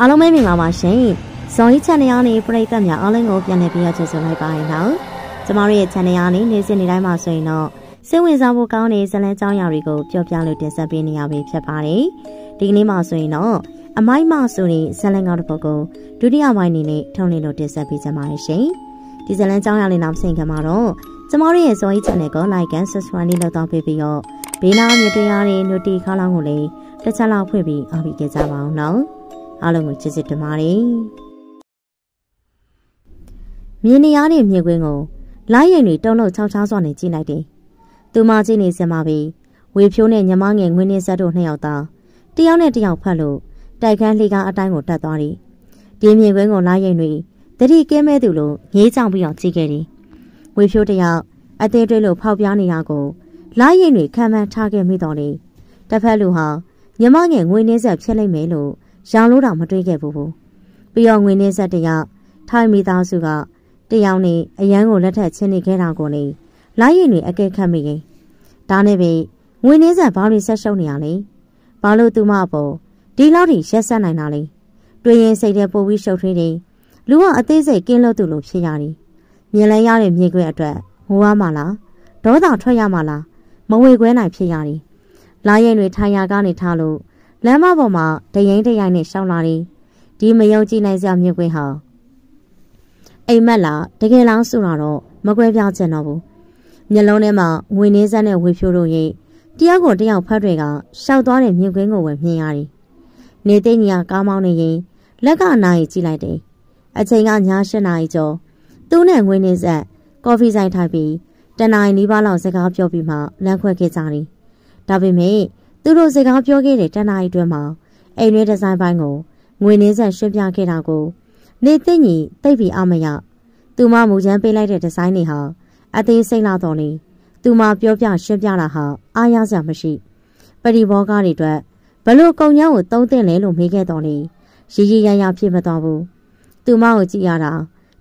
အားလုံးပဲမင်္ဂလာပါရှင်ဇော်ကြီး channel ကနေပရိသတ်များအားလုံးကိုပြန်လည်ပြီးတော့ကျေးဇူးလိုက်ပါရင်တော့ကျမတို့ရဲ့ channel ကနေနေ့စဉ်နေ့တိုင်းမှာဆိုရင်တော့စိတ်ဝင်စားဖို့ကောင်းတဲ့ဇလန်းကြောင်းရာတွေကိုပြောပြလို့တင်ဆက်ပေးနေရပြီဖြစ်ပါတယ်ဒီကနေ့မှာဆိုရင်တော့အမိုက်မဆိုတဲ့ဇလန်းကောင်းတစ်ပုဒ်ကိုဒုတိယပိုင်းအနေနဲ့ထုံးလင်းလို့တင်ဆက်ပေးကြပါရရှင်ဒီဇလန်းကြောင်းရာလေးနောက်ဆိုင်ကမှာတော့ကျမတို့ရဲ့ဇော်ကြီး channel ကို like and subscribe လုပ်တော့ပေးပြီးတော့ဘေးနားမြတွေ့ရတဲ့ notification ခေါင်းလောင်းကိုလည်းတစ်ချက်လောက်ဖွင့်ပြီးအားပေးကြကြပါအောင်နော် အားလုံးကိုကျေးဇူးတင်ပါတယ်မြင်းနေရတဲ့မြေခွင်းကိုလိုင်းရင်တွေတုံးလုံးချောင်းချောင်းစွာနဲ့ကြည့်လိုက်တယ်သူမကြည့်နေစမှာပဲဝေဖြိုးနဲ့ညမငယ်ငွေနေဆက်တို့နှစ်ယောက်သားတယောက်နဲ့တယောက်ဖတ်လို့တိုက်ခန်းလှေကားအတိုင်းကိုတက်သွားတယ်ဒီမြေခွင်းကိုလိုင်းရင်တွေတတိကဲမဲသူလိုငေးကြောင်ပြီးတော့ကြည့်ခဲ့တယ်ဝေဖြိုးတယောက်အသေးတွေးလို့ဖောက်ပြားနေတာကိုလိုင်းရင်တွေခံမှန်းထားခဲ့မိတော်လေတစ်ဖက်လူဟာညမငယ်ငွေနေဆက်ဖြစ်လိုက်မယ်လို့ ရောင်လို့တော့မတွေးခဲ့ဘူးဘူးပြီးတော့ငွေနေဆက်တယောက်ထိုင်းမိသားစုကတယောက်နဲ့အရန်ကိုလက်ထက်ချင်းနေခဲ့တာကိုလေလိုက်ရင်တွေအကဲခတ်မိရင်ဒါနဲ့ပဲငွေနေဆက်ဘာလို့ဆက်ရှုံးနေရလဲဘာလို့သူမအပေါ်ဒီလောက်ထိရက်ဆက်နိုင်တာလဲတွေ့ရင်စိတ်ထဲပိုပြီးရှုပ်ထွေးတယ်လူကအသေးစိတ်ကင်းလို့သူလို့ဖြစ်ရတယ်မြင်လဲရတဲ့မြေခွဲအတွက်ငိုရမှာလားဒေါသထွက်ရမှာလားမဝေခွဲနိုင်ဖြစ်ရတယ်လာရင်တွေထိုင်ရာကနေထားလို့ လမ်းမပေါ်မှာတရင်တရိုင်နဲ့ရှောင်းလာတယ်ဒီမယုံကြည်နိုင်စရာမြင့်ကွင်းဟာအိမ်မက်လာတကယ်လောင်းဆိုတာတော့မကွဲပြားချင်တော့ဘူးမျက်လုံးထဲမှာငွေနှင်းစက်နဲ့ဝေဖြိုးတို့ရဲ့တယောက်ကိုတယောက်ဖတ်တွေကရှောက်သွားတဲ့မြင့်ကွင်းကိုပဲမြင်ရတယ်နေသိညီကကားမောင်းနေရင်လက်ကနိုင်ကြည့်လိုက်တယ်အချိန်ကည၈နာရီကျော်သူ့နဲ့ငွေနှင်းစက်ကော်ဖီဆိုင်ထိုင်ပြီးတနင်္လာနေ့နီးပါးလောက်စကားပြောပြီးမှလမ်းခွဲခဲ့ကြတယ်ဒါပေမဲ့ သူတို့စကားပြောခဲ့တဲ့တနားရီတွင်းမှာအိမ်ရွေးဒီဇိုင်းပိုင်းကိုငွေနှင်းဆက်ရှင်းပြခဲ့တာကိုနေသိညီတိတ်ပြီးအမရသူမမူချမ်းပေးလိုက်တဲ့ဒီဇိုင်းတွေဟာအသေးစိတ်လာတော်နေသူမပြောပြရှင်းပြတာဟာအားရစရာမရှိပရိဘောကားတွေအတွက်ဘလို့ကုံညောင်းကိုသုံးသင့်လဲလို့မေးခဲ့တော်နေရည်ရည်ရရဖြစ်မတော်ဘူးသူမကိုကြည့်ရတာ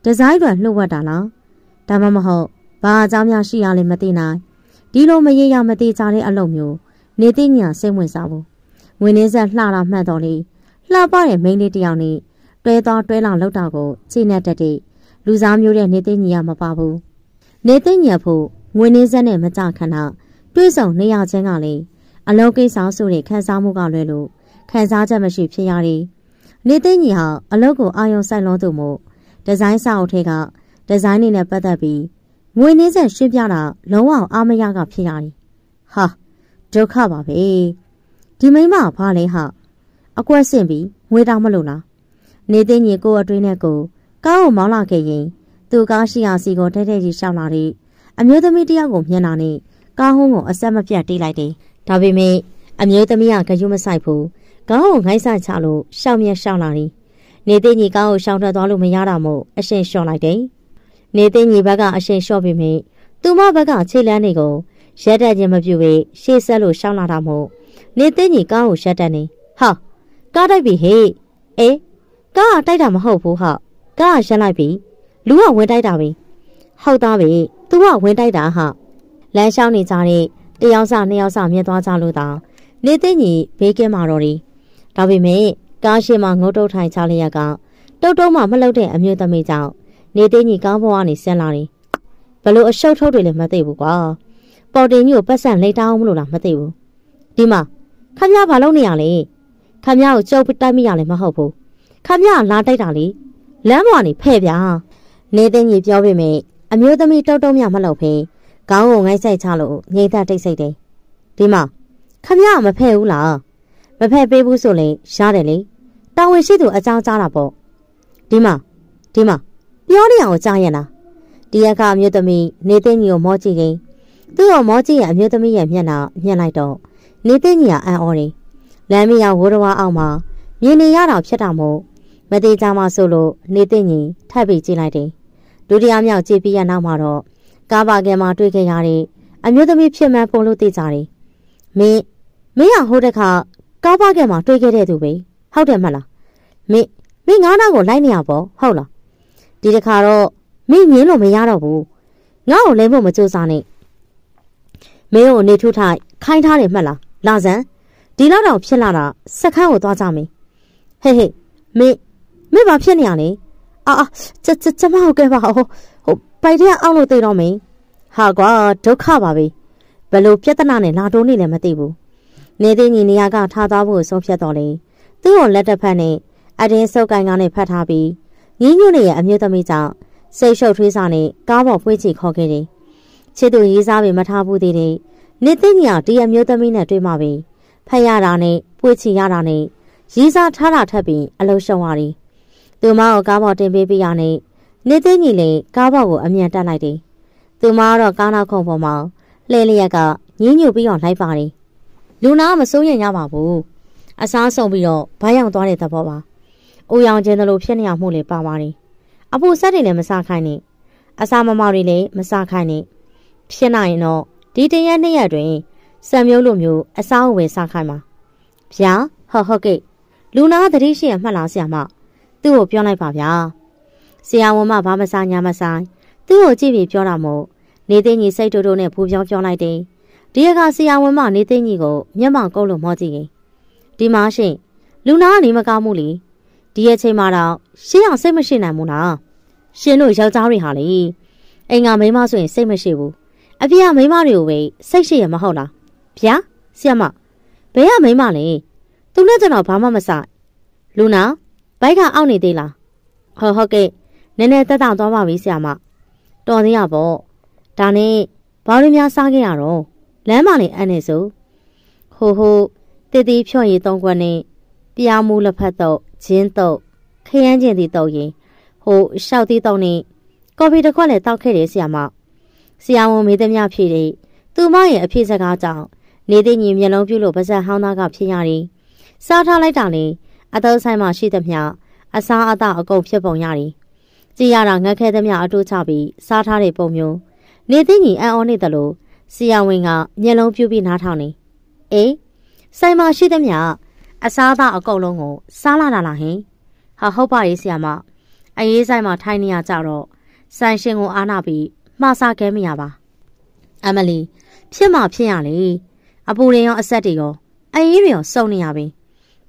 ဒီဇိုင်းတွေလှုပ်ဝက်တာလားဒါမှမဟုတ်ဘာအကြောင်းများရှိရလဲမသိနိုင်ဒီလိုမရေရမသေးကြတဲ့အလုပ်မျိုး နေသိညာစိတ်ဝင်စားဘူးငွေနှင်းဆက်လှတာမှတ်တော်လေလှပတဲ့မိန်းလေးတယောက်နဲ့တွဲသွားတွဲလောင်လောက်တာကိုချိန်နဲ့တက်တဲ့လူစားမျိုးတဲ့နေသိညီရမပါဘူးနေသိညာဖို့ငွေနှင်းဆက်နဲ့မကြခဏတွေးဆောင်နေရချင်းကလေအလုံးကိစ္စဆိုတဲ့ခန်းစားမှုကလွဲလို့ခန်းစားချက်မရှိဖြစ်ရတယ်နေသိညီဟာအလုပ်ကိုအာယုံဆိုင်လုံးသူမို့ဒီဇိုင်းစာအုပ်ထဲကဒီဇိုင်းတွေနဲ့ပတ်သက်ပြီးငွေနှင်းဆက်ရှင်းပြတာလုံးဝအားမရကဖြစ်ရတယ်ဟာ ဒုက္ခပါပဲဒီမိမဘာလဲဟာအကွက်ဆင့်ပြီးငွေတောင်မလို့လားနေသိညီကိုအတွင်းနဲ့ကိုကားကိုမောင်းလာခဲ့ရင်သူကားရှိရာစီကိုထဲထဲကြီးရှောက်လာတဲ့အမျိုးသမီးတယောက်ကိုမြင်လာနေကားဟုံးကိုအဆက်မပြတ်တီးလိုက်တယ်ဒါပေမဲ့အမျိုးသမီးကဂယုမဆိုင်ဘူးကားကိုငိုင်းဆချလို့ရှောက်မြက်ရှောက်လာတယ်နေသိညီကားကိုရှောင်ထွက်သွားလို့မရတာမို့အရှင်လျှော့လိုက်တယ်နေသိညီဘက်ကအရှင်လျှော့ပြီးမြင်သူမဘက်ကခြေလန်းတွေကို ရက်တက်ခြင်းမပြုဘဲရှေ့ဆက်လို့ရှောင်းလာတာမို့နေသိညီကားကိုရက်တက်နေဟာကားတိုက်ပြီဟေးအေးကားကတိုက်တာမဟုတ်ဘူးဟာကားကရက်လိုက်ပြီလူကဝင်တိုက်တာပဲဟုတ်သားပဲသူကဝင်တိုက်တာဟာလမ်းလျှောင်းနေကြတဲ့တယောက်စနှစ်ယောက်စမြင်သွားကြလို့တောင်နေသိညီဘေးကင်းမာတော့တယ်ဒါပေမဲ့ကားရှိမှငုတ်တုတ်ထိုင်ချလျက်ကတုတ်တုံးမှမလှုပ်တဲ့အမျိုးသမီးကြောင့်နေသိညီကားဘဝကနေဆင်းလာတယ်ဘလို့အရှုပ်ထုတ်တွေလည်းမသိဘူးကွာ ပေါ်တင်ကြီးကိုပတ်စံလိုက်တောင်းမလို့လားမသိဘူးဒီမှာခမရဘာလုပ်နေရလဲခမရကိုကြုတ်တိုက်မိရလဲမဟုတ်ဘူးခမရလာတိုက်တာလေလမ်းပေါ်ကနေဖဲ့ပြနေသိကြီးပြောပေမဲ့အမျိုးသမီးတောက်တုံးမြမလုပ်ဖေးခေါင်းကိုငိုက်ဆိုင်ချလို့ငိမ့်သက်တိတ်ဆိတ်တယ်ဒီမှာခမရမဖဲ့ဘူးလားမဖဲ့ပေးဘူးဆိုရင်ရတယ်လေတာဝန်ရှိသူအကြောင်းကြားတာပေါ့ဒီမှာဒီမှာပြောနေအောင်ကြားရလားဒီရကအမျိုးသမီးနေသိကြီးကိုမောကြည့်ခင် သူ့တော်မောကြီးရဲ့အမျိုးသမီးရဲ့မျက်နှာမြင်လိုက်တော့နေသိကြီးကအံ့ဩတယ်လမ်းမရောက်ဝိုးတော်အောင်မှာမြင်နေရတာဖြစ်တာမို့မသေးကြမှာဆိုလို့နေသိကြီးထပ်ပြီးကြည့်လိုက်တယ်ဒုတိယမြောက်ကြည့်ပြီးရနောက်မှာတော့ကားပါကဲမှာတွေ့ခဲ့ရတဲ့အမျိုးသမီးဖြစ်မှန်းပုံလို့သိကြတယ်မင်းမင်းကဟိုတခါကားပါကဲမှာတွေ့ခဲ့တဲ့သူပဲဟုတ်တယ်မလားမင်းမင်းငါးနာကိုလိုက်နေရပေါ့ဟုတ်လားဒီတခါတော့မင်းမြင်လို့မရတော့ဘူးငါ့ကိုလဲဖို့မကြိုးစားနဲ့ မင်းကိုနေထုထိုက်ခိုင်းထားတယ်မှတ်လားလာစမ်းဒီလောက်တော့ဖြစ်လာတာစက်ခန်းကိုသွားကြမယ်ဟေးဟေးမမင်းမင်းဘာဖြစ်နေရလဲအာအာကျကျကျမဟုတ်ကဲပါဟိုဟိုပိုက်တဲ့အောက်လို့သိတော့မင်းဟာကွာဒုက္ခပါပဲဘလို့ပြဿနာနဲ့လာတိုးနေလည်းမသိဘူးနေသိညီနေရာကထားသွားဖို့ဆုံးဖြတ်တော်လေသူ့ကိုလက်တစ်ဖက်နဲ့အတင်းစုပ်ကိုင်းကားနဲ့ဖတ်ထားပြီးညီညွတ်နေရဲ့အမျိုးသမီးကြောင့်စိတ်ရှုပ်ထွေးစာနဲ့ကားပေါ်ဖွေးချီခေါ်ခဲ့တယ် ချစ်သူရေးစားပေမထားဘူးသေးတယ်နေသိညီကဒီအမျိုးသမီးနဲ့တွေ့မှပဲဖတ်ရတာနဲ့ဖွေးချီရတာနဲ့ရေးစားထားတာထပ်ပြီးအလုံးရှုံသွားတယ်သူမကိုကားပေါ်တင်ပေးပြရနဲ့နေသိညီလည်းကားပေါ်ကိုအမြန်တက်လိုက်တယ်သူမကတော့ကားနောက်ခုံပေါ်မှာလှဲလျက်ကညင်းညူပြီးတော့လိုက်ပါတယ်လူနာမစိုးရင်ရပါဘူးအစားဆုံးပြီးတော့ဘိုင်းရောင်သွားတဲ့သဘောပါ။အိုရောင်ကျင်းသလိုဖြစ်နေအောင်မှုလေပါပါတယ်။အပူဆက်တွေလည်းမစားခိုင်းနဲ့။အစာမမောက်တွေလည်းမစားခိုင်းနဲ့။ ဖြစ်နိုင်ရင်တော့ဒီတရက်နှစ်ရက်တွင်စံမျိုးလိုမျိုးအစားအဝယ်စားခိုင်းပါ။ဗျာဟုတ်ဟုတ်ကဲ့လူနာသတိရှိရမှတ်လားဆရာမ။သူ့ကိုပြောလိုက်ပါဗျာ။ဆရာဝန်မဘာမစားညာမစားသူ့ကိုကြည့်ပြီးပြောတာမို့နေသိညီစိတ်တိုးတိုးနဲ့ဘူပြောင်းပြောင်းလိုက်တယ်။ဒီကဆရာဝန်မနေသိညီကိုမျက်မှောင်ကုပ်လို့မော့ကြည့်ရင်ဒီမှာရှင်လူနာကနေမကောင်းမှုလေဒီရဲ့ချိန်မှာတော့ရှင်းအောင်စိတ်မရှိနိုင်ဘူးလားရှင်တို့ယောက်ျားတွေဟာလေအိမ်ကမိန်းမဆိုရင်စိတ်မရှိဘူး အဖေကမိန်းမတွေကိုပဲစိတ်ရှိရမဟုတ်လားဗျာဆရာမဘယ်ကမိန်းမလဲသူနဲ့ကျွန်တော်ဘာမှမဆိုင်လူနာဘိုက်ကအောက်နေသေးလားဟုတ်ဟုတ်ကဲ့နည်းနည်းတက်တောင်သွားပါပြီဆရာမတော်သေးရပေါ့ဒါနဲ့ဘာလို့များစားခဲ့ရတော့လမ်းမလေးအန်းနေစို့ဟိုဟိုတည်တည်ဖြော့ရည်သုံးခွက်နဲ့ပြားမူလက်ဖက်တော့ဂျင်းတော့ခရမ်းကျင်တီတော့ရင်ဟိုရှောက်တီတော့နေကော်ဖီတစ်ခွက်လည်းတောက်ခဲ့တယ်ဆရာမ ဆရာဝန်မေးသမျှဖြေတယ်သူမရဲ့အဖြစ်စကားကြောင့်နေသိညီမျက်လုံးပြုလို့ပါဇက်ဟောင်းသားကဖြစ်ရတယ်စားထားလိုက်တာလေအသုံးဆိုင်မှာရှိသမျှအစားအသောက်အကုန်ဖြစ်ပုံရတယ်ကြည်ရတာငတ်ခဲသမျှအတိုးချပြီးစားထားတဲ့ပုံမျိုးနေသိညီအံ့ဩနေတယ်လို့ဆရာဝန်ကမျက်လုံးပြုပြီးနားထောင်နေအေးဆိုင်မှာရှိသမျှအစားအသောက်အကုန်လုံးကိုစားလာတာလားဟင်ဟာဟုတ်ပါရဲ့ဆရာမအရေးဆိုင်မှာထိုင်နေရကြတော့ဆိုင်ရှင်ကိုအားနာပြီး မှားစားခဲမရပါအမလီဖြစ်မှဖြစ်ရလေအပူတွေရောအဆက်တွေရောအရေးတွေရောစုံနေရပြီ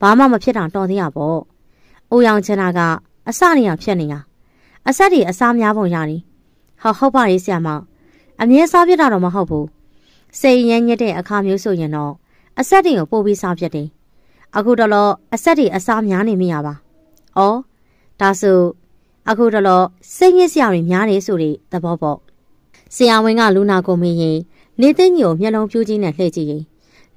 ဘာမှမဖြစ်တာတော်သေးရပေါ့အိုရောင်ချင်တာကအစနေရဖြစ်နေတာအဆက်တွေအစားများပုံရတယ်ဟာဟုတ်ပါရဲ့ဆရာမအမြဲစားပြတာတော့မဟုတ်ဘူးစိတ်ရမ်းညက်တဲ့အခါမျိုးဆိုရင်တော့အဆက်တွေကိုပို့ပြီးစားပြတယ်အခုတော့လောအဆက်တွေအစားများနေမိရပါ။အော်ဒါဆိုအခုတော့လောစိတ်ညစ်စရာတွေများနေဆိုတဲ့သဘောပေါ့။ ဆရာဝန်ကလူနာကိုမေးရင်နေသိညိုမျက်လုံးပြူးကြီးနဲ့လှည့်ကြည့်ရင်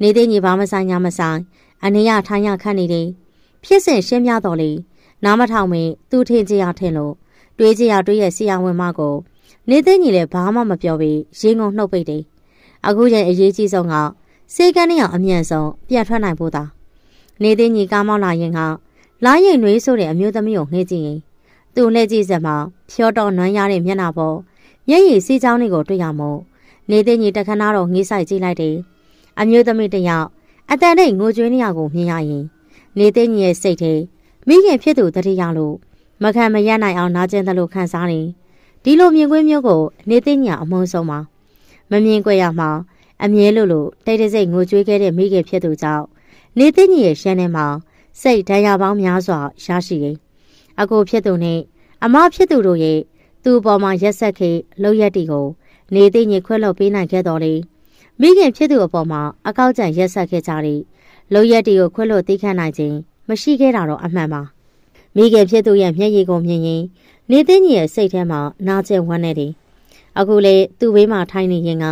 နေသိညဘာမဆိုင်ညာမဆိုင်အနေရထိုင်းရခတ်နေတယ်။ဖြစ်စဉ်ရှင်းပြတော့လေနားမထောင်မင်းသူ့ထင်ကြရထင်လို့တွေးကြရတွေးရဲ့ဆရာဝန်မကိုနေသိညလည်းဘာမှမပြောပြီးရေငုံနှုတ်ပိတ်တယ်။အခုရင်အရေးကြီးဆုံးကစေကန်းနဲ့အောင်အမြန်ဆုံးပြန်ထွက်နိုင်ဖို့သာ။နေသိညီကားမောင်းလာရင်ကလာရင်နှွေးဆိုတဲ့အမျိုးသမီးကိုနှေးကြည့်ရင်သူ့လှည့်ကြည့်စက်မှာဖြောတော်နွမ်းရတဲ့မျက်နှာပေါ် မျက်ရည်စီးချောင်းတွေကိုတွေ့ရမို့နေသိညီတခဏတော့ငေးဆိုင်ကြည့်လိုက်တယ်အမျိုးသမီးတယောက်အတန်နဲ့ငိုကြွေးနေရကိုမြင်ရရင်နေသိညီရဲ့စိတ်ထဲမိခင်ဖြစ်သူတတိယလို့မခံမရနိုင်အောင်နာကျင်တယ်လို့ခံစားနေဒီလိုမြင်ကွင်းမျိုးကိုနေသိညာအမုန်းဆုံးပါမမြင်ကြရမှာအမြဲလို့လို့တိတ်တဆိတ်ငိုကြွေးခဲ့တဲ့မိခင်ဖြစ်သူကြောင့်နေသိညီရဲ့ရှမ်းထဲမှာစိတ်ဒဏ်ရာပေါင်းများစွာရရှိရင်အကိုဖြစ်သူနဲ့အမဖြစ်သူတို့ရဲ့ သူ့ပေါ်မှာရက်ဆက်ခေလောက်ရက်တီကို နေသိညီခွဲလို့ပေးနိုင်ခဲ့တော်လေမိခင်ဖြစ်သူအပေါ်မှာအကောက်ကျန်ရက်ဆက်ခဲ့ကြတယ်လောက်ရက်တီကိုခွဲလို့သိခံနိုင်ခြင်းမရှိခဲ့တာတော့အမှန်ပါမိခင်ဖြစ်သူရဲ့မျက်ရည်ကိုမြင်ရင်နေသိညီရဲ့စိတ်ထဲမှာနာကျင်ဝမ်းနေတယ်အခုလေသူ့ဘေးမှာထိုင်နေရင်က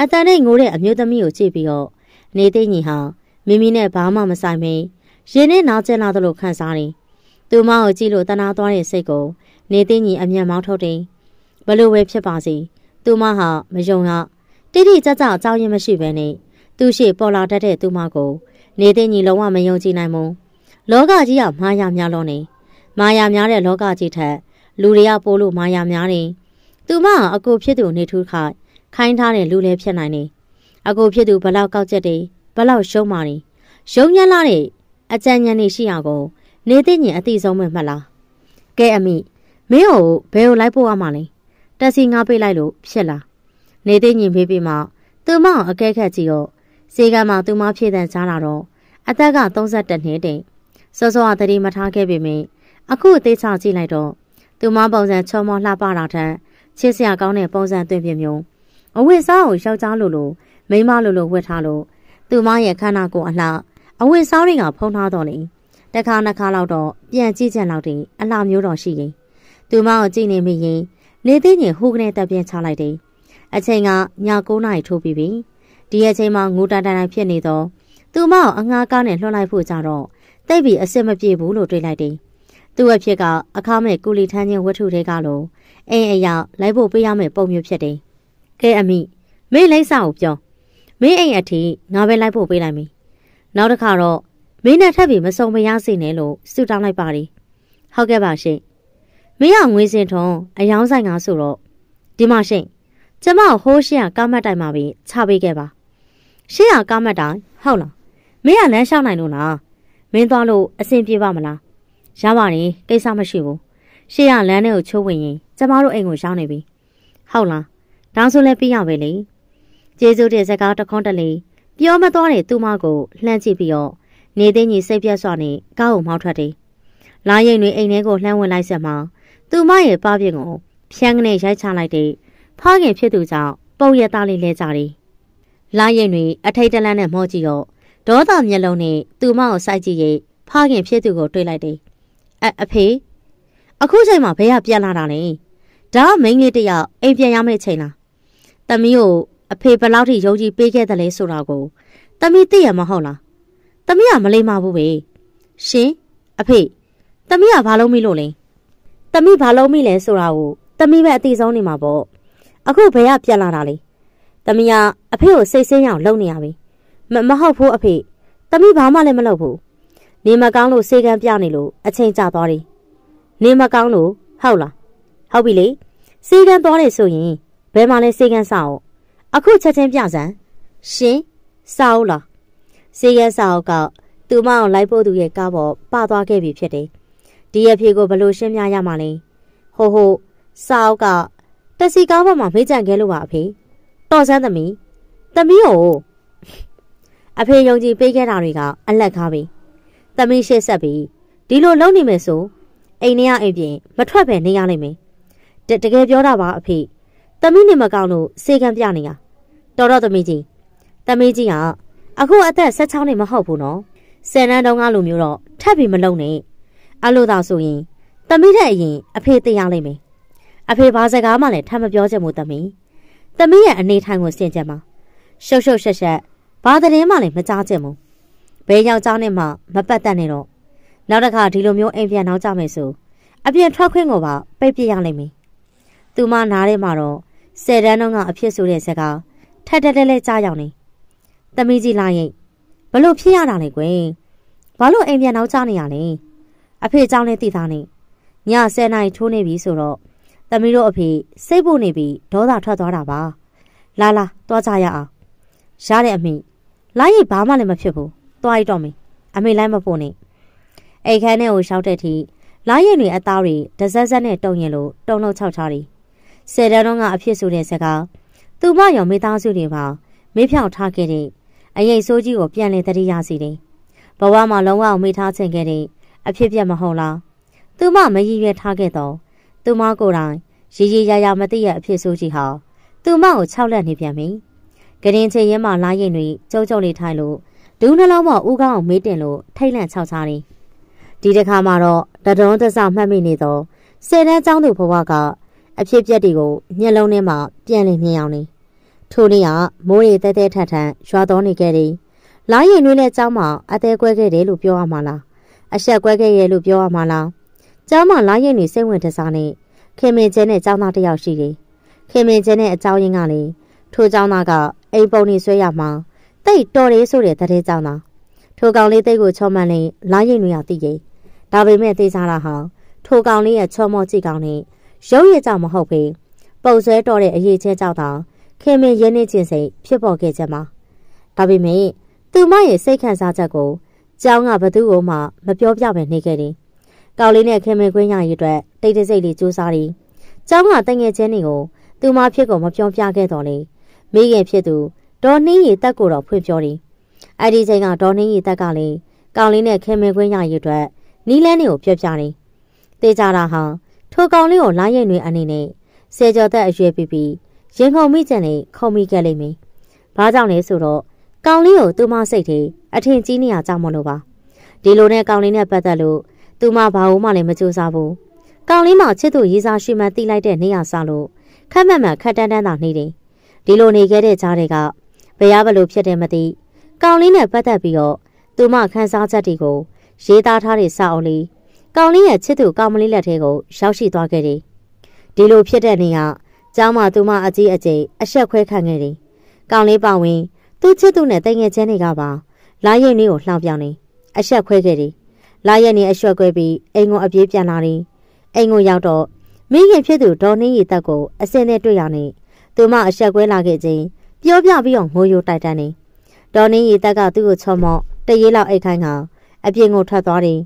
အတန်နဲ့ငိုတဲ့အမျိုးသမီးကိုကြည့်ပြီးတော့နေသိညီဟာမိမိနဲ့ဘာမှမဆိုင်မင်းရင်နဲ့နာကျင်လာသလိုခံစားနေသူမကိုကြည့်လို့တနာသွားတဲ့စိတ်ကို နေသိညီအမျက်မောင်းထုတ်တယ်ဘလို့ပဲဖြစ်ပါစေသူမဟာမယုံရတိတိကျကျအကြောင်းရင်းမရှိဘဲနဲ့သူရှိပေါ်လာတတ်တဲ့သူမကို နေသိညီလုံးဝမယုံကြည်နိုင်ဘူးလောကကြီးကမာယာများလို့နေမာယာများတဲ့လောကကြီးထက် လူတွေကပိုးလို့မာယာများနေသူမဟာအကိုဖြစ်သူနေထူးခိုင်ခိုင်းထားတဲ့လူလည်းဖြစ်နိုင်နေအကိုဖြစ်သူဘလောက်ကောက်ချက်တယ်ဘလောက်ရှုံးမာနေရုံညံ့လာတဲ့အကြံဉာဏ်နေရှိရကိုနေသိညင်အတိဆုံးပဲမှတ်လားကဲအမိ မင်းကိုဘယ်ကိုလိုက်ပို့ရမှာလဲတက်စီငါပေးလိုက်လို့ဖြစ်လားနေသိညင်ဖေးပြီးမှသူမအကဲခတ်ကြည့်တော့စေကမှသူမဖြည့်တဲ့ကြားလာတော့အသက်က32နှစ်တင်စောစောကတတိမထားခဲ့ပေမယ့်အခုအသေးချကြည့်လိုက်တော့သူမပုံစံချောမောလှပတာထက်ချစ်စရာကောင်းတဲ့ပုံစံသွင်းပြမျိုးအဝတ်စားကိုယောက်ျားလိုလိုမိန်းမလိုလိုဝတ်ထားလို့သူမရဲ့ခန္ဓာကိုယ်အလှအဝတ်စားတွေကဖုံးထားတော့လေတခါနှစ်ခါလောက်တော့ပြန်ကြည့်ကြလောက်တည်းအလှမျိုးတော်ရှိရင် သူမကိုကြည့်နေမိရင်လေသိညင်ဟိုကနေတက်ပြင်းချလိုက်တယ်အချိန်ကည9နာရီထိုးပြီးပြီဒီအချိန်မှာငိုတန်တန်ဖြစ်နေတော့သူမကိုအငှားကားနဲ့လွှတ်လိုက်ဖို့ကြတော့တိတ်ပြီးအစ်စ်မပြေဘူးလို့တွေးလိုက်တယ်သူ့အဖြစ်ကအခမဲ့ကုလီထန်းချင်းဝတ္ထုတွေကလို့အိမ်အရာလိုက်ဖို့ပေးရမယ့်ပုံမျိုးဖြစ်တယ်ကဲအမိမင်းလိမ့်စာကိုပြောမင်းအိမ်အထိငါပဲလိုက်ဖို့ပေးလိုက်ပြီနောက်တစ်ခါတော့မင်းနဲ့ထပ်ပြီးမစုံမရစေနဲ့လို့ဆုတောင်းလိုက်ပါသည်ဟုတ်ကဲ့ပါရှင် မင်းကငွေစင်ထုံအယောင်းဆိုင်ကဆိုတော့ဒီမှာရှင်ကျမဟိုးရှင်းကကားမတ်တိုင်မှာပဲချပေးခဲ့ပါရှင်းကကားမတ်တိုင်ဟုတ်လားမင်းကလမ်းလျှောက်နိုင်လို့လားမင်းသွားလို့အဆင်ပြေပါမလားရပါတယ်ကိစ္စမရှိဘူးရှေ့ကလမ်းထဲကိုချိုးဝင်ရင်ကျမတို့အိမ်ကိုရောက်နေပြီဟုတ်လားဒါဆိုလည်းပြီးရပဲလေကျေးဇူးတင်စကားတခွန်းတလေပြောမသွားတဲ့သူမကိုလှမ်းကြည့်ပြီးတော့နေသိညီစိတ်ပြတ်စွာနဲ့ကားကိုမောင်းထွက်တယ်လာရင်တွေအိမ်ထဲကိုလှမ်းဝင်လိုက်ဆက်မှာ သူမရဲ့ပါပြင်းကိုဖြန်းကနေရိုက်ချလိုက်တဲ့ဖခင်ဖြစ်သူကြောင့်ပုံရသားလေးလဲကြတယ်လာရင်တွေအထိတ်တလန့်နဲ့မောကြည့်တော့ဒေါသမျက်လုံးနဲ့သူမကိုစိုက်ကြည့်ရဲ့ဖခင်ဖြစ်သူကိုတွေးလိုက်တယ်အအဖေအခုချိန်မှာဘယ်ကပြန်လာတာလဲဒါကမိန်းကလေးတယောက်အိမ်ပြန်ရမယ့်ချိန်လားတမီးကိုအဖေဘယ်လောက်ထိယုံကြည်ပေးခဲ့တယ်လဲဆိုတာကိုတမီးသိရမဟုတ်လားတမီးကမလိမ္မာဘူးပဲရှင်အဖေတမီးကဘာလုံးမိလို့လဲ တမီးဘာလုံးမိလဲဆိုတာကိုတမီးပဲအသိဆုံးနေမှာပေါ့အခုဘယ်ကပြန်လာတာလဲတမီးကအဖေကိုစိတ်ဆင်းရအောင်လုပ်နေရပြီမမဟုတ်ဘူးအဖေတမီးဘာမှလည်းမလုပ်ဘူးနေမကောင်းလို့စေကံပြနေလို့အချိန်ကျသွားတယ်နေမကောင်းလို့ဟုတ်လားဟုတ်ပြီလေစေကံသွားတယ်ဆိုရင်ဘယ်မှာလဲစေကံစအောင်အခုချက်ချင်းပြစမ်းရှင်စာအုပ်လားစေကံစာအုပ်ကသူမအောင်လိုက်ဖို့သူရဲ့ကားပေါ်ပသွားခဲ့ပြီဖြစ်တယ် ဒီအဖြေကိုဘလို့ရှင်းပြရမှာလဲဟိုဟိုစာအုပ်ကတက်စီကားပေါ်မှာမေးကြံခဲ့လို့ပါအဖေတော်စမ်းသမီးသမီးကိုအဖေယုံကြည်ပေးခဲ့တာတွေကအလက်ကားပြီသမီးရှေ့ဆက်ပြီးဒီလိုလုံးနေမယ်ဆိုအိမ်ထဲကအိမ်ပြင်မထွက်ပဲနေရလိမ့်မယ်တကယ်ပြောတာပါအဖေသမီးနေမကောင်းလို့စေကံပြနေတာတော်တော့သမီးကြီးသမီးကြီးကအခုအသက်16နှစ်မဟုတ်ဘူးနော်ဆယ်နန်းတုန်းကလိုမျိုးတော့ထပ်ပြီးမလုံနဲ့ အဲ့လိုသာဆိုရင်သမီးတဲ့အရင်အဖေသိရလိမ့်မယ်အဖေဘာစကားမှလည်းထပ်မပြောချင်ဘူးသမီးသမီးရဲ့အနေထိုင်ကိုစင်ကြမှာရှုပ်ရှုပ်ရှက်ရှက်ဘာသတင်းမှလည်းမကြားချင်ဘူးဘဲယောက်ျားနဲ့မှမပတ်သက်နဲ့တော့နောက်တစ်ခါဒီလိုမျိုးအိမ်ပြန်နောက်ကြမယ်ဆိုအပြင်ထွက်ခွင့်ကိုပါပိတ်ပြရလိမ့်မယ်။သူမနားထဲမှာတော့ဆယ်တန်းတော့ကအဖြစ်ဆိုတဲ့စကားထက်တက်တက်လဲကြားရောက်နေ။သမီးကြီးလာရင်ဘလို့ဖြစ်ရတာလဲကွယ်။ဘာလို့အိမ်ပြန်နောက်ကြနေရလဲ။ အဖေကြောင့်လည်းသိသားနေည10နာရီထိုးနေပြီဆိုတော့သမီးတို့အဖေစိတ်ပူနေပြီဒေါသထွက်သွားတာပါလာလာသွားကြရအောင်ရတဲ့အမိလာရိပ်ဘာမှလည်းမဖြစ်ဘူးသွားရတော့မင်းအမေလိုက်မဖို့နဲ့အိတ်ခမ်းထဲကိုရှောက်တဲ့ထိလာရင်တွေအသားတွေဒဇက်ဇက်နဲ့တုံရင်လို့တုံလုံးချောက်ချားတယ်ဆယ်တန်းတော့ကအဖြစ်ဆိုတဲ့စကားသူမရောမိသားစုတွေပါမေးဖြောင်ထားခဲ့တဲ့အရေးစိုးကြီးကိုပြန်လည်တတိယစီတယ်ဘဝမှာလုံးဝမေ့ထားခြင်းခဲ့တဲ့ အဖြစ်ပြက်မဟုတ်လားသူမမရည်ရွယ်ထားခဲ့တော့သူမကိုယ်တိုင်ရည်ရည်ရရမသိရဲ့အဖြစ်ဆိုးကြီးဟာသူမကိုခြောက်လက်နေပြန်ပြီကရင်ချင်းရဲမှလာရင်တွေကြုံကြုံလေးထိုင်လို့ဒူးနှလုံးပေါ်ဦးကောင်းကိုမေးတင်လို့ထိတ်လန့်ချောက်ချားတယ်ဒီတစ်ခါမှာတော့တဒုံးတဆမှတ်မိနေတော့ဆယ်တန်းကျောင်းသူဘဝကအဖြစ်ပြက်တွေကိုညှက်လုံးထဲမှာပြန်လည်မြင်အောင်နေထိုနေ့ကမိုးရေတဲတဲထထန်ရွာတော်နေခဲ့တယ်လာရင်တွင်းနဲ့ကျောင်းမှာအသေးကွဲခဲ့တယ်လို့ပြောရမှာလား အဆက်ကွဲခဲ့ရဲ့လို့ပြောရမှာလားကျောင်းမှာလာရင်နေစိတ်ဝင်တစားနဲ့ခင်မင်ကျဲနဲ့ကျောင်းသားတစ်ယောက်ရှိတယ်ခင်မင်ကျဲနဲ့အကြောင်းရင်းကလေထိုကျောင်းသားကအိမ်ပုံနေဆွဲရမှာတိတ်တော်လေးဆိုတဲ့တည်းကျောင်းသားထိုကောင်လေးတိတ်ကိုချောမှန်းနေလာရင်တွေကသိရင်ဒါပေမဲ့သိစားတာဟာထိုကောင်လေးရဲ့ချောမောကြည့်ကောင်နဲ့ရုပ်ရည်ကြောင့်မဟုတ်ဘူးပုံဆွဲတော်တဲ့အရေးချဲကြောင့်တောင်ခင်မင်ရင်းနေခြင်းစိတ်ဖြစ်ပေါ်ခဲ့ကြမှာဒါပေမဲ့သူမရဲ့စိတ်ခံစားချက်ကို ကျောင်းကဘသူ့ကိုမှမပြောပြပဲနေခဲ့တယ်ကောင်လေးနဲ့ခင်မင်ခွင်းရရေးအတွက်တိတ်တစိတ်လေးစူးစားတယ်ကျောင်းကတငယ်ချင်းတွေကိုသူမဖြစ်ကိုမပြောပြခဲ့တော့လေမိခင်ဖြစ်သူဒေါ်နှင်းရီတက်ကိုတော့ဖွင့်ပြောတယ်။အဲ့ဒီချိန်ကဒေါ်နှင်းရီတက်ကလည်းကောင်လေးနဲ့ခင်မင်ခွင့်ရရအတွက်နီးလန်းတွေကိုပြောပြတယ်။တေးကြတာဟာထိုကောင်လေးကိုလာရိတ်တွေအနေနဲ့ဆယ်ကျော်သက်အရွယ်ပြီးပြီးရင်ခုန်မိကြနဲ့ခုံမိခဲ့လိမ့်မယ်။ဘာကြောင့်လဲဆိုတော့ကောင်လေးကိုသူမစိတ်ထဲ အထင်ကြီးနေရကြောက်မလို့ပါ။ဒီလိုနဲ့ကောင်လေးနဲ့ပတ်သက်လို့သူမဘာလို့မှလည်းမကြိုးစားဘူး။ကောင်လေးမှချစ်သူရေးစားရှိမှတိလိုက်တဲ့နေရစားလို့ခက်မှန်မှန်ခက်တန်းတန်းသာနေတယ်။ဒီလိုနေခဲ့တဲ့ကြားတွေကဘယ်ရဘလို့ဖြစ်တယ်မသိကောင်လေးနဲ့ပတ်သက်ပြီးတော့သူမခန်းစားချက်တွေကိုရေးသားထားတဲ့စာအုပ်လေးကောင်လေးရဲ့ချစ်သူကောင်မလေးလက်ထဲကိုရောက်ရှိသွားခဲ့တယ်။ဒီလိုဖြစ်တဲ့နေကကျောင်းမှာသူမအကြီးအကျယ်အဆက်ခွဲခံခဲ့တယ်။ကောင်လေးပါဝင်သူ့ချစ်သူနဲ့တိုင်ငယ်ချင်းတွေကပါ လာရိတ်နေကိုလှောင်ပြောင်းနေအဆက်ခွဲခဲ့တယ်။လာရိတ်နေအဆက်ခွဲပြီးအိမ်ကိုအပြေးပြန်လာတယ်။အိမ်ကိုရောက်တော့မိခင်ဖြစ်သူဒေါ်နှင်းရီတက်ကိုအစင်းနဲ့တွေ့ရနေသူမအဆက်ခွဲလာခဲ့ခြင်းပြောပြပြီးတော့ငိုယိုတိုက်တန်းနေဒေါ်နှင်းရီတက်ကသူ့ကိုချော့မော့တရေလောက်အိတ်ခိုင်းကအပြင်ကိုထွက်သွားတယ်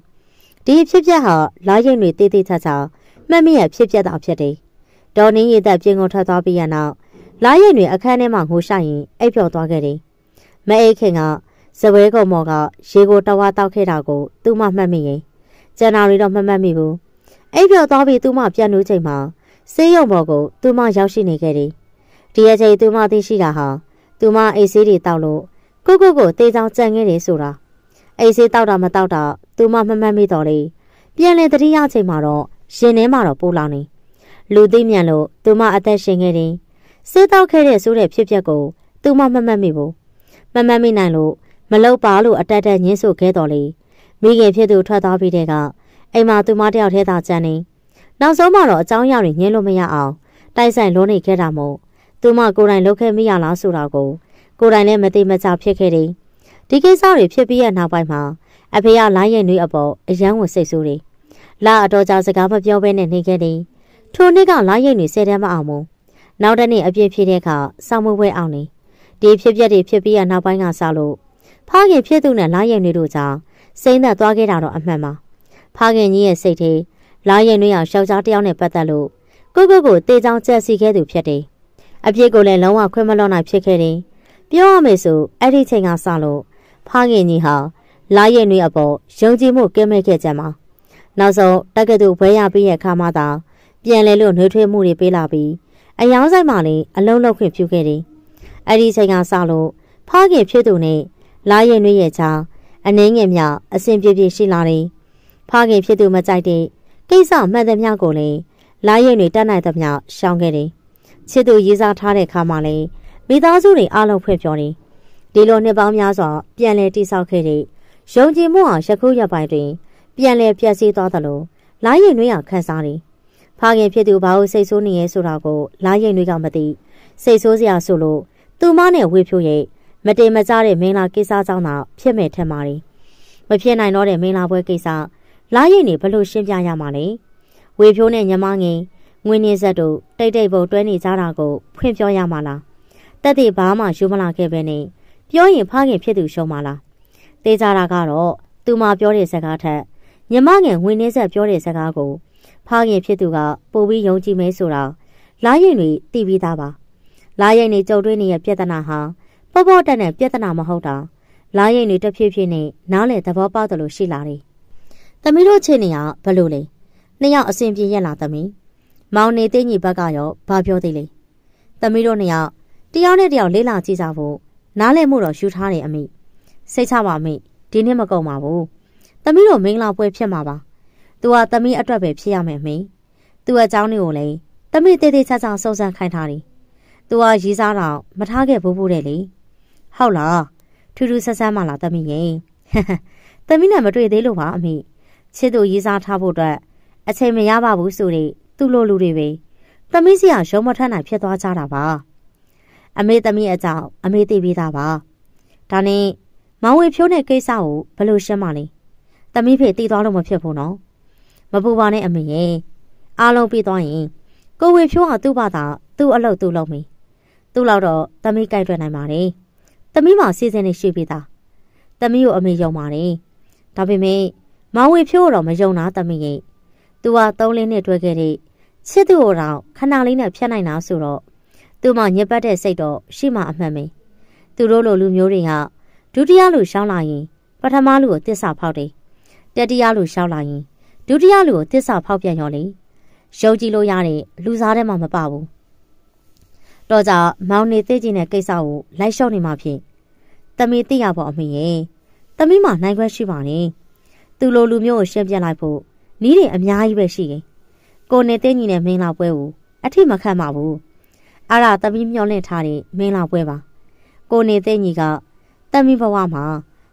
ဒီဖြစ်ပျက်ဟာလာရင်တွေတေးသေးချာချာမှတ်မိရဖြစ်ပျက်တာဖြစ်တယ်ဒေါ်နှင်းရီတက်ပြင်ကိုထွက်သွားပြီးရနောက်လာရင်တွေအခန်းထဲမှာငိုရှိုက်ရင်အိပ်ပျော်သွားခဲ့တယ်မအိတ်ခင်က ဇပွဲကုံမော်ကရေကိုတဝါတောက်ခဲ့တာကိုသူ့မမှတ်မိရင်ကျန်တာတွေတော့မမှတ်မိဘူးအိပ်ပျော်သွားပြီးသူ့မပြန်လို့ချိန်မှာဆေးရုံပေါ်ကိုသူ့မရောက်ရှိနေခဲ့တယ်ဒီအချိန်သူမသိရှိတာဟာသူမအိတ်ဆေးတွေတောက်လို့ကိုကိုကိုတေးချောင်းကြံခဲ့တယ်ဆိုတာအိတ်ဆေးတောက်တာမတောက်တာသူမမမှတ်မိတော့လေပြန်လည်တတိယချိန်မှာတော့ရှင်ထဲမှာတော့ပိုးလောင်နေလူသိမြန်လို့သူမအသက်ရှင်ခဲ့တယ်ဆေးတောက်ခဲ့တဲ့ဆိုတဲ့ဖြစ်ပျက်ကိုသူမမမှတ်မိဘူးမမှတ်မိနိုင်လို့ မလောက်ပါလို့အတက်တက်ညင်းဆိုခဲ့တော်လေမိခင်ဖြစ်သူထွက်သွားပြီးတဲ့ကအိမ်မှာသူမတယောက်တည်းသာကြံနေနောက်ဆုံးမှတော့အကြောင်းအရာတွေညင်းလို့မရအောင်တိုက်ဆိုင်လုံးနေခဲ့တာမို့သူမကိုယ်တိုင်လုပ်ခဲ့မိရလားဆိုတာကိုကိုယ်တိုင်လည်းမသိမချဖြစ်ခဲ့တယ်ဒီကိစ္စတွေဖြစ်ပြီးရနောက်ပိုင်းမှာအဖေကလိုင်းရင်တွေအပေါ်အယံဝင်စိတ်ဆိုးတယ်လာအတော်ကြာစကားမပြောဘဲနဲ့နေခဲ့တယ်ထိုနေ့ကလိုင်းရင်တွေဆယ်တန်းမအောင်ဘူးနောက်တနေ့အပြည့်ဖြစ်တဲ့အခါစောင့်မွေးပွဲအောင်နေဒီဖြစ်ပျက်တွေဖြစ်ပြီးရနောက်ပိုင်းကစလို့ ဖခင်ဖြစ်သူနဲ့လိုင်းရင်နှွေးတို့ကြောင့်စိမ့်သက်သွားခဲ့တာတော့အမှန်ပါ။ဖခင်ကြီးရဲ့စိတ်ထဲလိုင်းရင်နှွေးအောင်ရှောက်ကြားတယောက်နဲ့ပတ်သက်လို့ကိုကိုကိုတေးချောင်းကြက်စီခဲ့သူဖြစ်တယ်။အပြစ်ကိုလည်းလုံးဝခွင့်မလွှတ်နိုင်ဖြစ်ခဲ့တယ်။ပြောရမယ်ဆိုအဲ့ဒီချိန်ကစလို့ဖခင်ကြီးဟာလာရဲ့နှွေးအပေါ်ယုံကြည်မှုကင်းမဲ့ခဲ့ကြမှာ။နောက်ဆုံးတက္ကသိုလ်ဘွဲရပြီးရဲ့အခါမှသာပြန်လဲလို့နှွေးထွေးမှုတွေပေးလာပြီးအယောင်းဆိုင်မှလည်းအလုံးလုံးခွင့်ပြုခဲ့တယ်။အဲ့ဒီချိန်ကစလို့ဖခင်ဖြစ်သူနဲ့ လာရဲ့နှွေးရဲ့ချာအနှင်းငယ်မြအစဉ်ပြေပြေရှိလာတယ်။ဖခင်ဖြစ်သူမကြိုက်တဲ့ကိစ္စမှန်သမျှကိုလည်းလာရဲ့နှွေတက်နိုင်သမျှရှောင်ခဲ့တယ်ချစ်သူရေးစားထားတဲ့ခါမှလည်းမိသားစုတွေအားလုံးဖွင့်ပြောနေဒီလိုနှစ်ပေါင်းများစွာပြန်လည်တိဆောက်ခဲ့တဲ့ယုံကြည်မှုအောင်ယခုရက်ပိုင်းတွင်ပြန်လည်ပြည့်စည်သွားသလိုလာရင်တွေခန်းစားနေဖခင်ဖြစ်သူဘာလို့စိတ်ဆိုးနေရဲဆိုတာကိုလာရင်တွေကမသိစိတ်ဆိုးစရာဆိုလို့သူမနဲ့ဝေဖြိုးရဲ့ မတင်မကြတဲ့မင်းလာကိစ္စကြောင့်တော့ဖြစ်မဲ့ထင်ပါတယ်မဖြစ်နိုင်တော့တဲ့မင်းလာပွဲကိစ္စလာရင်နေဘလို့ရှင်းပြရမှာလဲဝေဖြိုးနဲ့ညီမငယ်ငွေနေဆက်တို့တိတ်တိတ်ပုံတွဲနေကြတာကိုဖွင့်ပြောရမှာလားတက်တဲ့ဘာမှယူမလာခဲ့ပဲနဲ့ပြောရင်ဖခင်ဖြစ်သူရှုံးမလားတေးကြတာကတော့သူမပြောတဲ့စကားထက်ညီမငယ်ငွေနေဆက်ပြောတဲ့စကားကိုဖခင်ဖြစ်သူကပို့ပြီးယုံကြည်မဲဆိုတာလာရင်တွေသိပြီးသားပါလာရင်တွေကြုံတွေ့နေတဲ့ပြဿနာဟာ ပေါ့ပေါ့တက်တဲ့ပြဿနာမဟုတ်တာလာရိတ်နေတဖြည်းဖြည်းနဲ့နားလေသဘောပေါက်တယ်လို့ရှိလာတယ်။သမီးတို့ချင်းနေရဘလို့လဲ။နှစ်ယောက်အစဉ်ပြေးရက်လာသမီး။မောင်နေသိညီဘက်ကရောဘာပြောသေးလဲ။သမီးတို့နှစ်ယောက်တယောက်နဲ့တယောက်လေးလာကြည့်ကြဖို့နားလည်မှုတော့ယူထားတယ်အမိ။စိတ်ချပါမိဒီနေ့မကုန်ပါဘူး။သမီးတို့မင်္ဂလာပွဲဖြစ်မှာပါ။ तू ကသမီးအတွက်ပဲဖြစ်ရမယ်မိ။ तू အကြောင်းတွေကိုလည်းသမီးတေးသေးချာချာစုံစမ်းခိုင်းထားတယ်။ तू ကရေးစားတော့မထားခဲ့ဘူးဘူးတဲ့လေ။ ဟုတ်လား။ထူးထူးဆန်းဆန်းမှလားသမီးရင်။သမီးနဲ့မတွေ့သေးလို့ပါအမိ။ချစ်သူရီးစားထားဖို့အတွက်အချိန်မရပါဘူးဆိုတဲ့သူ့လိုလူတွေပဲသမီးစီကရုံမထမ်းနိုင်ဖြစ်သွားကြတာပါအမေသမီးအကြောင်းအမေသိပြီးသားပါဒါနဲ့မောင်ဝေဖြိုးတဲ့ကိစ္စကိုဘယ်လိုရှင်းမလဲသမီးဖေတည်သွားလို့မဖြစ်ဘူးနော်မပူပါနဲ့အမေရဲ့အားလုံးပြီးသွားရင်ကိုဝေဖြိုးကသူ့ဘာသာသူ့အလုပ်သူ့လုပ်မီသူ့လောက်တော့သမီးကြိုက်တွေ့နိုင်ပါတယ် သမီးမှစီစဉ်နေရှိပြီးသားသမီးကိုအမေယုံပါတယ်ဒါပေမဲ့မောင်ဝေဖြိုးတော့မယုံတာသမီးရဲ့သူကသုံးလင်းနဲ့တွဲခဲ့တဲ့ချစ်သူကိုတော့ခဏလေးနဲ့ဖြတ်နိုင်တာဆိုတော့သူမှညစ်ပတ်တဲ့စိတ်တော့ရှိမှအမှန်ပဲသူတို့လိုလူမျိုးတွေကဒုတိယလူရှောင်းလာရင် ပထမလူကိုတစ္ဆာဖောက်တယ်တတိယလူရှောက်လာရင်ဒုတိယလူကိုတစ္ဆာဖောက်ပြန်ရောလေယုံကြည်လို့ရတဲ့လူစားထဲမှာမပဘူးတော့ကြမောင်နေသိကျင်တဲ့ကိစ္စကိုလိုက်လျှော့နေမှဖြင့် တမီသိရဖို့အမေရဲ့တမီမှနိုင်ခွက်ရှိပါနဲ့သူလိုလူမျိုးကိုရှင်းပြလိုက်ဖို့နီးတွေအများကြီးပဲရှိရင်ကိုနေသိညီနဲ့မင်းလာပွဲကိုအထိမခတ်မှာဘူးအဲ့ဒါတမီမျောလင့်ထားတဲ့မင်းလာပွဲပါကိုနေသိညီကတမီဘဝမှာ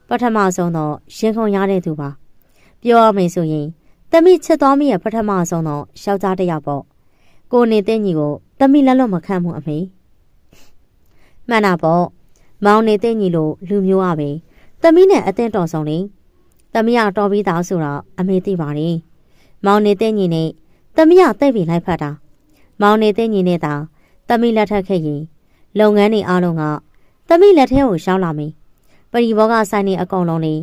ပထမဆုံးတော့ရှင်ခုံရတဲ့သူပါပြောရမယ်ဆိုရင်တမီချစ်တော်မိရဲ့ပထမဆုံးတော့ယောက်ျားတစ်ယောက်ပေါ့ကိုနေသိညီကိုတမီလက်လွတ်မခံမှုအမေမှန်တာပေါ့ မောင်နေသိညီလို့လူမျိုးအပဲတမီနဲ့အသင်းတော်ဆောင်နေတမီကတော်ပြီးသားဆိုတော့အမေသိပါတယ်မောင်နေသိညီနဲ့တမီကတိတ်ပြီးလိုက်ဖတ်တာမောင်နေသိညီနဲ့တာတမီလက်ထက်ခဲ့ရင်လုပ်ငန်းတွေအားလုံးကတမီလက်ထဲကိုရှောင်းလာမယ်ပရိဘောကဆိုင်နေအကုန်လုံးလေး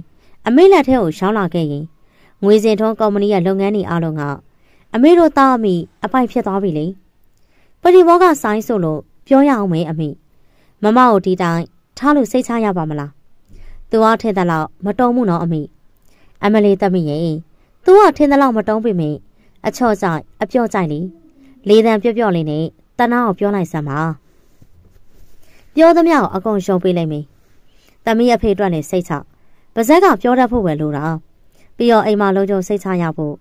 အမေလက်ထဲကိုရှောင်းလာခဲ့ရင်ငွေစင်ထုံးကုမ္ပဏီရဲ့လုပ်ငန်းတွေအားလုံးကအမေတို့သားအမိအပိုက်ဖြစ်သွားပြီလေပရိဘောကဆိုင်ဆိုလို့ပြောရအောင်မေအမိမမကိုဒီတိုင်း ထားလို့စိတ်ချရပါမလားသူကထင်တယ်လို့မတုံးဘူးနော်အမိအမလီတမိရဲ့သူကထင်တယ်လို့မတုံးပြီမေအချော့ကြိုက်အပြော့ကြိုက်လေလေးတန်ပြော့ပြော့လေးနဲ့တနာကိုပြောလိုက်စမ်းပါပြောသမျှကိုအကုန်ရှုံးပေးလိုက်မေတမီးအဖေအတွက်လည်းစိတ်ချပါဇက်ကပြောတတ်ဖို့ပဲလိုတာပြီးတော့အိမ်မှာလုံးကျုံစိတ်ချရဖို့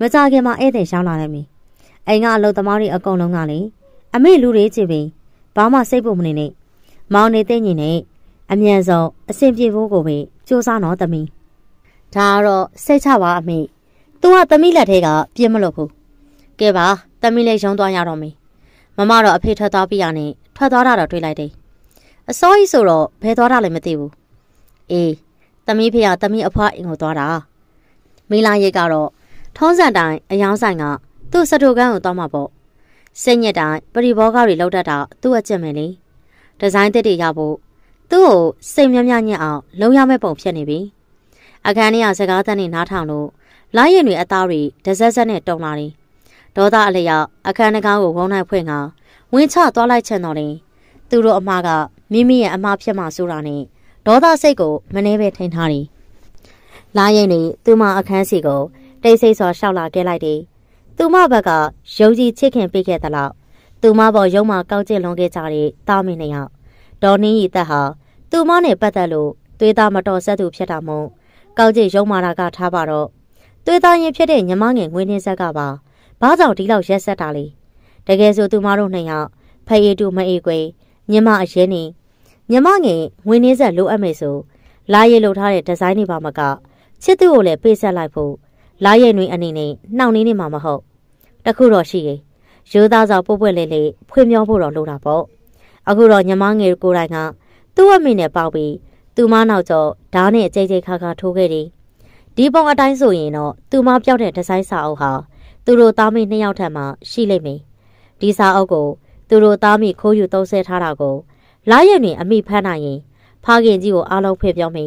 မကြခင်မှာဧည့်သည်ရောက်လာတယ်မင်းအိမ်ကအလုပ်သမားတွေအကုန်လုံးကလေအမေလူတွေကြည့်ပြီးဘာမှစိတ်ဖို့မနေနဲ့ မောင်နေသိညင်နဲ့အမြန်ဆုံးအဆင်ပြေဖို့ကိုပဲစူးစမ်းတော့သမီးဒါကတော့စိတ်ချပါအမေသူကသမီးလက်ထဲကပြင်းမလို့ဘူးကဲပါသမီးလေးရုံသွားရတော့မေမမတော့အဖေထွက်သွားပြီးရနဲ့ထွက်သွားတာတော့တွေ့လိုက်တယ်အစောကြီးဆိုတော့ဘယ်သွားတာလဲမသိဘူးအေးသမီးဖေကသမီးအဖွားအိမ်ကိုသွားတာမိလာရိတ်ကတော့ထုံးစံတိုင်းအယောင်းဆိုင်ကသူ့စတိုကန်းကိုသွားမှာပေါ့စိတ်ညစ်တိုင်းပရိဘောဂတွေလောက်တတ်တာသူ့အကျင့်မယ်လေ ဒီဇိုင်းတစ်တွေရဖို့သူ့ကိုစိတ်မြမြညံ့အောင်လုံရမဲ့ပုံဖြစ်နေပြီအခန်းထဲကစကားသံတွေနားထောင်လို့လာရင်တွေအသားတွေဒဇက်ဇက်နဲ့တုံလာတယ်ဒေါသအလျောက်အခန်းတကားကိုဝုန်းနိုင်ဖွင့်ကဝင်းချသွားလိုက်ချင်တော့တယ်သူတို့အမားကမိမိရဲ့အမားဖြစ်မှဆိုတာနဲ့ဒေါသစိတ်ကိုမနှဲပဲထိန်ထားတယ်လာရင်တွေသူမအခန်းစီကိုတိတ်ဆိတ်စွာရှောက်လာခဲ့လိုက်တယ်သူမဘက်ကယုံကြည်ချစ်ခင်ပေးခဲ့သလောက် သူမပေါ်ရုံမှကောက်ကျစ်လွန်ခဲ့ကြတဲ့တာမင်းနှစ်ယောက်ဒေါ်နင်းရီတက်ဟာသူမနဲ့ပတ်သက်လို့သွေးသားမတော်ဆက်သူဖြစ်တာမို့ကောက်ကျစ်ရုံမာတာကထားပါတော့သွေးသားရင်ဖြစ်တဲ့ညီမငယ်ငွေနှင်းဆက်ကပါဘာကြောင့်ဒီလောက်ရက်ဆက်တာလဲတကယ်ဆိုသူမတို့နှစ်ယောက်ဖအေးတူမအေးကွယ်ညီမအရင်နေညီမငယ်ငွေနှင်းဆက်လိုအပ်မယ်ဆိုလာရည်လုပ်ထားတဲ့ဒီဇိုင်းတွေပါမကချစ်သူကိုလည်းပေးဆက်လိုက်ဖို့လာရည်တွင်အနေနဲ့နှောင့်နှင်းနေမှာမဟုတ်တခုတော့ရှိရင် ရိုးသားစွာပို့ပွက်လေးလေးဖွင့်ပြောဖို့တော့လိုတာပေါ့အခုတော့ညီမငယ်ကိုယ်တိုင်ကသူ့အမိနဲ့ပေါက်ပြီးသူမနောက်ကျော်ဓားနဲ့ကြိတ်ကြိတ်ခါခါထိုးခဲ့တယ်ဒီပုံအတိုင်းဆိုရင်တော့သူမပြောက်တဲ့ဒီဇိုင်းစာအုပ်ဟာသူတို့သားမိနှစ်ယောက်ထက်မှရှိလိမ့်မယ်ဒီစာအုပ်ကိုသူတို့သားမိခိုးယူသုံးဆဲထားတာကိုလာရက်တွင်အမိဖမ်းနိုင်ရင်ဖခင်ကြီးကိုအားလုံးဖွင့်ပြောမိ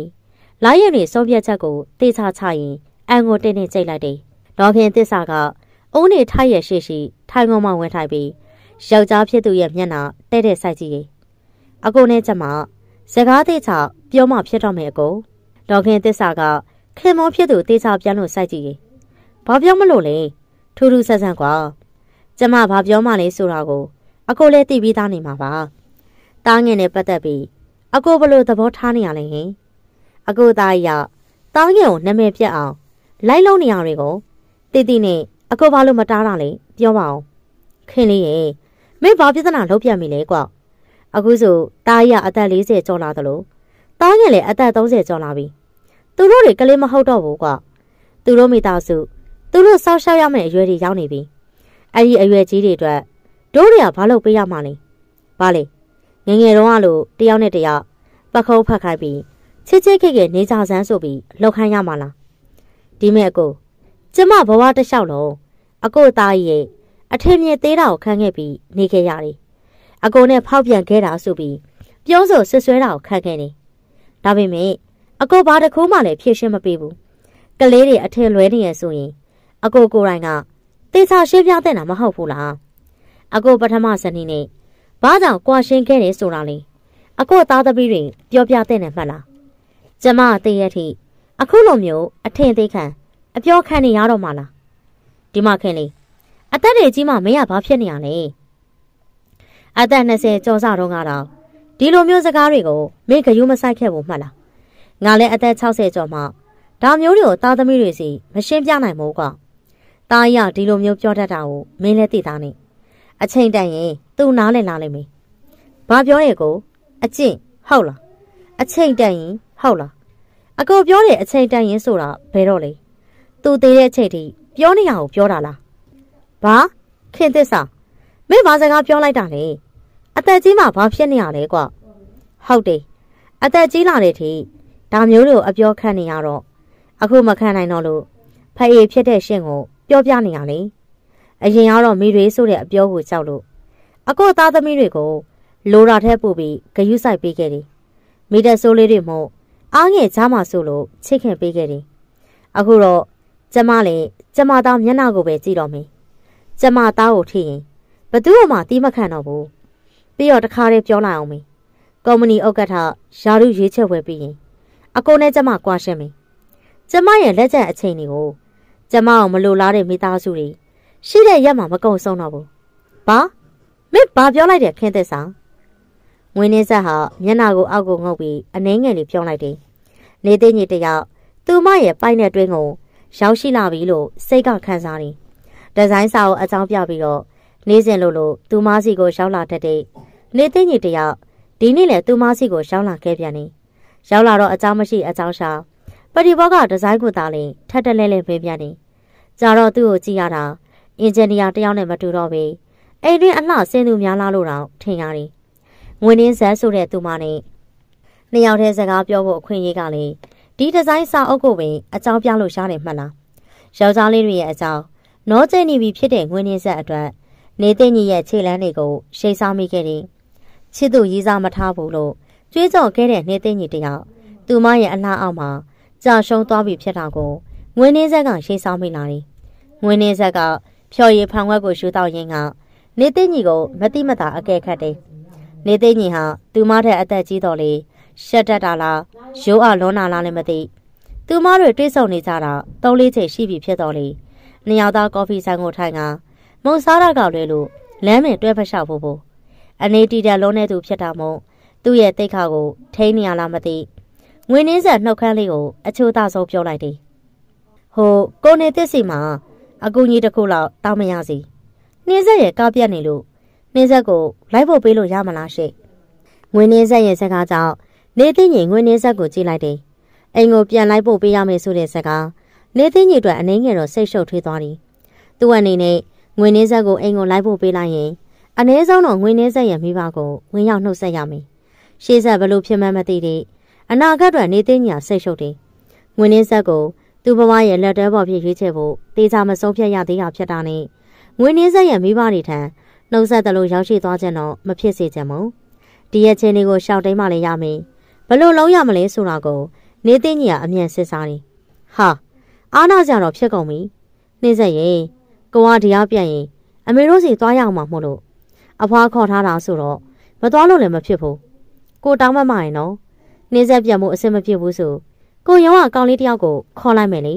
လာရက်တွင်ဆုံးဖြတ်ချက်ကိုတေချာချရင်အန်ကိုတင်းတင်းကြိတ်လိုက်တယ်ဒေါ်ခင်သစ္စာက အုံးနေထိုက်ရရှိရှိထိုင်ကုန်မှဝင်ထိုက်ပြီးယောက်ျားဖြစ်သူရဲ့မျက်နှာတဲ့တဲ့စိုက်ကြည့်ရင်အကိုနဲ့ကျမစကားသေးချပြောမှဖြစ်တော့မယ်အကိုဒေါ်ခင်သစ္စာကခင်မောဖြစ်သူတေချပြန်လို့စိုက်ကြည့်ရင်ဘာပြောမလို့လဲထူးထူးဆန်းဆန်းကွာကျမဘာပြောမှလဲဆိုတာကို အကိုလည်းသိပြီးသားနေမှာပါတားငင်နဲ့ပတ်သက်ပြီးအကိုဘလို့သဘောထားနေရလဲဟင်အကိုသားကြီးကတားငင်ကိုနာမည်ပြတ်အောင် လိုက်လုံးနေရတွေကိုတိတိနဲ့ အကိုဘာလို့မတားတာလဲပြောပါအောင်ခင်လေးရေမင်းဘာပြဿနာလုံးပြတ်မိလဲကွာအခုဆိုတားကြီးကအသက်40ကျော်လာသလိုတားငယ်လည်းအသက်30ကျော်လာပြီသူတို့တွေကလေးမဟုတ်တော့ဘူးကွာသူတို့မိသားစုသူတို့စောက်ရှောက်ရမယ့်အရွယ်တွေရောက်နေပြီအဲ့ဒီအရွယ်ကြီးတွေအတွက်တို့တွေကဘာလို့ပေးရမှာလဲဘာလဲငငယ်တုန်းကလို့တယောက်နဲ့တယောက်ပခုံးဖတ်ခိုင်းပြီးချစ်ချစ်ခေခေနေကြဆန်းဆိုပြီးလှုပ်ခိုင်းရမှာလားဒီမဲ့အကို ကျမဘဝတစ်လျှောက်လုံးအကိုသားကြီးရဲ့အထင်မြင်သေးတာကိုခံခဲ့ပြီးနေခဲ့ရတယ်အကိုနဲ့ဖောက်ပြန်ခဲ့တာဆိုပြီးပြောဆိုဆွဆွဲတာကိုခံခဲ့နေဒါပေမဲ့အကိုဘာတစ်ခုမှလည်းဖြည့်ရှင်းမပေးဘူးကလေးတွေအထင်လွဲနေရဆိုရင်အကိုကိုယ်တိုင်ကတေချာရှင်းပြတဲ့တာမဟုတ်ဘူးလားအကိုပထမဇနီးနဲ့ဘာကြောင့်ကွာရှင်းခဲ့တယ်ဆိုတာလေအကိုသားသမီးတွေပြောပြတဲ့နဲ့မှတ်လားကျမတည့်ရထိအခုလိုမျိုးအထင်သေးခံ အပြောခံနေရတော့မှလားဒီမှာခင်လေးအသက်တွေကြီးမှမင်းကဘာဖြစ်နေရလဲအသက်20ကျော်စတော့ကတော့ဒီလိုမျိုးစကားတွေကိုမင်းကယူမဆိုင်ခဲ့ဘူးမှတ်လားငါလည်းအသက်60ကျော်မှဒါမျိုးတွေကိုသားသမီးတွေစီမရှင်းပြနိုင်ဘူးကွာတားရဒီလိုမျိုးပြောတတ်တာကိုမင်းလည်းသိသားနေအချိန်တန်ရင်သူ့နားလည်လာလိမ့်မယ်ဘာပြောရဲ့ကိုအကျင့်ဟုတ်လားအချိန်တန်ရင်ဟုတ်လားအကိုပြောတဲ့အချိန်တန်ရင်ဆိုတာဘယ်တော့လဲ သူသေးတဲ့အချိန်ထိပြောနေရအောင်ပြောတာလားဘာခင်သစ္စာမင်းဘာစကားပြောလိုက်တာလဲအသက်ကြီးမှဘာဖြစ်နေရလဲကွဟုတ်တယ်အသက်ကြီးလာတဲ့ထိဒါမျိုးတွေကိုအပြောခံနေရတော့အခုမခံနိုင်တော့လို့ဖအေးဖြစ်တဲ့ရှင်ကိုပြောပြနေရလေအရင်ကတော့မိတွေဆိုတဲ့အပြောကိုကြောက်လို့အကောသားသမီးတွေကိုလိုရာထဲပို့ပြီးဂယုစိုက်ပေးခဲ့တယ်မိတဲ့ဆိုးလေးတွေမို့အားငယ်ချားမှဆိုလို့ချစ်ခင်ပေးခဲ့တယ်အခုတော့ ကျမလည်းကျမသားမျက်နှာကိုပဲကြည့်တော့မယ်ကျမသားကိုထိရင်ဘသူ့မှတီးမခံတော့ဘူးပြီးတော့တခါတည်းပြောလိုက်အောင်မေကုမ္ပဏီဥက္ကဋ္ဌယာရုရွေးချက်ဝယ်ပြီးရင်အကိုနဲ့ကျမကွာရှင်းမေကျမရဲ့လက်ချက်အချိန်တွေကိုကျမအောင်မလိုလားတဲ့မိသားစုတွေရှိတဲ့ရက်မှာမကုံဆုံးတော့ဘူးဘာမင်းဘာပြောလိုက်တယ်ခင်းသက်ဆောင်ငွေနှင်းဆက်ဟာမျက်နာကိုအောက်ကိုငုပ်ပြီးအနှဲငယ်လေးပြောလိုက်တယ်နေသိညစ်တယောက်သူမရဲ့ပိုက်နဲ့တွင်းကို ရောက်ရှိလာပြီလို့စိတ်ကခံစားတယ်ဒီဇိုင်းစာကိုအကြောင်းပြပြီးတော့နေ့စဉ်လိုလိုသူမစီကိုရောက်လာတတ်တဲ့နေသိညစ်တယောက်ဒီနေ့လည်းသူမစီကိုရောက်လာခဲ့ပြန်တယ်ရောက်လာတော့အကြောင်းမရှိအကြောင်းရှာပတိဘောကဒီဇိုင်းကိုသာလင်ထပ်တလဲလဲပေးပြန်တယ်ကြာတော့သူ့ကိုကြည့်ရတာအင်ဂျင်နီယာတယောက်နဲ့မတူတော့ပဲအိမ်တွင်းအလှဆင်းသူများလားလို့တော့ထင်ရတယ်ငွေနှင်းဇက်ဆိုတဲ့သူမနဲ့နှစ်ယောက်တည်းစကားပြောဖို့အခွင့်အရေးကလည်း ဒီဒီဇိုင်းစာအုပ်ကိုပင်အကြောင်းပြလို့ရတယ်မှတ်လားယောက်ျားလေးတွေရဲ့အကြောင်းနောကျနေပြီဖြစ်တဲ့ငွေနှင်းဇက်အတွက်နေသိညီရဲ့ခြေလမ်းတွေကိုရှိဆောင်မိခဲ့တယ်ချစ်သူရီးစားမထားဘူးလို့ကြွေးကြော်ခဲ့တဲ့နေသိညီတယောက်သူမရဲ့အလားအောက်မှာကြာရှုံးသွားပြီဖြစ်တာကိုငွေနှင်းဇက်ကရှိဆောင်မိလာတယ်ငွေနှင်းဇက်ကဖြော်ရည်ဖောင်ဝက်ကိုရှူတော့ရင်းကနေသိညီကိုမတိမတာအကဲခတ်တယ်နေသိညီဟာသူမထက်အသက်ကြီးတော်လေ ရှက်တတ်တာလားရိုးအလွန်နာလားလည်းမသိသူမတွေတွေးဆုံနေကြတာသုံးလေးချိန်ရှိပြီဖြစ်တော်လေနှစ်ယောက်သားကော်ဖီဆိုင်ကိုထိုင်ကမုံစားရကလွဲလို့လမ်းမင်တွဲဖက်လျှောက်ဖို့ဖို့အနေတီတက်လုံးနေသူဖြစ်တာမို့သူ့ရဲ့တိတ်ခါကိုထိန်းနေရလားမသိငွေနှင်းဆက်နှုတ်ခမ်းလေးကိုအချိုးသားဆုံးပြောလိုက်တယ်ဟိုကိုနေသစ်စီမှာအကူကြီးတစ်ခုလောက်တောင်းမရစီနှင်းဆက်ရဲ့ကားပြတ်နေလို့နှင်းဆက်ကိုလိုက်ဖို့ပေးလို့ရမလားရှိငွေနှင်းဆက်ရဲ့စကားကြောင့် နေသိငိငွေနှင်းဆက်ကိုကြည့်လိုက်တယ်အိမ်ကိုပြန်လိုက်ဖို့ပေးရမယ်ဆိုတဲ့စကားနေသိငိအတွက်အနေငယ်တော့စိတ်ရှုပ်ထွေးသွားတယ်သူ့အနေနဲ့ငွေနှင်းဆက်ကိုအိမ်ကိုလိုက်ဖို့ပေးလိုက်ရင်အနည်းဆုံးတော့ငွေနှင်းဆက်ရဲ့မိဘကိုဝင်ရောက်နှုတ်ဆက်ရမယ်ရှေးဆက်ဘလို့ဖြစ်မှန်းမသိတဲ့အနာဂတ်အတွက်နေသိညာစိတ်ရှုပ်တယ်ငွေနှင်းဆက်ကိုသူ့ဘဝရဲ့လက်တဲပေါ်ဖြစ်ရွေးချယ်ဖို့တေချာမဆုံးဖြတ်ရသေးတာဖြစ်တာနဲ့ငွေနှင်းဆက်ရဲ့မိဘတွေထံနှုတ်ဆက်တယ်လို့ရောက်ရှိသွားခြင်းတော့မဖြစ်စေချင်ဘူးဒီရဲ့ချင်းတွေကိုရှောက်တိန်မှလည်းရမယ် ဘလို့လုံးရမလဲဆိုတာကိုနေသိညီကအမြန်စစ်စားတယ်ဟာအားနာကြတော့ဖြစ်ကုန်ပြီနှင်းဆက်ရဲ့ကိုကဒီအောင်ပြန်ရင်အမေတို့စီသွားရအောင်မှမို့လို့အဖွားခေါ်ထားတာဆိုတော့မသွားလို့လည်းမဖြစ်ဘူးကိုတောင်းမမရင်နော်နှင်းဆက်ပြန်မှုအဆင်မပြေဘူးဆိုကိုရောကကောင်းလေးတယောက်ကိုခေါ်လိုက်မယ်လေ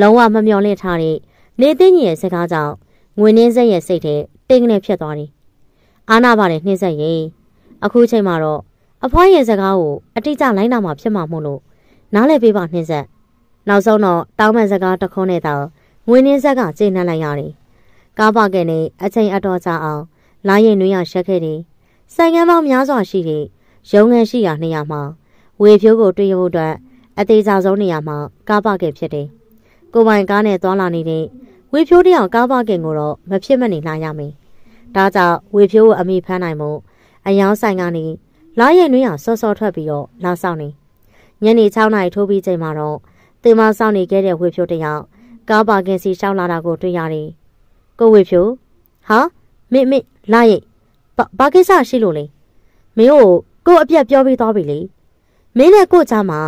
လုံးဝမမျော်လင့်ထားတဲ့နေသိညီရဲ့စကားကြောင့်ငွေနှင်းဆက်ရဲ့စိတ်ထဲတင်းကနေဖြစ်သွားတယ်အာနာပါနဲ့နှင်းဆက်ရဲ့အခုချိန်မှာတော့ အဖွားရဲ့စကားကိုအတိအကျလိုင်းနာမှာဖြစ်မှာမို့လို့နားလည်ပေးပါနှင်းဆက်နောက်ဆုံးတော့တောင်းပန်စကားတခွန်းနဲ့တောင်ငွေနှင်းဆက်ကကျိနှံ့လိုက်ရတယ်ကားပါကဲနဲ့အချိန်အတော်ကြာအောင်လာရင်နွေးရရှက်ခဲ့တယ်ဆိုင်ကမ်းပေါင်းများစွာရှိတဲ့ရုံငန်းရှိရာနေရာမှာဝေဖြိုးကိုတွေ့ရဖို့အတွက်အသေးစားဆုံးနေရာမှာကားပါကဲဖြစ်တယ်ကိုပိုင်ကားနဲ့သွားလာနေတဲ့ဝေဖြိုးတယောက်ကားပါကဲကိုတော့မဖြစ်မနေလာရမယ်ဒါကြောင့်ဝေဖြိုးကိုအမိဖမ်းနိုင်မှုအယောင်ဆိုင်ကနေ လာရင်နွေးရစောစောထွက်ပြီးတော့လာဆောင်နေညနေ6နာရီထိုးပြီးချိန်မှာတော့တင်မဆောင်နေခဲ့တဲ့ဝေဖြိုးတယောက်ကားပါကင်စီရှောင်းလာတာကိုတွေ့ရတယ်ကိုဝေဖြိုးဟာမင်းမင်းလာရိတ်ဘာကိစ္စရှိလို့လဲမင်းကိုကိုအပြက်ပြောပြီးသွားပြီလေမင်းနဲ့ကိုချာမှာ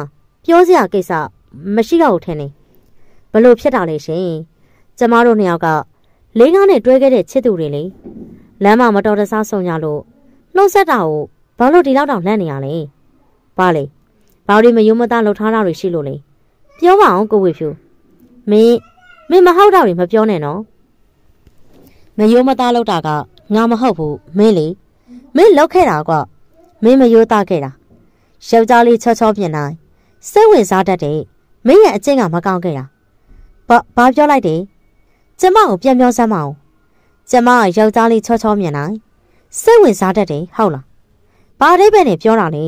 ပြောစရာကိစ္စမရှိတော့ဘူးထင်နေဘလို့ဖြစ်တာလဲရှင်ကျမတို့နှစ်ယောက်ကလေးကားနဲ့တွဲခဲ့တဲ့ချစ်သူတွေလေလမ်းမှာမတော်တဆဆုံကြလို့နှုတ်ဆက်တာကို ဘာလို့ဒီလောက်တောင်လန့်နေရလဲဘာလဲဘာလို့မယုံမသားလှုပ်ထားတာတွေရှိလို့လဲပြောပါအောင်ကိုဝေဖြူမင်းမင်းမဟုတ်တာတွေမပြောနဲ့နော်မယိုးမသားလောက်တာကငါမဟုတ်ဘူးမင်းလေမင်းလောက်ခဲ့တာကွမင်းမယိုးသားခဲ့တာယောက်ျားလေးချောချောပြင်တိုင်းစိတ်ဝင်စားတတ်တယ်မင်းရဲ့အကျင့်ကမကောင်းခဲ့တာဘာဘာပြောလိုက်တယ်ကျမကိုပြန်ပြောစမ်းမအောင်ကျမကယောက်ျားလေးချောချောမြင်တိုင်းစိတ်ဝင်စားတတ်တယ်ဟုတ်လား ဘာအိဗယ်နဲ့ပြောတာလဲ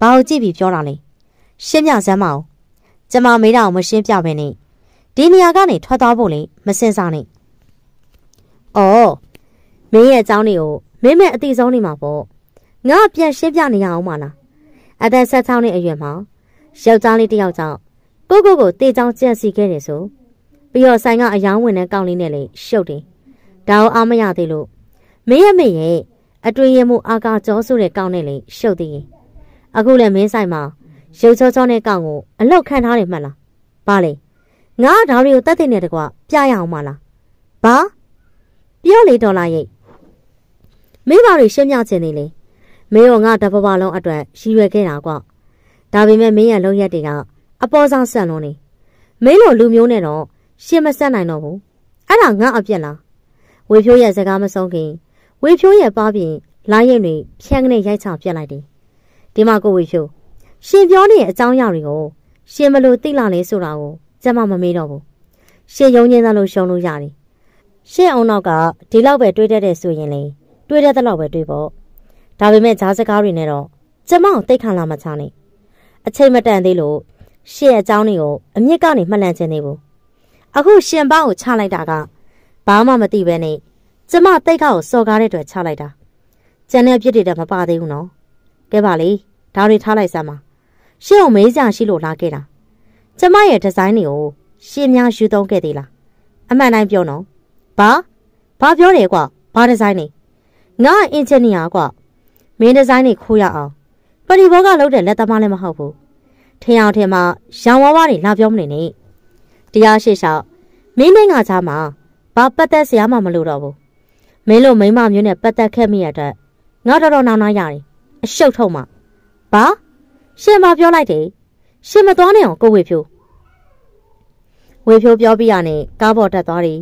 ဘာကိုကြည့်ပြီးပြောတာလဲရှင်းပြစမ်းမအောင်ကျမမေးတာကိုမရှင်းပြဘဲနဲ့ဒီနေရာကနေထွက်သွားဖို့လေမစင်စားနဲ့။အော်မင်းရဲ့အကြောင်းတွေကိုမင်းမဲ့အတိဆုံးနေမှာပေါ့။ငါပြန်ရှင်းပြနေရအောင်မလား။အသက်ဆက်ချောင်းနဲ့အရွယ်မှာယောက်ျားလေးတယောက်ကြောင့်ကိုကိုကိုတေးချောင်းကြက်စီခဲ့တယ်ဆိုပြီးတော့ဆိုင်ကအယောင်းဝင်တဲ့ကောင်းလေးနဲ့လေရှုပ်တယ်။ဒါအောင်အားမရသေးလို့မင်းရဲ့မင်းရဲ့ အတွင်ရမှုအာကာကြောဆိုတဲ့ကောင်းနဲ့လေရှုပ်သေးရင်အခုလည်းမင်းဆိုင်မှာရုပ်ချောချောနဲ့ကောင်းကိုအလောက်ခံထားတယ်မှတ်လား။ဘာလဲ။ငါဒါတွေကိုတတ်တဲ့နဲ့တကွပြရအောင်မလား။ဘာပြောလေဒေါ်လာရိတ်မင်းဘာတွေရှင်းပြချင်နေလဲမင်းရောငါတပပလုံးအတွက်ရည်ရွယ်ခဲ့တာကွာဒါပေမဲ့မင်းရဲ့လုံရက်တွေကအပေါ်ဆောင်ဆက်လုံးနေမင်းလိုလူမျိုးနဲ့တော့ရှင်းမဆက်နိုင်တော့ဘူးအဲ့ဒါငါအပြက်လားဝေဖြိုးရဲ့စကားမဆုံးခင် ဝေဖြိုးရဲ့ပါပြင်လိုင်းရင်တွေဖြန်းကနေရိုက်ချပြက်လိုက်တယ်ဒီမှာကိုဝေဖြိုးရှင်ပြောနေတဲ့အကြောင်းအရာတွေကိုရှင်မလို့သိလာလဲဆိုတာကိုကျမမမေးတော့ဘူးရှင်ယုံညင်းသလိုရှုံလို့ရတယ်ရှင့်အောင်နောက်ကဒီလောက်ပဲတွေးတတ်တဲ့ဆိုရင်လေတွေးတတ်တဲ့လောက်ပဲတွေးပေါ့ဒါပေမဲ့ဈာစကားတွေနဲ့တော့ကျမကိုတိတ်ခါလာမှချနေအချိန်မတန်သေးလို့ရှင့်အကြောင်းတွေကိုအမြင့်ကနေမှတ်လန့်ခြင်းနေဘူးအခုရှင်ပန်းကိုချလိုက်တာကဘာမှမသိပဲနဲ့ ကျမတိတ်ခါကိုစော်ကားတဲ့အတွက်ချလိုက်တာကျန်တဲ့အပြစ်တွေတော့မပါသေးဘူးနော်ကဲပါလေဒါတွေထားလိုက်စမ်းပါရှင့်ကိုမေးကြရှိလို့လာခဲ့တာကျမရဲ့ဒီဇိုင်းတွေကိုရှင်းများယူသုံးခဲ့သေးလားအမှန်တိုင်းပြောနော်ဘာဘာပြောတယ်ကွာဘာဒီဇိုင်းနေငါအင်ဂျင်နီယာကွာမင်းဒီဇိုင်းနေခိုးရအောင်ပရိဘောကလုပ်တဲ့လက်သမားလည်းမဟုတ်ဘူးထင်အောင်ထင်မှရောင်ဝါးဝါးတွေလာပြောမနေနဲ့တရားရှိလျှောက်မင်းနိုင်ငံသားမှာဘာပတ်သက်စရာမှမလိုတော့ဘူး မင်းလိုမိမမျိုးနဲ့ပတ်သက်ခဲ့မိရတဲ့ငါတော်တော်နောင်နာရတယ်အရှုပ်ထုံမှဘာရှင်မပြောလိုက်တယ်ရှင်မသွားနိုင်အောင်ကိုဝေဖြိုးဝေဖြိုးပြောပြရနဲ့ကားပေါ်တက်သွားတယ်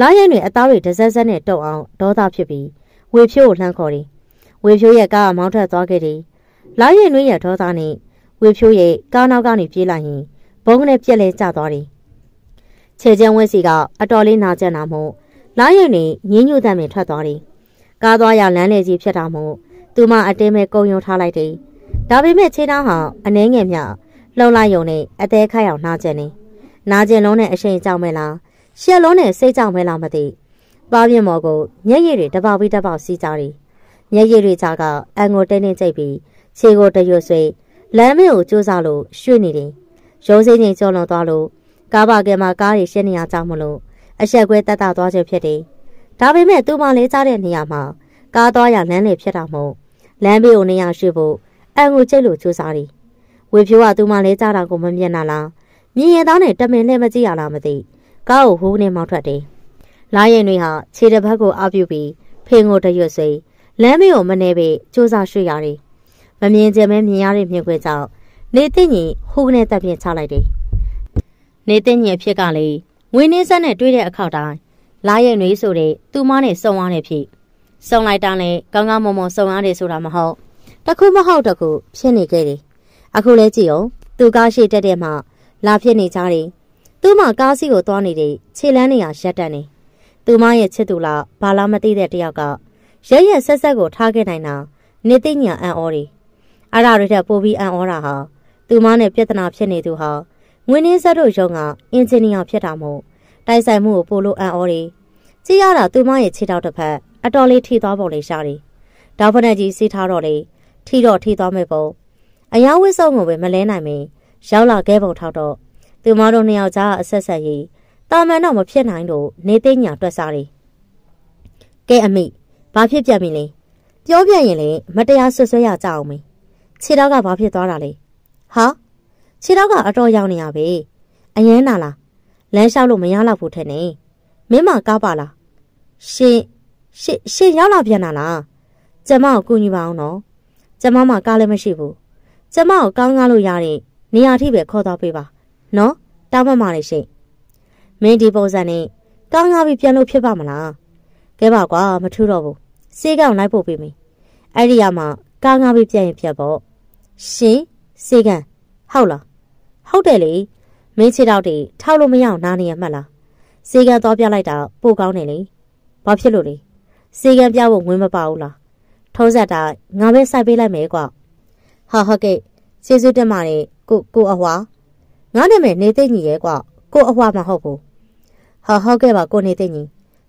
လာရင်တွေအသားတွေဒဇက်ဇက်နဲ့တုပ်အောင်ဒေါသဖြစ်ပြီးဝေဖြိုးကိုလှမ်းခေါ်တယ်။ဝေဖြိုးရဲ့ကားကမောင်းထွက်သွားခဲ့တယ်။လာရင်တွေရဲ့ဒေါသနဲ့ဝေဖြိုးရဲ့ကားနောက်ကနေပြေးလိုက်ရင်ဘုံနဲ့ပြက်လဲကျသွားတယ်။ခြေကျန်းဝက်စီကအတော်လေးနာကျင်တာမို့ လာရင်တွေငင်းညွတ်တမ်းပင်ထွက်သွားတယ်။ကားသွားရလမ်းလေကြီးဖြစ်တာမို့သူမအတင်းမဲ့ကုံယုံထားလိုက်တယ်။ဒါပေမဲ့ခြေထောက်ဟာအနှဲငယ်မြလှုံလိုက်ယုံနဲ့အသေးခိုက်အောင်နာကျင်နေ။နာကျင်လုံးနဲ့အရှိန်ကြောက်မဲ့လားရှက်လုံးနဲ့စိတ်ကြောင့်ပဲလားမသိပါပြင်းမော်ကိုညက်ရည်တွေတပေါက်ပြီးတပေါက်စီးကြတယ်ညက်ရည်တွေကြားကအန်ကိုတင်းတင်းကျိတ်ပြီးခြေကိုတရွဆွေးလမ်းမေကိုကျိုးစားလို့ရွှေ့နေတယ်ရုံးစိမ့်ချိန်ကျော်လွန်သွားလို့ကားပါကဲမှာကားတွေရှင်းနေရကြောင်းမလို့ အဆက်ကွဲတက်တာသွားခြင်းဖြစ်တယ်ဒါပေမဲ့သူမလေးကြားတဲ့နေရာမှာကားသွားရလမ်းလေဖြစ်တာမို့လမ်းဘေးကိုနေရာရွှေ့ဖို့အန်ကိုကျိတ်လို့ကျိုးစားတယ်ဝေဖြိုးကသူမလေးကြားတာကိုမမြင်နာလားမြင်ရသားနဲ့တမင်နဲ့မကြည့်ရလားမသိကားကိုဟိုးနဲ့မောင်းထွက်တယ်။လာရင်တွေဟာခြေတစ်ဖက်ကိုအပြုတ်ပြီးဖေငိုတရွတ်စိလမ်းမေကိုမနေပေစူးစမ်းရွှေ့ရတယ်။မမြင်ကြမဲမြင်ရတဲ့မြင်ခွေကြောင့်နေသိညင်ဟိုးနဲ့တက်ပြင်းချလိုက်တယ်။နေသိညင်ဖြစ်ကလေ ငွေနှင်းဆက်နဲ့တွေးတဲ့အခါတိုင်းလာရင်တွေဆိုတဲ့သူမနဲ့စုံရတဲ့ဖြစ်စုံလိုက်တာနဲ့ကောင်းကောင်းမွန်မွန်စုံရတယ်ဆိုတာမဟုတ်တခုမဟုတ်တခုဖြစ်နေခဲ့တယ်။အခုလဲကြည့်အောင်သူကားရှိတက်တဲ့မှလာဖြစ်နေကြတယ်။သူ့မကားစီးကိုသွားနေတဲ့ခြေလန်းနေရရက်တက်နေသူမရဲ့ချစ်သူလားဘာလားမသိတဲ့တယောက်ကရဲရဲဆက်ဆက်ကိုထားခဲ့နိုင်တာနေသိညာအံ့ဩတယ်အဲ့ဒါတွေထက်ပိုပြီးအံ့ဩတာဟာသူမနဲ့ပြဿနာဖြစ်နေသူဟာ ငွေနှင်းဆက်တို့ရုံကအင်ဂျင်နီယာဖြစ်တာမို့တိုက်ဆိုင်မှုကိုပိုလို့အံ့ဩတယ်ကြည့်ရတာသူမရဲ့ခြေထောက်တစ်ဖက်အတော်လေးထိသွားပုံလေးရှာတယ်တောက်ဖက်နဲ့ကြီးစီးထားတော့လေထိတော့ထိသွားမဲ့ပုံအယောင်ဝစ်စုံကိုပဲမလဲနိုင်မင်းရောက်လာခဲ့ပုံထောက်တော့သူမတို့နှစ်ယောက်ကြားအဆက်ဆက်ရေးတာမန်တော့မဖြစ်နိုင်လို့နေသိညာတွက်စားတယ်။ကဲအမိဘာဖြစ်ပြန်ပြီလဲ။ပြောပြရင်လေမတရားဆွဆွဲရကြအောင်မေ။ခြေတော့ကဘာဖြစ်သွားတာလဲ။ဟာ ခြေတော့ကအတော်ရောက်နေရပဲ။အရန်နာလား။လမ်းလျှောက်လို့မရတော့ဘူးထက်နေ။မင်းမကားပါလား။ရှင်ရှင်ရှင်ရောက်လာပြန်လာလား။ကျမကိုကူညီပါအောင်နော်။ကျမမှကားလည်းမရှိဘူး။ကျမကိုကောင်းကားလို့ရတဲ့နေရာထိပဲခေါ်တော့ပေးပါ။နော်တောင်းမမလေးရှိမင်းဒီပုံစံနဲ့ကားငါပြီးပြန်လို့ဖြစ်ပါမလားကဲပါကွာမထူးတော့ဘူးစေးကောင်လိုက်ပို့ပေးမယ်အဲ့ဒီရမှာကားငါပြီးပြန်ရင်ဖြတ်ပေါ့ရှင်စေးကန်ဟုတ်လား ဟုတ်တယ်လေမင်းချစ်တော့တွေထောက်လို့မရအောင်နားနေရမှတ်လားစေးကန်သွားပြလိုက်တာပို့ကောင်းတယ်လေဘာဖြစ်လို့လဲစေးကန်ပြဖို့ဝင်မပါဘူးလားထုံးစက်တာငါပဲစိုက်ပေးလိုက်မယ်ကွာဟာဟုတ်ကဲ့ကျေးဇူးတင်ပါတယ်ကိုကိုအဟွာငါနာမည်နေသိညီရဲ့ကွာကိုအဟွာမဟုတ်ဘူးဟာဟုတ်ကဲ့ပါကိုနေသိညီ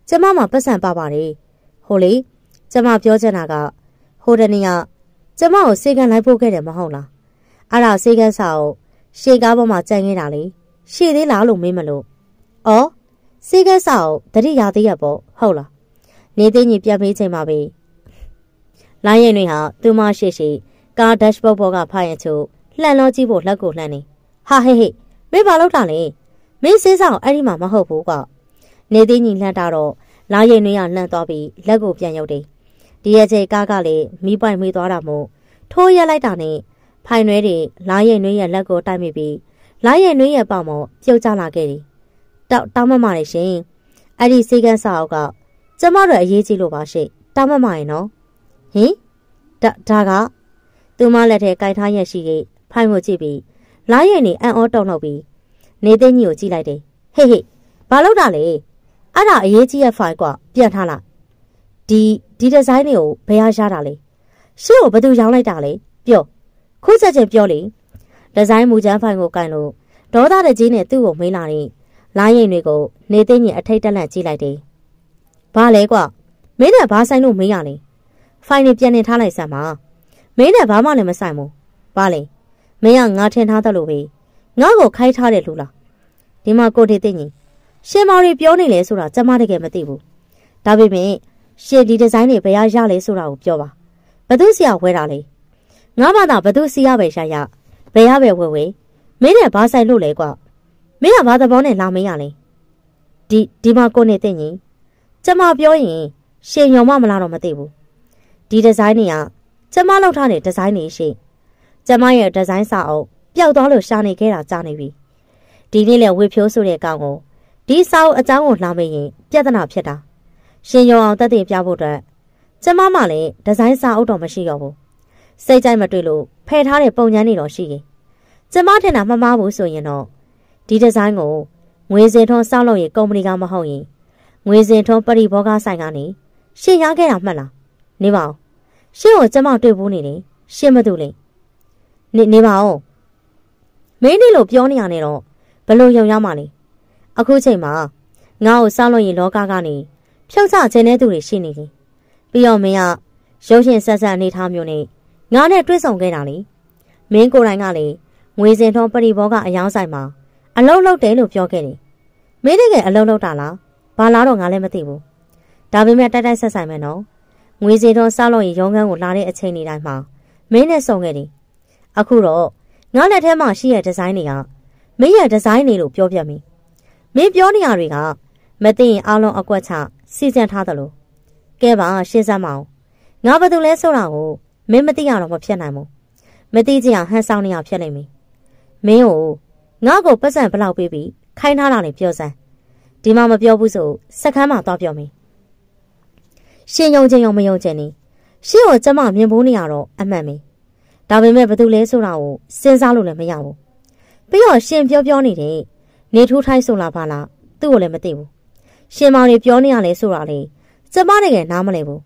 ကျမမှပတ်စံပါပါတယ်ဟိုလေကျမပြောချင်တာကဟိုတနေ့ကကျမကိုစေကန်လိုက်ဖို့ခဲ့တယ်မဟုတ်လားအဲ့ဒါစေကန်စာကို ရှေကားပေါ်မှာကြံခဲ့တာလေရှေသေးလားလို့မေးမလို့ဩစေကန်စာကိုတတိယသေးရပေါ့ဟုတ်လားနေသိညီပြန်ပေးချိန်မှာပဲလိုင်းရင်တွေဟာသူမရှိရှိကားဒက်ရှ်ဘုတ်ဘောကဖားရင်ချို့လှန်လောကြည့်ဖို့လက်ကိုလှမ်းနေဟာဟေးဟေးမင်းဘာလုပ်တာလဲမင်းစေးဆောင်အဲ့ဒီမှာမဟုတ်ဘူးကွာနေသိညီလှမ်းတာတော့လာရင်တွေကလှမ်းသွားပြီးလက်ကိုပြန်ရုပ်တယ်ဒီရဲ့ချိန်ကားကလည်းမိပိုင်မေးသွားတာမို့ထိုးရက်လိုက်တာနဲ့ ဖိုင်နွဲတွေလာရင်နွေးရဲ့လက်ကိုတိုက်မိပြီးလာရင်နွေးရဲ့ပေါင်မော်ပြုတ်ကျလာခဲ့တယ်တောက်တောင်းမမလေးရှင်အဲ့ဒီစေကန်းစာအုပ်ကကျမတို့အရေးကြီးလို့ပါရှိတောင်းမမရင်နော်ဟင်ဒါဒါကသူမလက်ထဲကြိုက်ထားရရှိခဲ့ဖိုင်ကိုကြည့်ပြီးလာရင်နေအံ့ဩတုန်လှုပ်ပြီးနေသိန်းကြီးကိုကြည့်လိုက်တယ်ဟေးဟေးဘာလုပ်တာလဲအဲ့ဒါအရေးကြီးရဲ့ဖိုင်ကွာပြန်ထားလိုက်ဒီဒီဒီဇိုင်းတွေကိုဘယ်ဟာရတာလဲရှင့်ကိုဘယ်သူရောင်းလိုက်တာလဲပြော ခုချက်ချင်းပြောလေဒီဇိုင်းမူချမ်းဖိုင်ကိုကန်လို့ဒေါသတကြီးနဲ့သူ့ကိုမေးလာတယ်လိုင်းရင်တွေကိုနေသိညင်အထိတ်တက်လက်ကြည့်လိုက်တယ်ဘာလဲကွာမင်းနဲ့ဘာဆိုင်လို့မေးရလဲဖိုင်နေပြန်နေထားလိုက်စမ်းပါမင်းနဲ့ဘာမှလည်းမဆိုင်ဘူးဘာလဲမင်းကငါထင်ထားတယ်လို့ပဲငါ့ကိုခိုင်းထားတယ်လို့လားဒီမှာကိုတေသိညင်ရှင်မောင်တွေပြောနေလဲဆိုတာကျမတကယ်မသိဘူးဒါပေမဲ့ရှင်ဒီဒီဇိုင်းတွေဘယ်ရရလဲဆိုတာကိုပြောပါဘသူစီရဝဲတာလဲ ငါမှသာဘသူစီရပဲရှာရဘယ်ရပဲဝဲဝဲမင်းနဲ့ဘာဆိုင်လို့လဲကွာမင်းကဘာသဘောနဲ့လာမင်းရလဲဒီဒီမှာကိုနေသိညင်ကျမပြောရင်ရှင်ယုံမမလားတော့မသိဘူးဒီဒီဇိုင်းတွေကကျမလောက်ထားတဲ့ဒီဇိုင်းတွေရှိကျမရဲ့ဒီဇိုင်းစာအုပ်ပျောက်သွားလို့ရှာနေခဲ့တာကြားနေပြီဒီနေ့လေဝေဖြိုးဆိုတဲ့ကောင်ကိုဒီစာအုပ်အကြောင်းကိုလှမ်းမရင်ပြဿနာဖြစ်တာရှင်ရုံအောင်တက်တည်ပြဖို့အတွက်ကျမမှလည်းဒီဇိုင်းစာအုပ်တော့မရှိတော့ဘူး စိတ်ကြိုက်မတွေ့လို့ဖယ်ထားတဲ့ပုံညမ်းတွေတော့ရှိရင်ကျမထင်တာမမှားဘူးဆိုရင်တော့ဒီဒီဇိုင်းကိုငွေစင်ထွန်းစောက်လို့ရကုမ္ပဏီကမဟုတ်ရင်ငွေစင်ထွန်းပရိဘောဂဆိုင်ကနေရှင်ရခဲ့တာမှတ်လားနေပါအောင်ရှင့်ကိုကျမတွေ့ဘူးနေတယ်ရှင့်မသူလေနေနေပါအောင်မင်းနေလို့ပြောနေရနေတော့ဘလို့ယုံရမှာလဲအခုချိန်မှာငါ့ကိုစောက်လို့ရင်လောကကနေဖြုတ်ချခြင်းတဲ့သူတွေရှိနေတယ်ပြီးတော့မင်းကရုပ်ရှင်ဆက်ဆက်အနေထားမျိုးနဲ့ ငါနဲ့တွေ့ဆုံခဲ့တာလေမင်းကိုယ်တိုင်ကလေငွေစင်ထုံးပရိဘောကအယောင်းဆိုင်မှာအလုံးလုံးတယ်လို့ပြောခဲ့တယ်မင်းတကယ်အလုံးလုံးတာလားဘာလားတော့ငါလည်းမသိဘူးဒါပေမဲ့တိုက်တိုက်ဆက်ဆိုင်မယ်နော်ငွေစင်ထုံးစောက်လို့ရင်ရုံးခန်းကိုလာတဲ့အချိန်တွေတိုင်းမှာမင်းနဲ့ဆုံခဲ့တယ်အခုတော့ငါလက်ထဲမှာရှိတဲ့ဒီဇိုင်းတွေကမင်းရဲ့ဒီဇိုင်းတွေလို့ပြောပြမင်းမင်းပြောနေရတွေကမသိရင်အားလုံးအကွက်ချစီစဉ်ထားသလိုကဲပါရှင်းစမ်းမအောင်ငါဘာလို့လဲဆိုတာကို မင်းမသိရတော့မဖြစ်နိုင်ဘူးမသိကြအောင်ဟန်ဆောင်နေအောင်ဖြစ်နေပြီမင်းကိုငါ့ကိုပတ်စံဘလောက်ပေးပြီးခိုင်းထားတာလည်းပြောစမ်းဒီမှာမပြောဘူးဆိုစက်ခန်းမှာသွားပြောမင်းရှင်ယုံချင်းယုံမယုံချင်းနေရှင်းကိုကျမမြင်ဖို့နေရတော့အမှန်ပဲဒါပေမဲ့ဘာလို့လဲဆိုတာကိုစဉ်းစားလို့လည်းမရဘူးပြီးတော့ရှင်ပြောပြောနေတယ်နေထိုးထိုင်းဆိုလာပါလားသူ့ကိုလည်းမသိဘူးရှင်မောင်တွေပြောနေရလဲဆိုတာလေကျမတကယ်နားမလည်ဘူး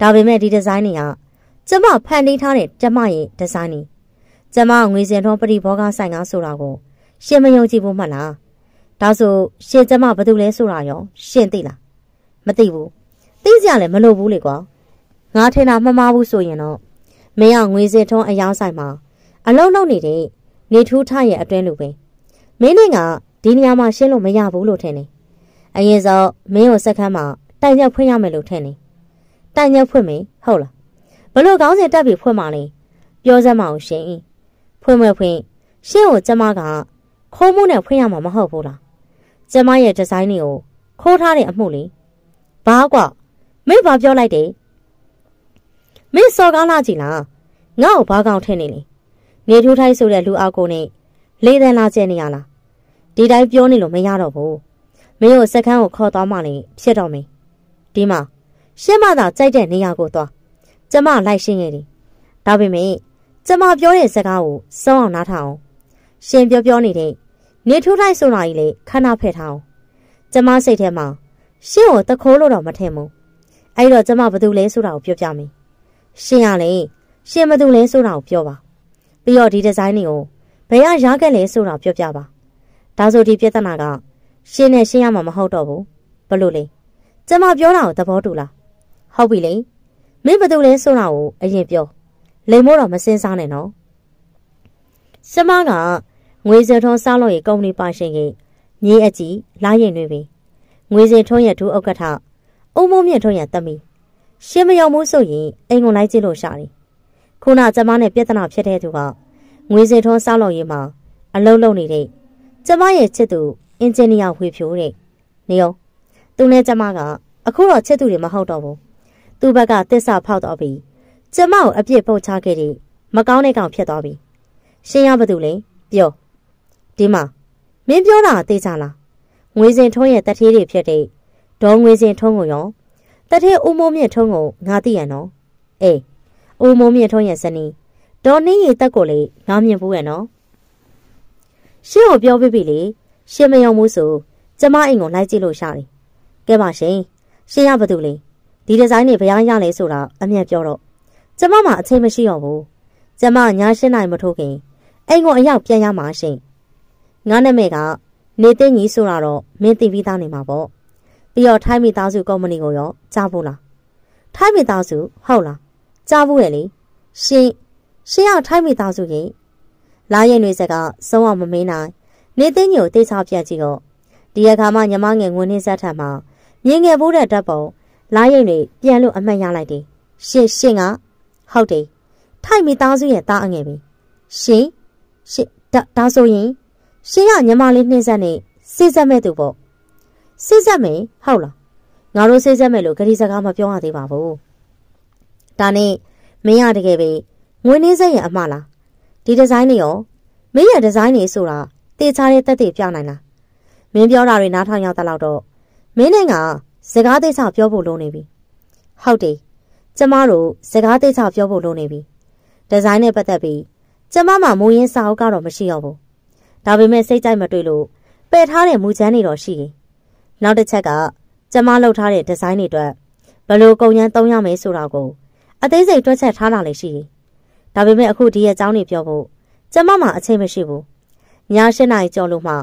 ဒါပေမဲ့ဒီဒီဇိုင်းတွေက ကျမဖန်တီးထားတဲ့ကျမရဲ့ဒီဇိုင်းတွေကျမငွေစင်ထုံးပရိဘောဂဆိုင်ကားဆိုတာကိုရှင်မယုံကြည်ဘူးမှလားဒါဆိုရှင်ကျမဘာလို့လဲဆိုတာရော ရှင်သိလားမသိဘူးသိကြလည်းမလို့ဘူးလေကွာငါထင်တာမမှားဘူးဆိုရင်တော့မင်းကငွေစင်ထုံးအယောင်းဆိုင်မှာအလုံးလုံးနေတဲ့နေထူးထရဲ့အတွင်းလိုပဲမင်းနဲ့ကဒီနေရာမှာရှင်းလို့မရဘူးလို့ထင်တယ်အရင်စောမင်းကိုစက်ခန်းမှာတိုင်ရက်ဖွင့်ရမယ်လို့ထင်တယ်တိုင်ရက်ဖွင့်မယ်ဟုတ်လား ဘလို့ကောင်းစင်တက်ပြီးဖွင့်ပါလေပြောစမ်းမအောင်ရှင်ဖွင့်မဖွင့်ရှင်းကိုကျမကခိုးမှုနဲ့ဖွင့်ရမှာမဟုတ်ဘူးလားကျမရဲ့ဒီဇိုင်းတွေကိုခိုးထားတဲ့အမှုလေဘာကွာမင်းဘာပြောလိုက်တယ်မင်းစော်ကားလာကြည့်လားငါ့ကိုဘာကောင်ထင်နေလဲနေထိုးထိုင်းဆိုတဲ့လူအကိုနဲ့လေးတန်းလာကျဲနေရလားဒီတိုင်းပြောနေလို့မရတော့ဘူးမင်းကိုစက္ကန့်ကိုခေါ်သွားမှလည်းဖြစ်တော့မင်းဒီမှာရှင်းမသာကြိုက်တဲ့နေရာကိုသွား ကျမလိုက်ရှင်းခဲ့တယ်ဒါပေမဲ့ကျမပြောတဲ့စကားကိုစောင်းအောင်နားထောင်အောင်ရှင်ပြောပြောနေတဲ့နေထိုးလိုက်ဆိုတာကြီးလေခဏဖက်ထားအောင်ကျမစိတ်ထဲမှာရှင်းကိုတခိုးလို့တော့မထင်ဘူးအဲ့တော့ကျမဘာလို့လဲဆိုတာကိုပြောပြမယ်ရှင်ရလေရှင်ဘာလို့လဲဆိုတာကိုပြောပါပြီးတော့ဒီဒီဇိုင်းတွေကိုဘယ်ကရခဲ့လဲဆိုတာပြောပြပါဒါဆိုဒီပြဿနာကရှင်းနဲ့ရှင်းရမှာမဟုတ်တော့ဘူးဘလို့လဲကျမပြောတာကိုသဘောတူလားဟုတ်ပြီလေ မင်းဘာလို့လဲဆိုတာကိုအရင်ပြောလိမ်မို့တော့မစင်းစားနဲ့နော်ကျမကငွေစထုံးစားလို့ရကုမ္ပဏီပါရှင်ကြီးမြေအကြီးလာရင်တွေပြီငွေစင်ထုံးရဒူးဥက္ကဋ္ဌအုံမုံမြင့်ထုံးရတက်မီရှင်းမရောက်မှုဆိုရင်အိမ်ကုန်လိုက်ကြည့်လို့ရှာတယ်ခုနကျမနဲ့ပြဿနာဖြစ်တဲ့သူကငွေစင်ထုံးစားလို့ရေးမှာအလုံးလုံးနေတဲ့ကျမရဲ့ချစ်သူအင်ဂျင်နီယာဝေဖြိုးတဲ့နေအောင်သူနဲ့ကျမကအခုတော့ချစ်သူတွေမဟုတ်တော့ဘူး သူ့ဘက်ကတစ္ဆာဖောက်တော့ပြီကျမကိုအပြစ်ပုတ်ချခဲ့တဲ့မကောင်းတဲ့ကောင်ဖြစ်သွားပြီရှင်းရဘာတူလဲပြောဒီမှာမင်းပြောတာသိကြလားငွေစင်ထုံးရဲ့တထေးတွေဖြစ်တဲ့ဒေါ်ငွေစင်ထုံးကိုရောတထေးဦးမိုးမြင့်ထုံးကိုငါသိရနော်အေးဦးမိုးမြင့်ထုံးရဲ့ဇနီးဒေါ်နှင်းရီတက်ကိုလေငါမြင်ဘူးရနော်ရှင်းကိုပြောပြပြီလေရှင်းမယုံဘူးဆိုကျမအိမ်ကိုလိုက်ကြည့်လို့ရှာတယ်ကဲပါရှင်ရှင်းရဘာတူလဲ ဒီဒီဇိုင်းတွေဘယ်ရလဲဆိုတာအမြတ်ပြောတော့ကျမမှအချိန်မရှိတော့ဘူးကျမညာရှင်းနိုင်မထိုးခင်အိမ်ကိုအရောက်ပြန်ရမှာရှင်ငါနာမည်ကနေသိညီဆိုတာတော့မင်းသိပြီးသားနေမှာပေါ့ပြီးတော့ထိုင်းမိသားစုကုမ္ပဏီကိုရောကြားဖို့လားထိုင်းမိသားစုဟုတ်လားကြားဖို့ရလေရှင်ရှင်ရောက်ထိုင်းမိသားစုကြီးလာရင်တွေစကဆုံးအောင်မမင်းနိုင်နေသိညီကိုတေးချပြတ်ကြည့်တော့ဒီအခါမှညီမငယ်ငွေနှင်းဆက်ထံမှာမြင်ငယ်ဖို့တဲ့ဓာတ်ပုံ လာရင်တွေပြန်လို့အမှတ်ရလိုက်တယ်ရှင်ရှင်ကဟုတ်တယ်ထိုက်မိသားစုရဲ့တားအငယ်ပဲရှင်ရှင်ဒါဒါဆိုရင်ရှင်ကညီမလေးနှင်းဆက်နဲ့စိစက်မဲ့သူပေါ့စိစက်မယ်ဟုတ်လားငါတို့စိစက်မဲ့လို့ဂရီစကားမပြောရသေးပါဘူးဒါနဲ့မင်းရတကယ်ပဲငွေနှင်းဆက်ရဲ့အမှားလားဒီဒီဇိုင်းတွေရောမင်းရဲ့ဒီဇိုင်းတွေဆိုတာတေချာတဲ့တက်တွေပြနိုင်လားမင်းပြောတာတွေနားထောင်ရတဲ့လောက်တော့မင်းနဲ့က စကားသေးချပြောဖို့လုံးနေပြီဟုတ်တယ်ကျမတို့စကားသေးချပြောဖို့လုံးနေပြီဒီဇိုင်းနဲ့ပတ်သက်ပြီးကျမမှမူရင်းစာအုပ်ကတော့မရှိတော့ဘူးဒါပေမဲ့စိတ်ကြိုက်မတွေ့လို့ပယ်ထားတဲ့မူချမ်းတွေတော့ရှိတယ်နောက်တစ်ချက်ကကျမလုပ်ထားတဲ့ဒီဇိုင်းတွေအတွက်ဘယ်လိုကုန်ရမ်းသုံးရမယ်ဆိုတာကိုအသေးစိတ်တွက်ချက်ထားတာလည်းရှိတယ်ဒါပေမဲ့အခုဒီရဲ့အကြောင်းတွေပြောဖို့ကျမမှအချိန်မရှိဘူးည၈နာရီကျော်လို့မှ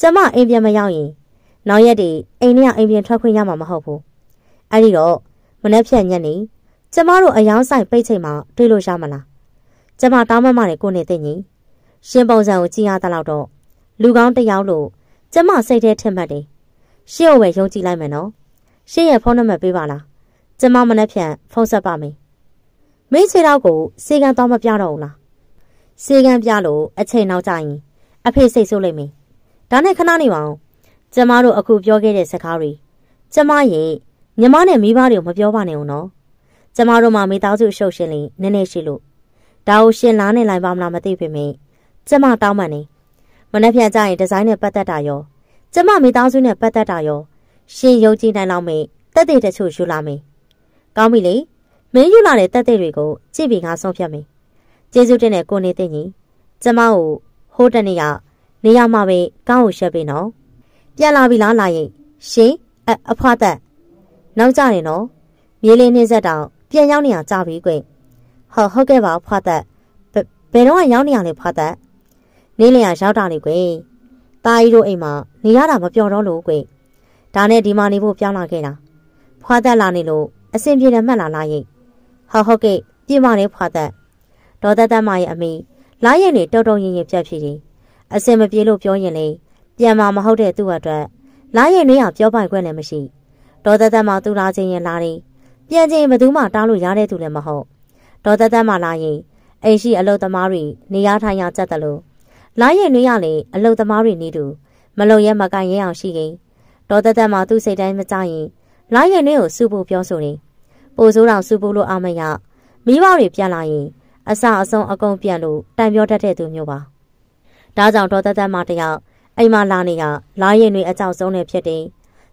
ကျမအိမ်ပြန်မရောက်ရင် နောက်ရက်တွေအိမ်ထဲကအိမ်ပြန်ထွက်ခွင့်ရမှာမဟုတ်ဘူးအဲ့ဒီတော့မနှက်ဖြတ်ညက်နေကျမတို့အယောင်းဆိုင်ပိတ်ချိန်မှာတွေ့လို့ရမလားကျမတောင်းမမနဲ့ကိုနေသိညီရှင်ပုံစံကိုကြည့်ရတဲ့လောက်တော့လူကောင်းတယောက်လို့ကျမစိတ်ထဲထင်မှတ်တယ်ရှင့်ကိုပဲယုံကြည်လိုက်မယ်နော်ရှင့်ရဲ့ဖုန်းနံပါတ်ပေးပါလားကျမမနှက်ဖြတ်ဖုန်းဆက်ပါမယ်မင်းခြေတော့ကိုစေကံတော့မပြတော့ဘူးလားစေကံပြလို့အချိန်နောက်ကျရင်အဖေစိတ်ဆိုးလိမ့်မယ်ဒါနဲ့ခဏနေပါအောင် ကျမတို့အခုပြောခဲ့တဲ့စကားတွေကျမရဲ့ညီမနဲ့မိဘတွေကိုမပြောပါနဲ့ဦးနော်ကျမတို့မှမိသားစုရှုပ်ရှင်လေးနည်းနည်းရှိလို့ဒါကိုရှင်လားနဲ့လိုက်ပါမလားမသိပေမဲ့ကျမတောင်းပန်နေမနေ့ပြန်ကြရင်ဒီဇိုင်းနဲ့ပတ်သက်တာရောကျမမိသားစုနဲ့ပတ်သက်တာရောရှင်ယုံကြည်နိုင်လောက်မေတက်တဲ့တချို့ယူလာမေကောင်းပြီလေမင်းယူလာတဲ့တက်တဲ့တွေကိုကြည့်ပြီးငါဆုံးဖြတ်မေကျေးဇူးတင်တဲ့ကိုနေသိညီကျမကိုဟိုးတနေ့ကနေရမှာပဲကောင်းကိုရှက်ပေးနော် ပြန်လာပြီလားလာရင်ရှင်အအဖွားသက်နောက်ကြနေနော်မြေလေးနှင်းဆက်တောင်ပြန်ရောက်နေအောင်ကြာပြီကွဟောဟုတ်ကဲ့ပါဖွားသက်ဘယ်တော့ရောက်နေရလဲဖွားသက်နေလျာရောက်တာလေကွတာကြီးတို့အိမ်မှာနေရတာမပြောတော့လို့ကွဒါနဲ့ဒီမှာနေဖို့ပြောင်းလာခဲ့တာဖွားသက်လာနေလို့အဆင်ပြေတယ်မှတ်လာလားရင်ဟောဟုတ်ကဲ့ပြင်ပါလေဖွားသက်ဒေါ်သက်သက်မရဲ့အမေလာရင်နေတုံတုံရင်ရင်ပြက်ဖြစ်ရင်အဆင်မပြေလို့ပြောရင်လေ ပြန်มาမဟုတ်တဲ့သူ့အတွက်လာရင်နေအောင်ပြောပိုင်ခွင့်လည်းမရှိဒေါ်သက်သက်မသူလာခြင်းရင်လာတယ်ပြန်ခြင်းဘယ်သူမှတားလို့ရတဲ့သူလည်းမဟုတ်ဒေါ်သက်သက်မလာရင်အိမ်ရှိအလုသမားတွေနေရထိုင်ရကြတယ်လို့လာရင်နေရလေအလုသမားတွေနေတူမလုံရဲမကန်ရဲအောင်ရှိရင်ဒေါ်သက်သက်မသူ့စိတ်တိုင်းမကြရင်လာရင်နေကိုစူဖို့ပြောဆိုနေပိုဆိုးတော်စူဖို့လို့အာမရမိဘတွေပြန်လာရင်အစအဆုံးအကုန်ပြန်လို့တိုင်ပြောတတ်တဲ့သူမျိုးပါဒါကြောင့်ဒေါ်သက်သက်မတယောက် အိမ်မှာလာနေကလာရင်တွေအကြောက်ဆုံးနေဖြစ်တယ်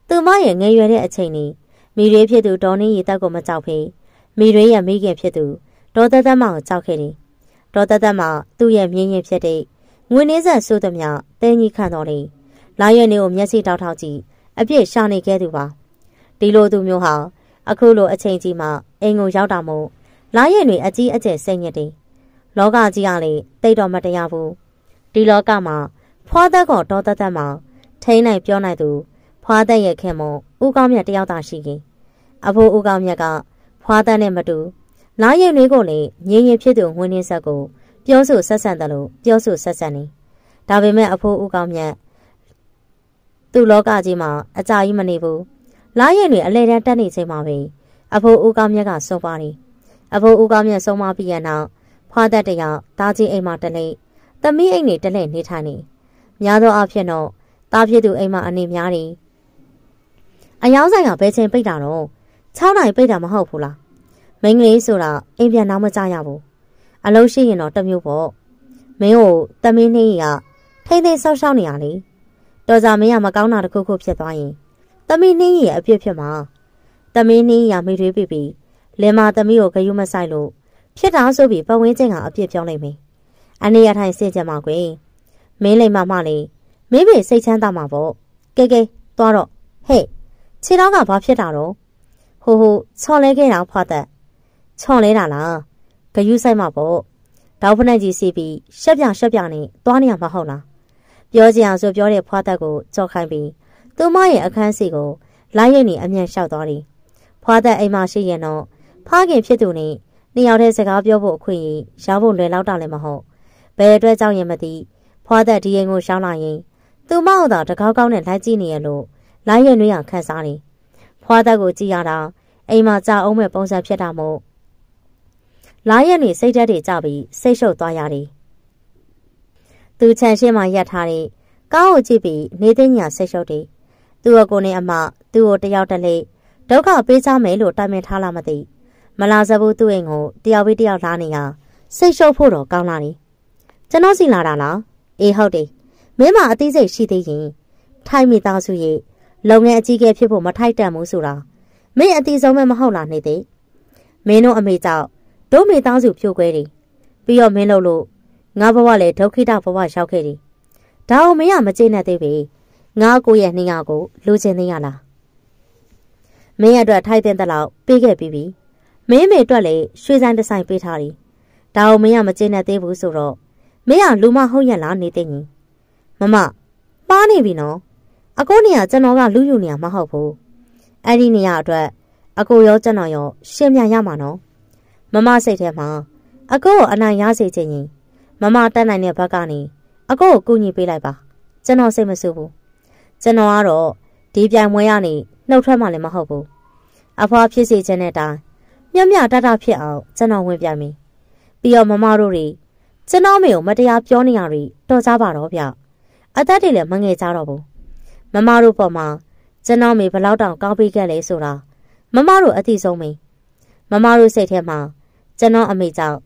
သူမရဲ့ငယ်ရွယ်တဲ့အချိန်นี้မိရွေးဖြစ်သူဒေါ်နင်းရီတက်ကိုမကြောက်ဖေးမိရွေးရဲ့မိခင်ဖြစ်သူဒေါ်သက်သက်မောင်ကိုကြောက်ခဲ့တယ်ဒေါ်သက်သက်မောင်သူ့ရဲ့မြင်းရင်ဖြစ်တဲ့ငွေနှင်းဆက်ဆိုးသမျှတင်းကြီးခန့်တော်တယ်လာရွယ်နေကိုမျက်စိတောက်ထောက်ကြည့်အပြစ်ရှာနေခဲ့သူပါဒီလိုသူမျိုးဟာအခုလိုအချိန်ကြီးမှအိမ်ကိုရောက်တာမို့လာရွယ်နေအကြီးအကျယ်စိတ်ညစ်တယ်လောကကြီးကလည်းတိတ်တော်မတရားဘူးဒီလောကမှာ ဖွာသက်ကောဒေါ်သက်သက်မောင်ထိန်းနိုင်ပြောနိုင်သူဖွာသက်ရဲ့ခင်မဦးကောင်းမြတ်တယောက်သာရှိခင်အဖိုးဦးကောင်းမြတ်ကဖွာသက်နဲ့မတူလာရင်တွေကိုလည်းငင်းရင်ဖြစ်သူဝင်းနေဆက်ကိုပြောဆိုဆက်ဆံတယ်လို့ပြောဆိုဆက်ဆံနေဒါပေမဲ့အဖိုးဦးကောင်းမြတ်သူ့လောကကြီးမှာအကြာကြီးမနေဘူးလာရင်တွေအလဲတန်းတက်နေချိန်မှာပဲအဖိုးဦးကောင်းမြတ်ကဆုံးပါနေအဖိုးဦးကောင်းမြတ်ဆုံးမပြီးရနောက်ဖွာသက်တယောက်တားကြီးအိမ်မှာတလိမ့်သမီးအိမ်နေတလဲနေထိုင်နေ များသောအားဖြင့်တော့တားဖြစ်သူအိမ်မှာအနေများတယ်အယောင်းဆိုင်ကဘယ်ချိန်ပိတ်တာတော့6နိုင်ပိတ်တာမဟုတ်ဘူးလားမိန်းကလေးဆိုတာအိမ်ပြန်နောက်မကြရဘူးအလုံးရှိရင်တော့တမျိုးပေါ့မင်းကိုတမင်းနှင်းကြီးကထိမ့်သိမ်းဆောက်ရှောက်နေရလေတော်ကြမင်းကမကောင်းတာတစ်ခုခုဖြစ်သွားရင်တမင်းနှင်းကြီးရဲ့အပြစ်ဖြစ်မှာတမင်းနှင်းကြီးကမိထွေးပြီးပြီးလင်မသမီးကိုဂယုမဆိုင်လို့ဖြစ်တာဆိုပြီးပတ်ဝန်းကျင်ကအပြစ်ပြောလိုက်မယ်အနေရထိုင်စင်ကြမှာကွယ် မင်းလိမ္မာမလေးမင်းမေစိတ်ချမ်းသာမှာပေါ့ကဲကဲသွားတော့ဟဲ့ခြေတော်ကဘာဖြစ်တာတော့ဟိုဟိုချော်လဲခဲ့တာဖွာသက်ချော်လဲတာလားဂယုဆိုင်မှာပေါ့တောက်ဖက်ကြီးစီးပြီးရှက်ပြရှက်ပြနဲ့သွားနေရမှာဟုတ်လားပြောကြအောင်ဆိုပြောတဲ့ဖွာသက်ကိုကြောက်ခိုင်းပြီးသူမရဲ့အခန်းစီကိုလိုက်ရိပ်နေအမြန်လျှောက်သွားတယ်ဖွာသက်အိမ်မှာရှိရင်တော့ဖခင်ဖြစ်သူနဲ့နှစ်ယောက်တည်းစကားပြောဖို့အခွင့်အရေးရဖို့လွယ်လောက်တာလည်းမဟုတ်ဘယ်အတွက်ကြောင့်ရင်မသိ ဖွာသက်ဒီအိမ်ကိုရှောင်းလာရင်သူမဟုတ်တာတကောက်ကောက်နဲ့လိုက်ကြည့်နေရလို့လိုက်ရနှွေးအောင်ခန်းစားနေဖွာသက်ကိုကြည့်ရတာအိမ်မှာကြာအောင်မဲ့ပုံစံဖြစ်တာမို့လာရက်နေစိတ်ဓာတ်တွေကြပြီးစိတ်ရှုပ်သွားရတယ်သူခြံရှင်းမှာရက်ထားတဲ့ကားကိုကြည့်ပြီးနေသိညာစိတ်ရှုပ်တယ်သူ့အကိုနဲ့အမသူ့ကိုတယောက်တလေဒုက္ခပေးချမယ်လို့တိုင်ပင်ထားလာမသိမလာစဘူးသူ့အိမ်ကိုတယောက်ပြီးတယောက်လာနေရစိတ်ရှုပ်ဖို့တော့ကောင်းလာတယ်ကျွန်တော်စီလာတာလား အေးဟုတ်တယ်မင်းမအသေးစိတ်ရှိသေးရင်ထိုက်မိသားစုရဲ့လုပ်ငန်းအကြီးအကဲဖြစ်ဖို့မထိုက်တန်ဘူးဆိုတာမင်းအတိဆုံးမဲ့မဟုတ်လားနေသေးမင်းတို့အမေကြောင့်ဒုမိသားစုဖြိုခွဲတယ်ပြီးတော့မင်းလို့လို့ငါဘဝလည်းဒုက္ခိတဘဝရောက်ခဲ့တယ်ဒါအောင်မင်းကမကျေနပ်သေးပေငါကိုရဲ့နှင်းရကိုလူချင်သေးရလားမင်းအတွက်ထိုက်တဲ့တလောက်ပေးခဲ့ပြီးပြီမင်းမေအတွက်လည်းရွှေဆိုင်တစ်ဆိုင်ပေးထားတယ်ဒါအောင်မင်းကမကျေနပ်သေးဘူးဆိုတော့ မင်းကလူမဟုတ်ရလားနေသိငင်မမပါနေပြီနော်အကိုနေရကျွန်တော်ကလူယူနေရမဟုတ်ဘူးအဲ့ဒီနေရအတွက်အကိုရောကျွန်တော်ရောရှင်းပြရမှာနော်မမစိတ်ထဲမှာအကိုကိုအနိုင်ရစေချင်ရင်မမတက်နိုင်တဲ့ဘက်ကနေအကိုကိုကူညီပေးလိုက်ပါကျွန်တော်စိတ်မဆူဘူးကျွန်တော်ကတော့ဒီပြိုင်ပွဲရနေနှုတ်ထွက်မှလည်းမဟုတ်ဘူးအဖွားဖြစ်စေခြင်းနဲ့တိုင်မြမြတတဖြစ်အောင်ကျွန်တော်ဝင်ပြမယ်ပြီးတော့မမတို့တွေ ကျွန်တော်မေကိုမတရားပြောနေရတွေတော်ကြပါတော့ဗျအသက်တွေလည်းမငယ်ကြတော့ဘူးမမတို့ပေါ်မှာကျွန်တော်မေဘလောက်တောင်ကောင်းပေးခဲ့လဲဆိုတာမမတို့အသိဆုံးမေမမတို့စိတ်ထဲမှာကျွန်တော်အမေကြောင့်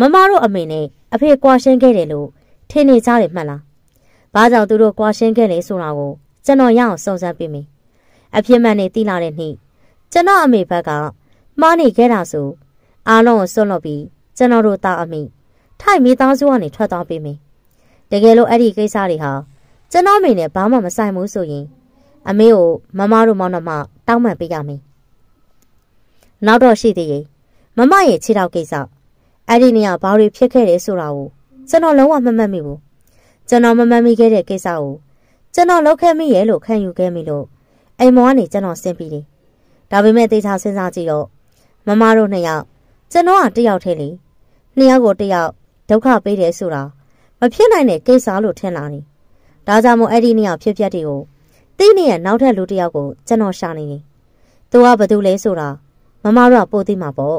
မမတို့အမေနဲ့အဖေကွာရှင်းခဲ့တယ်လို့ထင်နေကြတယ်မှတ်လားဘာကြောင့်သူတို့ကွာရှင်းခဲ့လဲဆိုတာကိုကျွန်တော်ရအောင်စုံစမ်းပေးမယ်အဖြစ်မှန်နဲ့သိလာတဲ့နေ့ကျွန်တော်အမေဘက်ကမှားနေခဲ့တာဆိုအားလုံးကိုစွန့်လွတ်ပြီးကျွန်တော်တို့သားအမေ ထိုက်မိသားစုကနေထွက်သွားပေးမယ်တကယ်လို့အဲ့ဒီကိစ္စတွေဟာကျွန်တော်မိနဲ့ဘာမှမဆိုင်ဘူးဆိုရင် အမေကိုမမတို့မောင်နှမတောင်းပန်ပေးရမယ်နောက်တော့ရှိသေးရဲ့မမရဲ့ခြေထောက်ကိစ္စအဲ့ဒီနေရာဘာတွေဖြစ်ခဲ့တယ်ဆိုတာကိုကျွန်တော်လုံးဝမမှတ်မိဘူးကျွန်တော်မမှတ်မိခဲ့တဲ့ကိစ္စကိုကျွန်တော်လုပ်ခဲ့မိရဲ့လို့ခံယူခဲ့မိလို့အိမ်မောကနေကျွန်တော်ဆင်းပြီးတယ်ဒါပေမဲ့တေချာစဉ်းစားကြည့်တော့မမတို့နှစ်ယောက်ကျွန်တော်ကတယောက်ထဲလေနှစ်ယောက်ကိုတယောက် ဒုက္ခပေးတယ်ဆိုတာမဖြစ်နိုင်တဲ့ကိစ္စလို့ထင်လာတယ်ဒါကြောင့်မို့အဲ့ဒီနှစ်ယောက်ဖြစ်ပျက်တွေကိုတိနေရဲ့နောက်ထပ်လူတစ်ယောက်ကိုကျွန်တော်ရှာနေတယ်သူကဘာတူလဲဆိုတာမမတို့ကပို့သိမှာပေါ့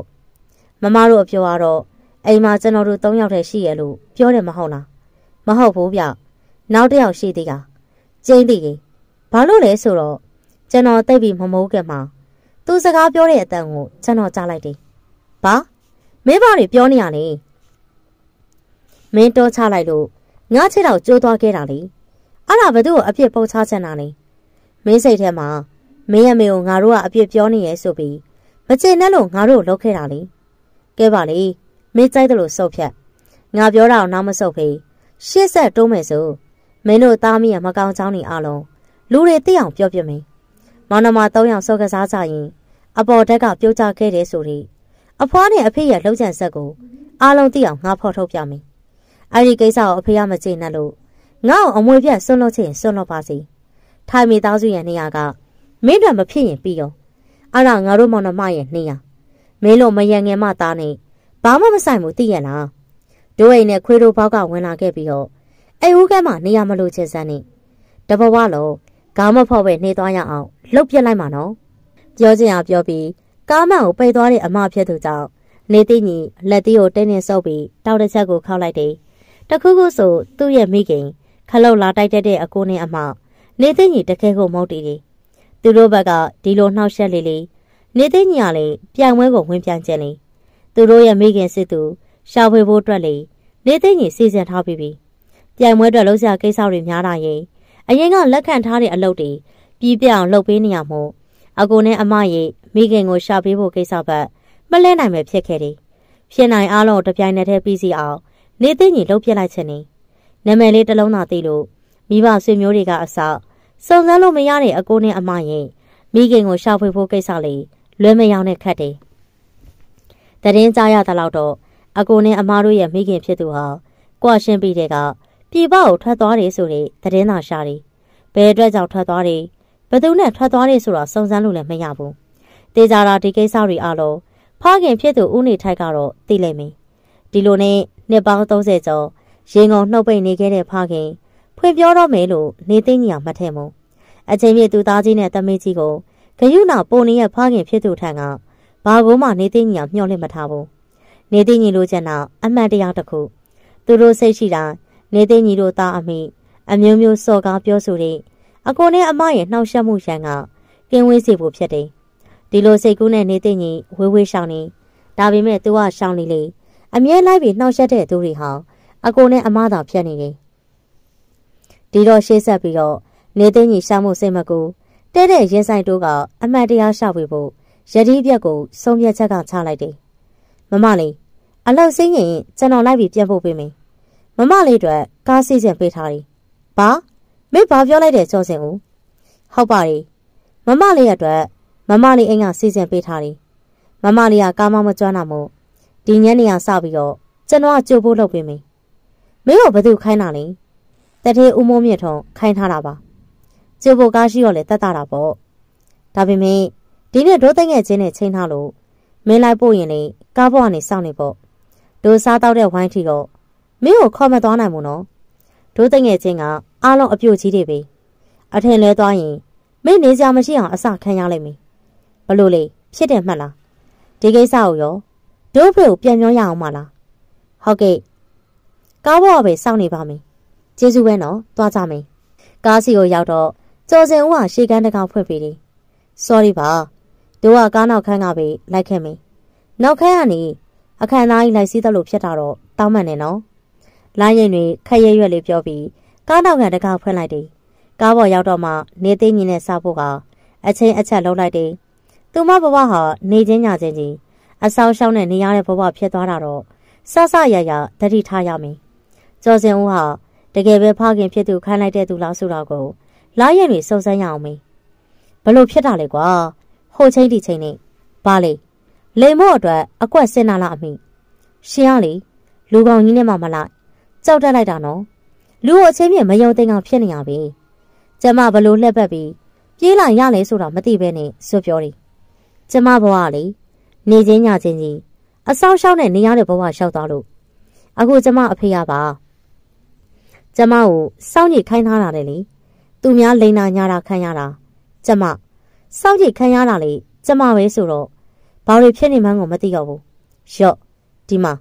မမတို့အပြောကတော့အိမ်မှာကျွန်တော်တို့၃ယောက်တည်းရှိရလို့ပြောတယ်မဟုတ်လားမဟုတ်ဘူးဗျနောက်တစ်ယောက်ရှိသေးတာကျင်းသေးရင်ဘာလို့လဲဆိုတော့ကျွန်တော်တိတ်ပြီးမမိုးခင်မှာသူစကားပြောတဲ့အတန်ကိုကျွန်တော်ကြားလိုက်တယ်ဘာမင်းဘာတွေပြောနေရလဲ မင်းတော့ချလိုက်လို့ငါးချက်တော့ကျိုးသွားခဲ့တာလေအဲ့ဒါဘသူ့ကိုအပြစ်ပုံချချင်တာလဲမင်းစိတ်ထဲမှာမင်းရဲ့မေကိုငါတို့ကအပြစ်ပြောနေရဲဆိုပြီးမကျေနပ်လို့ငါတို့လောက်ခဲ့တာလေကဲပါလေမင်းကြိုက်တယ်လို့စုပ်ဖြတ်ငါပြောတာကိုနောက်မဆုတ်ဖေးရှေ့ဆက်တုံးမယ်ဆိုမင်းတို့သားမီးရမကောင်းချောင်းနေအားလုံးလူတွေသိအောင်ပြောပြမယ်မောင်နှမ၃ယောက်စောကစားကြရင်အပေါ်တက်ကပြုတ်ကျခဲ့တယ်ဆိုပြီးအဖွားနဲ့အဖေရဲ့လှုပ်ကြံဆက်ကိုအားလုံးသိအောင်ငါဖော်ထုတ်ပြမယ် အဲ့ဒီကိစ္စကိုအဖေကမကျေနပ်လို့ငါ့ကိုအမွေပြတ်ဆွန့်လွတ်ချင်ဆွန့်လွတ်ပါစီထိုင်မိသားစုရဲ့နေရာကမင်းတို့မဖြစ်ရင်ပြီးရောအဲ့ဒါငါတို့မောင်နှမရဲ့နေရာမင်းတို့မယံငယ်မသားနဲ့ဘာမှမဆိုင်ဘူးသိရလားတို့အိမ်နဲ့ခွေးတို့ဘောက်ကဝင်လာခဲ့ပြီးတော့အိမ်ဦးကဲမှာနေရာမလို့ချက်စမ်းနေတဘဝလုံးခေါင်းမဖောက်ပဲနေသွားရအောင်လှုပ်ပြလိုက်မှာနော်ပြောချင်အောင်ပြောပြီးကားမန်ကိုပိတ်သွားတဲ့အမဖြစ်သူကြောင့်နေသိညီလက်သေးကိုတင်းတင်းဆုပ်ပြီးတောက်တစ်ချက်ကိုခောက်လိုက်တယ် တခုခုဆိုသူ့ရဲ့မိခင်ခလုတ်လာတိုက်တတ်တဲ့အကိုနဲ့အမနေသိညီတခဲကိုမုတ်တီတယ်သူတို့ဘက်ကဒီလိုနှောက်ယှက်လေးလေးနေသိညီကလည်းပြိုင်ပွဲကိုဝင်ပြန်ကျင်လေသူတို့ရဲ့မိခင်စစ်သူရှာဖွေဖို့အတွက်လေနေသိညီစီစဉ်ထားပြီးပြီပြိုင်ပွဲအတွက်လှုပ်ရှားကိစ္စတွေများတာရင်အရင်ကလက်ခံထားတဲ့အလုပ်တွေပြီးပြအောင်လုပ်ပေးနေရမို့အကိုနဲ့အမရဲ့မိခင်ကိုရှာပေးဖို့ကိစ္စဘက်မလဲနိုင်ပဲဖြစ်ခဲ့တယ်ဖြစ်နိုင်အားလုံးတပြိုင်နက်တည်းပြီးစီအောင် နေသိညီလှုပ်ပြလိုက်ခြင်းနေနာမည်လေးတစ်လုံးသာသိလို့မိဘဆွေမျိုးတွေကအစစုံစမ်းလို့မရတဲ့အကိုနဲ့အမရဲ့မိခင်ကိုရှာဖွေဖို့ကိစ္စလေးလွဲမယောင်နဲ့ခတ်တယ်။တရင်ကြားရတဲ့လောက်တော့အကိုနဲ့အမတို့ရဲ့မိခင်ဖြစ်သူဟာကွာရှင်းပြီးတဲ့ကပြည်ပကိုထွက်သွားတယ်ဆိုတဲ့တရင်သာရှာတယ်။ဘယ်အတွက်ကြောင့်ထွက်သွားတယ်ဘယ်သူနဲ့ထွက်သွားတယ်ဆိုတာစုံစမ်းလို့လည်းမရဘူး။တေချာတာဒီကိစ္စတွေအလုံးဖခင်ဖြစ်သူဦးနေထိုက်ကတော့သိလိမ့်မယ်။ဒီလိုနဲ့ နှစ်ပေါင်း30ကျော်ရင်ကုန်နှုတ်ပိတ်နေခဲ့တဲ့ဖခင်ဖွင့်ပြောတော့မယ်လို့နေသိညီအောင်မှတ်ထဲမို့အချိန်ပြည့်သူသားကြီးနဲ့တမီးကြီးကိုဂယုဏပုံနေရဲ့ဖခင်ဖြစ်သူထံကဘာကိုမှနေသိညီအောင်မျှော်လင့်မထားဘူးနေသိညီလိုချင်တာအမှန်တရားတစ်ခုသူတို့စိတ်ရှိတာနေသိညီတို့သားအမိအမျိုးမျိုးစော်ကားပြောဆိုတဲ့အကိုနဲ့အမရဲ့နှောက်ယှက်မှုရန်ကကင်းဝေးစေဖို့ဖြစ်တယ်ဒီလိုစိတ်ကူးနဲ့နေသိညီဝေးဝေးရှောင်းနေဒါပေမဲ့သူကရှောင်းနေလေ အမြဲလိုက်ပြီးနှောက်ယှက်တဲ့သူတွေဟာအကိုနဲ့အမသာဖြစ်နေတယ်ဒီတော့ရှေ့ဆက်ပြီးတော့နေသိညီရှာမှုစိတ်မကူတဲ့တဲ့ရဲဆိုင်တိုးကအမှတ်တရားရှောက်ပြီးဖို့ရတိပြက်ကိုဆုံးဖြတ်ချက်ကချလိုက်တယ်မမလေးအလောက်စိမ့်ရင်ကျွန်တော်လိုက်ပြီးပြန်ဖို့ပေးမယ်မမလေးအတွက်ကားစီစဉ်ပေးထားတယ်ဘာမင်းဘာပြောလိုက်တဲ့ကျော်စင်ဦးဟုတ်ပါလေမမလေးအတွက်မမလေးအိမ်ကစီစဉ်ပေးထားတယ်မမလေးကကားမမကျွမ်းတာမို့ ဒီညနေကစပြီးတော့ကျွန်တော်ကကြိုဖို့လုပ်ပေးမယ်မင်းတို့ဘသူခိုင်းတာလဲတထေးဦးမိုးမြင့်ထုံခိုင်းထားတာပါကျိုးဖို့ကားရှိတော့လေတက်တာတာပေါ့ဒါပေမဲ့ဒီနေ့ဒိုးသိငယ်ချင်းနဲ့ချိန်ထားလို့မင်းလိုက်ပို့ရင်လေကားပေါ်ကနေစောင့်နေပေါ့ဒိုးစားတော့တဲ့ဝိုင်းထီတော့မင်းကိုခေါ်မသွားနိုင်ဘူးနော်ဒိုးသိငယ်ချင်းကအားလုံးအပြိုကြီးတွေပဲအထင်လဲသွားရင်မင်းနေစရာမရှိအောင်အစခံရလိမ့်မယ်ဘလို့လေဖြစ်တယ်မှတ်လားဒီကိစ္စကိုရော ဒိုးဖေကိုပြန်ပြောရအောင်မလားဟုတ်ကဲ့ကားပေါ်ကပဲစောင့်နေပါမယ်ကျေးဇူးပဲနော်သွားကြမယ်ကားစီကိုရောက်တော့ကျော်စင်ဦးဟာရှေ့ကန်းတကောင်ဖွင့်ပေးတယ် sorry ပါတို့ကကားနောက်ခန်းကပဲလိုက်ခဲ့မယ်နောက်ခန်းကနေအခန်းသားကြီးလိုက်စီးသလိုဖြစ်တာတော့တောင်းမှန်နေနော်လိုင်းရင်တွေခက်ရရွက်လေးပြောပြီးကားနောက်ကန်တကောင်ဖွင့်လိုက်တယ်ကားပေါ်ရောက်တော့မှနေသိင်းကြီးနဲ့စားဖို့ကအချင်းအချက်လုံးလိုက်တယ်သူမဘဝဟာနေချင်းညချင်းကြီး အဆောင်ရှောင်းနဲ့နေရတဲ့ဘဝဖြစ်သွားတာတော့ဆဆရရတတိထားရမယ်ကျော်စင်ဦးဟာတကယ်ပဲဖခင်ဖြစ်သူခိုင်းလိုက်တဲ့သူလားဆိုတာကိုလာရက်တွေစုံစမ်းရအောင်မေးဘလို့ဖြစ်တာလဲကွာဟိုချင်းဒီချင်းနဲ့ဘာလေလိမ်မို့အတွက်အကွက်စင်နာလားအမိရှင်ရလေလူကောင်ကြီးနဲ့မှမလိုက်ကြောက်တက်လိုက်တာနော်လူကိုအချင်းမြင့်မယုံသိမ်းအောင်ဖြစ်နေရပြီကျမဘလို့လှက်ပတ်ပြီးပြေးလာရလဲဆိုတာမသိဘဲနဲ့ဆွပြောတယ်ကျမဘဝလေ နေချင်းညချင်းကြီးအဆောက်ရှောက်နဲ့နေရတဲ့ဘဝရှောက်သွားလို့အခုကျမအဖေရပါကျမကိုစောင့်ကြည့်ခိုင်းထားတာလေသူများလိန်နာညာတာခံရတာကျမစောင့်ကြည့်ခံရတာလေကျမပဲဆိုတော့ဘာတွေဖြစ်နေမှန်းကိုမသိတော့ဘူးရော့ဒီမှာ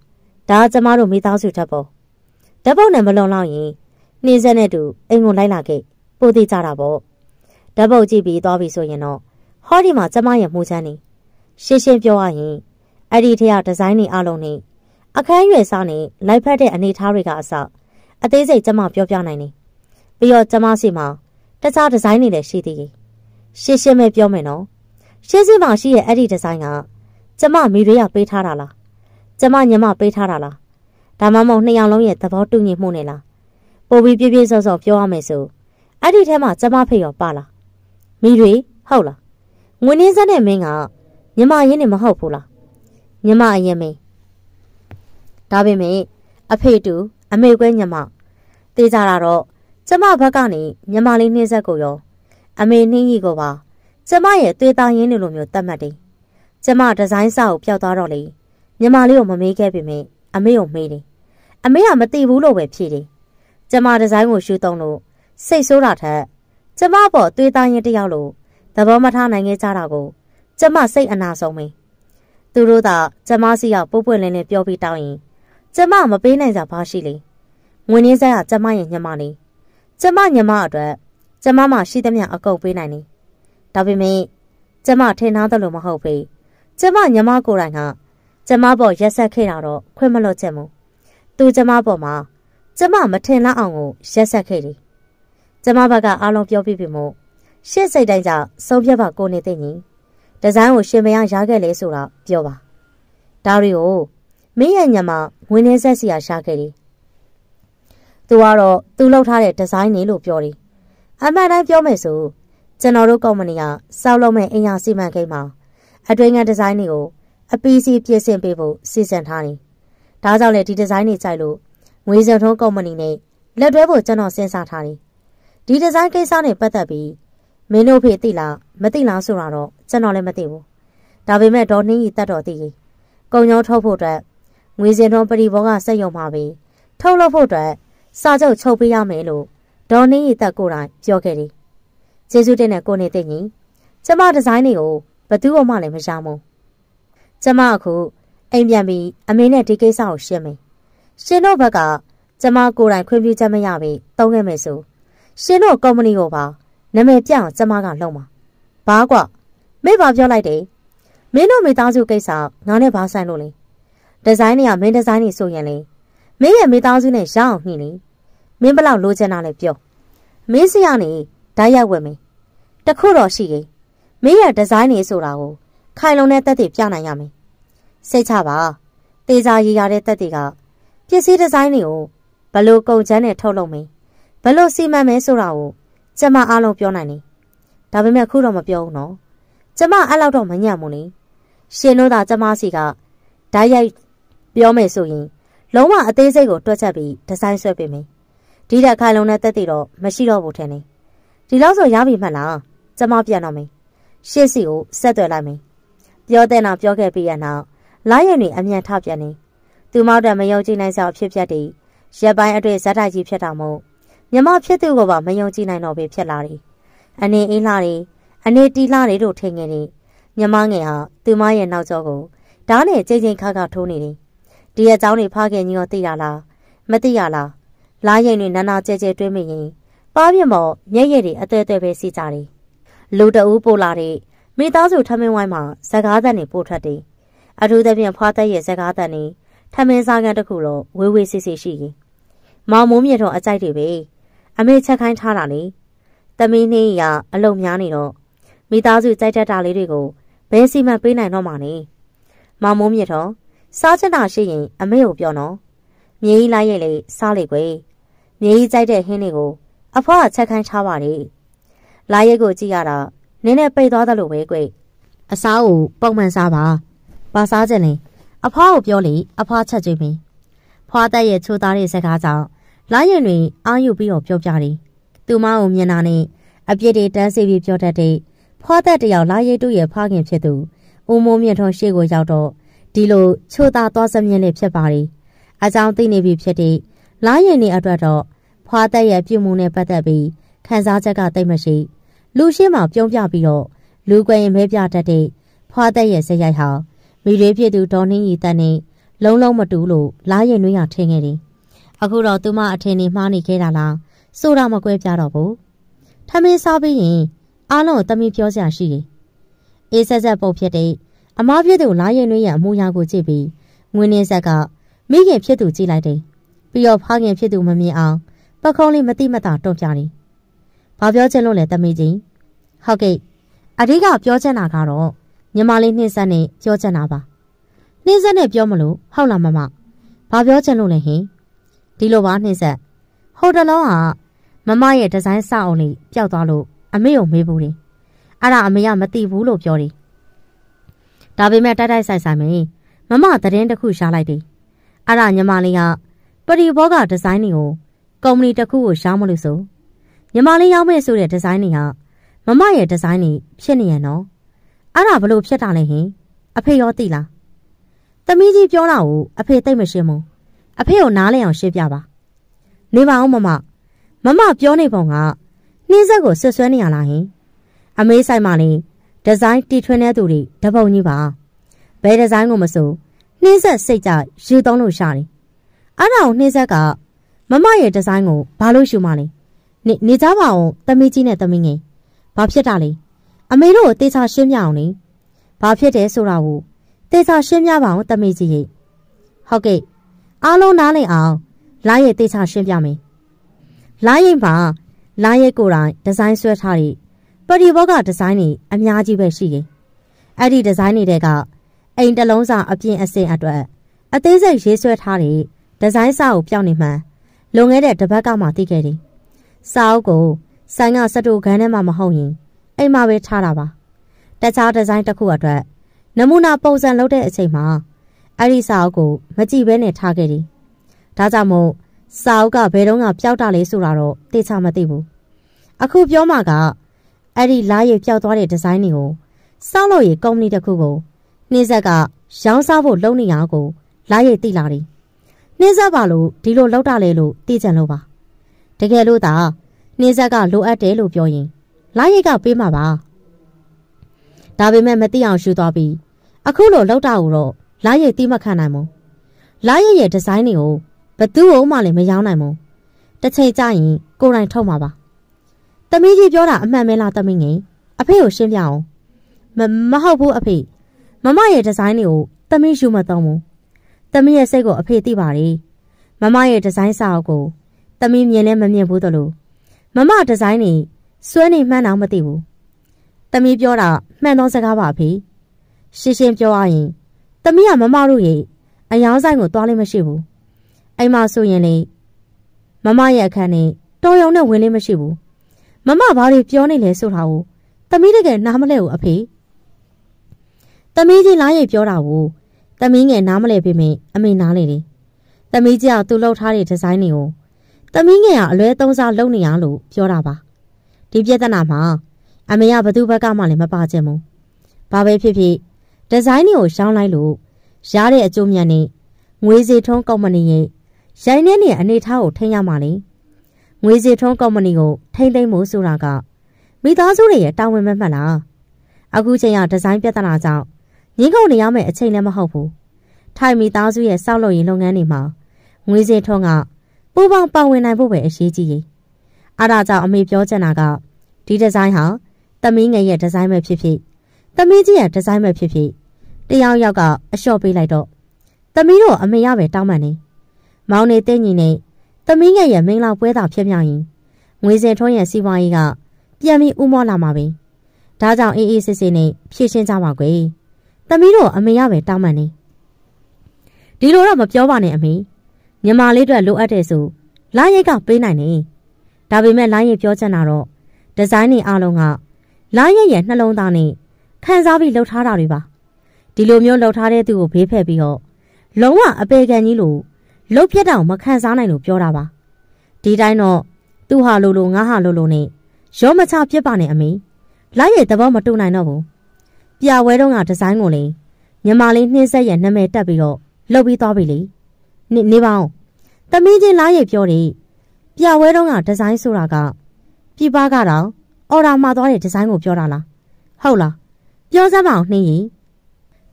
ဒါကကျမတို့မိသားစုထပ်ပေါ်ဓာတ်ပုံနဲ့မလုံလောက်ရင်နှင်းဆက်နဲ့တူအိမ်ကိုလိုက်လာခဲ့ပို့သေးကြတာပေါ့ဓာတ်ပုံကြည့်ပြီးသွားပြီဆိုရင်တော့ဟောဒီမှာကျမရဲ့မှုချမ်းနေ ရှင်းရှင်းပြောရရင်အဲ့ဒီထက်ဒီဇိုင်းတွေအလုံးနေအခန်းရွယ်စားနေလိုက်ဖက်တဲ့အနေထားတွေကအစအသေးစိတ်ကျမပြောပြနိုင်တယ်။ပပြီးတော့ကျမစီမှာတခြားဒီဇိုင်းတွေလည်းရှိသေးတယ်ရှင်းရှင်းပဲပြောမယ်နော်ရှင်းစင်းမှာရှိရဲ့အဲ့ဒီဒီဇိုင်းကကျမမိတွေကပေးထားတာလားကျမညီမပေးထားတာလားဒါမှမဟုတ်နှစ်ယောက်လုံးရဲ့သဘောတူညီမှုနဲ့လားပို့ပြီးပြည့်ပြည့်စုံစုံပြောရမယ်ဆိုအဲ့ဒီထဲမှာကျမဖေရောပါလားမိတွေဟုတ်လားငွေနှင်းစက်တဲ့မင်းက ညီမရင်းနေမဟုတ်ဘူးလားညီမအရင်မင်းဒါပေမဲ့အဖေတူအမေကွဲညီမတေးကြတာတော့ကျမဘက်ကနေညီမလေးနှင်းဆက်ကိုရော အမေနှင်းကြီးကိုပါကျမရဲ့သွေးသားရင်းတွေလိုမျိုးတတ်မှတ်တယ်ကျမဒီဇိုင်းစာကိုပျောက်သွားတော့လေညီမလေးကိုမမေးခဲ့ပေမဲ့အမေကိုမေးတယ်အမေကမသိဘူးလို့ပဲဖြေတယ်ကျမဒီဇိုင်းကိုရှူသုံးလို့စိတ်ဆိုးတာထက်ကျမပေါ်သွေးသားရင်းတယောက်လိုသဘောမထားနိုင်ခဲ့ကြတာကို ကျမစိတ်အနာဆုံးပဲသူတို့ကကျမစီကပိုးပွင့်လင်းနဲ့ပြောပြီးတောင်းရင်ကျမမပေးနိုင်ကြဘာရှိလေငွေနှင်းဆက်ကကျမရဲ့ညမလေးကျမညမအတွက်ကျမမှရှိသမျှအကုန်ပေးနိုင်နေဒါပေမဲ့ကျမထင်ထားသလိုမဟုတ်ပေကျမညမကိုယ်တိုင်ကကျမပေါ်ရက်ဆက်ခဲ့တာတော့ခွင့်မလွတ်ချက်မို့သူကျမပေါ်မှာကျမမထင်လောက်အောင်ကိုရက်ဆက်ခဲ့တယ်ကျမဘက်ကအားလုံးပြောပြပြီမို့ရှစ်စိတ်တိုင်းကြောင့်ဆုံးဖြတ်ပါကိုနေသိညီ ဒီဇိုင်းကိုရှင်မရရခဲ့လေဆိုတော့ပြောပါဒါတွေကိုမင်းရဲ့ညမငွေနေဆက်စီယာရှာခဲ့တယ်သူကတော့သူလှုပ်ထားတဲ့ဒီဇိုင်းနေလို့ပြောတယ်အမှန်တမ်းပြောမယ်ဆိုကျွန်တော်တို့ကုမ္ပဏီကစောက်လုပ်မဲ့အင်ယာစီမံကိန်းမှာအတွင်းကဒီဇိုင်းတွေကိုအပီးစီပြင်ဆင်ပေးဖို့စီစဉ်ထားတယ်ဒါကြောင့်လေဒီဒီဇိုင်းတွေကြိုက်လို့ငွေစံထုံးကုမ္ပဏီနဲ့လက်တွဲဖို့ကျွန်တော်စဉ်းစားထားတယ်ဒီဒီဇိုင်းကိစ္စနဲ့ပတ်သက်ပြီး မင်းတို့ဖေသိလားမသိလားဆိုတာတော့ကျွန်တော်လည်းမသိဘူးဒါပေမဲ့ဒေါ်နှင်းကြီးတတ်တော်သိကြီးကုံညောထုတ်ဖို့အတွက်ငွေစင်တော်ပရိဘောကစက်ရုံမှာပဲထုတ်လုပ်ဖို့အတွက်စာချုပ်ချုပ်ပေးရမယ်လို့ဒေါ်နှင်းကြီးတက်ကိုယ်တိုင်ပြောခဲ့တယ်ကျေးဇူးတင်တဲ့ကိုနေသိကြီးကျမဒီဇိုင်းတွေကိုဘသူ့မှလည်းမရဘူးကျမအခုအိမ်ပြန်ပြီးအမေနဲ့ဒီကိစ္စကိုရှင်းမယ်ရှင်တို့ဘက်ကကျမကိုယ်တိုင်ခွင့်ပြုချက်မရပြီတုံးခဲ့မယ်ဆိုရှင်တို့ကုမ္ပဏီကိုပါ နာမည်ပြအောင်ကျမကလှုံမှာဘာကွမေ့ပါပြောလိုက်တယ်မင်းတို့မိသားစုကိစ္စငါနဲ့ဘာဆိုင်လို့လဲဒီဇိုင်းတွေကမင်းဒီဇိုင်းတွေဆိုရင်လေမင်းရဲ့မိသားစုနဲ့ရအောင်ညှိနေမင်းဘလောက်လိုချင်တာလဲပြောမင်းစီကနေဓာတ်ရိုက်ဝယ်မယ်တခုတော့ရှိရင်မင်းရဲ့ဒီဇိုင်းတွေဆိုတာကိုခိုင်လုံတဲ့တက်တွေပြနိုင်ရမယ်စိတ်ချပါတေချာရည်ရတဲ့တက်တွေကပစ္စည်းဒီဇိုင်းတွေကိုဘလို့ကုန်ချမ်းနဲ့ထုတ်လုပ်မယ်ဘလို့စီမံမယ်ဆိုတာကို ကျမအားလုံးပြောနိုင်တယ်ဒါပေမဲ့ခုတော့မပြောဘူးနော်ကျမအဲ့လောက်တော့မညံ့ဘူးလေရှင်တို့သာကျမစီကဓာတ်ရိုက်ပြောမယ်ဆိုရင်လုံးဝအသေးစိတ်ကိုတွက်ချက်ပြီးဒီဇိုင်းဆွဲပေးမယ်ဒီတက်ခိုင်လုံးတဲ့တက်တွေတော့မရှိတော့ဘူးထင်တယ်ဒီလောက်ဆိုရပြီမှတ်လားကျမပြန်တော့မယ်ရှေ့စီကိုဆက်သွယ်လိုက်မယ်ပြောတဲ့နောက်ပြောခဲ့ပြီးရနောက်လာရင်တွေအမြန်ထပြန်နေသူမောက်တဲ့မယုံကြည်နိုင်စရာဖြစ်ဖြစ်တည်ရက်ပိုင်းအတွေ့ဇက်တိုက်ကြီးဖြစ်တာမို့ မြမဖြစ်သူကိုပါမယုံကြည်နိုင်တော့ပဲဖြစ်လာတယ်။အနေအေးလာတယ်၊အနေတီလာတယ်တို့ထင်ငယ်နေမြမငယ်ဟာသူမရဲ့နောက်ကျောကိုဓာတ်နဲ့ချိန်ချိန်ခါခါထိုးနေတယ်။ဒီအကြောင်းတွေဖခင်ကြီးရောသိရလားမသိရလားလားရင်တွေနာနာကြဲကြဲတွေးမိရင်ပါပြမော်မျက်ရည်တွေအသေးသေးပဲစီကြတယ်။လူတအူးပို့လာတဲ့မိသားစုထမင်းဝိုင်းမှာဇကားသံတွေပို့ထွက်တယ်။အထူးသဖြင့်ဖွားသက်ရဲ့ဇကားသံတွေထမင်းစားကန်းတစ်ခုတော့ဝေးဝေးဆေးဆေးရှိရင်မောင်မိုးမြေထုံအကြိုက်တွေပဲ အမေချက်ခိုင်းထားတာလေသမီးနှင်းရအလုံများနေတော့မိသားစုကြိုက်တတ်တာလေးတွေကိုဘယ်စီမံပေးနိုင်တော့မှနေမောင်မိုးမြင့်တော့စားချင်တာရှိရင်အမေကိုပြောနော်မြေကြီးလိုက်ရဲ့လေစားလေကွယ်မြေကြီးကြိုက်တဲ့ဟင်းတွေကိုအဖွားချက်ခိုင်းထားပါလေလာရက်ကိုကြည့်ရတာနင်းနဲ့ပိတ်သွားတယ်လို့ပဲကွအစားကိုပုံမှန်စားပါဘာစားကြလဲအဖွားကိုပြောလေအဖွားချက်ကြွေးမင်းဖွားတက်ရဲ့ချိုးသားတဲ့စကားကြောင့် လာရင်တွေအာရုံပြီးတော့ပြောပြတယ်သူမကိုမြင်တာနဲ့အပြစ်တွေတန်းစီပြီးပြောတတ်တဲ့ဖွားတက်တယောက်လာရိတ်တို့ရဲ့ဖခင်ဖြစ်သူဦးမိုးမြင့်ထွန်းရှေ့ကိုရောက်တော့ဒီလိုချိုးသားသွားစမြင့်လေးဖြစ်ပါတယ်အကြောင်းသိနေပြီဖြစ်တဲ့လာရင်တွေအတွက်တော့ဖွားတက်ရဲ့ပြုမှုနဲ့ပတ်သက်ပြီးခံစားချက်ကတိတ်မရှိလူရှင်းမှာပြုံးပြပြီးတော့လူကွယ်ရင်မဲပြတတ်တဲ့ဖွာသက်ရဲ့စရိုက်ဟာမိရွေးဖြစ်သူဒေါ်နှင်းရီတက်နဲ့လုံးလုံးမတူလို့လားရင်နှွေးရထင်ခဲ့တယ်။ အခုတော့သူမအထင်နေမှားနေခဲ့တာလားဆိုတာမကွဲပြားတော့ဘူး။ထမင်းစားပြီးရင်အားလုံးတမီပြောစရာရှိတယ်။အေးဆက်ဆက်ပုတ်ဖြစ်တဲ့အမားဖြစ်သူလားရင်နှွေးရအမှုရာကိုကြည့်ပြီးငွေနေဆက်ကမိခင်ဖြစ်သူကြည့်လိုက်တယ်။ပြီးတော့ဖခင်ဖြစ်သူမမြင်အောင်ဖပခုံးလေးမတိမတာတွန့်ပြနေဘာပြောချင်လို့လဲတမီးကြီးဟုတ်ကဲ့အဓိကပြောချင်တာကတော့ညီမလေးနှင်းဆက်နဲ့ပြောချင်တာပါနှင်းဆက်နဲ့ပြောမလို့ဟုတ်လားမမဘာပြောချင်လို့လဲဟင် ဒီလိုပါနှင်းဆက်ဟိုတလုံးကမမရဲ့ဒီဇိုင်းစအောင်လေးပျောက်သွားလို့အမေကိုမေးဘူးတယ်အဲ့ဒါအမေကမသိဘူးလို့ပြောတယ်ဒါပေမဲ့တိုက်တိုက်ဆိုင်ဆိုင်မင်းမမသတင်းတစ်ခုရှားလိုက်တယ်အဲ့ဒါညီမလေးကပရိဘောကဒီဇိုင်းတွေကိုကုမ္ပဏီတစ်ခုကိုရှားမလို့ဆိုညီမလေးရောက်မဲ့ဆိုတဲ့ဒီဇိုင်းတွေကမမရဲ့ဒီဇိုင်းတွေဖြစ်နေရနော်အဲ့ဒါဘလို့ဖြစ်တာလဲဟင်အဖေရောသိလားသမီးကြီးပြောတာကိုအဖေသိမ့်မရှင်းဘူး အဖေကိုနားလည်အောင်ရှင်းပြပါနေပါအောင်မမမမပြောနေပုံကနှင်းဆက်ကိုဆွဆွဲနေရလားဟင်အမေးဆိုင်မှလည်းဒီဇိုင်းတီထွင်တဲ့သူတွေတပုံကြီးပါဘယ်ဒီဇိုင်းကိုမဆိုနှင်းဆက်စိတ်ကြယူသုံးလို့ရှာတယ်အဲ့ဒါကိုနှင်းဆက်ကမမရဲ့ဒီဇိုင်းကိုဘာလို့ရှူမှလဲနေနေကြပါအောင်သမီးကြီးနဲ့သမီးငယ်ဘာဖြစ်တာလဲအမေတို့ကိုတေချာရှင်းပြအောင်လေဘာဖြစ်တယ်ဆိုတာကိုတေချာရှင်းပြပါအောင်သမီးကြီးရဲ့ဟုတ်ကဲ့ အားလုံးနားလည်အောင်လာရဲ့တေချာရှင်းပြမယ်လာရင်ပါလာရဲ့ကိုယ်တိုင်ဒီဇိုင်းဆွဲထားတဲ့ပရိဘောကဒီဇိုင်းတွေအများကြီးပဲရှိတယ်အဲ့ဒီဒီဇိုင်းတွေကအိမ်တလုံးစာအပြင်အစင်အတွက်အသေးစိတ်ရေးဆွဲထားတဲ့ဒီဇိုင်းစာကိုပြောင်းနေမှလွန်ခဲ့တဲ့တပတ်ကမှသိခဲ့တယ်စာအုပ်ကိုဆိုင်ကစတူခန်းထဲမှာမဟုတ်ရင်အိမ်မှာပဲထားတာပါတခြားဒီဇိုင်းတစ်ခုအတွက်နမူနာပုံစံလုပ်တဲ့အချိန်မှာ အဲ့ဒီစာအုပ်ကိုမကြည့်ဘဲနဲ့ထားခဲ့တယ်ဒါကြောင့်မို့စာအုပ်ကဘယ်တော့မှပျောက်တာလဲဆိုတာတော့သိချမသိဘူးအခုပြောမှကအဲ့ဒီလားရည်ပျောက်သွားတဲ့ဒီဇိုင်းတွေကိုစောက်လို့ရကုမ္ပဏီတစ်ခုကိုနှင်းဆက်ကရောင်းစားဖို့လုပ်နေရကိုလားရည်သိလာတယ်နှင်းဆက်ပါလို့ဒီလိုလောက်တာလေလို့သိကြလို့ပါတကယ်လို့သာနှင်းဆက်ကလိုအပ်တယ်လို့ပြောရင်လာရိတ်ကပေးမှာပါဒါပေမဲ့မသိအောင်ရှူသွားပြီးအခုလိုလောက်တာကိုတော့ လာရိတ်တိမခံနိုင်ဘူးလာရိတ်ရဲ့ဒီဇိုင်းတွေကိုဘသူ့အောင်မှလည်းမရောင်းနိုင်ဘူးတစ်ချိန်ကျရင်ကိုယ်တိုင်ထုတ်မှာပါတမီးကြီးပြောတာအမှန်ပဲလားတမီးငယ်အဖေကိုရှင်းပြအောင်မမဟုတ်ဘူးအဖေမမရဲ့ဒီဇိုင်းတွေကိုတမီးယူမသုံးဘူးတမီးရဲ့စိတ်ကိုအဖေသိပါတယ်မမရဲ့ဒီဇိုင်းစာအုပ်ကိုတမီးမြင်လဲမမြင်ဘူးတလို့မမဒီဇိုင်းတွေစွဲနေမှန်းတော့မသိဘူး။တမီးပြောတာမှန်သောစကားပါဖေ။ရှင်းရှင်းပြောရရင် တမီးကမမတို့ရဲ့အယောင်းဆိုင်ကိုသွားလိမ့်မရှိဘူး။အိမ်မှာဆိုရင်လေမမရဲ့အခန်းနဲ့တော်ရုံနဲ့ဝင်လိမ့်မရှိဘူး။မမဘာတွေပြောနေလဲဆိုတာကိုတမီးတကယ်နားမလဲဘူးအဖေ။တမီးကြီးလားရိပ်ပြောတာကိုတမီးငယ်နားမလဲပေမဲ့အမေနားလေတယ်။တမီးကြီးကသူ့လှုပ်ထားတဲ့ဒီဇိုင်းတွေကိုတမီးငယ်ကအလွဲသုံးစားလုပ်နေရလို့ပြောတာပါဒီပြဿနာမှာအမေကဘသူဘက်ကမှလည်းမပါချင်ဘူးဘာပဲဖြစ်ဖြစ် ဒီဇိုင်းတွေကိုရှောင်းလိုက်လို့ရတဲ့အကျိုးမြတ်နဲ့ငွေစီထုံးကုမ္ပဏီရဲ့ရိုင်းနေတဲ့အနေထားကိုထိန်းရမှာလေငွေစီထုံးကုမ္ပဏီကိုထိန်းသိမ်းမှုဆိုတာကမိသားစုတွေရဲ့တာဝန်မမှတ်လားအခုချိန်ကဒီဇိုင်းပြဿနာကြောင့်ငင်းကုန်နေရမယ့်အချိန်လည်းမဟုတ်ဘူးထိုင်မိသားစုရဲ့စောက်လုပ်ရေးလုပ်ငန်းတွေမှာငွေစီထုံးကပူပေါင်းပါဝင်နိုင်ဖို့ပဲအရေးကြီးကြီးအားဒါကြောင့်အမေပြောချင်တာကဒီဒီဇိုင်းဟာသမီးငယ်ရဲ့ဒီဇိုင်းပဲဖြစ်ဖြစ် သမီးကြီးရဲ့ဒီဇိုင်းပဲဖြစ်ဖြစ်တယောက်ယောက်ကအလျှော့ပေးလိုက်တော့သမီးတို့အမေရပဲတောင်းပန်နေမောင်နေတင်းညီနေသမီးငယ်ရဲ့မင်းလာပွဲတော်ဖြစ်မြောက်ရင်ငွေစင်ထွန်းရဲ့စီးပွားရေးကပြန်ပြီးဥမောလာမှာပဲဒါကြောင့်အေးအေးဆေးဆေးနဲ့ဖြည့်ရှင်းကြပါကွယ်သမီးတို့အမေရပဲတောင်းပန်နေဒီလိုတော့မပြောပါနဲ့အမေညီမလေးတို့လိုအပ်တယ်ဆိုလာရိတ်ကပေးနိုင်နေဒါပေမဲ့လိုင်းရဲ့ပြောချင်တာတော့ဒီဇိုင်းတွေအားလုံးကလိုင်းရဲ့ရဲ့နှလုံးသားနဲ့ ခံစားပြီးလှုပ်ထားတာတွေပါဒီလိုမျိုးလှုပ်ထားတဲ့သူကိုဘေးဖက်ပြီးတော့လုံးဝအပေကန်ကြီးလိုလှုပ်ပြက်တောင်မခံစားနိုင်လို့ပြောတာပါဒီတိုင်းတော့သူဟာလိုလိုငါဟာလိုလိုနဲ့ရောမချပြစ်ပါနဲ့အမေလိုက်ရဲ့သဘောမတူနိုင်တော့ဘူးပြဝဲတော့ကဒီဇိုင်းကိုလေညီမလေးနှင်းဆက်ရဲ့နာမည်တက်ပြီးတော့လှုပ်ပြီးသွားပြီလေနေနေပါအောင်တမီးချင်းလားရဲ့ပြောတယ်ပြဝဲတော့ကဒီဇိုင်းဆိုတာကပြပကတော့အော်ဒါမှာသွားတဲ့ဒီဇိုင်းကိုပြောတာလားဟုတ်လား ပြောစမ်းပါအောင်နှင်းရင်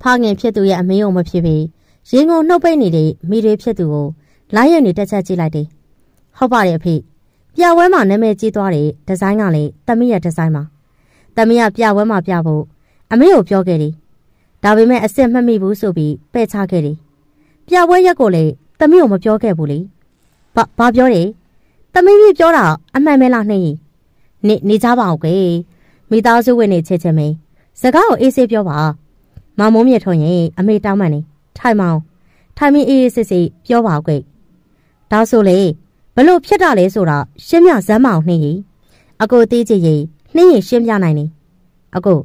ဖခင်ဖြစ်သူရဲ့အမေကိုမဖြစ်ပေရင်ကုန်နှုတ်ပိတ်နေတဲ့မိတွေဖြစ်သူကိုလိုင်းရည်နေတက်ချက်ကြည့်လိုက်တယ်ဟုတ်ပါတယ်အဖေပြဝဲမှာနာမည်ကြီးသွားတဲ့ဒီဇိုင်းကလည်းတမီးရဲ့ဒီဇိုင်းပါတမီးကပြဝဲမှာပြဖို့အမေကိုပြောခဲ့တယ်ဒါပေမဲ့အစ်စ်မမိဘူးဆိုပြီးပဲ့ချခဲ့တယ်ပြဝဲရက်ကိုလည်းတမီးကိုမပြောခဲ့ဘူးလေဘာဘာပြောတယ်သမီးကြီးပြောတာအမှန်ပဲလားနှင်းနေနေကြပါအောင်ကွယ်မိသားစုဝင်နေချစ်ချင်မင်း စကားကိုအေးဆေးပြောပါမမုံမြထွန်ရင်အမေတောင်းမှန်နေထိုင်မောင်ထိုင်မင်းအေးအေးစစ်စစ်ပြောပါကွယ်ဒါဆိုလေဘလို့ဖြစ်တာလဲဆိုတာရှင်းပြဇမ်းမအောင်နှင်းအကိုသေးချင်ရင်နှင်းရင်ရှင်းပြနိုင်နေအကို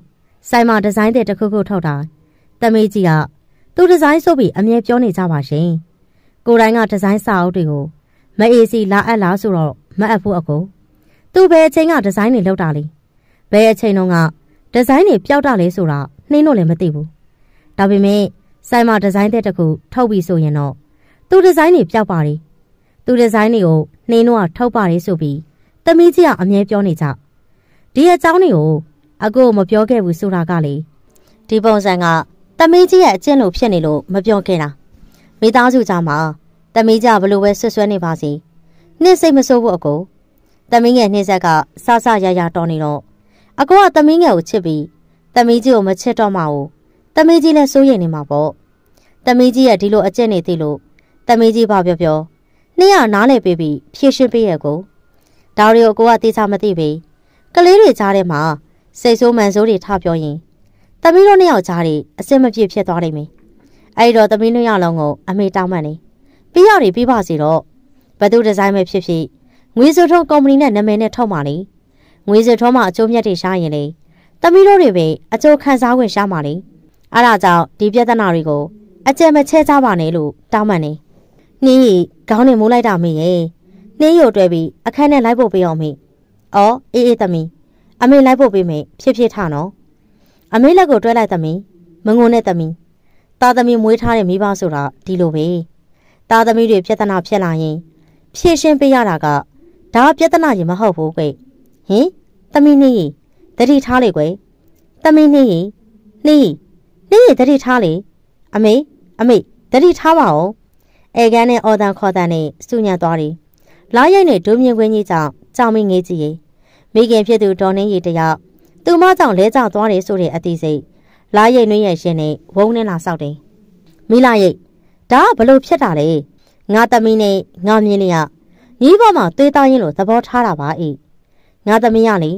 ဆိုင်မှာဒီဇိုင်းတဲ့တစ်ခုခုထုတ်တာတမေးကြီးကသူဒီဇိုင်းဆိုပြီးအမြဲပြောနေကြပါရှင်ကိုတိုင်းကဒီဇိုင်းစာအုပ်တွေကိုမအေးစီလာအပ်လားဆိုတော့မအပ်ဘူးအကိုသူဘယ်အချိန်ကဒီဇိုင်းတွေလောက်တာလဲဘယ်အချိန်တုန်းက ဒီဇိုင်းတွေပျောက်တာလဲဆိုတာနှင်းလို့လည်းမသိဘူးဒါပေမဲ့ဆိုင်မှာဒီဇိုင်းတဲ့တခုထုတ်ပြီးဆိုရင်တော့သူဒီဇိုင်းတွေပျောက်ပါတယ်သူဒီဇိုင်းတွေကိုနှင်းတော့ထုတ်ပါတယ်ဆိုပြီးတမီးကြီးကအမြဲပြောနေကြဒီအကြောင်းတွေကိုအကိုမပြောခဲ့ဘူးဆိုတာကလေဒီပုံစံကတမီးကြီးရဲ့အကျင့်လိုဖြစ်နေလို့မပြောခဲ့တာမိသားစုကြားမှာတမီးကြဘလို့ပဲဆွဆွဲနေပါစီနှင်းစိတ်မဆိုးဘူးအကိုတမီးငယ်နှင်းဆက်ကဆဆရရတော်နေတော့ အကိုကတမီးငယ်ကိုချစ်ပြီးတမီးကြီးကိုမချစ်တော့မှဘူးတမီးကြီးလည်းစိုးရိမ်နေမှာပေါ့တမီးကြီးရဲ့ဒီလိုအကျင့်နေသေးလို့တမီးကြီးဘာပြောပြောနှင်းရနားလေပေးပြီးဖြည့်ရှင်းပေးရကိုဒါရီကိုကိုကတေချာမသိပေကလေးတွေကြားထဲမှာစိတ်ဆိုးမှန်ဆိုးတွေထပြောရင်သမီးတို့နှစ်ယောက်ကြားတွေအစစ်မပြည့်ဖြစ်သွားနိုင်မယ်အဲ့တော့သမီးနှစ်ယောက်လုံးကိုအမေတောင်းမှန်နေပြီးရောက်နေပြီးပါစီတော့ဘသူဒီဇိုင်းပဲဖြစ်ဖြစ်ငွေစုထုံးကုမ္ပဏီနဲ့နာမည်နဲ့ထုတ်မှလေ ငွေစုထုံးမှာအကျိုးမြတ်တွေရှားရင်လေသမီးတို့တွေပဲအကျိုးခံစားဝင်ရှားမှလေအဲ့ဒါကြောင့်ဒီပြဿနာတွေကိုအကျယ်မချဲကြပါနဲ့လို့တောင်းပန်နေနှင်းရီခေါင်းနဲ့မိုးလိုက်တာမေရဲ့နှင်းရုပ်တွဲပြီးအခန်းနဲ့လိုက်ဖို့ပေးအောင်မေအော်အေးအေးသမီးအမေလိုက်ဖို့ပေးမယ်ဖြစ်ဖြစ်ထနော်အမေလက်ကိုတွဲလိုက်သမီးမငုံနဲ့သမီးသားသမီးမွေးထားတဲ့မိဘဆိုတာဒီလိုပဲသားသမီးတွေပြဿနာဖြစ်လာရင်ဖြည့်ရှင်းပေးရတာကဒါပြဿနာကြီးမဟုတ်ဘူးကွ ဟင်သမီးနှင်းတတိထားလေကွသမီးနှင်းနှင်းနှင်းတတိထားလေအမေအမေတတိထားပါဦးအဲကန်နဲ့အော်တန်ခေါ်တန်နဲ့စူညံသွားတယ်လာရိုက်နဲ့ဒုမြင့်ခွင်းကြီးကြောင့်ကြောင်မင်းငေးကြည့်ရင်မိခင်ဖြစ်သူဒေါ်နှင်းရီတယောက်သူမကြောင့်လဲကျသွားတယ်ဆိုတဲ့အသိစိတ်လာရိတ်နှွေးရဲ့ရှင်နဲ့ဝုန်းနဲ့လာဆောက်တယ်မိလာရိတ်ဒါကဘလို့ဖြစ်တာလဲငါသမီးနဲ့ငါမြင်းလေးကညီးပေါ်မှာသွေးသားရင်လို့သဘောထားတာပါအေး ငါသမီးကလေ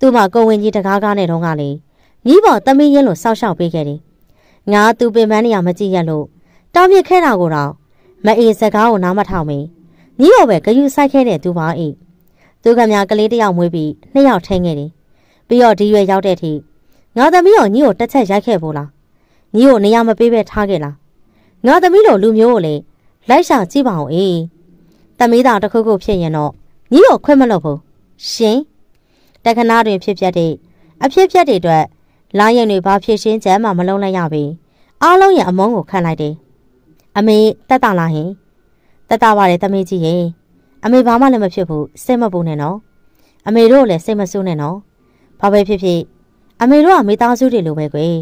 သူ့မှာကိုဝင်ကြီးတကားကားနဲ့တော့ကလေညီးပေါ်သမီးရင်လို့စောက်ရှောက်ပေးခဲ့တယ်ငါသူပင်ပန်းနေရမကြည့်ရလို့တားမြစ်ခဲ့တာကိုတော့မအေးစကားကိုနားမထောင်မင်းညီးပေါ်ပဲဂယုဆိုင်ခဲ့တဲ့သူပါအေးသူကများကလေးတယောက်မွေးပြီးနှစ်ယောက်ထင်းခဲ့တယ်ပြီးတော့ဒီရွယ်ရောက်တဲ့အထိငါသမီးရောညီကိုတစ်ချက်ရိုက်ခဲ့ဖို့လားညီကိုနေရာမပေးပဲထားခဲ့လားငါသမီးလိုလူမျိုးကိုလေလိုက်ရှာကြည့်ပါအောင်အေးသမီးသားတစ်ခုခုဖြစ်ရင်တော့ညီကိုခွင့်မလုပ်ဘူးရှင် တက္ကနာတွင်ဖြစ်ပျက်တဲ့အဖြစ်ပျက်တွေအတွက်လာရင်တွေဘာဖြစ်ရှင်းကြမ်းမှမလုံးလိုက်ရပြီအားလုံးရဲ့အမုန်းကိုခံလိုက်တယ်အမေတက်တာလားဟင်တက်တာပါတယ်သမီးကြီးရေအမေဘာမှလည်းမဖြစ်ဘူးစိတ်မပူနဲ့နော်အမေတို့လည်းစိတ်မဆိုးနဲ့နော်ဘာပဲဖြစ်ဖြစ်အမေတို့ကမိသားစုတွေလိုပဲကွယ်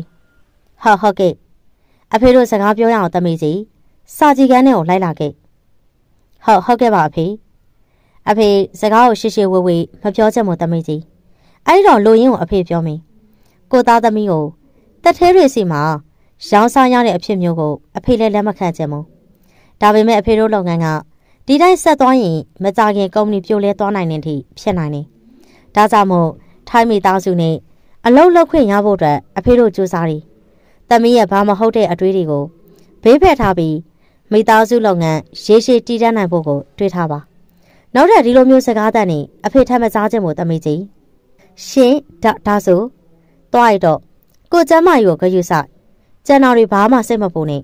ဟုတ်ဟုတ်ကဲ့အဖေတို့စကားပြောရအောင်တမေးကြီးစာကြည့်ကန်းနဲ့ကိုလိုက်လာခဲ့ဟုတ်ဟုတ်ကဲ့ပါအဖေ အဖေစကားကိုရှေ့ရှေ့ဝေဝေမပြောချက်မို့တမေးကြီးအဲ့တော့လိုရင်းကိုအဖေပြောမင်းကိုသားသမီးကိုတက်သေးတွေစီမှာရောင်းစားရတဲ့အဖြစ်မျိုးကိုအဖေလည်းလက်မခံချင်ဘူးဒါပေမဲ့အဖေတို့လုပ်ငန်းကဒီတိုင်းဆက်သွားရင်မကြခင်ကုမ္ပဏီပြိုလဲသွားနိုင်တဲ့အထိဖြစ်နိုင်တယ်ဒါကြောင့်မို့ထိုင်းမိသားစုနဲ့အလုံးလောက်ခွင့်ရဖို့အတွက်အဖေတို့ကြိုးစားတယ်။တမီးရဲ့ဘာမဟုတ်တဲ့အတွေးတွေကိုဘေးဖက်ထားပြီးမိသားစုလုပ်ငန်းရေရှည်တည်တံ့နိုင်ဖို့ကိုတွေးထားပါ။ နောက်ထပ်ဒီလိုမျိုးစကားတန်နေအဖေထပ်မစားခြင်းမို့တမီးကြီးရှင်ဒါဒါဆိုသွားရတော့ကိုကျမ်းမာယူကိုဂရုစိုက်ကျန်တော်တွေဘာမှစိတ်မပူနဲ့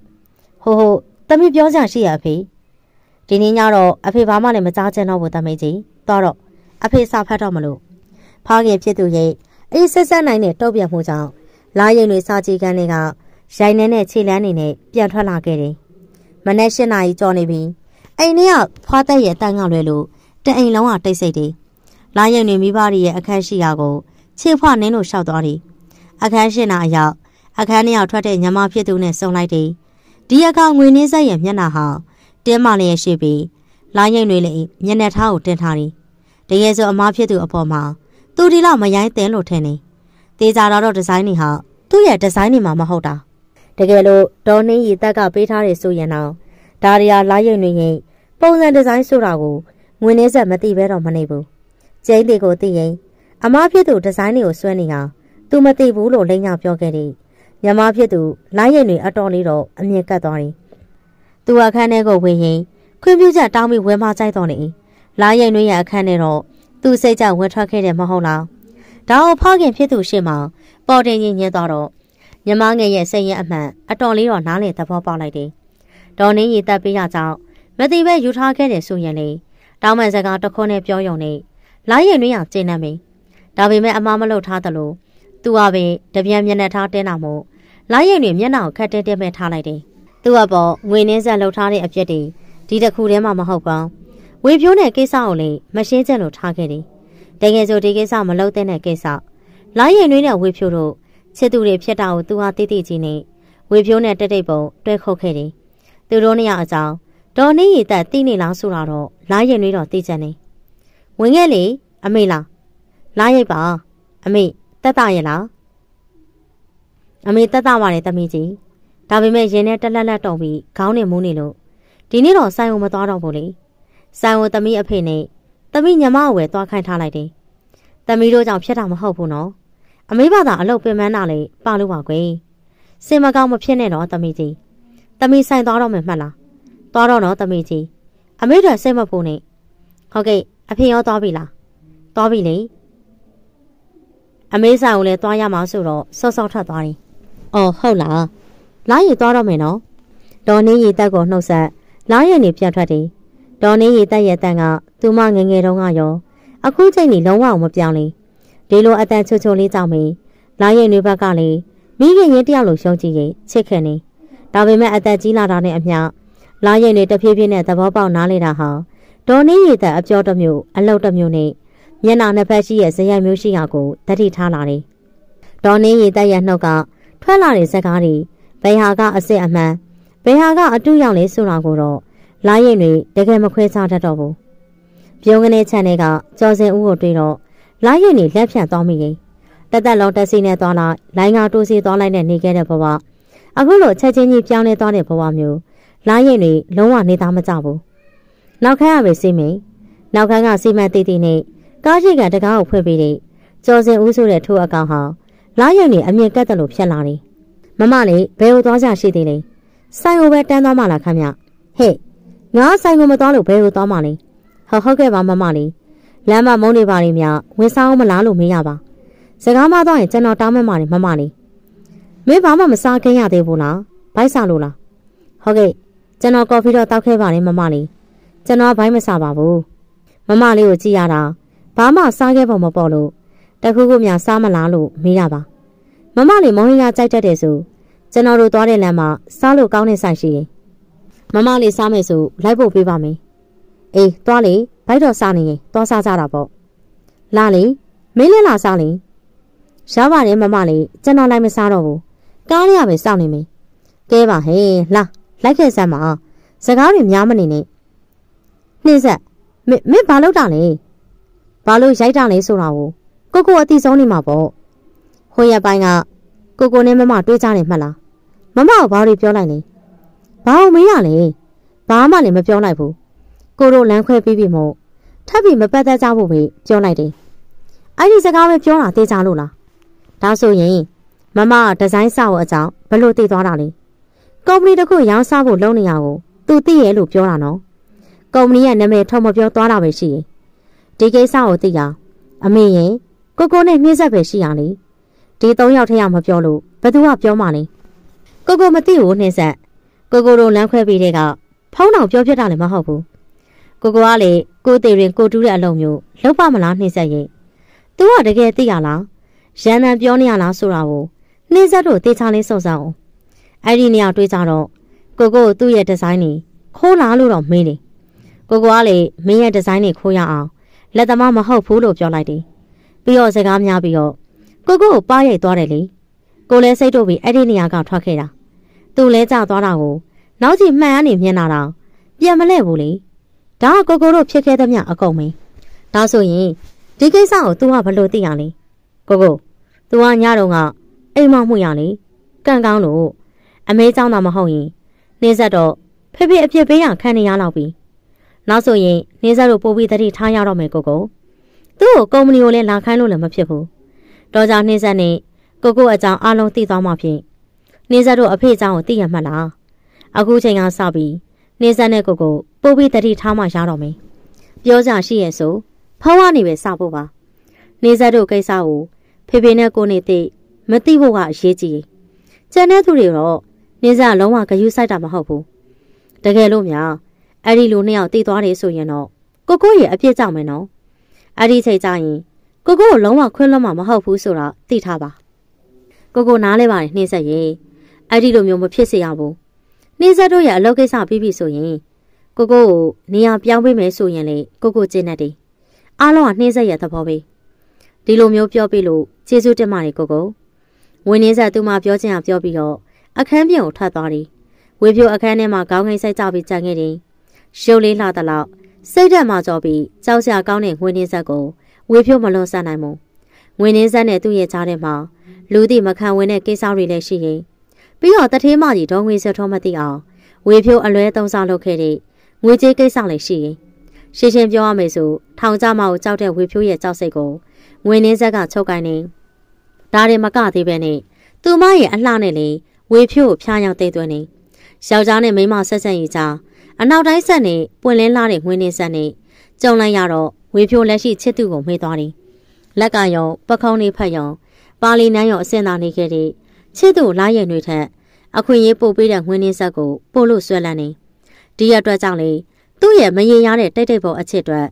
ဟိုဟိုတမီးပြောကြရှိရအဖေဒီနေ့ညတော့အဖေဘာမှလည်းမကြားချင်တော့ဘူးတမီးကြီးသွားတော့အဖေစာဖတ်တော့မလို့ဖားခင်ဖြစ်သူရဲ့အေးဆက်ဆက်နိုင်တဲ့တုတ်ပြတ်မှုကြောင့်လာရင်တွေစာကြည့်ကန်းတွေကရိုင်နှဲနဲ့ခြေလန်းနေနဲ့ပြန်ထွက်လာခဲ့တယ်။မနေ့၈နာရီကျော်နေပြီ။အိမ်ထဲကဖွားသက်ရဲ့တန်းကလွယ်လို့ တအိမ်လုံးကတိတ်ဆိတ်တယ်။လာရင်တွေမိဘတွေရဲ့အခန်းရှိရာကိုခြေဖွားနင်းလို့ရှောက်သွားတယ်။အခန်းရှင်နာအရောက်အခန်းထဲရောက်ထွက်တဲ့ညမဖြစ်သူနဲ့ဆုံလိုက်တယ်။ဒီအခါငွေနှင်းဆက်ရဲ့မျက်နှာဟာတင်းမလျက်ရှိပြီးလာရင်တွေလည်းမျက်နှာထားကိုတင်ထားတယ်။တကယ်ဆိုအမားဖြစ်သူအပေါ်မှာသူဒီလောက်မရိုင်းသင်လို့ထင်နေတေးကြတော့ဒီဇိုင်းတွေဟာသူ့ရဲ့ဒီဇိုင်းတွေမှာမဟုတ်တာတကယ်လို့ဒေါ်နှင်းရီတက်ကပေးထားတယ်ဆိုရင်တော့ဒါရီယာလာရိတ်နေရင်ပုံစံဒီဇိုင်းဆိုတာကို ငွေနှင်းဆက်မသိပဲတော့မနေဘူးကျင်းတီကိုသိရင်အမားဖြစ်သူဒီဇိုင်းတွေကိုဆွဲနေတာသူမသိဘူးလို့လိမ့်ညပြောခဲ့တယ်ညမဖြစ်သူလိုင်းရင်တွေအတော်လေးတော့အမြင်ကတ်သွားတယ်သူအခန်းထဲကိုဝင်ရင်ခွင့်ပြုချက်တောင်းပြီးဝယ်မကြိုက်တော့နေလာရင်တွေရဲ့အခန်းထဲတော့သူစိတ်ကြဝင်ထွက်ခဲ့တယ်မဟုတ်လားဒါအောင်ဖခင်ဖြစ်သူရှေ့မှာပေါ်တင်ရင်ညင်းသွားတော့မြမငယ်ရဲ့စိတ်ရဲ့အမှန်အတော်လေးတော့နားလေသဘောပေါက်လိုက်တယ်ဒေါ်နင်းရီတက်ပေးရကြောင်းမတိပဲယူထားခဲ့တယ်ဆိုရင်လေ တောင်းပန်စကားတခွန်းနဲ့ပြောရုံနဲ့လာရင်တွေရကျင်းနေပြီဒါပေမဲ့အမားမလုပ်ထားသလိုသူကပဲတပြန်မျက်နှာထားတင်းတာမို့လာရင်တွေမျက်နှာကိုခက်တဲတဲမဲ့ထားလိုက်တယ်သူကပေါ့ငွေနှင်းဆက်လှုပ်ထားတဲ့အပြစ်တွေဒီတစ်ခုတည်းမှမဟုတ်ပါဝေဖြိုးတဲ့ကိစ္စကိုလေမရှင်းချက်လို့ထားခဲ့တယ်တကယ်ဆိုဒီကိစ္စမလုပ်တဲ့ကိစ္စလာရင်တွေနဲ့ဝေဖြိုးတို့ချစ်သူတွေဖြစ်တာကိုသူဟာတိတိကြီးနေဝေဖြိုးနဲ့တက်တိတ်ပုံတွဲခုတ်ခဲ့တယ်သူတို့နှစ်ယောက်အကြောင်းဒေါ်နေရီတက်တိနေလားဆိုတာတော့ လာရင်တွေတော့သိကြနေဝင်ခဲ့လေအမေလားလာရိပ်ပါအမေတက်တာရဲ့လားအမေတက်တာပါတယ်တမီးကြီးဒါပေမဲ့ရင်ထဲတက်လက်လက်တုံပြီးခေါင်းနဲ့မူးနေလို့ဒီနေ့တော့ဆိုင်ုံမသွားတော့ဘူးလေဆိုင်ုံတမီးအဖေနဲ့တမီးညမကိုပဲသွားခိုင်းထားလိုက်တယ်တမီးတို့ကြောင့်ဖြစ်တာမဟုတ်ဘူးနော်အမေဘာသာအလုပ်ပင်ပန်းတာလေပါလို့ပါကွယ်စင်မကောင်းမဖြစ်နဲ့တော့တမီးကြီးတမီးဆိုင်သွားတော့မယ်မှတ်လားသွားတော့တော့တမီးကြီး အမေတို့စိတ်မဖို့နဲ့ဟုတ်ကဲ့အဖေရောသွားပြီလားသွားပြီလေအမေဆိုင်ကိုလည်းသွားရမှာဆိုတော့စောစောထွက်သွားတယ်။အော်ဟုတ်လား။လာရီသွားတော့မယ်နော်။ဒေါ်နင်းရီတက်ကိုနှုတ်ဆက်လာရီနေပြန်ထွက်တယ်။ဒေါ်နင်းရီတက်ရဲ့တန်ကသူမငငယ်တုန်းကရောအခုချိန်နေလုံးဝမပြောင်းလေ။ဒီလိုအတန်ချိုချိုလေးကြောင့်မင်းလာရီနေဘက်ကလည်းမိခင်ရင်တယောက်လိုရှုံးကြည့်ရင်ချစ်ခင်နေ။ဒါပေမဲ့အသက်ကြီးလာတာနဲ့အမျှ လာရီနေတဖြည်းဖြည်းနဲ့သဘောပေါက်နားလေတာဟာဒေါ်နင်းရီတက်အပြောတစ်မျိုးအလောက်တစ်မျိုးနဲ့မျက်နှာနှစ်ဖက်ရှိရဲ့ဇယိုက်မျိုးရှိရာကိုတတိထားလာတယ်။ဒေါ်နင်းရီတက်ရဲ့နှုတ်ကထွက်လာတဲ့ဇက်ကားတွေဘယ်ဟာကအစ်စ်အမှန်ဘယ်ဟာကအတူရောက်လဲဆိုတာကိုတော့လာရင်တွေတကယ်မခွဲခြားတတ်တော့ဘူး။ပြုံးကနေချန်တဲ့ကကြော်စင်ဦးကိုတွေ့တော့လာရင်တွေလက်ဖြန့်သွားမိရင်တက်တက်လုံးတက်စီနဲ့သွားလိုက်လိုင်းကတိုးစီသွားလိုက်နဲ့နေခဲ့တဲ့ဘဝအခုလိုချက်ချင်းကြီးပြောင်းလဲသွားတဲ့ဘဝမျိုး လာရင်တွေလုံးဝနေသားမကြဘူး။နောက်ခန်းရပဲစီးမိန်နောက်ခန်းကစီမံတည်တည်နဲ့ကားရှိကတကားကိုဖွင့်ပေးတဲ့ကျော်စင်ဦးဆိုတဲ့ထိုးအကောင်ဟာလာရုံနေအမြင်ကတ်တယ်လို့ဖြတ်လာတယ်။မမလေးဘယ်ကိုသွားကြရှိသေးလဲ။ဆိုင်ကိုပဲတန်းသွားမှလားခမ။ဟဲ့ငါဆိုင်ကိုမသွားလို့ဘယ်ကိုသွားမှလဲ။ဟုတ်ဟုတ်ကဲ့ပါမမလေး။လမ်းမမုန်းနေပါလိမ့်မြ။ဝင်စားအောင်မလားလို့မေးရပါ။စကားမသွားရင်ကျွန်တော်တောင်းမှမှနေမမလေး။မင်းဘာမှမစားခင်းရသေးဘူးလား။ဘိုက်စားလို့လား။ဟုတ်ကဲ့ ကျွန်တော်ကော်ဖီတော့တောက်ခဲ့ပါနဲ့မမလေး။ကျွန်တော်ဘိုင်းမစားပါဘူး။မမလေးကိုကြည့်ရတာဘာမှစားခဲ့ပုံမပေါ်လို့တခုခုများစားမလားလို့မေးရပါမမလေးမောင်ရကြိုက်တတ်တယ်ဆိုကျွန်တော်တို့သွားတဲ့လမ်းမှာစားလို့ကောင်းတဲ့ဆိုင်ရှိရင်မမလေးစားမယ်ဆိုလိုက်ဖို့ပေးပါမယ်အေးသွားလေဘိုက်တော့စားနေရင်သွားစားကြတာပေါ့လာလေမင်းလည်းလာစားလေရပါတယ်မမလေးကျွန်တော်လိုက်မစားတော့ဘူးကားရပဲစောင့်နေမယ်ကဲပါဟဲ့လာ လိုက်ခဲ့စမ်းပါစကားတွေများမနေနဲ့နှင်းဆက်မင်းမင်းဘာလုပ်တာလဲဘာလို့ရိုက်တာလဲဆိုတာကိုကိုကိုအတိဆုံးနေမှာပေါ့ဟိုရပိုင်းကကိုကိုနဲ့မမတွေးကြတယ်မှတ်လားမမကဘာတွေပြောလိုက်လဲဘာအောင်မင်းရလဲဘာမှလည်းမပြောလိုက်ဘူးကိုတို့လမ်းခွဲပြီးပြီမို့ထပ်ပြီးမပတ်သက်ကြဖို့ပဲပြောလိုက်တယ်အဲ့ဒီစကားပဲပြောတာသိကြလို့လားဒါဆိုရင်မမကဒီဇိုင်းစာဝအကြောင်းဘလို့သိသွားတာလဲ ကုမ္ပဏီတစ်ခုရောင်းစားဖို့လုပ်နေရကိုသူသိရဲ့လို့ပြောတာနော်ကုမ္ပဏီရဲ့နာမည်ထုတ်မပြောသွားတာပဲရှိရင်ဒီကိစ္စကိုသိရအမေရင်ကိုကိုနဲ့နှင်းဆက်ပဲရှိရလေဒီ၃ယောက်ထက်ရမပြောလို့ဘသူကပြောမှလဲကိုကိုမသိဘူးနှင်းဆက်ကိုကိုတို့လမ်းခွဲပြီးတဲ့ကဖုံးတော်ပြောပြတာလည်းမဟုတ်ဘူးကိုကိုကလေကိုသေးရင်ကိုတူးတဲ့အလုံးမျိုးလောက်ပါမလားနှင်းဆက်ရင်သူကတကယ်သိရလားရန်တန်ပြောနေရလားဆိုတာကိုနှင်းဆက်တို့တေချာလေးစုံစမ်းအောင် အဲ့ဒီနေရာတွေးကြတော့ကိုကိုသူ့ရဲ့ဒီဇိုင်းကြီးခိုးလားလို့တော့မေးတယ်ကိုကိုကလေမင်းရဲ့ဒီဇိုင်းကြီးခိုးရအောင်လက်သမားမဟုတ်ဘူးလို့ပြောလိုက်တယ်ပြီးတော့စကားများပြီးတော့ကိုကိုကိုပါရိုက်သွားတယ်လေကိုလည်းစိတ်တို့ပြီးအဲ့ဒီနေရာကထွက်ခဲ့တာသူလည်းကြသွားတာကိုနောက်ကြည့်မှန်ကနေမြင်လာတာပြန်မလဲဘူးလေဒါကကိုကိုတို့ဖြစ်ခဲ့သမျှအကုန်မင်းဒါဆိုရင်ဒီကိစ္စကို तू ကဘလို့သိရလဲကိုကို तू ကညတော့ကအိမ်မမှုရလေကန့်ကောင်းလို့ အမေเจ้าသာမဟုတ်ရင်နှင်းဆက်တော့ဖေဖေအဖြစ်ပေးရခံနေရတော့ပြီ နောက်ဆိုရင်နှင်းဆက်တို့ပို့ပြီးတတိထားရတော့မယ်ကိုကိုသူ့ကိုကုမ္ပဏီကိုလည်းလာခိုင်းလို့လည်းမဖြစ်ဘူးတော်ကြနှင်းဆက်နဲ့ကိုကိုအကြောင်းအားလုံးသိသွားမှဖြင့်နှင်းဆက်တို့အဖေအကြောင်းကိုသိရမှတ်လားအခုချိန်ကစပြီးနှင်းဆက်နဲ့ကိုကိုပို့ပြီးတတိထားမှရတော့မယ်ပြောကြရှိရဲ့ဆိုဖောင်းကနေပဲစဖို့ပါနှင်းဆက်တို့ကိစ္စကိုဖေဖေနဲ့ကိုနေသိမသိဖို့ကအရေးကြီးကျန်တဲ့သူတွေတော့ နှင်းဆက်လုံးဝဂယုစိုက်တာမဟုတ်ဘူးတကယ်လို့များအဲ့ဒီလူနှစ်ယောက်တည်သွားတယ်ဆိုရင်တော့ကိုကိုရဲ့အပြစ်ကြောင့်မယ်နော်အဲ့ဒီချိန်ကျရင်ကိုကိုကိုလုံးဝခွင့်လွှတ်မှာမဟုတ်ဘူးဆိုတာသိထားပါကိုကိုနားလဲပါတယ်နှင်းဆက်ရေအဲ့ဒီလိုမျိုးမဖြစ်စေရဘူးနှင်းဆက်တို့ရဲ့အလုပ်ကိစ္စပြီးပြီဆိုရင်ကိုကိုကိုနေရာပြောင်းပေးမယ်ဆိုရင်လေကိုကိုကျင့်တတ်တယ်အားလုံးကနှင်းဆက်ရဲ့သဘောပဲဒီလိုမျိုးပြောပြလို့ကျေးဇူးတင်ပါတယ်ကိုကိုဝင်းနှင်းဆက်သူမှပြောချင်အောင်ပြောပြီးတော့ အခန်းပြင်ကိုထွက်သွားတယ်ဝေဖြိုအခန်းထဲမှာခေါင်းငိမ့်ဆိုင်ကြပြီးကြံခဲ့တယ်ရုပ်လေးလှသလောက်စိတ်ဓာတ်မှကြော်ပြီးကြောက်စရာကောင်းတဲ့ငွေနှင်းဆက်ကိုဝေဖြိုးမလွန်ဆန်နိုင်ဘူးငွေနှင်းဆက်နဲ့သူ့ရဲ့ကြားထဲမှာလူသိမခံဝင်တဲ့ကိစ္စတွေလည်းရှိရင်ပြီးတော့တထေးမကြီးဒေါငွေဆက်ထုံးမသိအောင်ဝေဖြိုးအလွဲသုံးစားလုပ်ခဲ့တဲ့ငွေကြေးကိစ္စလည်းရှိရင်ရှင်းရှင်းပြောရမယ်ဆိုထောင်ကြမကိုကြောက်တဲ့ဝေဖြိုးရဲ့ကြောက်စိတ်ကိုငွေနှင်းဆက်ကချုပ်ကိုင်းနေဒါတွေမကသေးပဲနဲ့သူမရဲ့အလှနဲ့လေ ဝေဖြိုးကိုဖျားရောက်သေးသွင်းနေယောက်ျားနဲ့မိန်းမဆက်ဆက်ရေးကြအနောက်တိုင်းဆက်နဲ့ပွင့်လင်းလာတဲ့ငွေနှင်းဆက်နဲ့ကြုံလိုက်ရတော့ဝေဖြိုးလက်ရှိချစ်သူကိုမေးသွားတယ်။လက်ကယုံပခုံးလေးဖတ်ယုံပါလီနန်းယုံအစင်သာနေခဲ့တဲ့ချစ်သူလာရဲ့နှွေထက်အခွင့်အရေးပို့ပေးတဲ့ငွေနှင်းဆက်ကိုပို့လို့ဆွဲလန်းနေ။ဒီရအတွက်ကြောင့်လေသူ့ရဲ့မရင်ရတဲ့တိတ်တိတ်ပေါ်အချစ်အတွက်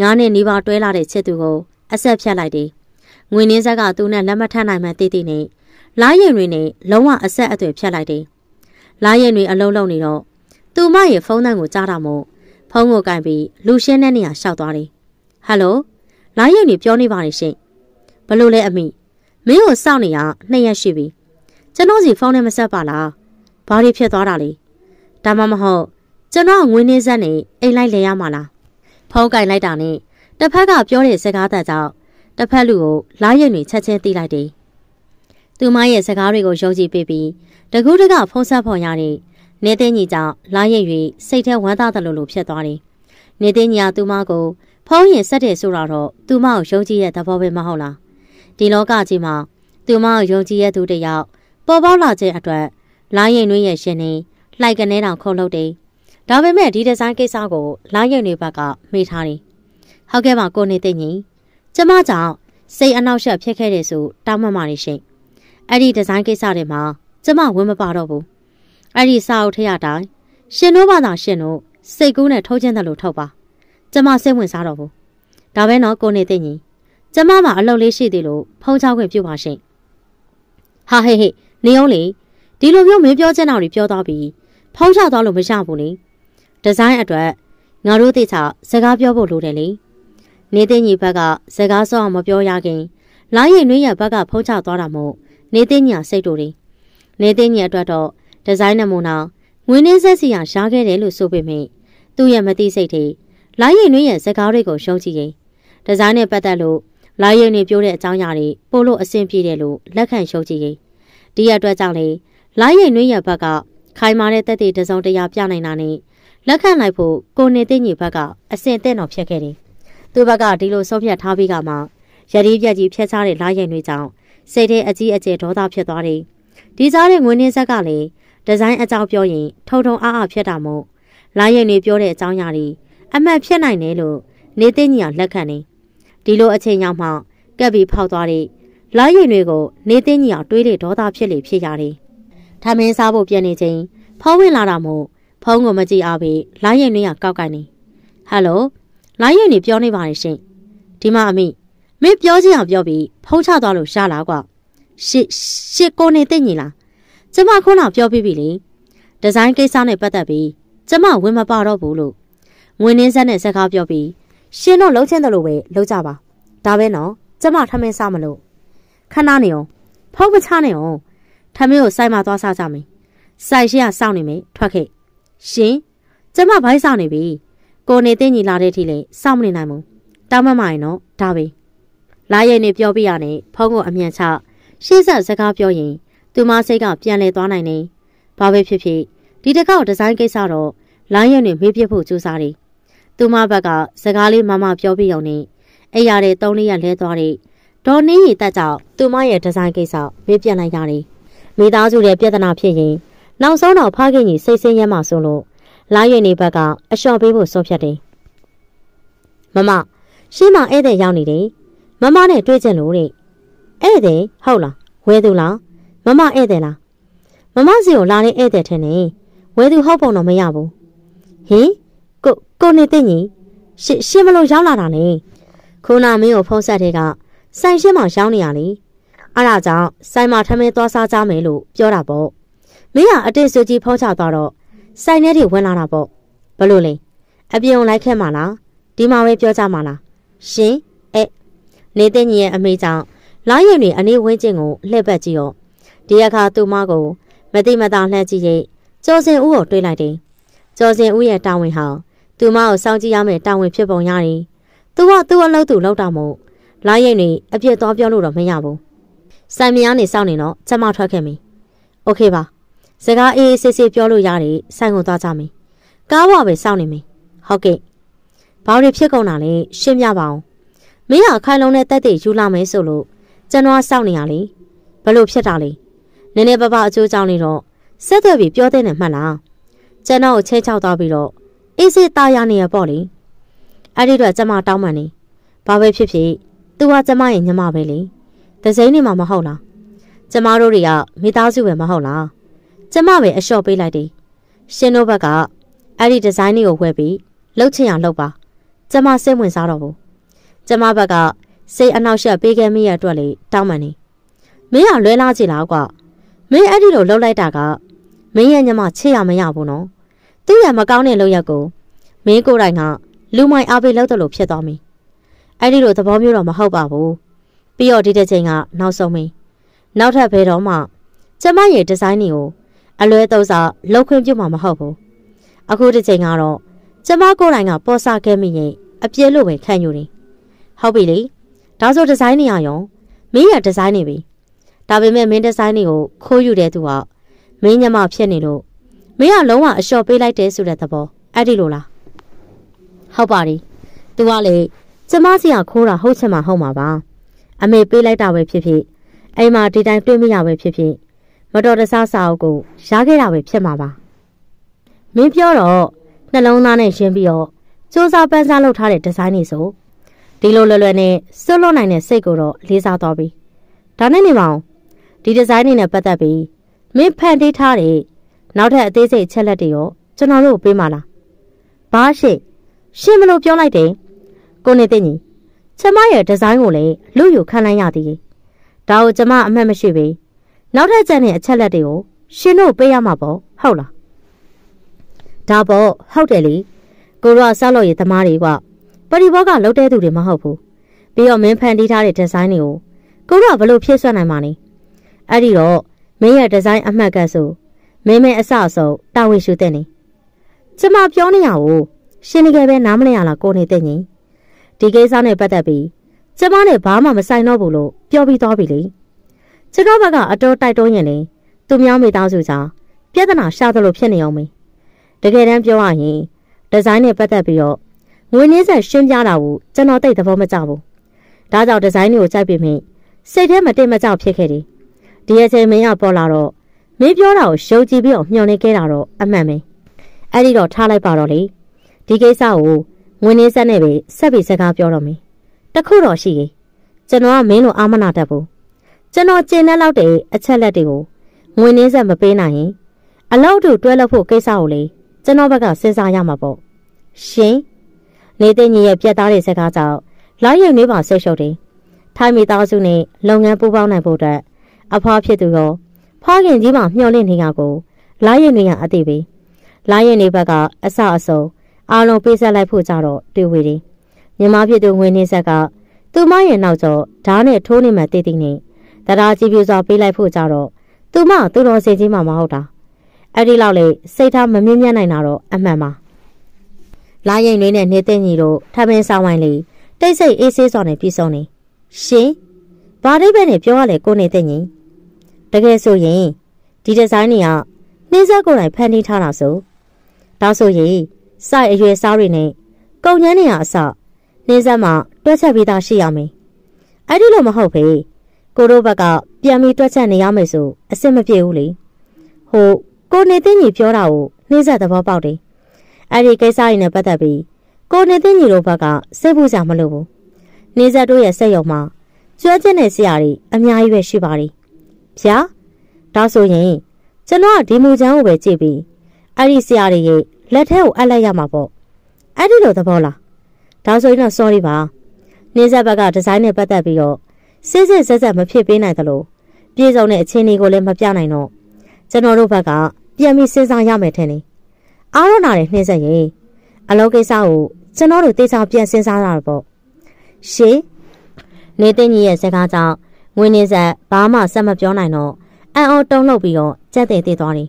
ငားနဲ့နီးပါတွဲလာတဲ့ချစ်သူကိုအဆက်ဖြတ်လိုက်တယ်။ငွေနှင်းဆက်ကသူနဲ့လက်မထပ်နိုင်မှတည်တည်နေ လာရင်တွေနဲ့လုံးဝအဆက်အသွယ်ဖြတ်လိုက်တယ်။လာရင်တွေအလုံးလုံးနေတော့သူမရဲ့ဖုန်းတန်းကိုကြားတာမို့ဖုန်းကိုကင်ပြီးလူရှင်းတဲ့နေရာရှောက်သွားတယ်။ဟယ်လိုလိုင်းရုံကြီးပြောနေပါလေရှင်။ဘလို့လဲအမိမင်းကိုစောင့်နေရနှစ်ရက်ရှိပြီ။ကျွန်တော်စီဖုန်းနဲ့မဆက်ပါလား။ဘာတွေဖြစ်သွားတာလဲ။ဒါမှမဟုတ်ကျွန်တော်ငွေနှင်းဆက်နေအိမ်လိုက်လဲရမှာလား။ဖုန်းကင်လိုက်တာနဲ့တစ်ဖက်ကပြောတဲ့စကားတကြောင့်တစ်ဖက်လူကိုလိုင်းရုံကြီးချက်ချင်းတီးလိုက်တယ်။ သူမရဲ့စကားတွေကိုယုံကြည်ပေးပြီးတကူးတကဖုန်းဆက်ဖို့ရတဲ့နေသိညီကြောင့်လာရ၍စိတ်ထဲဝမ်းသာတယ်လို့လို့ဖြစ်သွားတယ်။နေသိညီကသူမကိုဖုံးရင်ဆက်တယ်ဆိုတော့သူမကိုယုံကြည်ရဲ့သဘောပဲမဟုတ်လား။ဒီလောကကြီးမှာသူမကိုယုံကြည်ရဲ့သူတယောက်ပေါ်ပေါက်လာခြင်းအတွက်လာရင်တွင်ရဲ့ရှင်နေလှိုက်ကနေတောင်ခုတ်လုပ်တယ်။ဒါပေမဲ့ဒီဒီဇိုင်းကိစ္စကိုလာရင်တွေဘက်ကမေးထားတယ်။ဟုတ်ကဲ့ပါကိုနေသိညီကျမကြောင့်စိတ်အနှောက်အယှက်ဖြစ်ခဲ့တယ်ဆိုတောင်းမှမှာနေရှင်။ အဲ့ဒီဒီဇိုင်းကိစ္စတွေမှာကျမဝင်မပါတော့ဘူး။အဲ့ဒီစာအုပ်ထရတိုင်းရှင်တို့ဘာသာရှင်တို့စိတ်ကူးနဲ့ထိုးချင်းတယ်လို့ထုတ်ပါကျမစိတ်ဝင်စားတော့ဘူးဒါပဲနော်ကိုနေသိညီကျမမှာအလုပ်လေးရှိသေးလို့ဖုံးချခွင့်ပြုပါရှင်ဟာဟေးဟေးနေအောင်လေဒီလိုမျိုးမင်းပြောချင်တာတွေပြောသွားပြီးဖုံးချသွားလို့မရဘူးလေဒီဇိုင်းအတွက်ငါတို့တိကျစကားပြောဖို့လိုတယ်လေနေသိညီဘက်ကစကားစောအောင်မပြောရခင်လာရင်နှွေးရဘက်ကဖုံးချသွားတာမို့ နေသိညီစိတ်တူတယ်နေသိညီအတွက်တော့ဒီဇိုင်းနမူနာငွေနှင်းဆက်စီရရှားခဲ့တယ်လို့ဆိုပေမဲ့သူ့ရဲ့မသိစိတ်တွေလိုင်းရင်တွင်းရဲ့စကားတွေကိုရှုံးကြည့်ရင်ဒီဇိုင်းနဲ့ပတ်သက်လို့လိုင်းရင်တွေပြောတဲ့အကြောင်းအရာတွေပို့လို့အဆင်ပြေတယ်လို့လက်ခံရှုံးကြည့်ရင်ဒီရအတွက်ကြောင့်လေလိုင်းရင်တွင်းရဲ့ဘက်ကခိုင်မာတဲ့တက်တဲ့တစုံတရာပြနိုင်တာနဲ့လက်ခံလိုက်ဖို့ကိုနေသိညီဘက်ကအဆင်တဲ့တော်ဖြစ်ခဲ့တယ်သူဘက်ကဒီလိုဆုံးဖြတ်ထားပြီးကမှရည်ရည်ပြက်ကြီးဖျက်ချတဲ့လိုင်းရင်တွေကြောင့် စိတ်ထဲအကြီးအကျယ်ဒေါသဖြစ်သွားတယ်ဒီစားတဲ့ငွေနှင်းဆက်ကလည်းဒီဇိုင်းအကြောင်းပြောရင်ထုံထုံအားအားဖြစ်တာမို့လာရင်နေပြောတဲ့အကြောင်းအရာတွေအမှတ်ဖြစ်နိုင်တယ်လို့နေသိညီအောင်လက်ခံနေဒီလိုအချိန်ရောက်မှကပ်ပြီးဖောက်သွားတဲ့လာရင်တွေကိုနေသိညီအောင်တွေးတဲ့ဒေါသဖြစ်လေဖြစ်ရတယ်။ထမင်းစားဖို့ပြန်နေချိန်ဖုံးဝင်လာတာမို့ဖုံးကိုမကြည့်အားပဲလာရင်တွေကကောက်ကိုက်နေဟယ်လိုလာရင်တွေပြောနေပါရဲ့ရှင်ဒီမှာအမိ မင်းပြောချင်အောင်ပြောပြီးဖုံးချသွားလို့ရှားလားကွာရှစ်ရှစ်ကိုနေသိညီလားကျမခုနပြောပြပြီလေဒီဇိုင်းကိစ္စနဲ့ပတ်သက်ပြီးကျမဝင်မပါတော့ဘူးလို့ငွေနှင်းဆက်နဲ့စကားပြောပြီးရှင်တို့လှုပ်ချင်တယ်လို့ပဲလှုပ်ကြပါဒါပဲနော်ကျမထမင်းစားမလို့ခဏနေအောင်ဖောက်မချနေအောင်ထမင်းကိုစိုက်မှသွားစားကြမယ်စိုက်ရှိရစောင့်နေမယ်ထွက်ခဲ့ရှင်ကျမဘိုင်းစောင့်နေပြီကိုနေသိညီလာတဲ့အထိလေစောင့်မနေနိုင်ဘူးတောင်းမမရင်တော့ဒါပဲ လာရဲ့နေပြောပြရနဲ့ဖုန်းကိုအမြန်ချရှေ့ဆက်စကားပြောရင်သူမစိတ်ကပြန်လဲသွားနိုင်နေ။ဘာပဲဖြစ်ဖြစ်ဒီတစ်ခေါက်ဒီဇိုင်းကိစ္စတော့လိုင်းရုံနဲ့မေးပြဖို့ကြိုးစားတယ်။သူမဘက်ကစကားလေးမမပြောပြရုံနဲ့အဲ့ရတဲ့သုံးလေးရလဲသွားတဲ့ဒေါ်နင်းရီတက်ကြောင့်သူမရဲ့ဒီဇိုင်းကိစ္စမေးပြလိုက်ရတယ်မိသားစုရဲ့ပြဿနာဖြစ်ရင်နောက်ဆုံးတော့ဖခင်ကြီးစိတ်ဆင်းရဲမှဆိုလို့လာရွေနေဘက်ကအလျှော့ပေးဖို့ဆုံးဖြတ်တယ်မမရှင်းမဧည့်သည်ရောက်နေတယ် မမနဲ့တွေ့ကြလို့တဲ့ဧည့်သည်ဟုတ်လားဝဲသူလားမမဧည့်သည်လားမမစီကိုလာနေဧည့်သည်ထင်နေဝဲသူဟုတ်ပုံတော့မရဘူးဟင်ကိုကိုနေသိညီရှင်းရှင်းမလို့ရောက်လာတာလေခုနမင်းကိုဖုံးဆက်တဲ့ကဆိုင်ရှင်းမှရောင်းနေရလေအဲ့ဒါကြောင့်ဆိုင်မှာထမင်းသွားစားကြမယ်လို့ပြောတာပေါ့မင်းကအတိတ်စုကြီးဖုံးချသွားတော့ဆိုင်ထဲတွေဝင်လာတာပေါ့ဘလို့လဲအပြုံလိုက်ခဲ့မှလားဒီမှာပဲပြောကြမှာလားရှင်အဲ နေသိညီရဲ့အမေကြောင့်လာရင်တွေအနေဝင်းကျင်ကိုလှည့်ပတ်ကြည့်ရောဒီအခါသူ့မကိုမတိမတာလှည့်ကြည့်ရင်ကျော်စင်ဦးကိုတွေးလိုက်တယ်ကျော်စင်ဦးရဲ့တာဝန်ဟာသူမကိုစောင့်ကြည့်ရမယ်တာဝန်ဖြစ်ပုံရတယ်သူကသူ့အလုပ်သူလုပ်တာမို့လာရင်တွေအပြစ်သွားပြောလို့တော့မရဘူးစိုင်မယားနေစောင့်နေတော့ကျမထွက်ခဲ့ပြီโอเคပါစကားအေးအေးဆေးဆေးပြောလို့ရတယ်ဆိုင်ကိုသွားကြမယ်ကားဝပဲစောင့်နေမယ်ဟုတ်ကဲ့ဘာတွေဖြစ်ကုန်တာလဲရှင်းပြပါအောင် မင်းကခိုင်လုံးနဲ့တက်တဲ့ယူလာမယ်ဆိုလို့ကျွန်တော်စောင့်နေရလေဘလို့ဖြစ်တာလဲနည်းနည်းပါးပါအကျိုးကြောင့်နေတော့ဆက်သွယ်ပြီးပြောတဲ့နဲ့မှတ်လားကျွန်တော်ကိုချဲချောက်သွားပြီးတော့အေးစေးตาရနေရပေါ့လေအဲ့ဒီတော့ကျမတောင်းပန်နေဘာပဲဖြစ်ဖြစ်သူကကျမရဲ့ညီမပဲလေဒဇိန်းနေမှာမဟုတ်လားကျမတို့တွေကမိသားစုပဲမဟုတ်လားကျမပဲအလျှော့ပေးလိုက်တယ်ရှင်တို့ဘက်ကအဲ့ဒီဒီဇိုင်းလေးကိုဝယ်ပြီးလှုပ်ချင်အောင်လှုပ်ပါကျမစိတ်ဝင်စားတော့ဘူး ကျမဘက်ကစိတ်အနှောက်အယှက်ပေးခဲ့မိရအတွက်လေတောင်းပန်နေမင်းကလွဲလာကြည့်လားကွာမင်းအဲ့ဒီလိုလှုပ်လိုက်တာကမင်းရဲ့ညမချစ်ရမရဘူးနော်သူ့ရမကောင်းတဲ့လုပ်ရက်ကိုမင်းကိုယ်တိုင်ကလူမိုင်အားပေးလုပ်တယ်လို့ဖြစ်သွားပြီအဲ့ဒီလိုသဘောမျိုးတော့မဟုတ်ပါဘူးပြီးတော့ဒီတစ်ချိန်ကနောက်ဆုံးမင်းနောက်ထပ်ဘယ်တော့မှကျမရဲ့ဒီဇိုင်းတွေကိုအလွဲသုံးစားလောက်ခွင့်ပြုမှာမဟုတ်ဘူးအခုတစ်ချိန်ကတော့ကျမကိုယ်တိုင်ကပေါ်ဆခဲ့မိရင်အပြည့်လို့ပဲခံယူတယ် ဟုတ်ပြီလေဒါဆိုဒီဇိုင်းတွေရရောမင်းရဲ့ဒီဇိုင်းတွေပြီဒါပေမဲ့မင်းဒီဇိုင်းတွေကိုခိုးယူတဲ့သူကမင်းညမဖြစ်နေလို့မင်းကလုံးဝအလျှော့ပေးလိုက်တယ်ဆိုတဲ့သဘောအဲ့ဒီလိုလားဟုတ်ပါပြီသူကလေကျမစီကခိုးတာဟုတ်ချင်မှဟုတ်မှာပါအမေပေးလိုက်တာပဲဖြစ်ဖြစ်အိမ်မှာဒီတိုင်းတွေးမိရပဲဖြစ်ဖြစ်မတော်တဆစာအုပ်ကိုရခဲ့တာပဲဖြစ်မှာပါမင်းပြောတော့နှလုံးသားနဲ့ရှင်းပြီးတော့စူးစမ်းပန်းစားလုပ်ထားတဲ့ဒီဇိုင်းတွေဆို ဒီလိုလွယ်လွယ်နဲ့စွတ်လွတ်နိုင်တဲ့စိတ်ကိုတော့လေးစားသွားပြီဒါနဲ့နေမအောင်ဒီဒီဇိုင်းတွေနဲ့ပတ်သက်ပြီးမင်းဖန်တီးထားတဲ့နောက်ထပ်အသေးစိတ်ချက်လက်တွေရောကျွန်တော်တို့ပေးမှာလားဘာရှိရှင်းမလို့ပြောလိုက်တယ်ကိုနေသိညီကျမရဲ့ဒီဇိုင်းကိုလည်းလူယူခံလိုက်ရသည်ဒါကိုကျမအမှတ်မရှိပေနောက်ထပ်ကျန်တဲ့အချက်လက်တွေကိုရှင်တို့ပေးရမှာပေါ့ဟုတ်လားဒါပေါ့ဟုတ်တယ်လေကိုရောဆောက်လို့ရသမားတွေက ပရိဘောကလုတ်တဲ့သူတွေမဟုတ်ဘူးပြီးတော့မင်းဖန်တီးထားတဲ့ဒီဇိုင်းတွေကိုကိုရောဘလို့ဖြည့်ဆွတ်နိုင်မှာလဲအဲ့ဒီတော့မင်းရဲ့ဒီဇိုင်းအမှတ်ကဆိုမင်းမဲအစအဆုံးတာဝန်ရှုတဲ့နေကျမပြောနေရကိုရှင်တကယ်ပဲနားမလည်ရလားကိုနေတဲ့ညီဒီကိစ္စနဲ့ပတ်သက်ပြီးကျမနဲ့ဘာမှမဆိုင်တော့ဘူးလို့ပြောပြီးသွားပြီလေကျွန်တော်ဘက်ကအတော်တိုက်တွန်းရင်လေသူများမိသားစုကြောင့်ပြဿနာရှာသလိုဖြစ်နေအောင်မေးတကယ်တမ်းပြောရရင်ဒီဇိုင်းနဲ့ပတ်သက်ပြီးတော့ ငွေနှင်းဆက်ရှင်းပြတာကိုကျွန်တော်တိတ်သဘောမကျဘူးဒါကြောင့်ဒီဇိုင်းတွေကိုကြိုက်ပြီးမြင်စိတ်ထဲမတင်မကြောက်ဖြစ်ခဲ့တယ်ဒီအချိန်မင်းကပေါ်လာတော့မင်းပြောတာကိုရှုံကြည့်ပြီးတော့မျှော်နေခဲ့တာတော့အမှန်ပဲအဲ့ဒီတော့ထားလိုက်ပါတော့လေဒီကိစ္စကိုငွေနှင်းဆက်နဲ့ပဲဆက်ပြီးစကားပြောတော့မယ်တခုတော့ရှိရင်ကျွန်တော်ကမင်းလိုအာမနာတတ်ဘူးကျွန်တော်ကျင်းတဲ့လောက်တဲ့အချက်လက်တွေကိုငွေနှင်းဆက်မပေးနိုင်ရင်အလောက်တူတွဲလက်ဖို့ကိစ္စကိုလေကျွန်တော်ဘက်ကစဉ်းစားရမှာပေါ့ရှင် နေတဲ့ညီရဲ့ပြတ်သားတဲ့စကားကြောင့်လိုက်ရုံလေးပါဆိတ်ရှုပ်တယ်ထိုင်းမိသားစုနဲ့လုပ်ငန်းပူးပေါင်းနိုင်ဖို့အတွက်အဖွားဖြစ်သူရောဖခင်ကြီးမှမျှော်လင့်နေတာကိုလာရင်တွေကအသိပဲလာရင်တွေဘက်ကအဆအဆုံးအားလုံးပေးဆက်လိုက်ဖို့ကြတော့တွေ့ဝေတယ်မြမဖြစ်သူငွေနှင်းဆက်ကသူမရဲ့နောက်ကျော်ဓားနဲ့ထိုးနေမှတည်တည်နေတရားကြည့်ပြစွာပေးလိုက်ဖို့ကြတော့သူမသူတော်စင်ကြီးမှမဟုတ်တာအဲ့ဒီလောက်လေစိတ်ထားမမြင့်မြတ်နိုင်တာတော့အမှန်ပါ လာရင်လေးနဲ့နေတဲ့ညီတို့ထမင်းဆောင်ဝိုင်းလေးတိတ်ဆိတ်အေးဆေးစွာနဲ့ပြည်စုံနေရှင်ဘာအိဗယ်နဲ့ပြောရလဲကိုနေတဲ့ညီတကယ်ဆိုရင်ဒီဒီဇိုင်းတွေကနှင်းဆက်ကိုယ်တိုင်ဖန်တီးထားတာဆိုဒါဆိုရင်စိုက်အရွယ်စားတွေနဲ့ကုံညမ်းနေရအစနေဆက်မှာတွက်ချက်ပြီးသားရှိရမယ်အဲ့ဒီလိုမဟုတ်ဖေးကိုတို့ဘက်ကပြန်ပြီးတွက်ချက်နေရမယ်ဆိုအစ်စ်မပြေဘူးလေဟိုကိုနေသိညီပြောတာကိုနှိမ့်ဆက်သဘောပေါက်တယ် အဲ့ဒီကိစ္စရင်းနဲ့ပတ်သက်ပြီးကိုနေသိညီတို့ဘက်ကစိတ်ပူစရာမလိုဘူးနေဆက်တို့ရဲ့စက်ရုံမှာကျွမ်းကျင်တဲ့ဆရာတွေအများကြီးပဲရှိပါတယ်ဗျာဒါဆိုရင်ကျွန်တော်ကဒီမူချမ်းကိုပဲကြည့်ပြီးအဲ့ဒီဆရာတွေရဲ့လက်ထဲကိုအပ်လိုက်ရမှာပေါ့အဲ့ဒီလိုသဘောလားဒါဆိုရင်တော့ sorry ပါနေဆက်ဘက်ကဒီဇိုင်းနဲ့ပတ်သက်ပြီးတော့စစ်စစ်ဆက်ဆက်မဖြစ်ပေးနိုင်သလိုပြည်စုံတဲ့အခြေအနေကိုလည်းမပြနိုင်တော့ကျွန်တော်တို့ဘက်ကပြန်ပြီးစဉ်းစားရမယ်ထင်တယ် အားရနာတဲ့နှင်းဆက်ရင်အလုပ်ကိစ္စကိုကျွန်တော်တို့တေချာပြန်စဉ်းစားရတာပေါ့ရှေးနေသိညီရဲ့စကားကြောင့်ငွေနေဆက်ဘာမှဆက်မပြောနိုင်တော့အံ့ဩတုံ့လှုပ်ပြီးတော့ကြက်တဲ့တည်သွားတယ်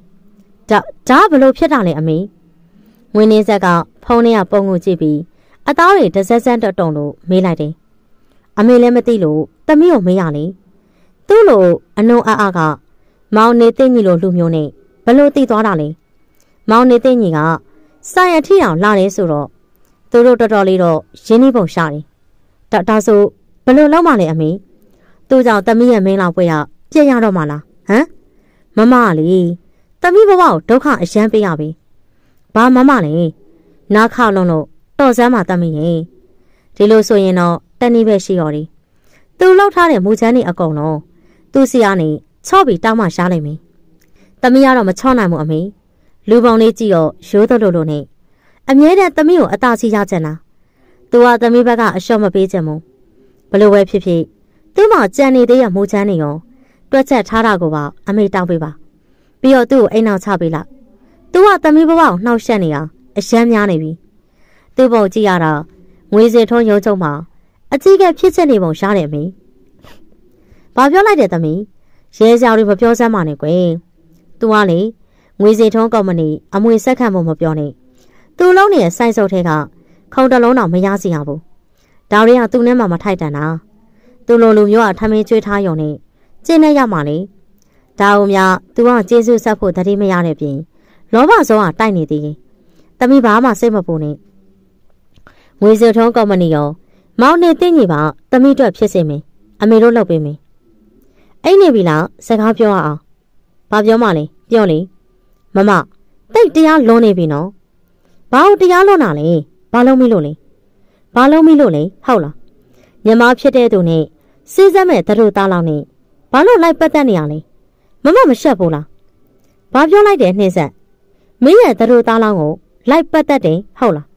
ဒါဒါဘလို့ဖြစ်တာလဲအမေငွေနေဆက်ကဖုန်းထဲကပုံကိုကြည့်ပြီးအသားတွေတဆက်ဆန်းတုံလို့မေးလိုက်တယ်အမေလည်းမသိလို့တမီးကိုမေးရလေသူ့လိုအနုံအားအားကမောင်နေသိညီလိုလူမျိုးနဲ့ဘလို့သိသွားတာလဲ မောင်နေသိညီကစာရထီအောင်လာတယ်ဆိုတော့သူတို့တော်တော်လေးတော့ရင်းနှီးပုံရှာတယ်ဒါဒါဆိုဘလို့လောက်မှလဲအမေသူ့ကြောင့်တမီးရဲ့မင်းလောက်ပွဲရပြည့်ရတော့မှလားဟမ်မမကလေတမီးဘဝကိုဒုက္ခအယမ်းပေးရပြီဘာမမလဲနားခါလုံးလို့တော်စမ်းမှတမီးရင်ဒီလိုဆိုရင်တော့တနည်းပဲရှိရော်ဒီသူလောက်ထားတဲ့မူချမ်းတွေအကုန်လုံးသူ့စီကနေချော့ပြီးတောင်းမှရှားလိုက်မယ်တမီးကတော့မချော့နိုင်ဘူးအမေ လူပုံလေးကြည့်တော့ရိုးသလိုလိုနဲ့အမြဲတမ်းတမီးကိုအသာစီရချင်တာသူကတမီးဘက်ကအလျှော့မပေးချင်ဘူးဘလို့ပဲဖြစ်ဖြစ်သူ့မှာကြံနေသေးရမူချမ်းတွေရောတွက်ချက်ထားတာကိုပါအမေတောင်းပေးပါပြီးတော့သူ့ကိုအိမ်နောက်ချပေးလိုက်သူကသမီးဘဝကိုနှောက်ယှက်နေတာအရှမ်းများနေပြီသူ့ပုံကြည့်ရတာငွေစေထုံးရုံချုံမှာအကြီးကဖြစ်ချက်နေပုံရှားတယ်အမေဘာပြောလိုက်တဲ့သမီးရဲကြောင်တွေမပြောစမ်းပါနဲ့ကွယ်သူကလေ ငွေစေထုံးကုမ္ပဏီအမွေဆက်ခံဖို့မပြောနဲ့သူ့လုံးနေတဲ့စိုက်စုပ်ထဲကခုံတလုံးတော့မရစီရဘူးဒါတွေကသူ့နဲ့မှမထိုက်တန်တာသူ့လိုလူမျိုးကထမင်းကျွေးထားရုံနဲ့ကျင်းနေရမှာလေဒါအုံများသူကကျေးဇူးဆက်ဖို့တတိမရတဲ့ပြင်လောဘဆုံးကတိုက်နေသေးရင်တမိဘာမှစိတ်မပူနဲ့ငွေစုထုံးကုမ္ပဏီရောမောင်နေသိညီပါတမိအတွက်ဖြစ်စေမယ်အမေတို့လုပ်ပေးမယ်အိတ်နေပြီလားစကားပြောရအောင်ဘာပြောမှလဲပြောလေ မမတိတ်တရားလွန်နေပြီနော်ဘာလို့တရားလွန်တာလဲဘာလုံးမိလို့လဲဘာလုံးမိလို့လဲဟုတ်လားညီမဖြစ်တဲ့သူနဲ့စီးစမ်းမဲ့တတို့သားလောင်းနဲ့ဘာလို့လိုက်ပတ်သက်နေရလဲမမမရှက်ဘူးလားဘာပြောလိုက်တယ်နှင်းဆက်မင်းရဲ့တတို့သားလောင်းကိုလိုက်ပတ်သက်တယ်ဟုတ်လား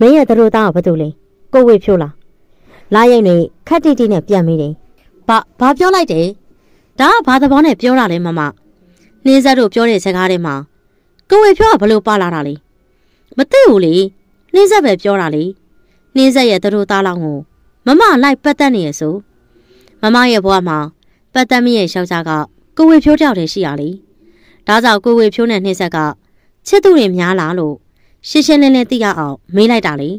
မင်းရဲ့တတို့သားကဘာတူလဲကိုဝေဖြိုးလားလာရင်နေခက်တိတိနဲ့ပြန်မိတယ်ဘာဘာပြောလိုက်တယ်ဒါကဘာသဘောနဲ့ပြောတာလဲမမ နှင်းဆက်တို့ပြောတဲ့စကားတွေမှာကိုဝေဖြိုးကဘလို့ပါလာတာလဲမသိဘူးလေနှင်းဆက်ပဲပြောတာလေနှင်းဆက်ရဲ့တတို့သားလောင်းကိုမမလိုက်ပတ်သက်နေရဆိုမမရဲ့ဘဝမှာပတ်သက်မိရဲ့ယောက်ျားကကိုဝေဖြိုးတယောက်တည်းရှိရလေဒါကြောင့်ကိုဝေဖြိုးနဲ့နှိမ့်ဆက်ကချစ်သူတွေများလားလို့ရှင်းရှင်းလင်းလင်းသိရအောင်မေးလိုက်တာလေ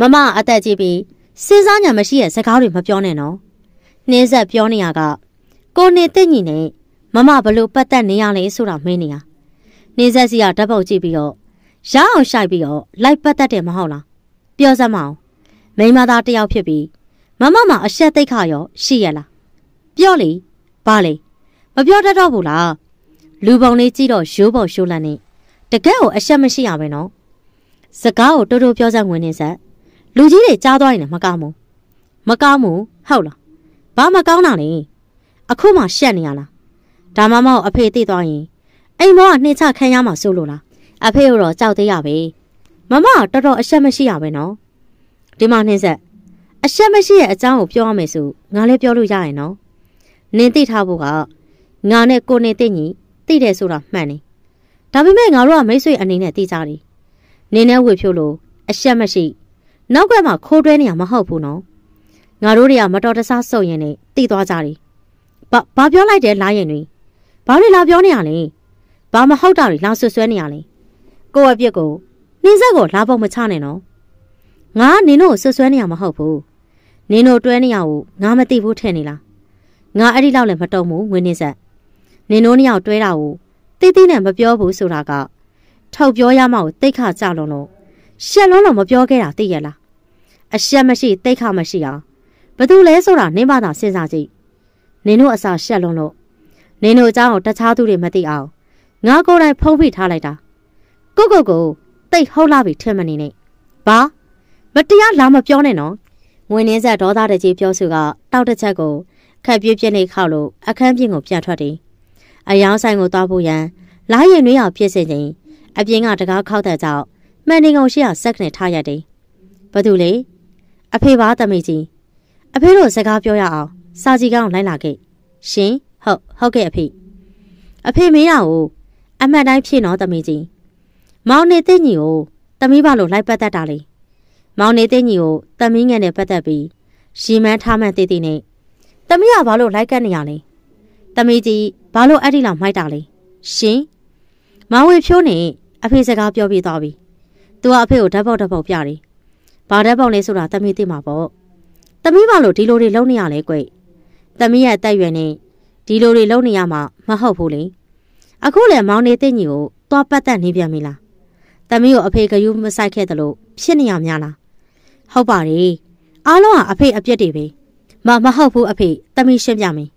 မမအသက်ကြီးပြီးစဉ်းစားညာမရှိရဲ့စကားတွေမပြောနဲ့နော်နှင်းဆက်ပြောနေရကကိုနေသိညီနဲ့ မမဘလို့ပတ်သက်နေရလဲဆိုတာမင်းနေရနှင်းဆက်စီကဓာတ်ပုတ်ကြည့်ပြီးတော့ရအောင်ရှိုက်ပြီးတော့လိုက်ပတ်သက်တယ်မဟုတ်လားပြောစမ်းမအောင်မိန်းမသားတယောက်ဖြစ်ပြီးမမမအဆက်သိခါရောရှိရလားပြောလေဘာလဲမပြောတတ်တော့ဘူးလားလူပုံလေးကြည့်တော့ရိုးပေါ်ရှိုးလန့်နေတကယ်ကိုအဆက်မရှိရပဲနော်စကားကိုတိုးတိုးပြောစမ်းဝင်နေဆက်လူကြီးတွေကြားသွားရင်လည်းမကောင်းဘူးမကောင်းဘူးဟုတ်လားဘာမကောင်းတာလဲအခုမှရှက်နေရလား ဒါမှမဟုတ်အဖေသိသွားရင်အိမ်မောကနှိမ့်ချခံရမှာစိုးလို့လားအဖေကတော့ကြောက်သေးရပဲမမကတော်တော်အဆက်မရှိရပဲနော်ဒီမှာနှင်းဆက်အဆက်မရှိရဲ့အကြောင်းကိုပြောရမယ်ဆိုငါလည်းပြောလို့ရရင်နော်နင်းသိထားဖို့ကငါနဲ့ကိုနေသိညီသိတယ်ဆိုတာမှန်တယ်ဒါပေမဲ့ငါတို့ကမိတ်ဆွေအနေနဲ့သိကြတယ်နင်းနဲ့ဝေဖြိုးလို့အဆက်မရှိနောက်ကမှခိုးတွဲနေရမဟုတ်ဘူးနော်ငါတို့တွေကမတော်တဆဆုပ်ရင်နဲ့သိသွားကြတယ်ဘာဘာပြောလိုက်တယ်လားရင်တွေ ဘာတွေလာပြောနေရလဲဘာမဟုတ်တာတွေလာဆွဆွဲနေရလဲကိုယ့်အပြစ်ကိုနှင်းဆက်ကိုလာပုံမချနဲ့နော်ငါကနင်တို့ဆွဆွဲနေရမဟုတ်ဘူးနင်တို့တွဲနေရကိုငါမသိဘူးထင်နေလားငါအဲ့ဒီလောက်လည်းမတုံဘူးငွေနေဆက်နင်တို့နှစ်ယောက်တွဲတာကိုတိတိနဲ့မပြောဘူးဆိုတာကထောက်ပြောရမှကိုတိတ်ခကြလုံးလို့ရှက်လုံးတော့မပြောခဲ့တာသိရလားအရှက်မရှိတိတ်ခမရှိအောင်ဘသူလဲဆိုတာနင်းမသာစဉ်းစားကြည့်နင်တို့အစာရှက်လုံးလို့ နင်တို့အကြောင်းကိုတခြားသူတွေမသိအောင်ငါကိုယ်တိုင်ဖုံးဖိထားလိုက်တာကိုကိုကိုတိတ်ဟုတ်လာပြီထင်မနေနဲ့ဘာမတရားလာမပြောနဲ့နော်ငွေနှင်းဆက်ဒေါသတကြီးပြောစုကတောက်တစ်ချက်ကိုခက်ပြည့်ပြည့်နေခောက်လို့အခန်းပြင်ကိုပြန်ထွက်တယ်အယောင်းဆိုင်ကိုသွားဖို့ရန်လာရင်တွေအောင်ဖြစ်စေခြင်းအပြင်ကတကားခောက်တဲ့ကြောင့်မှန်နေကုန်ရှိအောင်စက်ကနေထားရတယ်။ဘာတူလဲအဖေပါတမိကြီးအဖေတို့စကားပြောရအောင်စာကြီးကောင်းလိုက်လာခဲ့ရှင် ဟုတ်ဟုတ်ကဲ့အဖေအဖေမင်းရကိုအမှတ်တိုင်းဖြည့်နော်တမိကြီးမောင်နေတဲ့ညီကိုတမိပါလို့လိုက်ပတ်သက်တာလေမောင်နေတဲ့ညီကိုတမင်းငယ်နဲ့ပတ်သက်ပြီးရှီမန်းထားမှန်တည်တည်နဲ့တမိကဘာလို့လိုက်ကတ်နေရလဲတမိကြီးဘာလို့အဲ့ဒီလောက်မိုက်တာလဲရှင်မောင်ဝေဖြိုးနေအဖေစကားပြောပြသွားပြီသူကအဖေကိုဓာတ်ပေါက်ဓာတ်ပေါက်ပြတယ်ဘာဓာတ်ပေါက်လဲဆိုတာတမိသိမှာပေါ့တမိဘာလို့ဒီလိုတွေလုံးနေရလဲကွတမိရဲ့အသက်ရွယ်နဲ့ ဒီလိုတွေလုံးနေရမှာမဟုတ်ဘူးလေအခုလည်းမောင်နေတဲ့ညီကိုသွားပတ်သက်နေပြန်ပြီလားတမီးကိုအဖေကယူမဆိုင်ခဲ့တယ်လို့ဖြစ်နေရများလားဟုတ်ပါတယ်အားလုံးကအဖေအပြစ်တွေပဲမမဟုတ်ဘူးအဖေတမီးရှင်းပြမယ်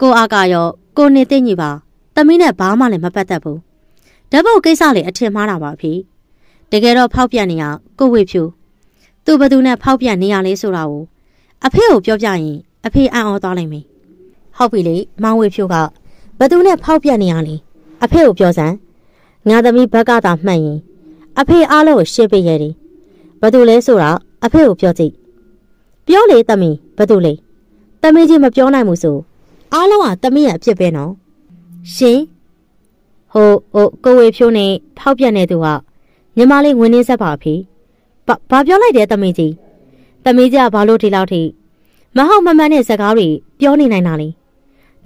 ကိုအားကရောကိုနေတဲ့ညီပါတမီးနဲ့ဘာမှလည်းမပတ်သက်ဘူးဓာတ်ပုတ်ကိစ္စလေအထင်မှားတာပါအဖေတကယ်တော့ဖောက်ပြန်နေရကိုဝေဖြူသူဘသူနဲ့ဖောက်ပြန်နေရလဲဆိုတာကိုအဖေကိုပြောပြရင်အဖေအံ့ဩသွားနိုင်မယ် ဟုတ်ပြီလေမောင်ဝေဖြူကဘသူနဲ့ဖောက်ပြန်နေရလဲအဖေကိုပြောစမ်းငါသမီးဘက်ကသာမှတ်ရင်အဖေအားလုံးကိုရှင်းပေးရတယ်။ဘာလို့လဲဆိုတာအဖေကိုပြောကြည့်။ပြောလေသမီးဘာလို့လဲ။သမီးကြီးမပြောနိုင်ဘူးဆိုအားလုံးကသမီးရဲ့အဖြစ်ပဲနော်။ရှင်ဟိုဟိုကိုဝေဖြိုးနေဖောက်ပြန်နေသူကညီမလေးဝင်နေဆက်ပါဖေ။ဘာဘာပြောလိုက်တယ်သမီးကြီး။သမီးကြီးကဘာလို့ဒီလောက်ထိမဟုတ်မမှန်တဲ့စကားတွေပြောနေနိုင်တာလဲ။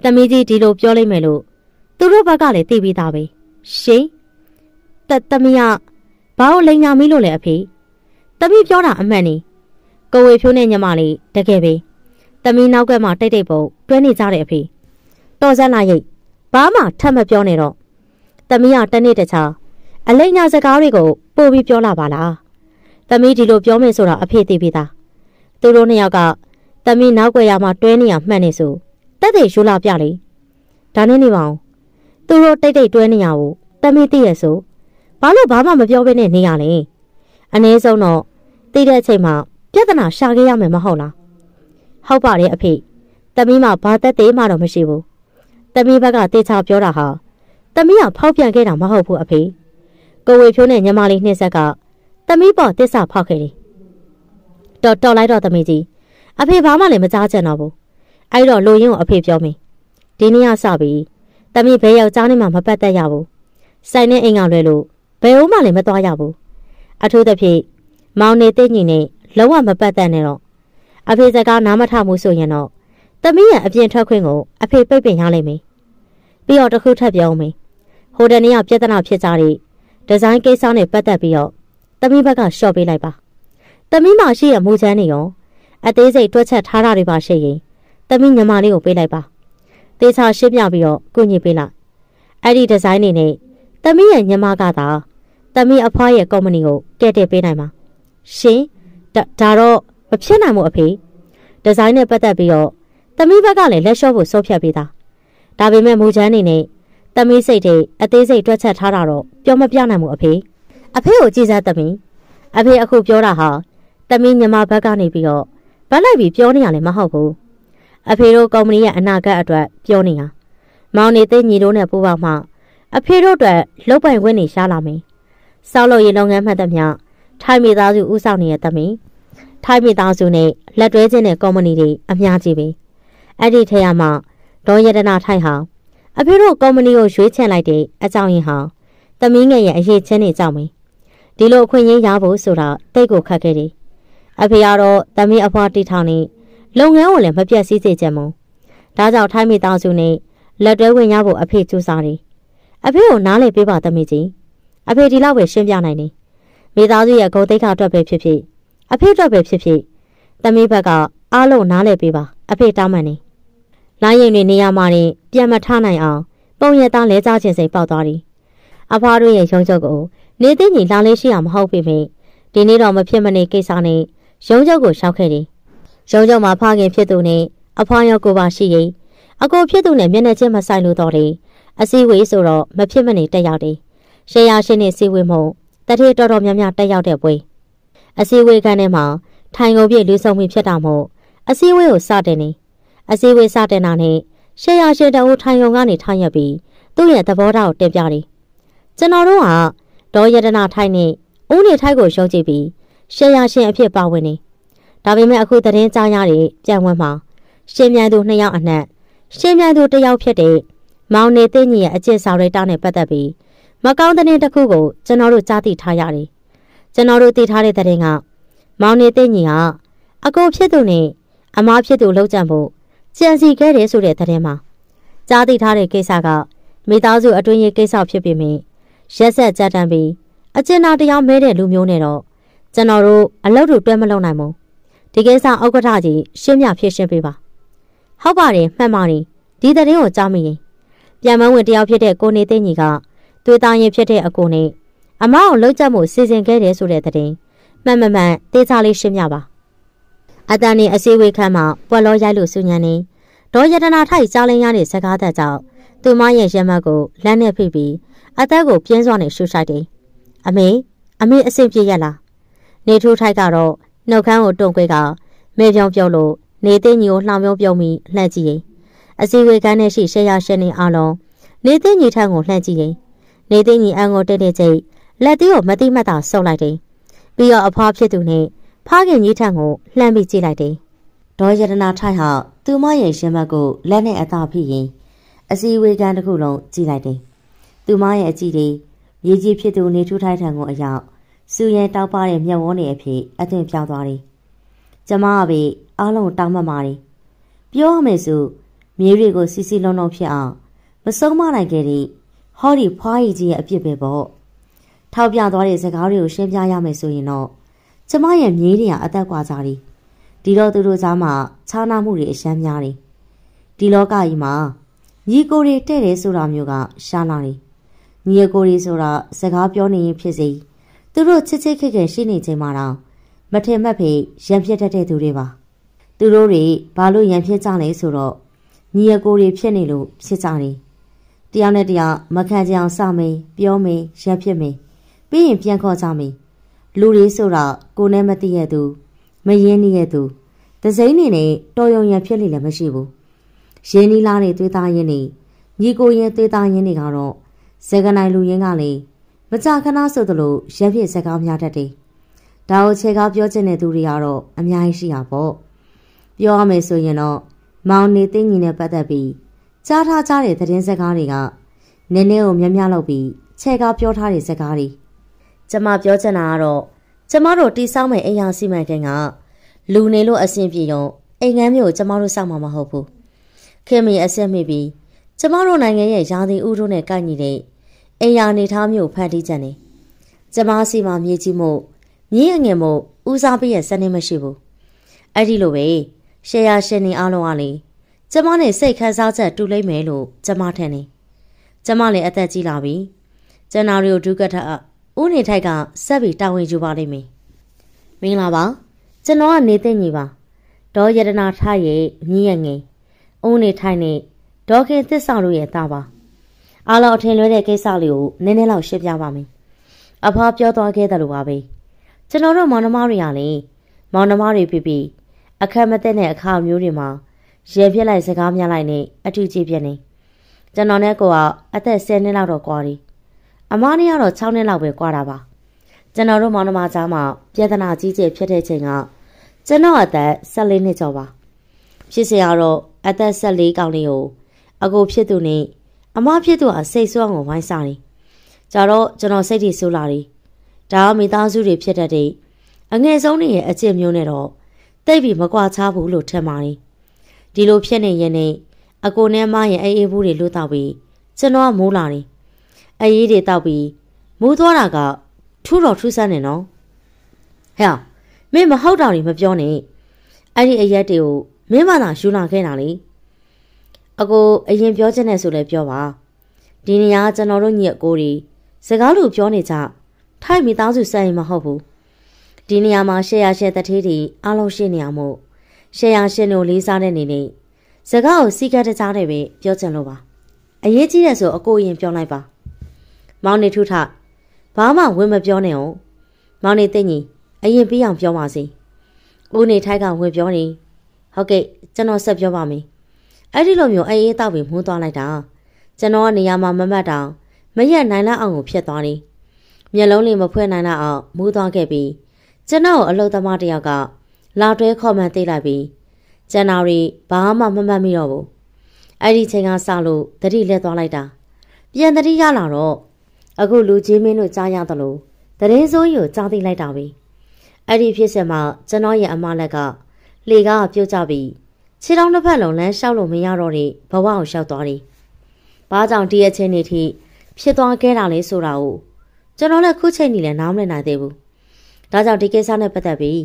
သမီးကြီးဒီလိုပြောလိုက်မယ်လို့သူတို့ဘက်ကလည်းသိပြီးသားပဲ။ရှင်တသမီးကဘာလို့လိန်ညာမီးလို့လဲအဖေသမီးပြောတာအမှန်နေကိုဝေဖြိုးနဲ့ညီမလေးတကယ်ပဲသမီးနောက်ကမှတိတ်တိတ်ပုံတွဲနေကြတဲ့အဖေတော်စမ်းလာရိတ်ဘာမှထပ်မပြောနဲ့တော့သမီးကတနေ့တခြားအလိန်ညာစကားတွေကိုပို့ပြီးပြောလာပါလားသမီးဒီလိုပြောမယ်ဆိုတော့အဖေသိပြီးသားသူတို့နှစ်ယောက်ကသမီးနောက်ွယ်ရမှာတွဲနေရမှန်နေဆို တက်တဲ့ယူလာပြလေဒါနဲ့နေပါအောင်သူတို့တိတ်တိတ်တွဲနေရကိုသမီးသိရဆိုဘာလို့ဘာမှမပြောဘဲနဲ့နေရလဲအနည်းဆုံးတော့သိတဲ့အချိန်မှာပြဿနာရှာခဲ့ရမယ်မဟုတ်လားဟုတ်ပါတယ်အဖေတမီးမှဘာသက်သေးမှတော့မရှိဘူးတမီးဘက်ကတေချာပြောတာဟာတမီးကဖောက်ပြန်ခဲ့တာမဟုတ်ဘူးအဖေကိုဝေဖြိုးနဲ့ညီမလေးနှိမ့်ဆက်ကတမီးပေါ်တစ္ဆာဖောက်ခဲ့တယ်တော်တော်လိုက်တော့တမီးကြီးအဖေဘာမှလည်းမကြားချင်တော့ဘူး အဲ့တော့လိုရင်းကိုအဖေပြောမင်းဒီနေ့ကစပြီးတမီးဘဲယောက်ျားနဲ့မှမပတ်သက်ရဘူးစိုင်နဲ့အိမ်ကလွဲလို့ဘယ်ဦးမှလည်းမသွားရဘူးအထူးသဖြင့်မောင်နေတဲ့ညီနဲ့လုံးဝမပတ်သက်နဲ့တော့အဖေစကားနားမထမှုဆိုရင်တော့သမီးရဲ့အပြင်ထွက်ခွင့်ကိုအဖေပိတ်ပင်ရလိမ့်မယ်ပြီးတော့တခုထပ်ပြောမယ်ဟိုတနေ့ကပြဿနာဖြစ်ကြတဲ့ဒီဇိုင်းကိစ္စနဲ့ပတ်သက်ပြီးတော့သမီးဘက်ကရှော့ပေးလိုက်ပါသမီးမရှိရမူချမ်းနေရောအသေးစိတ်တွက်ချက်ထားတာတွေပါရှိရင် သမီးညီမလေးကိုပေးလိုက်ပါတေချာရှင်းပြပြီးတော့ကုညီပေးလိုက်အဲ့ဒီဒီဇိုင်းနေနဲ့သမီးရဲ့ညီမကသာသမီးအဖွားရဲ့ကုမ္ပဏီကိုကဲ့တဲ့ပေးနိုင်မှာရှင်ဒါတော့မဖြစ်နိုင်ဘူးအဖေဒီဇိုင်းနဲ့ပတ်သက်ပြီးတော့သမီးဘက်ကလည်းလက်လျှော့ဖို့စိုးဖြတ်ပေးတာဒါပေမဲ့မူချမ်းနေနဲ့သမီးစိတ်တွေအသေးစိတ်တွက်ချက်ထားတာတော့ပြောမပြနိုင်ဘူးအဖေအဖေကိုကြည်စားသမီးအဖေအခုပြောတာဟာသမီးညီမဘက်ကနေပြီးတော့ဗတ်လိုက်ပြီးပြောနေရလည်းမဟုတ်ဘူး အဖေတို့ကုမ္ပဏီရဲ့အနာဂတ်အတွက်ပြောနေတာမောင်နေသိညီတို့နဲ့ပူးပေါင်းမှ အဖေတို့အတွက်လုတ်ပိုင်ခွင့်နေရှားလာမယ်စောက်လို့ရေလုပ်ငန်းမှတ်သမျှထိုင်းမိသားစုဦးဆောင်နေတဲ့တမီထိုင်းမိသားစုနဲ့လက်တွဲခြင်းတဲ့ကုမ္ပဏီတွေအများကြီးပဲအဲ့ဒီထဲမှာဒေါ်ရတနာထိုင်းဟာအဖေတို့ကုမ္ပဏီကိုရွေးချယ်လိုက်တဲ့အကြောင်းရင်းဟာတမီးငယ်ရဲ့အရေးချင်းနေကြောင်းပဲဒီလိုအခွင့်အရေးရဖို့ဆိုတာတိတ်ကိုခက်ခဲ့တယ်အဖေကတော့တမီးအဖွားတီထောင်နေ လုပ်ငန်းကိုလည်းမပြတ်စည်းစေချင်ဘူးဒါကြောင့်ထိုင်းမိသားစုနဲ့လက်တွဲဝင်ရဖို့အဖေကြိုးစားတယ်အဖေကိုနားလည်ပေးပါသမီးကြီးအဖေဒီလောက်ပဲရှင်းပြနိုင်တယ်မိသားစုရဲ့ဂုဏ်သိက္ခာအတွက်ပဲဖြစ်ဖြစ်အဖေအတွက်ပဲဖြစ်ဖြစ်သမီးဘက်ကအားလုံးနားလည်ပေးပါအဖေတောင်းမှန်နေလိုင်းရင်တွေနေရာမှာနေပြန်မထနိုင်အောင်ပုံရသားလဲကြားခြင်းစိတ်ပေါက်သွားသည်အဖွားတို့ရဲ့ရုံးချုပ်ကိုနေသိညီလာလေးရှိအောင်မဟုတ်ပေမယ့်ဒီနေ့တော့မဖြစ်မနေကိစ္စနဲ့ရုံးချုပ်ကိုရှောက်ခဲ့တယ် ရုံးချုပ်မှာဖခင်ဖြစ်သူနဲ့အဖွားရောကိုပါရှိရင်အကိုဖြစ်သူနဲ့မျက်နှာချင်းမဆိုင်လို့တော့တယ်အစည်းအဝေးဆိုတော့မဖြစ်မနေတက်ရောက်တယ်ရှေးရရှင်းနေစည်းဝေးမှုတတိတော်တော်များများတက်ရောက်တဲ့ပွဲအစည်းအဝေးခန်းထဲမှာထိုင်ကုန်ပြည့်လူဆောင်မှုဖြစ်တာမို့အစည်းအဝေးကိုစတင်နေအစည်းအဝေးစတင်တာနဲ့ရှေးရရှင်းတအုပ်ထိုင်ကုန်ကနေထိုင်ရပြီးသူ့ရဲ့သဘောထားကိုတင်ပြတယ်ကျွန်တော်တို့ကဒေါ်ရတနာထိုင်နဲ့ဦးနေထိုက်ကိုရှုံးကြည့်ပြီးရှေးရရှင်းအဖြစ်ပါဝင်နေ ဒါပေမဲ့အခုသတင်းကြားရတဲ့ပြန်ဝင်မှာရှင်းမြိုင်သူနှစ်ယောက်အနှံ့ရှင်းမြိုင်သူတစ်ယောက်ဖြစ်တဲ့မောင်နေသိညီရဲ့အကျင့်ဆောင်ရိတ်တာနဲ့ပတ်သက်ပြီးမကောင်းတဲ့နေ့တစ်ခုကိုကျွန်တော်တို့ကြားသိထားရတယ်ကျွန်တော်တို့သိထားတဲ့သတင်းကမောင်နေသိညီဟာအကိုဖြစ်သူနဲ့အမားဖြစ်သူလောက်ကြံဖို့ကြံစီခဲ့တယ်ဆိုတဲ့သတင်းမှာကြားသိထားတဲ့ကိစ္စကမိသားစုအတွင်းရေးကိစ္စဖြစ်ပေမယ့်ရက်ဆက်ကြတမ်းပြီးအကျဉ်းသားတရားမဲတဲ့လူမျိုးနဲ့တော့ကျွန်တော်တို့အလုပ်တွေတွဲမလုပ်နိုင်ဘူး ဒီကိစ္စဥက္ကဋ္ဌကြီးရှင်းပြဖြစ်ရှင်းပေးပါဟုတ်ပါတယ်မှန်ပါတယ်ဒီသတင်းကိုကြားမိရင်ပြန်မဝင်တယောက်ဖြစ်တဲ့ကိုနေသိညီကသွေးသားရင်ဖြစ်တဲ့အကိုနဲ့အမအောင်လှုပ်ကြမှုစီစဉ်ခဲ့တယ်ဆိုတဲ့သတင်းမှန်မှန်မှန်တေးချလေးရှင်းပြပါအတန်နေအစည်းအဝေးခန်းမှာပွက်လောရိုက်လို့ဆူညံနေဒေါ်ရတနာထိုက်ကြားလင်းရတဲ့စကားသက်ကြောင့်သူမရဲ့ရမတ်ကိုလမ်းနဲ့ဖိပြီးအသက်ကိုပြင်းစွာနဲ့ရှူဆိုင်တယ်အမေအမေအဆင်ပြေရလားနေထိုးထိုက်ကတော့ နှုတ်ခမ်းကိုတုံခွေကမေပြောင်ပြောလို့နေသိညီကိုလှောင်ပြုံးပြုံးပြီးလှမ်းကြည့်ရင်အစည်းအဝေးကန်းထဲရှိရှေ့ရရှင်းနေအောင်လုံးနေသိညီထံကိုလှမ်းကြည့်ရင်နေသိညီအန်ကိုတက်တဲ့ချိန်လက်သေးကိုမတိမတ်တာဆုပ်လိုက်တယ်ပြီးတော့အဖွားဖြစ်သူနဲ့ဖခင်ကြီးထံကိုလှမ်းပြီးကြည့်လိုက်တယ်ဒေါ်ရတနာထိုက်ဟာသူမရဲ့ရှင်မတ်ကိုလက်နဲ့အသာဖိရင်အစည်းအဝေးကန်းတစ်ခုလုံးကြည့်လိုက်တယ်သူမရဲ့အကြည့်တွေရေကြီးဖြစ်သူနေထူးထိုက်ထံကိုအရောက် စူရဲတောက်ပါတဲ့မျက်ဝန်းတွေအဖြစ်အသွင်ပြောင်းသွားတယ်ကျမကပဲအားလုံးတောင်းမှတ်ပါတယ်ပြောရမယ်ဆိုမြေတွေကိုစီစီလုံးလုံးဖြစ်အောင်မဆုံးမနိုင်ခဲ့တဲ့ဟောဒီဖွားရည်ကြီးရဲ့အပြစ်ပဲပေါ့ထောက်ပြသွားတဲ့စကားတွေကိုရှင်းပြရမယ်ဆိုရင်တော့ကျမရဲ့မြေးတွေကအသက်ကွာကြတယ်ဒီတော့သူတို့ကြားမှာခြားနာမှုတွေအရှမ်းများတယ်ဒီလောကကြီးမှာညီကိုတွေတဲ့တယ်ဆိုတာမျိုးကရှားလာတယ်ညီအကိုတွေဆိုတာစကားပြောနေရင်ဖြစ်စေ သူတို့ချစ်ချစ်ခင်ခင်ရှိနေချိန်မှာတော့မထင်မှတ်ဖေရံဖြစ်တတ်တဲ့သူတွေပါသူတို့တွေဘာလို့ရံဖြစ်ကြလဲဆိုတော့ညီအကိုတွေဖြစ်နေလို့ဖြစ်ကြတယ်တယောက်နဲ့တယောက်မခံကြအောင်စမင်းပြောမင်းရံဖြစ်မင်းပြီးရင်ပြန်ခေါ်ကြမင်းလူတွေဆိုတော့ကိုနဲ့မသိရသူမရင်းနေရသူဒစိမ့်နေနဲ့တော်ရုံရံဖြစ်နေလည်းမရှိဘူးရင်းနီလာတဲ့သွေးသားရင်းနေညီကိုရင်သွေးသားရင်းနေကတော့ဇေကနိုင်လူရင်းကလည်း မကြခဏဆိုသလိုရက်ဖြစ်စကားများတတ်တယ်။ဒါကိုခြေကားပြောချင်တဲ့သူတွေကတော့အများကြီးရှိတာပေါ့။ပြောရမယ်ဆိုရင်တော့မောင်နေသိငင်နဲ့ပတ်သက်ပြီးကြားထားကြတဲ့သတင်းစကားတွေကနည်းနည်းကိုများများလောက်ပြီးခြေကားပြောထားတဲ့စကားတွေကျမပြောချင်တာကတော့ကျမတို့တီးဆောက်မဲ့အိမ်ယာစီမံကိန်းကလူနေလို့အဆင်ပြေတော့အိမ်ငန်းမျိုးကျမတို့စောက်မှာမဟုတ်ဘူးခင်မီအဆက်မိပြီးကျမတို့နိုင်ငံရဲ့ရာသီဥတုနဲ့ကိုက်ညီတဲ့ အိမ်ယာနေထားမျိုးဖန်တီးကြတယ်။ကျမစီမှာမြေကြီးမို့မြေအငယ်မို့ဦးစားပေးရဲ့စနစ်မရှိဘူး။အဲ့ဒီလိုပဲရှယ်ယာရှင်နေအားလုံးကလေကျမနဲ့စိတ်ခန်းစားချက်တူလိမ့်မယ်လို့ကျမထင်တယ်။ကျမလည်းအသက်ကြီးလာပြီ။ကျန်နာရီကိုဒုက္ကထဦးနေထိုက်ကဆက်ပြီးတာဝန်ယူပါလိမ့်မယ်။မင်္ဂလာပါ။ကျွန်တော်ကနေသိညီပါ။ဒေါ်ရတနာထားရဲ့မြင်းရငယ်ဦးနေထိုက်နဲ့ဒေါခင်သစ္စာတို့ရဲ့သားပါ။ အားလုံးအထင်လွဲတဲ့ကိစ္စလေးကိုနည်းနည်းလောက်ရှင်းပြပါမယ်။အဖွားပြောသွားခဲ့တယ်လို့ပါပဲ။ကျွန်တော်တို့မောင်နှမတွေကလည်းမောင်နှမတွေဖြစ်ပြီးအခက်မသက်တဲ့အခါမျိုးတွေမှာရေပြက်လိုက်စကားများလိုက်နဲ့အထူးကြည့်ပြနေ။ကျွန်တော်နဲ့ကိုကအသက်10နှစ်လောက်တော့ကွာတယ်။အမနဲ့ကတော့6နှစ်လောက်ပဲကွာတာပါ။ကျွန်တော်တို့မောင်နှမကြားမှာပြဿနာကြီးကျယ်ဖြစ်တဲ့ချိန်ကကျွန်တော်အသက်14နှစ်ကျော်ပါ။ဖြစ်စေရတော့အသက်14ကောင်လေးကိုအကိုဖြစ်သူနဲ့ အမဖြစ်သူကစိတ်ဆိုးအောင်ဝိုင်းစားတယ်။ကြတော့ကျွန်တော်စိတ်ထိဆိုးလာတယ်။ဒါကမိသားစုတွေဖြစ်တတ်တဲ့အငယ်ဆုံးတွေရဲ့အကျင့်မျိုးနဲ့တော့တိတ်ပြီးမကွာခြားဘူးလို့ထင်ပါတယ်။ဒီလိုဖြစ်နေရင်နဲ့အကိုနဲ့မရဲ့အေးအေးဘူးတွေလွတ်တော့ပြီးကျွန်တော်ကမိုးလာတယ်။အေးတွေတောက်ပြီးမိုးသွားတာကထူးတော်ထူးဆန်းနေနော်။ဟဲ့မင်းမဟုတ်တာတွေမပြောနဲ့။အဲ့ဒီအရက်တွေကိုမင်းမသာယူလာခဲ့တာလေ။ အကိုအရင်ပြောချင်တယ်ဆိုလည်းပြောပါဒီနေရာကျွန်တော်တို့ညီအကိုတွေစကားလိုပြောနေကြထိုက်မိသားစုစက်ရင်မဟုတ်ဘူးဒီနေရာမှာရှေ့ရရှေ့တထေးတီအားလုံးရှင်းနေအောင်မို့ရှေ့ရရှင်းတို့လေးစားတဲ့နေနေစကားကိုစီကတ်တကြားနဲ့ပဲပြောချင်လို့ပါအရေးကြီးတဲ့ဆိုအကိုရင်ပြောလိုက်ပါမောင်နေထုထဘာမှဝင်မပြောနဲ့အောင်မောင်နေသိညီအရင်ပြီးအောင်ပြောပါစီဦးနေထိုက်ကဝင်ပြောနေဟုတ်ကဲ့ကျွန်တော်ဆက်ပြောပါမယ် အဲ့ဒီလိုမျိုးအေးအေးတောက်ပြီးမှုန်းသွားလိုက်တာကျွန်တော်ကနေရာမှာမမတ်တောင်မရက်နိုင်လောက်အောင်ကိုဖြစ်သွားတယ်မျက်လုံးလေးမဖွင့်နိုင်လောက်အောင်မူးသွားခဲ့ပြီးကျွန်တော်အလုသမားတယောက်ကလာတွဲခေါ်မှန်သိလိုက်ပြီးကျွန်တော်ရီဘာမှမမှတ်မိတော့ဘူးအဲ့ဒီချိန်ကစလို့တတိလက်သွားလိုက်တာပြန်တတိရလာတော့အခုလူကြီးမင်းတို့ကြားရသလိုတရင်စိုးကြီးကိုကြားသိလိုက်တာပဲအဲ့ဒီဖြစ်စဉ်မှာကျွန်တော်ရဲ့အမလက်ကလေကားပြုတ်ကြပြီး ခြေထောက်နှစ်ဖက်လုံးလမ်းလျှောက်လို့မရတော့တဲ့ဘဝကိုလျှောက်သွားတယ်။ဘာကြောင့်ဒီအချင်းနေထိဖြစ်သွားခဲ့တာလဲဆိုတာကိုကျွန်တော်လည်းခုချိန်နေလည်းနားမလည်နိုင်သေးဘူး။ဒါကြောင့်ဒီကိစ္စနဲ့ပတ်သက်ပြီး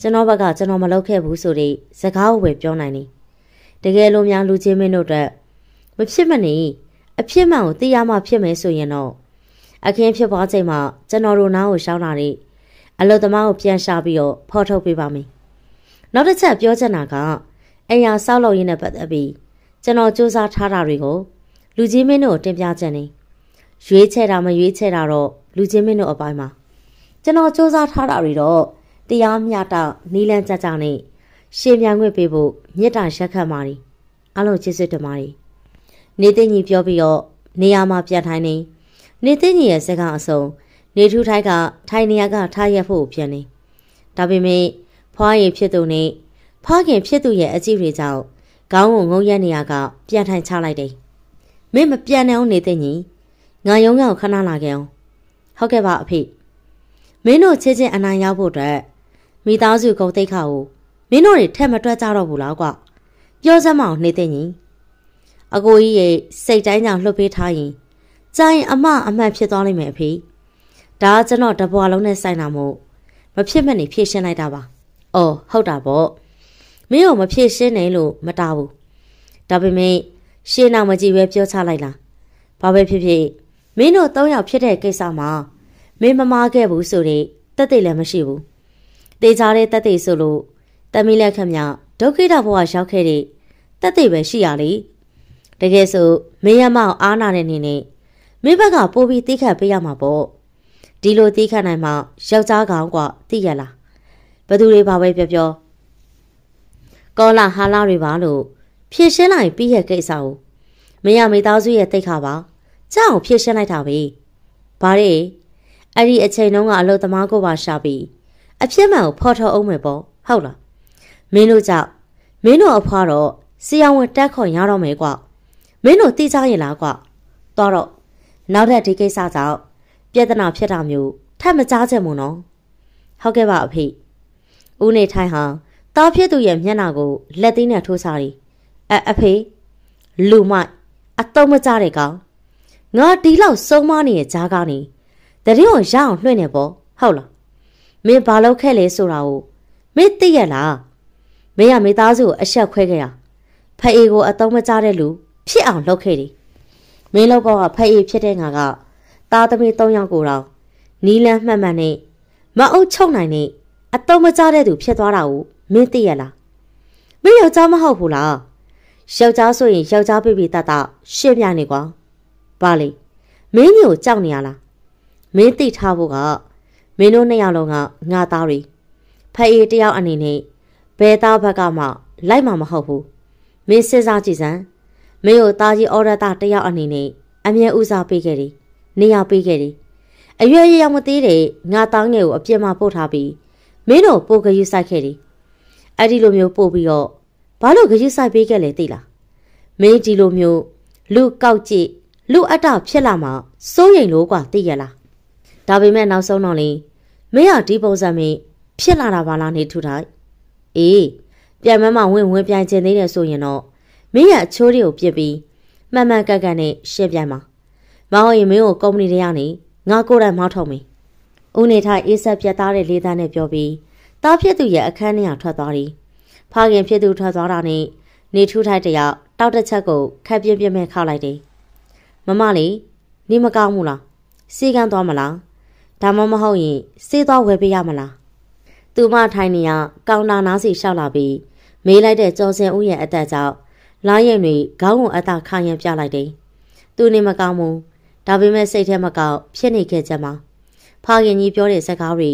ကျွန်တော်ဘက်ကကျွန်တော်မလုပ်ခဲ့ဘူးဆိုတဲ့စကားကိုပဲပြောနိုင်တယ်။တကယ်လို့များလူချင်းမင်းတို့အတွက်မဖြစ်မနေအဖြစ်မှန်ကိုသိရမှဖြစ်မယ်ဆိုရင်တော့အခင်းဖြစ်ပွားချိန်မှာကျွန်တော်တို့နားကိုရှောင်းလာတဲ့အလုသမားကိုပြန်ရှာပြီးတော့ဖော်ထုတ်ပေးပါမယ်။နောက်တစ်ချက်ပြောချင်တာက အိမ်ယာဆောက်လုပ်ရင်းနဲ့ပတ်သက်ပြီးကျွန်တော်စူးစမ်းထားတာတွေကိုလူကြီးမင်းတို့တင်ပြချက်နေရွေးချယ်တာမရွေးချယ်တာတော့လူချင်းမင်းတို့အပိုင်းမှာကျွန်တော်စူးစမ်းထားတာတွေတော့တရားမျှတနီလန်းကြကြနဲ့ရှင်းပြန်ခွင့်ပေးဖို့မြစ်တာရက်ခတ်မာရီအလုံးချစ်စစ်တမာရီနေသိညီပြောပြီးတော့နေရာမှာပြန်ထိုင်နေနေသိညီရဲ့စကားအစုံနေထူးထိုက်ကထိုင်နေရာကထားရက်ဖို့ပြန်နေဒါပေမဲ့ဖွားရည်ဖြစ်သူနဲ့ ဖခင်ဖြစ်သူရဲ့အကြည့်တွေကြောင့်ခေါင်းကိုငုံရက်နေရကပြန်ထိုင်ချလိုက်တယ်မင်းမပြန်နိုင်အောင်နေသိညီငါယုံရောက်ခဏလာခဲ့အောင်ဟုတ်ကဲ့ပါအဖေမင်းတို့ချစ်ချင်းအနိုင်ရောက်ဖို့အတွက်မိသားစုကုန်သိက္ခာကိုမင်းတို့တွေထက်မတွက်ကြတော့ဘူးလားကွပြောစမ်းမအောင်နေသိညီအကိုကြီးရဲ့စိတ်တိုင်းကြောင့်လှုပ်ပေးထားရင်ကြာရင်အမအမှန်ဖြစ်သွားလိမ့်မယ်အဖေဒါကကျွန်တော်တပွားလုံးနဲ့ဆိုင်တာမို့မဖြစ်မနေဖြည့်ရှင်းလိုက်တာပါ။အော်ဟုတ်တာပေါ့။ မင်းတို့မဖြည့်ရှင်းနိုင်လို့မတားဘူး။ဒါပေမဲ့ရှင်းအောင်မကြည့်ပဲပြောချလိုက်လား။ဘာပဲဖြစ်ဖြစ်မင်းတို့၃ယောက်ဖြစ်တဲ့ကိစ္စမှာမင်းမမားခဲ့ဘူးဆိုတဲ့တက်သိလည်းမရှိဘူး။တေချာတဲ့တက်သိဆိုလို့တမီလက်ခမဒုက္ခိတဘဝရောက်ခဲ့တဲ့တက်သိပဲရှိရလေ။တကယ်ဆိုမင်းရမအောင်အားနာတဲ့နေနဲ့မင်းဘက်ကပိုးပြီးသိခတ်ပေးရမှာပေါ့။ဒီလိုသိခတ်နိုင်မှယောက်ျားကောင်ကသိရလား။ဘသူတွေပါပဲပြောပြော ကောလာဟာလာတွေပါလို့ဖြည့်ရှင်းလိုက်ပြီးရဲ့ကိစ္စကိုမရမိသားစုရဲ့တိတ်ခါပါကြောက်ဖြည့်ရှင်းလိုက်တာပဲ။ဘာလဲအဲ့ဒီအချိန်တုန်းကအလုသမားကိုပါရှာပြီးအဖြစ်မှန်ကိုဖော်ထုတ်အောင်မယ်ပေါ့ဟုတ်လား။မင်းတို့ကြောင့်မင်းတို့အဖွားတော့စီအောင်ဝင်တက်ခေါ်ရတော့မယ်ကွ။မင်းတို့သိကြရင်လားကွ။တော့တော့နောက်ထပ်ဒီကိစ္စကြောင့်ပြဿနာဖြစ်တာမျိုးထပ်မကြားချင်ဘူးနော်။ဟုတ်ကဲ့ပါအဖေ။ဦးနေထိုင်ဟာ တားဖြစ်သူရဲ့မျက်နှာကိုလက်သေးနဲ့ထိုးစားရီအအဖေလူမိုက်အတော့မကြတဲ့ကောင်ငါဒီလောက်စုံမနေတဲ့ကြားကနေတရင်ကိုရအောင်လွှင့်နေပေါ့ဟုတ်လားမင်းဘာလုပ်ခဲ့လဲဆိုတာကိုမင်းသိရလားမင်းကမိသားစုကိုအဆက်ခွဲခဲ့ရဖအေးကိုအတော့မကြတဲ့လူဖြစ်အောင်လုပ်ခဲ့တယ်မင်းလောက်ပေါ့ကဖအေးဖြစ်တဲ့ငါကသားသမီး၃ယောက်ကိုတော့နီလန်းမှတ်မှန်နဲ့မအုပ်ချုပ်နိုင်နဲ့အတော့မကြတဲ့သူဖြစ်သွားတာကို မင်းသိရလားမင်းယောက်ျားမဟုတ်ဘူးလားယောက်ျားဆိုရင်ယောက်ျားပြပြတတ်တာရှင်းပြနေကွာဘာလေမင်းမျိုးကြောက်နေရလားမင်းသိထားဖို့ကမင်းတို့နှစ်ယောက်လုံးကငါသားတွေဖအေးတယောက်အနေနဲ့ဘယ်သားဘက်ကမှလိုက်မှာမဟုတ်ဘူးမင်းစဉ်းစားကြည့်စမ်းမင်းကိုသားကြီးအော်ရတာတယောက်အနေနဲ့အမြဲဦးစားပေးခဲ့တယ်နေရာပေးခဲ့တယ်အရွယ်ရရောက်မသေးတဲ့ငါသားငယ်ကိုအပြစ်မှပို့ထားပြီးမင်းတို့ပိုကယူဆိုင်ခဲ့တယ် အဲ့ဒီလိုမျိုးပို့ပြီးတော့ဘာလို့ဂရုစိုက်ပေးခဲ့လဲသိလားမင်းဒီလိုမျိုးလူကောက်ကြည့်လူအတ္တဖြစ်လာမှစိုးရိမ်လို့กว่าသိရလားဒါပေမဲ့နောက်ဆုံးတော့လေမင်းကဒီပုံစံမင်းဖြစ်လာတာပါလားနေထူထိုင်အေးပြန်မမဝင်ဝင်ပြိုင်ကျင်သေးတယ်ဆိုရင်တော့မင်းရဲ့အချိုးတွေကိုပြစ်ပြီးမှန်မှန်ကန်ကန်နဲ့ရှင်းပြမှာမဟုတ်ရင်မင်းကိုကုမ္ပဏီတွေကနေငါကိုယ်တိုင်မောက်ထုတ်မယ်ဦးနေထိုင်အေးဆက်ပြတ်သားတဲ့လေးသားနဲ့ပြောပြီး သားဖြစ်သူရဲ့အခန်းထဲကထွက်သွားသည်။ဖခင်ဖြစ်သူထွက်သွားတာနဲ့နေထူးထိုက်တယောက်တောက်တစ်ချက်ကိုခက်ပြင်းပြင်းမဲ့ခောက်လိုက်တယ်။မမလေးနေမကောင်းဘူးလား။စေကန်းသွားမလား။ဒါမှမဟုတ်ရင်စေးသွားဝယ်ပေးရမလား။သူမထိုင်နေရကောင်တာနားစီလျှောက်လာပြီးမေးလိုက်တဲ့ကျော်စင်ဦးရဲ့အသက်ကြောင့်လိုင်းရင်တွေခေါင်းဝင်အသာခါရင်ပြလိုက်တယ်။သူနေမကောင်းဘူး။ဒါပေမဲ့စိတ်ထဲမကောက်ဖြစ်နေခဲ့ကြမှာ။ဖခင်ကြီးပြောတဲ့စကားတွေ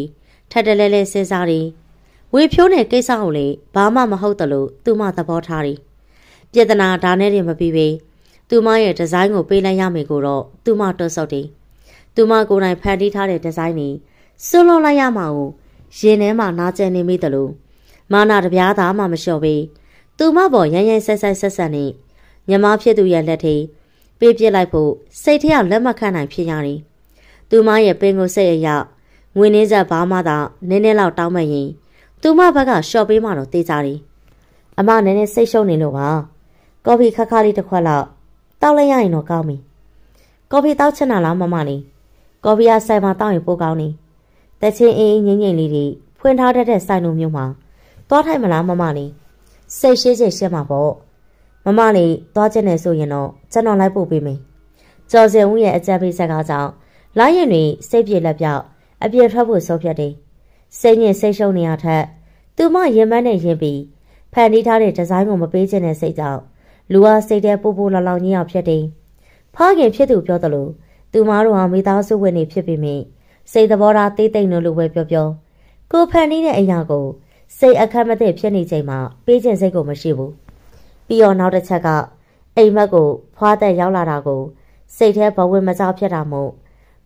ထက်တလဲလဲစဉ်းစားတယ်။ ဝေဖြိုးတဲ့ကိစ္စကိုလေဘာမှမဟုတ်တယ်လို့သူမသဘောထားတယ်။ပြဿနာဒါနဲ့တည်းမပြီးပေ။သူမရဲ့ဒီဇိုင်းကိုပေးလိုက်ရမယ်ကိုတော့သူမတွတ်ဆုပ်တယ်။သူမကိုယ်တိုင်ဖန်တီးထားတဲ့ဒီဇိုင်းတွေစွန့်လွတ်လိုက်ရမှာကိုရင်ထဲမှာနာကျင်နေမိတယ်လို့မာနာတပြားသားမှမလျှော့ပေသူမပေါ်ရန်ရန်ဆက်ဆက်ဆက်ဆက်နဲ့ညမဖြစ်သူရဲ့လက်ထိပေးပြစ်လိုက်ဖို့စိတ်ထဲကလက်မခံနိုင်ဖြစ်ရတယ်။သူမရဲ့ပင်ကိုစိတ်အရငွေနှင်းဆက်ဘာမှသာနည်းနည်းလောက်တောင်းမှရင် သူမဘက်ကရှော့ပေးမှတော့တေးကြတယ်။အမနည်းနည်းစိတ်ရှုံနေလို့ပါ။ကော်ဖီခါခါလေးတစ်ခွက်လောက်တောက်လိုက်ရရင်တော့ကောင်းပြီ။ကော်ဖီတောက်ချင်တာလားမမလေး။ကော်ဖီကဆိုင်မှာတောက်ရင်ပိုကောင်းနေ။တချင်းအင်းငိမ့်ငိမ့်လေးတွေဖွင့်ထားတတ်တဲ့ဆိုင်လိုမျိုးမှာသွားထိုင်မလားမမလေးစိတ်ရှိစိတ်ရှင်းမှာပေါ့မမလေးသွားချင်တယ်ဆိုရင်တော့ကျွန်တော်လိုက်ပို့ပေးမယ်ကျော်စင်ဦးရဲ့အကြံပေးဆက်ကားကြောင့်လိုင်းရင်တွေစိတ်ပြေလက်ပြောက်အပြည့်ထွက်ဖို့ဆုံးဖြတ်တယ် စိတ်ညစ်စိတ်ရှုံနေရထက်သူမရင်မန်းနဲ့ရင်ပြီးဖန်တီးထားတဲ့ဒီဇိုင်းကိုမပေးခြင်းနဲ့စိတ်ကြောင့်လူအားစိတ်ထဲပို့ပို့လောင်လောင်ကြီးအောင်ဖြစ်တယ်ဖခင်ဖြစ်သူပြောသလိုသူမတို့ဟာမိသားစုဝင်နေဖြစ်ပြီးမြင်စိတ်သဘောထားတေးသိမ့်လို့ပဲပြောပြောကိုဖန်တီးတဲ့အရာကိုစိတ်အခက်မသိဖြစ်နေချိန်မှာပေးခြင်းစိတ်ကိုမရှိဘူးပြီးတော့နောက်တစ်ချက်ကအိမ်မက်ကိုဖွားသက်ရောက်လာတာကိုစိတ်ထဲဘဝင်မကြောက်ဖြစ်တာမို့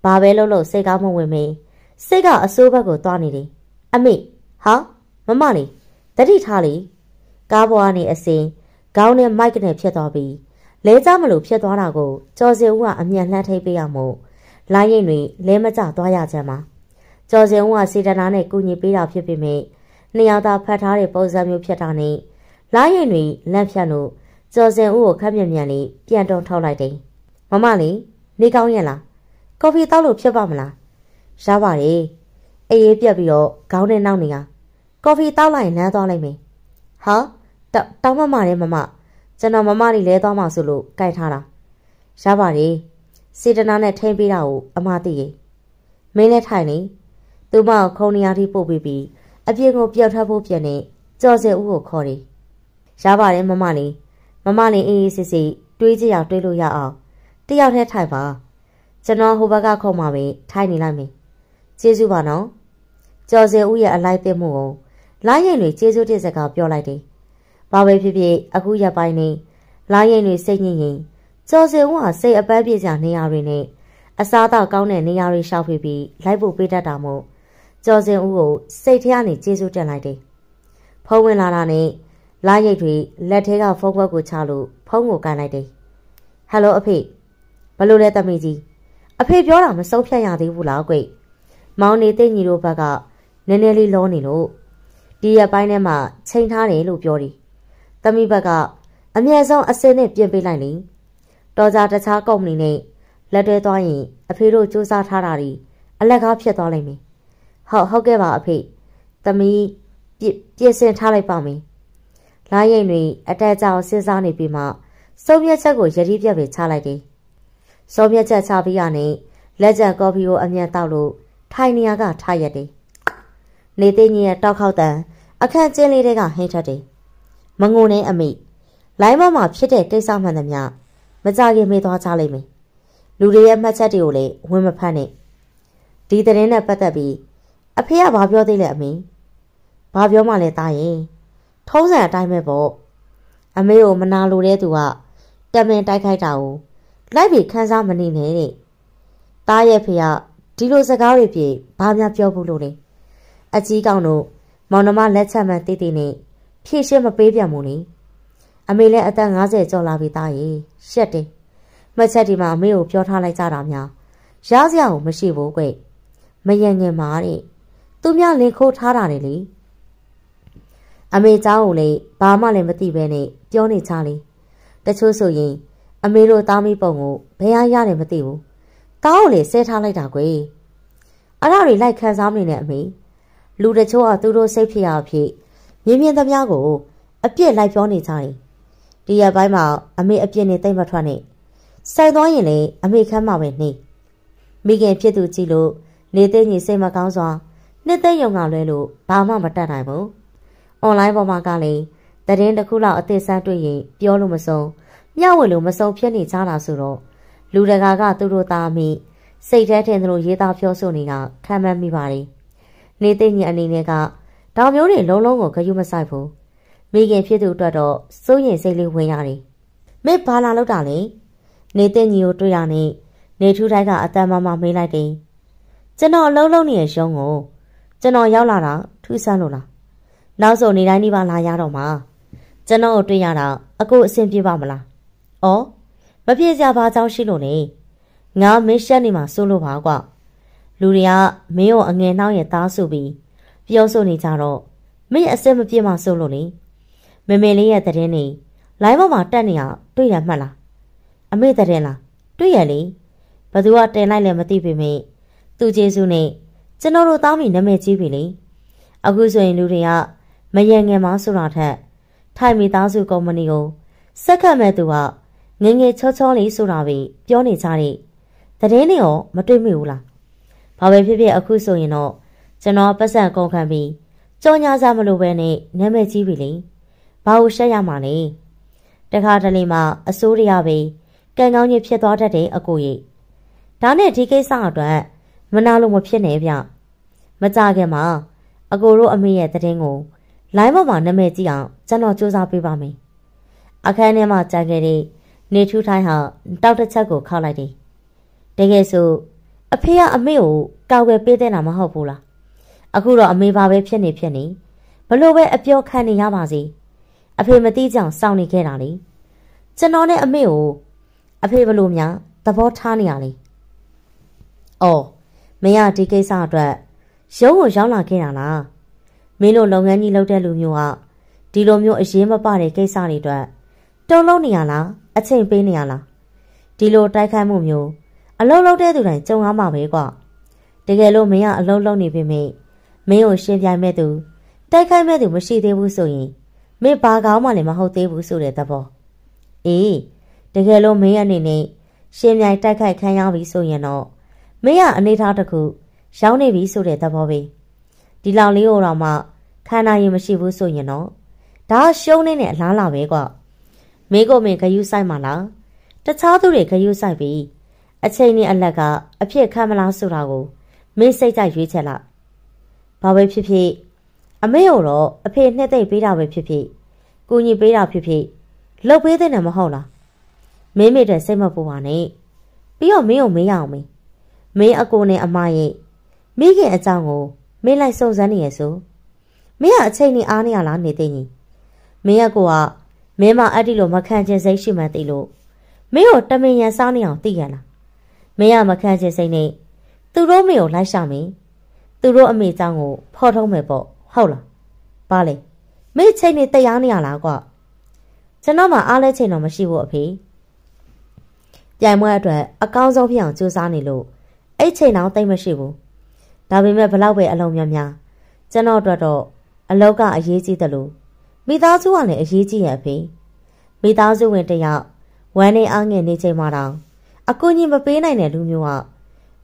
ဘာပဲလုပ်လို့စိတ်ကောင်းမဝင်မင်းစိတ်ကအဆိုးဘက်ကိုသွားနေတယ် အမေဟာမမလေးတတိထားလေကားပေါ်ကနေအစင်ခေါင်းနဲ့မိုက်နဲ့ဖြစ်သွားပြီးလဲကြမလို့ဖြစ်သွားတာကိုကျော်စင်ဦးကအမြန်လှမ်းထိပ်ပေးရမို့လိုင်းရင်တွေလဲမကျသွားရချမ်းမှာကျော်စင်ဦးကစေတနာနဲ့ကူညီပေးတာဖြစ်ပေမဲ့နှစ်ယောက်သာဖတ်ထားတဲ့ပုံစံမျိုးဖြစ်တာနဲ့လာရင်တွေလက်ဖြတ်လို့ကျော်စင်ဦးကိုခက်မြက်မြန်လေးပြန်တုံထောက်လိုက်တယ်။မမလေးနေကောင်းရဲ့လား။ကော်ဖီတောက်လို့ဖြစ်ပါမလား။ရပါတယ်။ အေးရေးပြက်ပြီးတော့ခေါင်းနဲ့နောက်နေတာ။ကော်ဖီတောက်လိုက်ရင်လမ်းသွားလိုက်မယ်။ဟာတောင်းမမနဲ့မမကျွန်တော်မမလေးလဲသွားမှဆိုလို့ကြိုက်ထားတာ။ရပါတယ်။စေတနာနဲ့ထိမ့်ပေးတာကိုအမသိရေ။မင်းလည်းထိုင်နေ။သူမကိုခုံနေရာထိပို့ပြီးပြီးအပြင်ကိုပြောက်ထပ်ဖို့ပြန်နေကြော်စဲဦးကိုခေါ်တယ်။ရပါတယ်မမလေးမမလေးအေးအေးဆေးဆေးတွေးကြရတွေးလို့ရအောင်တယောက်တည်းထိုင်ပါကျွန်တော်ဟိုဘက်ကခုံမှာပဲထိုင်နေလိုက်မယ်။ ကျေးဇူးပါနော်။ကြော်စဲဦးရဲ့အလိုက်သိမှုကိုလိုင်းရင်တွေကျေးဇူးတင်စကားပြောလိုက်တယ်။ဘာပဲဖြစ်ဖြစ်အခုရပိုင်းနေလိုင်းရင်တွေစိတ်ညစ်ရင်ကြော်စဲဦးဟာစိတ်အပန်းပြေစရာနေရာတွေနဲ့အစားအသောက်ကောင်းတဲ့နေရာတွေရှောက်ပြီးပြီးလိုက်ဖို့ပေးတတ်တာမို့ကျော်စင်ဦးကိုစိတ်ထဲကနေကျေးဇူးတင်လိုက်တယ်။ဖုန်းဝင်လာတာနဲ့လာရိတ်တွေလက်ထဲကဖုန်းဘက်ကိုချလို့ဖုန်းကိုကန်လိုက်တယ်။ဟယ်လိုအဖေဘလို့လဲတမီးကြီးအဖေပြောတာမစုံဖြတ်ရသေးဘူးလားကွ။ မောင်နေသိညီတို့ဘက်ကနည်းနည်းလေးလောနေလို့ဒီရက်ပိုင်းထဲမှာချိန်ထားတယ်လို့ပြောတယ်။တမီးဘက်ကအမြဲဆုံးအစင်းနဲ့ပြင်ပေးလိုက်လေ။တော်ကြတခြားကုမ္ပဏီနဲ့လက်တွဲသွားရင်အဖေတို့စူးစမ်းထားတာတွေအလက်ကားဖြစ်သွားလိမ့်မယ်ဟုတ်ဟုတ်ကဲ့ပါအဖေသမီးပြပြင်ဆင်ထားလိုက်ပါမယ်လာရိတ်တွေအတက်ကြောင်စဉ်းစားနေပြီးမှစုံမြက်ချက်ကိုယတိပြက်ပဲချလိုက်တယ်စုံမြက်ချက်ချပြီးရနေလက်ကျန်ကော်ဖီကိုအမြန်တောက်လို့ ထိုင်နေရကထားရက်တယ်နေသိကြီးရဲ့တောက်ခေါက်တန်အခန့်ကျင်းလေးတွေကဟင်းထက်တယ်မငုံနဲ့အမိလိုင်းမမှာဖြစ်တဲ့ကိစ္စမှန်သမျှမကြခင်မေးသွားကြလိမ့်မယ်လူတွေရဲ့မှတ်ချက်တွေကိုလည်းဝင်မဖတ်နဲ့ဒီသတင်းနဲ့ပတ်သက်ပြီးအဖေကဘာပြောသေးလဲအမေဘာပြောမှလဲတာရင်ထုံးစံအတိုင်းပဲပေါ့အမေကိုမနာလိုတဲ့သူကတမင်တိုက်ခိုက်တာကိုလိုက်ပြီးခန်းစားမနေနဲ့တဲ့တားရဲ့ဖေက ဒီလိုစကားတွေပြေဘာများပြောဘူးလို့လဲအကြီးကောင်တို့မောင်နှမလက်ချက်မှန်တိတိနဲ့ဖြည့်ရှင်းမပေးပြန်ဘူးလေအမေလည်းအသက်50ကျော်လာပြီသားရေရှက်တယ်မှတ်ချက်ဒီမှာအမေကိုပြောထားလိုက်ကြတာများရစရာကိုမရှိဘူးကွမယံငင်မာတဲ့သူများလင်ခိုးထားတာလေအမေเจ้าကိုလေဘာမှလည်းမသိပဲနဲ့ပြောနေချလေတချို့ဆိုရင် အမေတို့သားမိပုံကိုဘယ်ဟာရတယ်မသိဘူး ကောင်းကိုလေဆဲထားလိုက်တာကွယ်အဲ့ဒါတွေလိုက်ခံစားမနေနဲ့အမေလူတချို့ကသူတို့စိတ်ဖြစ်ရဖြစ်မြင်းမြင်းသမားကိုအပြစ်လိုက်ပြောနေကြတယ်ဒီရက်ပိုင်းမှာအမေအပြစ်နဲ့တိတ်မထွက်နဲ့စိုက်သွားရင်လေအမေခမ်းမှာပဲနေမိခင်ဖြစ်သူကြည့်လို့နေသိညီစိတ်မကောင်းစွာနှစ်သက်ယုံကလွဲလို့ဘာမှမတတ်နိုင်ဘူးအွန်လိုင်းပေါ်မှာကလည်းတရင်တစ်ခုလောက်အသစ်ဆန်းတွေ့ရင်ပြောလို့မဆုံးမျှဝေလို့မဆုံးဖြစ်နေကြတာဆိုတော့ လူတကာကသူတို့သားမိစိတ်ထဲထင်သလိုရေးသားပြောဆိုနေတာခံမှန်းမိပါတယ်နေသိညအနေနဲ့ကတောင်မျိုးတွေလုံးလုံးကိုဂယုမဆိုင်ဘူးမိခင်ဖြစ်သူအတွက်တော့စိုးရင်စိတ်လေးဝင်ရတယ်မင်းဘာလာလောက်တာလဲနေသိညီကိုတွေ့ရနဲ့နေထူးတိုင်းကအတန်မမမေးလိုက်တယ်ကျွန်တော်အလုံးလုံးနေရရှုံးကိုကျွန်တော်ရောက်လာတာထူးဆန်းလို့လားနောက်ဆိုနေတိုင်းဒီပါလာရတော့မှာကျွန်တော်ကိုတွေ့ရတာအကိုအဆင်ပြေပါမလား။အော် မပြေကြပါကြောင်းရှိလို့လေ။ငါမင်းရှက်နေမှာစိုးလို့ပါကွ။လူတွေကမင်းကိုအငယ်နှောင်းရဲ့သားဆိုပြီးပြောဆိုနေကြတော့မင်းအစက်မပြေမှစိုးလို့လေ။မမေလေးရဲ့တဲ့င်းနေလိုင်းပေါ်မှာတက်နေအောင်တွေ့ရမှတ်လား။အမေတဲ့င်းလားတွေ့ရလေ။ဘသူကတင်လိုက်လဲမသိပေမဲ့သူကျေစုနဲ့ကျွန်တော်တို့သားမိနာမည်ကြီးပြီလေ။အခုဆိုရင်လူတွေကမယံငယ်မှဆိုတာထက်ထိုင်မီသားစုကုမ္ပဏီကိုစက်ခတ်မဲ့သူက ငငယ်ချောချောလေးဆိုတာပဲပြောနေကြတဲ့သတင်းတွေရောမတွေ့မိဘူးလားဘာပဲဖြစ်ဖြစ်အခုဆိုရင်တော့ကျွန်တော်ပတ်စံကုန်ခံပြီးကြောညာစားမလို့ပဲနဲ့နာမည်ကြီးပြီလေဘာလို့ရှက်ရမှာလဲတခါတလေမှအစိုးရပဲကံကောင်းကြီးဖြစ်သွားတတ်တဲ့အကိုကြီးဒါနဲ့ဒီကိစ္စအတွက်မနာလို့မဖြစ်နဲ့ဗျမကြခင်မှာအကိုတို့အမေရဲ့တည်င်းကိုလိုင်းပေါ်မှာနာမည်ကြည့်အောင်ကျွန်တော်စူးစမ်းပေးပါမယ်။အခန်းထဲမှာကြာခဲ့တဲ့ နေထူးထိုင်းဟာတောက်တစ်ချက်ကိုခောက်လိုက်တယ်။တကယ်ဆိုအဖေကအမေကိုကောက်ွယ်ပေးတဲ့တာမဟုတ်ဘူးလား။အခုတော့အမေပါပဲဖြစ်နေဖြစ်နေဘလို့ပဲအပြောခံနေရပါစေ။အဖေမသိကြအောင်စောင့်နေခဲ့တာလေ။ကျွန်တော်နဲ့အမေကိုအဖေဘလို့များသဘောထားနေရလေ။အော်မင်းကဒီကိစ္စအတွက်ရုံးကိုရောက်လာခဲ့တာလား။မင်းတို့လုပ်ငန်းကြီးလုပ်တဲ့လူမျိုးကဒီလိုမျိုးအရေးမပတဲ့ကိစ္စတွေအတွက်တုံးလုံးနေရလား အချိန်ပေးနေရလားဒီလိုတိုက်ခိုက်မှုမျိုးအလုံးလုံးတဲ့သူတိုင်းကြုံရမှာပဲကွာတကယ်လို့မင်းကအလုံးလုံးနေပြီမေမင်းကိုရှင်းပြမဲ့သူတိုက်ခိုက်မဲ့သူမရှိသေးဘူးဆိုရင်မင်းဘာကောင်းမှလည်းမဟုတ်သေးဘူးဆိုတဲ့သဘောအေးတကယ်လို့မင်းအနေနဲ့ရှင်းပြိုင်တိုက်ခိုက်ခံရပြီဆိုရင်တော့မင်းကအနေထားတစ်ခုရောက်နေပြီဆိုတဲ့သဘောပဲဒီလောက်လေးကိုတော့မှခန္ဓာရင်မရှိဘူးဆိုရင်တော့ဒါရှုံးနေတဲ့အလားလာပဲကွ မင်းကိုမင်းခယူးဆိုင်မှာလားတခြားသူတွေခယူးဆိုင်ပြီးအချိန်နဲ့အလက်ကအဖြစ်ခံမလားဆိုတာကိုမင်းစိတ်ကြရွေးချက်လိုက်ဘာပဲဖြစ်ဖြစ်အမေကိုတော့အဖေနှစ်သိမ့်ပေးတာပဲဖြစ်ဖြစ်ကိုကြီးပေးတာဖြစ်ဖြစ်လှုပ်ပေးတဲ့နဲ့မဟုတ်လားမင်းမေတဲ့စိတ်မပူပါနဲ့ပြီးတော့မင်းကိုမေးရအောင်မင်းမင်းအကိုနဲ့အမရဲ့မိခင်အကြောင်းကိုမင်းလိုက်စုံစမ်းနေရဆိုမင်းကအချိန်နဲ့အားနေရလားနေသိကြီးမင်းကကိုက မင်းမအဲ့ဒီလိုမခံချင်စိတ်ရှိမှသိလို့မင်းကိုတမင်ရန်စားနေအောင်သိရလားမင်းကမခံချင်စိတ်နဲ့သူတို့မေကိုလိုက်ရှာမင်းသူတို့အမေကြောင့်ကိုဖော်ထုတ်မယ်ပေါ့ဟုတ်လားပါလေမင်းချိန်နေတရားနေရလားကွကျွန်တော်မှအားလဲချိန်တော့မရှိဘူးအဖေပြိုင်ပွဲအတွက်အကောင်းဆုံးဖြစ်အောင်ကြိုးစားနေလို့အဲ့ချိန်တော့တိတ်မရှိဘူးဒါပေမဲ့ဘလောက်ပဲအလုံးများများကျွန်တော်တို့တော့အလောကအရေးကြီးတယ်လို့ မိသားစုကလည်းအရေးကြီးရဲ့အဖေမိသားစုဝင်တယောက်ဝမ်းနေအားငယ်နေချိန်မှာတောင်အကူကြီးမပေးနိုင်တဲ့လူမျိုးက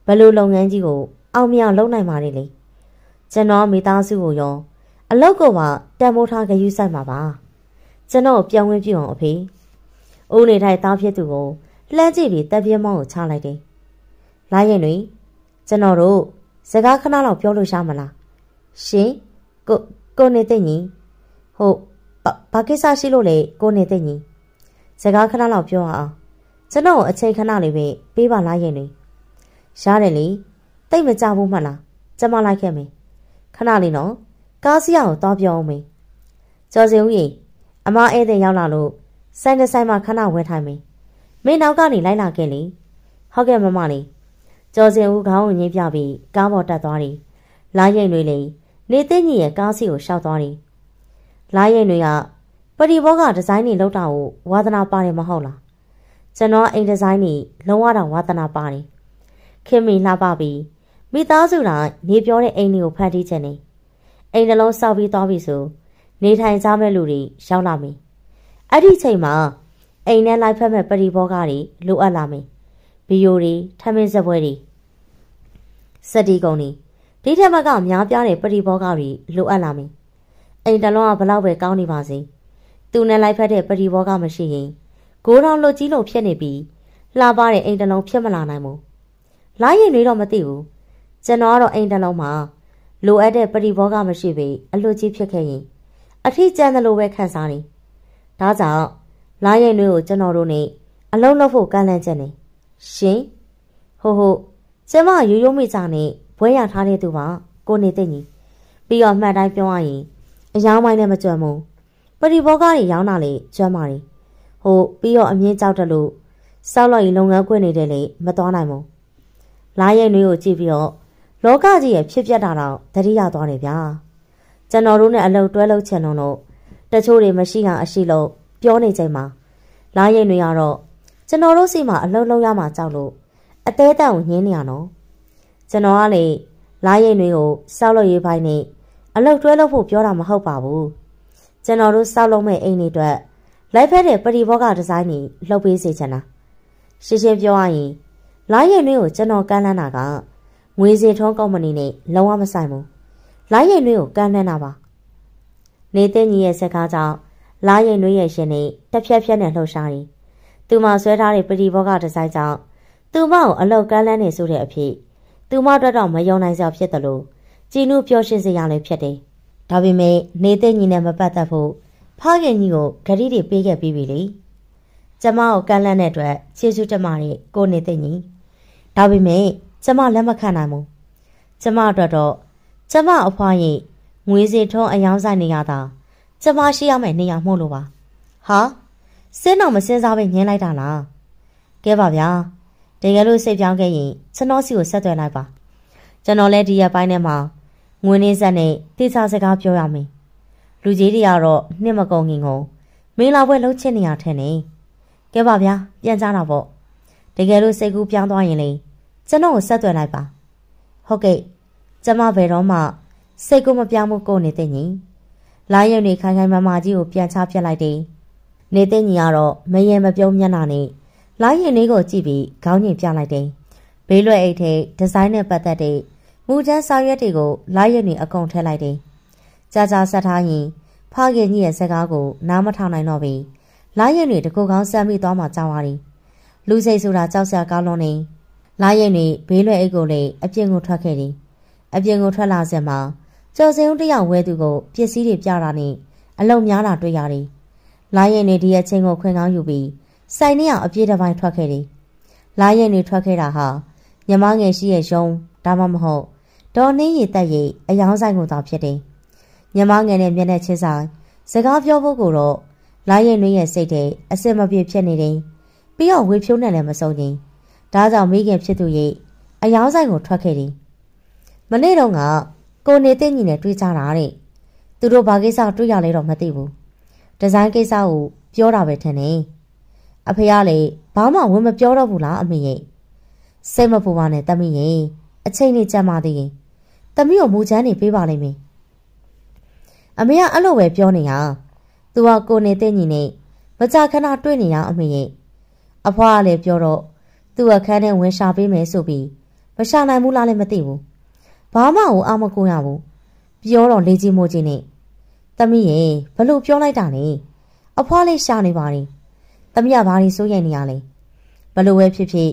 ဘလို့လုပ်ငန်းကြီးကိုအောင်မြင်လုပ်နိုင်ပါလေလေကျွန်တော်မိသားစုကိုရောအလောက်ကိုပါတန်မိုးထားကြယူဆိုင်မှာပါကျွန်တော်ပြောင်းဝင်းပြအောင်အဖေဦးနေထိုင်သားဖြစ်သူကိုလှမ်းကြည့်ပြီးတပ်ပြင်းမောင်းကိုချလိုက်တယ်လာရင်တွင်ကျွန်တော်တို့စကားခဏလောက်ပြောလို့ရမလားရှင်ကိုကိုနေတဲ့ညီဟုတ် ဘာကိစ္စရှိလို့လဲကိုနေတဲ့ညီစကားခဏလောက်ပြောအောင်ကျွန်တော်အချိန်ခဏလေးပဲပေးပါလားရင်လေရတယ်လေတိတ်မကြဘူးမှတ်လားကျမလိုက်ခဲ့မယ်ခဏလေးနော်ကားစီးအောင်တော့ပြောအောင်မေးကျော်စင်ဦးကြီးအမဧည့်သည်ရောက်လာလို့ဆိုင်တစ်ဆိုင်မှာခဏဝဲထိုင်မေးမင်းနောက်ကနေလိုက်လာခဲ့လေဟုတ်ကဲ့မမလေးကျော်စင်ဦးခေါင်းကိုညှိပြပြီးကားပေါ်တက်သွားတယ်။လာရင်တွေလည်းနေသိညီရဲ့ကားစီကိုရှောက်သွားတယ်။ လာရင်တွေကပရီဘောကဒီဇိုင်းတွေလောက်တာကိုဝါသနာပါတယ်မဟုတ်လား။ကျွန်တော်အိမ်ဒီဇိုင်းတွေလုံးဝတော့ဝါသနာပါတယ်။ခင်မီလှပပြီးမိသားစုတိုင်းနေပြောတဲ့အိမ်တွေကိုဖန်တီးခြင်းနေ။အိမ်နှလုံးစောက်ပြီးသွားပြီဆိုနေထိုင်ကြမဲ့လူတွေရောက်လာမယ်။အဲ့ဒီချိန်မှာအိမ်နဲ့လိုက်ဖက်မဲ့ပရီဘောကတွေလိုအပ်လာမယ်။ဗီယိုတွေထမင်းစပွဲတွေစက်တီကုံတွေဒီထက်မကများပြားတဲ့ပရိဘောဂတွေလိုအပ်လာမယ် အိမ်တလုံးကဘလောက်ပဲကောင်းနေပါစေသူနဲ့လိုက်ဖက်တဲ့ပရိဘောဂမရှိရင်ကိုးတော်လွတ်ကြီးလို့ဖြစ်နေပြီးလှပတဲ့အိမ်တလုံးဖြစ်မလာနိုင်ဘူးလာရင်တွေတော့မသိဘူးကျွန်တော်ကတော့အိမ်တလုံးမှာလိုအပ်တဲ့ပရိဘောဂမရှိပေအလွတ်ကြီးဖြစ်ခဲ့ရင်အထီးကျန်တယ်လို့ပဲခံစားနေဒါကြောင့်လာရင်တွေကိုကျွန်တော်တို့နေအလုံးလုံးဖို့ကန့်လန့်ချက်နေရှင်ဟိုဟိုကျမရိုးရိုးမိကြနဲ့ဘွဲရထားတဲ့သူပါကိုနေတဲ့ညီပြီးတော့မှတ်တိုင်းပြောရရင် အယောင်းပိုင်းနဲ့မကြွမှုပရိဘောဂတွေရောင်းတာလေကျွမ်းပါတယ်ဟိုပြီးတော့အမြင့်ကြောက်တယ်လို့စောက်လိုက်ရင်လုပ်ငန်းခွင့်နေတယ်လေမသွားနိုင်ဘူးလာရဲ့နွေးကိုကြည့်ပြီးတော့လောကကြီးရဲ့ဖြစ်ပျက်တာတော့တတိယသွားတယ်ဗျာကျွန်တော်တို့နဲ့အလုပ်တွဲလုပ်ချင်လုံးတော့တချို့တွေမရှိတာအရှိလို့ပြောနေချိန်မှာလာရဲ့နွေးကတော့ကျွန်တော်တို့စီမှာအလုပ်လုပ်ရမှာကြောက်လို့အသေးတန်ကိုညင်းနေရနော်ကျွန်တော်ကလေလာရင်တွေကိုစောက်လို့ရေးပိုင်းနဲ့ အလုပ်တွဲလုပ်ဖို့ပြောတာမဟုတ်ပါဘူးကျွန်တော်တို့စောက်လုံးမဲ့အိမ်တွေအတွက်လိုက်ဖက်တဲ့ပရိဘောဂဒီဇိုင်းတွေလှုပ်ပေးစေချင်တာရှင်းရှင်းပြောရရင်လာရင်တွေကိုကျွန်တော်ကမ်းလှမ်းတာကငွေစင်ထုံးကုမ္ပဏီနဲ့လုံးဝမဆိုင်ဘူးလာရင်တွေကိုကမ်းလှမ်းတာပါနေတဲ့ညီရဲ့စကားကြောင့်လာရင်တွေရဲ့ရှင်နဲ့တစ်ဖြက်ဖြက်နဲ့လှုပ်ရှားတယ်သူမဆွဲထားတဲ့ပရိဘောဂဒီဇိုင်းကြောင့်သူမကိုအလောက်ကမ်းလန်းနေဆိုတဲ့အဖြစ်သူမအတွက်တော့မယုံနိုင်စရာဖြစ်တယ်လို့ ကြည်နုပြောရှင်းစရာလည်းဖြစ်တယ်။ဒါပေမဲ့နေတဲ့ညီနဲ့မပတ်သက်ဖို့ဖခင်ကြီးကိုဂရီတွေပေးခဲ့ပြီးပြီလေ။ကျမကိုကမ်းလန်းတဲ့အတွက်ကျေးဇူးတင်ပါတယ်ကိုနေတဲ့ညီ။ဒါပေမဲ့ကျမလက်မခံနိုင်ဘူး။ကျမအတွက်တော့ကျမအဖွားရင်ငွေစီထုံးအယောင်းဆိုင်နေရတာကျမရှိရမယ့်နေရာမို့လို့ပါ။ဟာစင်းတော့မစင်းစားပဲညင်းလိုက်တာလား။ကဲပါဗျာ။တကယ်လို့စိတ်ပြောင်းခဲ့ရင်ကျွန်တော်စီကိုဆက်သွယ်လိုက်ပါကျွန်တော်လည်းဒီရက်ပိုင်းထဲမှာ ငွေနေဆက်နဲ့တိကျစကားပြောရမယ်လူကြီးတွေကတော့နှစ်မကုန်ခင်ကုန်မင်းလာပွဲလှုပ်ချင်နေရထဲနေကဲပါဗျာပြန်ကြတာပေါ့တကယ်လို့စိတ်ကူးပြောင်းသွားရင်လေကျွန်တော်ကိုဆက်သွယ်လိုက်ပါဟုတ်ကဲ့ကျမဘယ်တော့မှစိတ်ကူးမပြောင်းမှုကိုနေတဲ့ညီလာရုံနေခိုင်ခိုင်မာမာကြီးကိုပြန်ချပြလိုက်တယ်နေတဲ့ညီကတော့မရေမပြုံးမျက်နှာနဲ့လိုင်းရင်လေးကိုကြည့်ပြီးခေါင်းညင်ပြလိုက်တယ်။ဘေးလွယ်အိတ်ထဲဒီဇိုင်းနဲ့ပတ်သက်တဲ့ မူတန်းစာရွက်တွေကိုလိုင်းရင်တွေအကုန်ထည့်လိုက်တယ်။ကြာကြာဆက်ထားရင်ဖခင်ကြီးရဲ့စကားကိုနားမထောင်နိုင်တော့ပြီ။လိုင်းရင်တွေတကူကောင်းစမ်းမိသွားမှကြောက်ရတယ်။လူစိတ်ဆိုတာကြောက်စရာကောင်းလို့နေ။လိုင်းရင်တွေဘေးလွယ်အိတ်ကိုလည်းအပြင်ကိုထွက်ခဲ့တယ်။အပြင်ကိုထွက်လာစင်မှာကျော်စင်ဦးတယောက်ဝဲသူကိုပစ္စည်းတွေပြတာနဲ့အလုံများတာတွေ့ရတယ်။လိုင်းရင်တွေဒီအချင်းကိုခွင်ကောင်းယူပြီးစိုင်နေအောင်အပြည့်တစ်ပိုင်းထွက်ခဲ့တယ်။လာရင်တွေထွက်ခဲ့တာဟာညမငယ်ရှိရဲ့ရုံဒါမှမဟုတ် ဒေါ်နှင်းရည်တက်ရည်အယောင်းဆိုင်ကိုသာဖြစ်တယ်။ညမငယ်နဲ့မျက်နှာချင်းဆိုင်စကားပြောဖို့ကိုတော့လာရင်တွေရဲ့စိတ်ထဲအစစ်မပြေဖြစ်နေတယ်။ပြီးတော့ဝေဖြိုးနဲ့လည်းမစုံချင်းဒါကြောင့်မိခင်ဖြစ်သူရဲ့အယောင်းဆိုင်ကိုထွက်ခဲ့တယ်။မနေ့တုန်းကကိုနေတဲ့ညီနဲ့တွေ့ကြတာတဲ့။သူတို့ဘာကိစ္စတွေ့ရလဲတော့မသိဘူး။ဒီဇိုင်းကိစ္စကိုပြောတာပဲထင်တယ်။အဖေကလည်းဘာမှဝင်မပြောတော့ဘူးလားအမေရဲ့စိတ်မပူပါနဲ့တမီးရဲ့အချိန်နဲ့ကြံပါသေးရင် တမီးကိုမူချမ်းနေပေးပါလိမ့်မယ်အမေကအဲ့လိုပဲပြောနေတာသူကကိုနေတဲ့ညီနဲ့မကြခဏတွေ့နေရအမေရဲ့အဖွားကလည်းပြောတော့သူ့အခန်းထဲဝင်ရှာပေးမယ် ဆိုပြီးမရှာနိုင်ဘူးလားလည်းမသိဘူးဘာမှကိုအမကိုရဘူးပြောတော့လေကြီးမိုးကြီးနဲ့တမီးရဲ့ဘလို့ပြောလိုက်တာလဲအဖွားလေးရှာနေပါနေ။သမီးကဘာလို့စိုးရိမ်နေရလဲ။ဘလို့ပဲဖြစ်ဖြစ်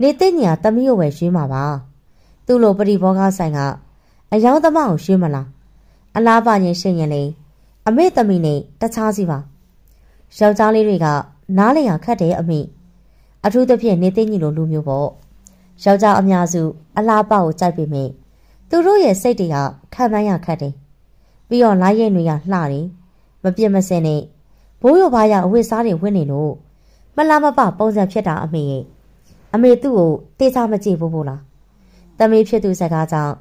နေတဲ့ညာသမီးကိုပဲရွှေးမှာပါ။သူ့လိုပရိဘောဂဆိုင်က အယောင်သမားကိုရွှေးမလား။အလားပါရင်ရှင်းရင်လေအမေသမီးနဲ့တခြားစီပါ။ယောက်ျားလေးတွေကနားလည်ရခက်တယ်အမေ။အထူးသဖြင့်နေတဲ့ညီလိုလူမျိုးပေါ့။ယောက်ျားအများစုအလားပါကိုကြိုက်ပေမဲ့သူတို့ရဲ့စိတ်တွေကခံမှန်းရခက်တယ်။ပြီးတော့လိုက်ရဲ့တွေကလှတယ်။မပြစ်မစင်နဲ့ဘိုးရဘာရအဝတ်စားတွေဝတ်နေလို့မလားမပပုံစံဖြစ်တာအမေရဲ့အမေသူ့ကိုတေးစားမကြည့်ဘူးဘူးလားတမီးဖြစ်သူစကားကြောင့်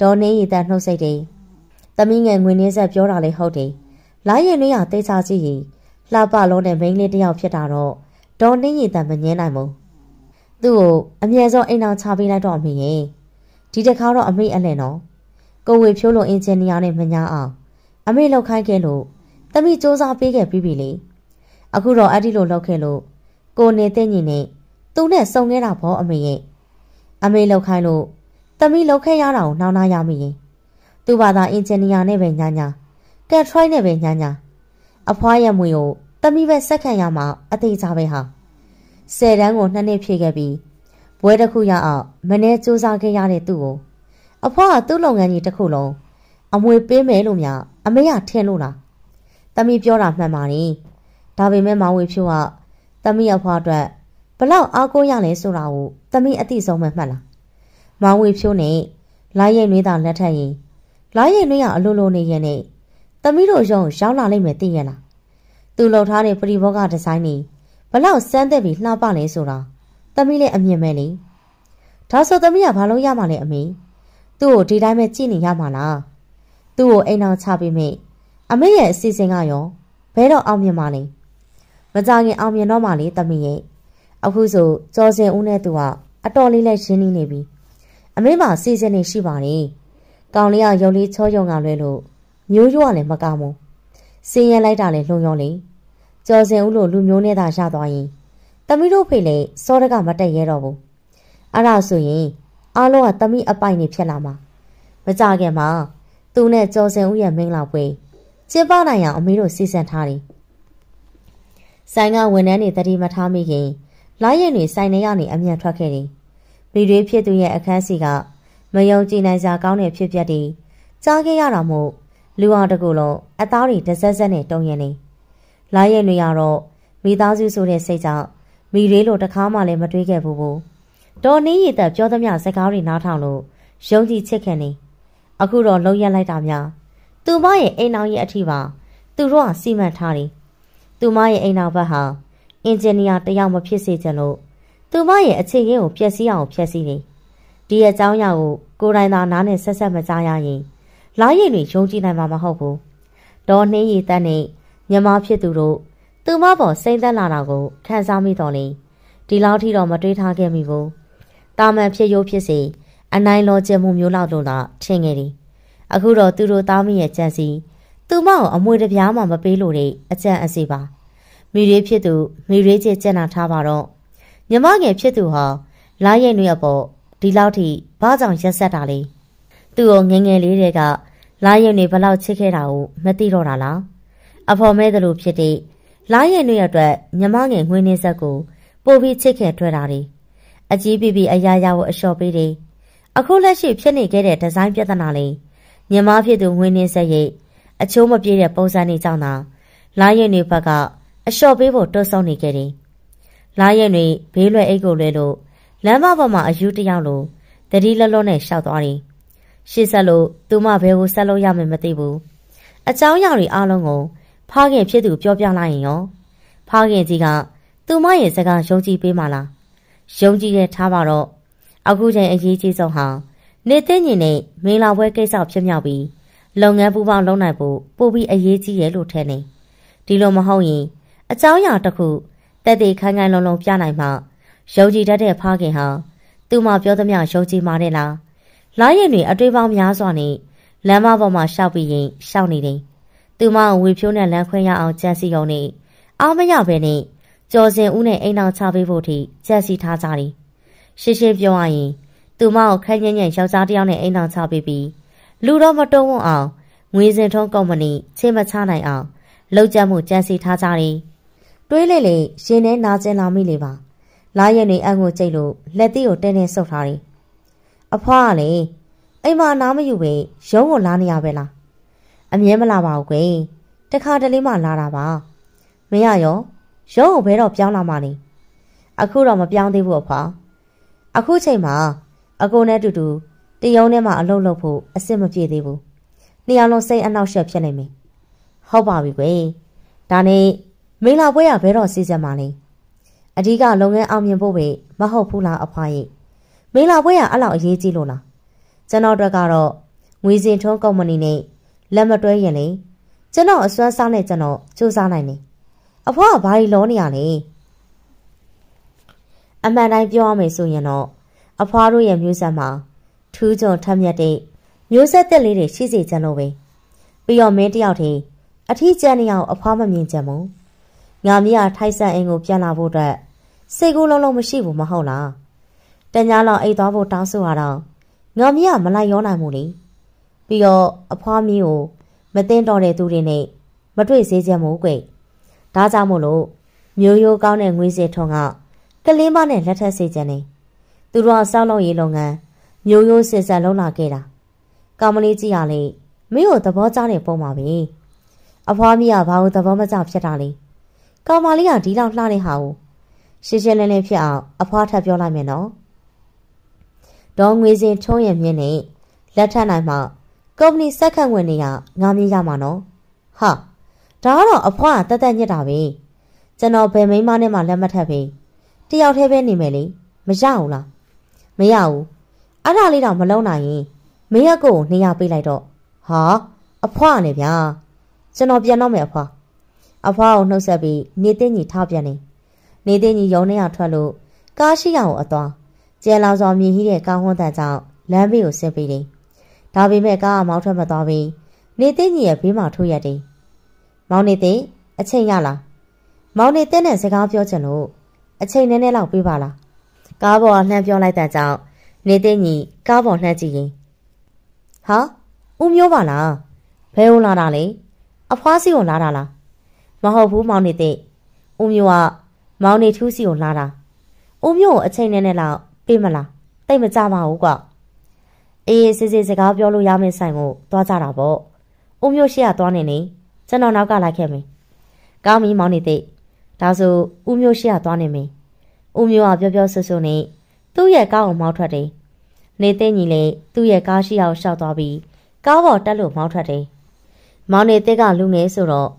ဒေါ်နေရည်တန်နှုတ်ဆက်တယ်တမီးငယ်ငွေနှင်းဆက်ပြောတာလေဟုတ်တယ်လိုင်းရင်လေးရတေးစားကြည့်ရင်လှပလုံးနဲ့မိန်းလေးတယောက်ဖြစ်တာတော့ဒေါ်နေရည်တန်မငင်းနိုင်ဘူးသူ့ကိုအမြဲဆုံးအိမ်အောင်ချပေးလိုက်တော့အမေရဲ့ဒီတခါတော့အမေအလဲနော်ကိုဝေဖြိုးလို့အင်ဂျင်နီယာနဲ့မညာအောင်အမေလောက်ခိုင်းခဲ့လို့တမိစူးစမ်းပေးခဲ့ပြီးပြီလေအခုတော့အဲ့ဒီလိုလုပ်ခဲ့လို့ကိုနေတဲ့ညီနဲ့သူနဲ့စုံခဲ့တာပေါ့အမေရဲ့အမေလောက်ခိုင်းလို့ သမီးလောက်ခဲ့ရတာကိုနှောင်းနှားရမိရင်သူ့ဘာသာအင်ဂျင်နီယာနဲ့ပဲညာညာကက်ထရိုက်နဲ့ပဲညာညာအဖွားရဲ့မွေကိုသမီးပဲစက်ခံရမှာအသေးစားပဲဟာဆယ်တန်းကိုနှစ်နှစ်ဖြည့်ခဲ့ပြီးဘွဲတစ်ခုရအောင်မနေ့စူးစမ်းခဲ့ရတဲ့သူ့ကိုအဖွားကသူ့လုပ်ငန်းကြီးတစ်ခုလုံးအမွေပေးမယ်လို့များအမေကထင်လို့လားသမီးပြောတာမှန်ပါနေဒါပေမဲ့မောင်ဝေဖြိုးကသမီးအဖွားအတွက်ဘလောက်အားကိုးရလဲဆိုတာကိုသမီးအသိဆုံးမှမှတ်လား မောင်ဝေဖြိုးနဲ့လာရိတ်နွေးတာလက်ထက်ရင်လာရိတ်နွေးရအလိုလိုနေရင်နဲ့သမီးတို့ရုံရောက်လာလိမ့်မယ်သိရလားသူလှုပ်ထားတဲ့ပရိဘောဂဒီဇိုင်းတွေဘလောက်စမ်းသက်ပြီးလှပလဲဆိုတာသမီးလည်းအမြင်မဲ့လေဒါဆိုသမီးကဘာလို့ရမှာလဲအမေသူ့ကိုဒီတိုင်းပဲကြည့်နေရမှာလားသူ့ကိုအိမ်အောင်ချပေးမိအမေရဲ့အစီအစဉ်ကရောဘဲတော့အောင်မြင်ပါလိမ့်မကြခင်အောင်မြင်တော့မှလေသမီးရဲ့အခုဆိုကြော်စင်ဦးနဲ့သူကအတော်လေးနဲ့ရှင်းနေနေပြီ အမေမှာစီစဉ်နေရှိပါတယ်ကောင်လေးကရုပ်လေးချောယုံကလွဲလို့မျိုးရွာလည်းမကောင်းဘူးစင်းရဲလိုက်တာလည်းလုံရောလေကြော်စင်ဦးလို့လူမျိုးနဲ့သာရသွားရင်သမီးတို့ဖေလေစောတကမတက်ရဲတော့ဘူးအဲ့ဒါဆိုရင်အားလုံးကသမီးအပိုင်နေဖြစ်လာမှာမကြခင်မှာသူနဲ့ကြော်စင်ဦးရဲ့မင်းလာပွဲကျင်းပနိုင်အောင်အမေတို့စီစဉ်ထားတယ်ဆိုင်ကဝန်ထမ်းတွေတတိမထားမိခင်လာရင်တွေဆိုင်ထဲကနေအမြန်ထွက်ခဲ့တယ် မိတွေဖြစ်သူရဲ့အခန်းစီကမယုံကြည်နိုင်စရာကောင်းတဲ့ဖြစ်ပျက်တွေကြားခဲ့ရတာမို့လူအောင်တကူလုံးအသားတွေတဆက်ဆက်နဲ့တုံရင်နေလာရဲ့တွေကတော့မိသားစုဆိုတဲ့စိတ်ကြောင့်မိရေးလို့တခါမှလည်းမတွေးခဲ့ဘူးဘူးတော်နင်းရည်သက်ပြောသမျှစကားတွေနားထောင်လို့ယုံကြည်ချစ်ခင်နေအခုတော့လုံရက်လိုက်တာများသူမရဲ့အိမ်အောင်ရဲ့အထီပါသူတို့ကစီမံထားတယ်သူမရဲ့အိမ်အောင်ဘက်ဟာအင်ဂျင်နီယာတယောက်မဖြစ်စေချင်လို့ သူမရဲ့အခြေရင်းကိုဖျက်ဆီးအောင်ဖျက်ဆီးနေဒီအကြောင်းအရာကိုကိုယ်တိုင်သာနားနဲ့ဆက်ဆက်မကြားရရင်လာရည်တွေယုံကြည်နိုင်မှာမဟုတ်ဘူးဒေါ်နှင်းရည်တန်းနဲ့မြမဖြစ်သူတို့သူမပေါ်စိမ့်သက်လာတာကိုခံစားမိတော်လေဒီလောက်ထိတော့မတွေးထားခဲ့မိဘူးတာမန်ဖြစ်ရိုးဖြစ်စီအနိုင်လောကျမှုမျိုးလောက်လို့သာထင်ခဲ့တယ်အခုတော့သူတို့သားမရဲ့ကြံစီသူမကိုအမွေတပြားမှမပေးလို့တဲ့အကြံအစီပါမိရေးဖြစ်သူမိရေးချစ်ကြံ့နာထားပါတော့ မြမငယ်ဖြစ်သူဟာလာရင်တွေအပေါ်ဒီလောက်ထိဘာကြောင့်ရက်ဆက်တာလဲသူ့ကိုငငယ်လေးတွေကလာရင်တွေဘလောက်ချစ်ခဲ့တာကိုမသိတော့တာလားအဖော်မဲသလိုဖြစ်တဲ့လာရင်တွေအတွက်မြမငယ်ငွေနေဆက်ကိုပို့ပြီးချစ်ခဲ့ထွက်တာတွေအကြီးပြပြအရာရာကိုအလျှော်ပေးတယ်အခုလက်ရှိဖြစ်နေခဲ့တဲ့ဒီဇိုင်းပြဿနာလေးမြမဖြစ်သူငွေနေဆက်ရဲ့အချိုးမပြေတဲ့ပုံစံတွေကြောင့်သာလာရင်တွေဘက်ကအလျှော်ပေးဖို့တွန်းဆောင်နေခဲ့တယ် လာရင်တွေဘေးလွယ်အိတ်ကိုလွဲလို့လမ်းမပေါ်မှာအယူတယောက်လိုတတိလလောနဲ့ရှောက်သွားတယ်ရှေ့ဆက်လို့သူမဘဲကိုဆက်လို့ရမယ်မသိဘူးအเจ้าရတွေအားလုံးကိုဖားခင်ဖြစ်သူပြောပြလိုက်ရင်ရောဖားခင်ကြီးကသူမရဲ့စကားယုံကြည်ပေးမှလားယုံကြည်တဲ့ထားပါတော့အခုချိန်အရေးကြီးဆုံးဟာနေသိညင်နဲ့မင်းလာပွဲကိစ္စဖြစ်မြောက်ပြီးလုပ်ငန်းပူပေါင်းလုပ်နိုင်ဖို့ပို့ပြီးအရေးကြီးရဲ့လို့ထင်နေဒီလိုမဟုတ်ရင်အเจ้าရတစ်ခု တက်တဲ့ခိုင်ခိုင်လုံလုံပြနိုင်မှယုံကြည်တတ်တဲ့ဖားခင်ဟာသူမပြောသမျှယုံကြည်မှာနဲ့လားလာရင်တွေအတွေ့ပေါင်းများစွာနဲ့လမ်းမပေါ်မှာရှောက်ပြီးရင်ရှောက်နေတယ်သူမဝေဖြိုးနဲ့လမ်းခွဲရအောင်ကြံစီုံနဲ့အားမရပဲနဲ့ကျော်စင်ဦးနဲ့အိမ်အောင်ချပေးဖို့ထိကြံစီထားကြတယ်ရှင်းရှင်းပြောရရင်သူမကိုခန်းညံ့ညံ့ယောက်ျားတစ်ယောက်နဲ့အိမ်အောင်ချပေးပြီးလူတော့မတုံးဝအောင်ငွေစင်ထုံးကုမ္ပဏီချင်းမချနိုင်အောင်လောက်ကြမှုကြံစီထားကြတယ် တွေးလေလေရှင်နဲ့နာကျင်လာမိလေပါလာရက်နေအံ့ကိုကြိတ်လို့လက်သီးကိုတင်းတင်းဆုပ်ထားတယ်အဖွားကလေအိမ်မှာနားမယူပဲရုံးကိုလာနေရပဲလားအမြဲမလာပါဘူးကွယ်တခါတလေမှလာတာပါမရရောရုံးကိုဘဲတော့ပြောင်းလာမှနေအခုတော့မပြောင်းသေးဘူးအဖွားအခုချိန်မှာအကိုနဲ့တူတူတယုံထဲမှာအလုပ်လုပ်ဖို့အစ်စ်မပြေသေးဘူးနှစ်ယောက်လုံးစိတ်အနှောက်အယှက်ဖြစ်နေပြီဟုတ်ပါပြီကွယ်ဒါနဲ့ မင်းလာပွဲရဘဲတော့စီစဉ်ပါလေအဓိကလုပ်ငန်းအောင်မြင်ဖို့ပဲမဟုတ်ဘူးလားအဖွားရဲ့မင်းလာပွဲရအဲ့လောက်အရေးကြီးလို့လားကျွန်တော်တို့ကတော့ငွေစင်ထုံးကုမ္ပဏီနဲ့လက်မတွဲရင်လေကျွန်တော်အစွမ်းစားနဲ့ကျွန်တော်စူးစမ်းနိုင်တယ်အဖွားကဘာလို့လောနေရလဲအမှန်တိုင်းပြောရမယ်ဆိုရင်တော့အဖွားတို့ရဲ့မျိုးဆက်မှာထူးချွန်ထက်မြက်တဲ့မျိုးဆက်သက်လေးတွေရှိစေချင်လို့ပဲပြီးတော့မင်းတယောက်တည်းအထီးကျန်နေအောင်အဖွားမမြင်ချင်ဘူး ငါမရထိုက်ဆန်အင်းကိုပြန်လာဖို့အတွက်စိတ်ကူးလုံးလုံးမရှိဘူးမဟုတ်လားတညာလောက်အိတ်သွားဖို့တောင်းဆိုရတော့ငါမရမလိုက်ရောနိုင်ဘူးလေပြီးတော့အဖွားမင်းကိုမသိတော့တဲ့သူတွေနဲ့မတွေ့စေချင်ဘူးကွဒါကြောင့်မို့လို့မျိုးရိုးကောင်းတဲ့ငွေစင်ထုံကကလေးမနဲ့လက်ထပ်စေချင်နေသူတို့ကစောင်းလုံးရေးလုပ်ငန်းမျိုးရိုးစစ်ဆက်လုံးလာခဲ့တာကောင်မလေးကြီးကလေမင်းကိုသဘောကျတဲ့ပုံပါပဲအဖွားမင်းကဘာလို့သဘောမကျဖြစ်တာလဲ ကောင်မလေးကဒီလောက်လှတဲ့ဟာကိုရှင်းရှင်းလင်းလင်းဖြစ်အောင်အဖွားထပ်ပြောလိုက်မယ်နော်ဒေါ်ငွေစင်ထုံးရမြင့်နဲ့လက်ထပ်နိုင်မှကုမ္ပဏီစက်ခန့်ဝင်နေရငါမြင်ရမှာနော်ဟာဒါကတော့အဖွားကတက်တက်ညစ်တာပဲကျွန်တော်ဘယ်မိန်းမနဲ့မှလက်မထပ်ပဲတယောက်တည်းပဲနေမယ်လေမရဘူးလားမရဘူးအဲ့ဒါလေးတော့မလုံးနိုင်ရင်မင်းရကိုနေရပေးလိုက်တော့ဟာအဖွားနဲ့ဗျာကျွန်တော်ပြန်တော့မယ်အဖွား အဖွားကိုနှုတ်ဆက်ပြီးနေသိညီထားပြန်နေနေသိညီရုံထဲကထွက်လို့ကားရှိရအောင်အသွားကျဲလောင်စွာမြည်ဟိတဲ့ကားဟွန်းတန်ကြောင့်လမ်းဘေးကိုဆင်းပြီးတယ်ဒါပေမဲ့ကားကမောင်းထွက်မသွားပြီးနေသိညီရဲ့ဘေးမှာထိုးရတယ်မောင်နေသိအချိန်ရလားမောင်နေသိနဲ့စကားပြောချင်လို့အချိန်နည်းနည်းလောက်ပေးပါလားကားပေါ်ကလှမ်းပြောလိုက်တဲ့ကြောင့်နေသိညီကားပေါ်လှမ်းကြည့်ရင်ဟာဦးမျိုးပါလားဘယ်ုံလာတာလဲအဖွားစီကိုလာတာလား မဟုတ်ဘူးမောင်နေသိဦးမျိုးကမောင်နေထူးစီကိုလာတာဦးမျိုးကိုအချိန်နဲ့နဲ့လောက်ပေးမလားတိတ်မကြပါဘူးကွာအေးစစ်စစ်စကားပြောလို့ရမယ့်ဆိုင်ကိုသွားကြတာပေါ့ဦးမျိုးရှိရသွားနေနေကျွန်တော်နောက်ကလိုက်ခဲ့မယ်ကောင်းပြီမောင်နေသိဒါဆိုဦးမျိုးရှိရသွားနေမယ်ဦးမျိုးကပြောပြောဆွဆွနဲ့သူ့ရဲ့ကားကိုမောင်းထွက်တယ်နေသိညီလေသူ့ရဲ့ကားရှိအောင်ရှောက်သွားပြီးကားပေါ်တက်လို့မောင်းထွက်တယ်မောင်နေသိကလူငယ်ဆိုတော့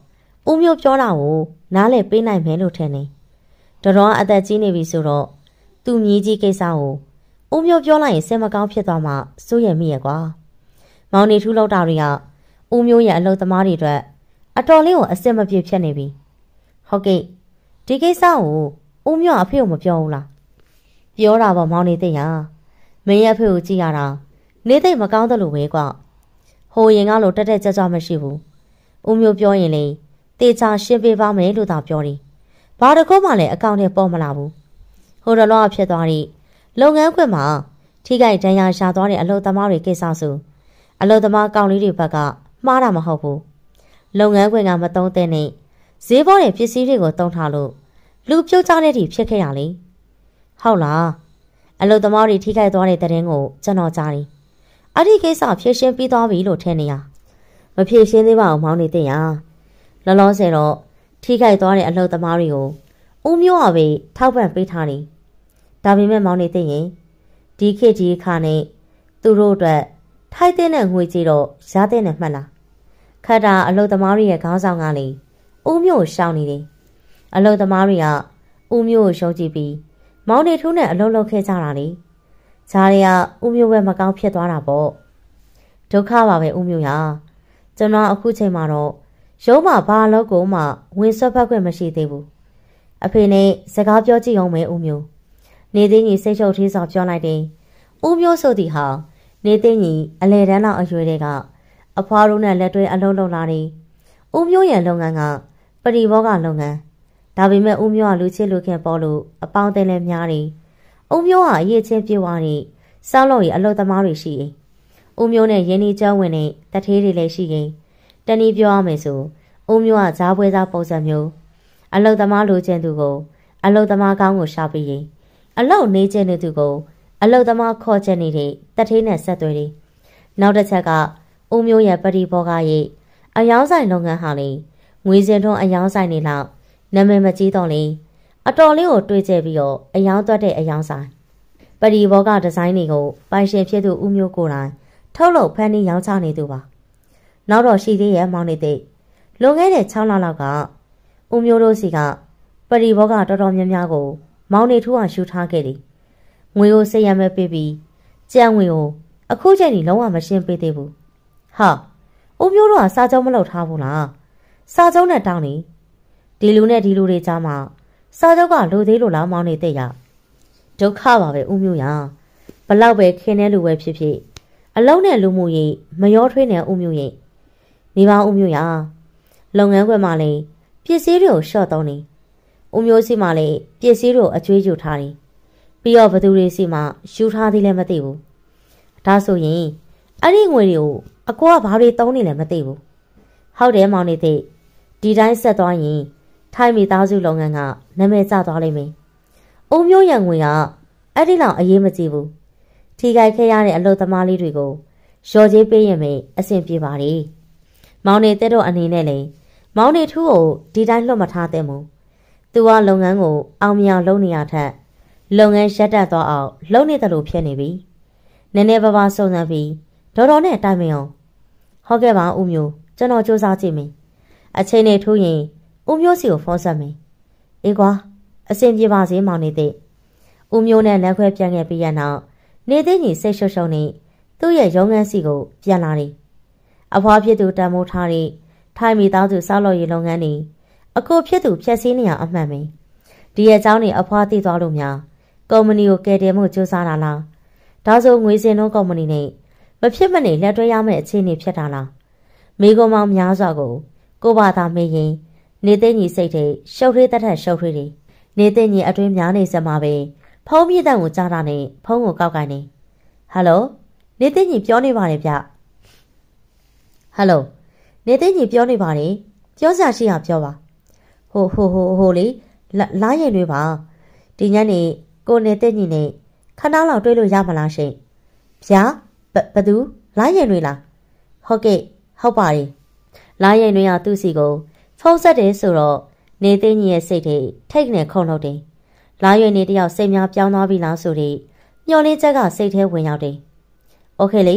ဦးမျိုးပြောတာကိုနားလည်ပေးနိုင်မယ်လို့ထင်တယ်တော်တော်အသက်ကြီးနေပြီဆိုတော့သူ့မြည်ကြီးကိစ္စကိုဦးမျိုးပြောလိုက်ရင်စင်မကောင်းဖြစ်သွားမှစိုးရိမ်မိရဲ့ကွာမောင်နေထူးလောက်တာတွေကဦးမျိုးရဲ့အလုပ်သမားတွေအတွက်အတော်လေးကိုအစစ်မပြည့်ဖြစ်နေပြီဟုတ်ကဲ့ဒီကိစ္စကိုဦးမျိုးအဖေကိုမပြောဘူးလားပြောတာပေါ့မောင်နေသိရမင်းရဲ့အဖေကိုကြည့်ရတာနေသိမကောင်းတယ်လို့ပဲကွာဟိုရင်ကလို့တက်တက်ကြွကြွမရှိဘူးဦးမျိုးပြောရင်လေ တေချာရှင်းပေးပါမယ်လို့သာပြောတယ်ဘာတကောမှလည်းအကောင့်ထဲပေါ်မလာဘူးဟိုတလောကဖြစ်သွားတဲ့လုပ်ငန်းခွင်မှာထိခိုက်ဒဏ်ရာရှာသွားတဲ့အလုပ်သမားတွေကိစ္စဆိုအလုပ်သမားကောင်လေးတွေဘက်ကမှားတာမဟုတ်ဘူးလုပ်ငန်းခွင်ကမတုံးတဲ့နဲ့ဈေးပေါ်တဲ့ပစ္စည်းတွေကိုတုံးထားလို့လူပြုတ်ကြတဲ့ထိဖြစ်ခဲ့ရလေဟုတ်လားအလုပ်သမားတွေထိခိုက်သွားတဲ့တဲ့ရင်ကိုကျွန်တော်ကြားတယ်အဲ့ဒီကိစ္စဖြည့်ရှင်းပြီးသွားပြီလို့ထင်နေရမဖြည့်ရှင်းသေးပါဘူးမောင်းနေတဲ့ရ လောလောဆယ်တော့ထိခိုက်သွားတဲ့အလုပ်သမားတွေကိုဦးမျိုးအပဲထောက်ပံ့ပေးထားတယ်ဒါပေမဲ့မောင်နေသိရင်ဒီခေတ်ဒီခါနဲ့သူတို့အတွက်ထိုက်တဲ့ငွေကြီးတော့ရတဲ့နဲ့မှတ်လားခတ်တာအလုသမားတွေရဲ့ခေါင်းဆောင်ကလေဦးမျိုးကိုရှောင်းနေတယ်အလုသမားတွေကဦးမျိုးကိုရှုံးကြည့်ပြီးမောင်နေထူးနဲ့အလုလုပ်ခဲ့ကြတာလေဈာတွေကဦးမျိုးပဲမကောင်းဖြစ်သွားတာပေါ့ဒုက္ခပါပဲဦးမျိုးရကျွန်တော်အခုချိန်မှာတော့ ရုံးမှာဘာလို့ကိုမှဝင်ဆွတ်ဖက်ခွင့်မရှိသေးဘူးအဖေနဲ့စကားပြောကြည့်အောင်မယ်ဦးမျိုးနေသိညီစိတ်ချုပ်သေးစွာပြောလိုက်တယ်။ဦးမျိုးဆိုသည်ဟာနေသိညီအလဲတန်းလောက်အရွယ်တွေကအဖွားတို့နဲ့လက်တွဲအလုံးလုံးလာတယ်။ဦးမျိုးရဲ့လုပ်ငန်းကပရိဘောကလုပ်ငန်းဒါပေမဲ့ဦးမျိုးကလူချစ်လူခင်ပေါ်လို့အပေါင်းအသင်းလည်းများတယ်။ဦးမျိုးဟာအရေးချင်းပြေဝါနေစောင်းလို့ရအလုပ်သမားတွေရှိရင်ဦးမျိုးနဲ့ရင်းနှီးကြောင်းဝင်တဲ့တထေးတွေလည်းရှိရင် တနည်းပြောရမယ်ဆိုဦးမျိုးကဈာပွဲသားပုံစံမျိုးအလုတ်သမားလိုချင်သူကိုအလုတ်သမားကောင်းကိုရှာပြီးရင်အလောက်နေကျနေသူကိုအလုတ်သမားခေါ်ချက်နေတဲ့တထေးနဲ့ဆက်သွယ်တယ်။နောက်တစ်ချက်ကဦးမျိုးရဲ့ပရိဘောကရဲ့အယောင်းဆိုင်လုပ်ငန်းဟာလေငွေစင်ထွန်းအယောင်းဆိုင်နေလောက်နာမည်မကြီးတော့လေအတော်လေးကိုတွေးကြပြီးတော့အယောင်းသွက်တဲ့အယောင်းဆိုင်ပရိဘောကဒီဇိုင်းတွေကိုပိုင်ရှင်ဖြစ်သူဦးမျိုးကိုယ်တိုင်ထုတ်လုပ်ဖန်တီးရောင်းချနေသူပါ နောက်တော့ရှိသေးရဲ့မောင်နေသိလွန်ခဲ့တဲ့6လလောက်ကဦးမျိုးတို့စီကပရိဘောကတော်တော်များများကို မောင်နေထူးအောင်ရှူထားခဲ့တယ်။ငွေကိုစိတ်ရမဲ့ပေးပြီးကြံငွေကိုအခုချိန်ထိလုံးဝမရှင်းပေးသေးဘူး။ဟာဦးမျိုးတို့ကစာချုပ်မလုပ်ထားဘူးလား။စာချုပ်နဲ့တောင်းနေဒီလူနဲ့ဒီလူတွေကြားမှာစာချုပ်ကလိုသေးလို့လားမောင်နေသိရဒုက္ခပါပဲဦးမျိုးရဘလောက်ပဲခင်းတဲ့လူပဲဖြစ်ဖြစ်အလုံးနဲ့လူမှုရေးမရောထွေးနေဦးမျိုးရေး နေပါဦးမျိုးရလုပ်ငန်းခွင်မှာလည်းပစ္စည်းတွေကိုရှော့သုံးနေဦးမျိုးစီမှလည်းပစ္စည်းတို့အကျွေးယူထားတယ်ပြီးတော့ဘသူတွေစီမှယူထားသေးလည်းမသိဘူးဒါဆိုရင်အဲ့ဒီငွေတွေကိုအကိုကဘာတွေသုံးနေလဲမသိဘူးဟုတ်တယ်မောင်နေသိဒီတိုင်းဆက်သွားရင်ထိုင်းမိသားစုလုပ်ငန်းကနာမည်ကျသွားလိမ့်မယ်အုံမျိုးရံငွေကအဲ့ဒီလောက်အရေးမကြီးဘူးထိခိုက်ခဲ့ရတဲ့အလုပ်သမားလေးတွေကိုရော်ကြေးပေးရင်ပဲအဆင်ပြေပါလေ မောင်နေတဲ့တို့အနေနဲ့လေမောင်နေထူးကိုဒီတိုင်းလွတ်မထားသင့်ဘူးသူကလုပ်ငန်းကိုအောင်မြင်လုပ်နေရထက်လုပ်ငန်းရှက်တက်သွားအောင်လုပ်နေတယ်လို့ဖြစ်နေပြီနည်းနည်းပါးပါးစုံစမ်းပြီးဒေါ်တော်နဲ့တိုင်မင်အောင်ဟုတ်ကဲ့ပါဦးမျိုးကျွန်တော်စူးစမ်းကြည့်မယ်အချိန်နဲ့ထိုးရင်ဦးမျိုးစီကိုဖုန်းဆက်မယ်အေးကွာအဆင်ပြေပါစေမောင်နေတဲ့ဦးမျိုးနဲ့လက်ခွဲပြန်ခဲ့ပြီးရနောက်နေသိညီစိတ်ရှုပ်ရှုပ်နဲ့သူ့ရဲ့ရုံးခန်းစီကိုပြန်လာတယ် အဖွားဖြစ်သူတန်မိုးထားတဲ့ထိုင်းမိသားစုစောက်လို့ရေလုပ်ငန်းတွေအကိုဖြစ်သူဖြည့်ဆင်းနေရအမှန်ပဲဒီရဲ့အကြောင်းတွေအဖွားသိသွားလို့များကုမ္ပဏီကိုကယ်တင်မှုစူးစမ်းတာလားဒါဆိုငွေစင်တို့ကုမ္ပဏီနဲ့မဖြစ်မနေလက်တွဲရမယ့်အခြေအနေဖြစ်တာလားမိကုံမောင်များစွာကို ကိုဘာသာမေးရင် နေသိညီစိတ်တွေရှုပ်ထွေးတတ်ထရှုပ်ထွေးတွေနေသိညီအတွင်းများနေစမှာပဲဖုံးပြတဲ့ကိုကြားတာနဲ့ဖုံးကိုကောက်ကိုင်းနေဟယ်လိုနေသိညီပြောနေပါတယ်ဗျ ဟယ်လိုနေသိညီပြောနေပါတယ်ပြောစရာရှိတာပြောပါဟိုဟိုဟိုဟိုလေလာရင်တွေပါဒီညနေကိုနေသိညီနဲ့ခဏလောက်တွေ့လို့ရမလားရှင်ဗျာဘသူလာရင်တွေလားဟုတ်ကဲ့ဟုတ်ပါတယ်လာရင်တွေကသူ့စီကိုဖုံးဆက်တယ်ဆိုတော့နေသိညီရဲ့စိတ်တွေထိတ်နေခုန်လို့တယ်လာရွေနေတယောက်စိတ်များပြောင်းသွားပြီလားဆိုတဲ့မျော်လင့်ချက်ကစိတ်ထဲဝင်ရောက်တယ်โอเคလေ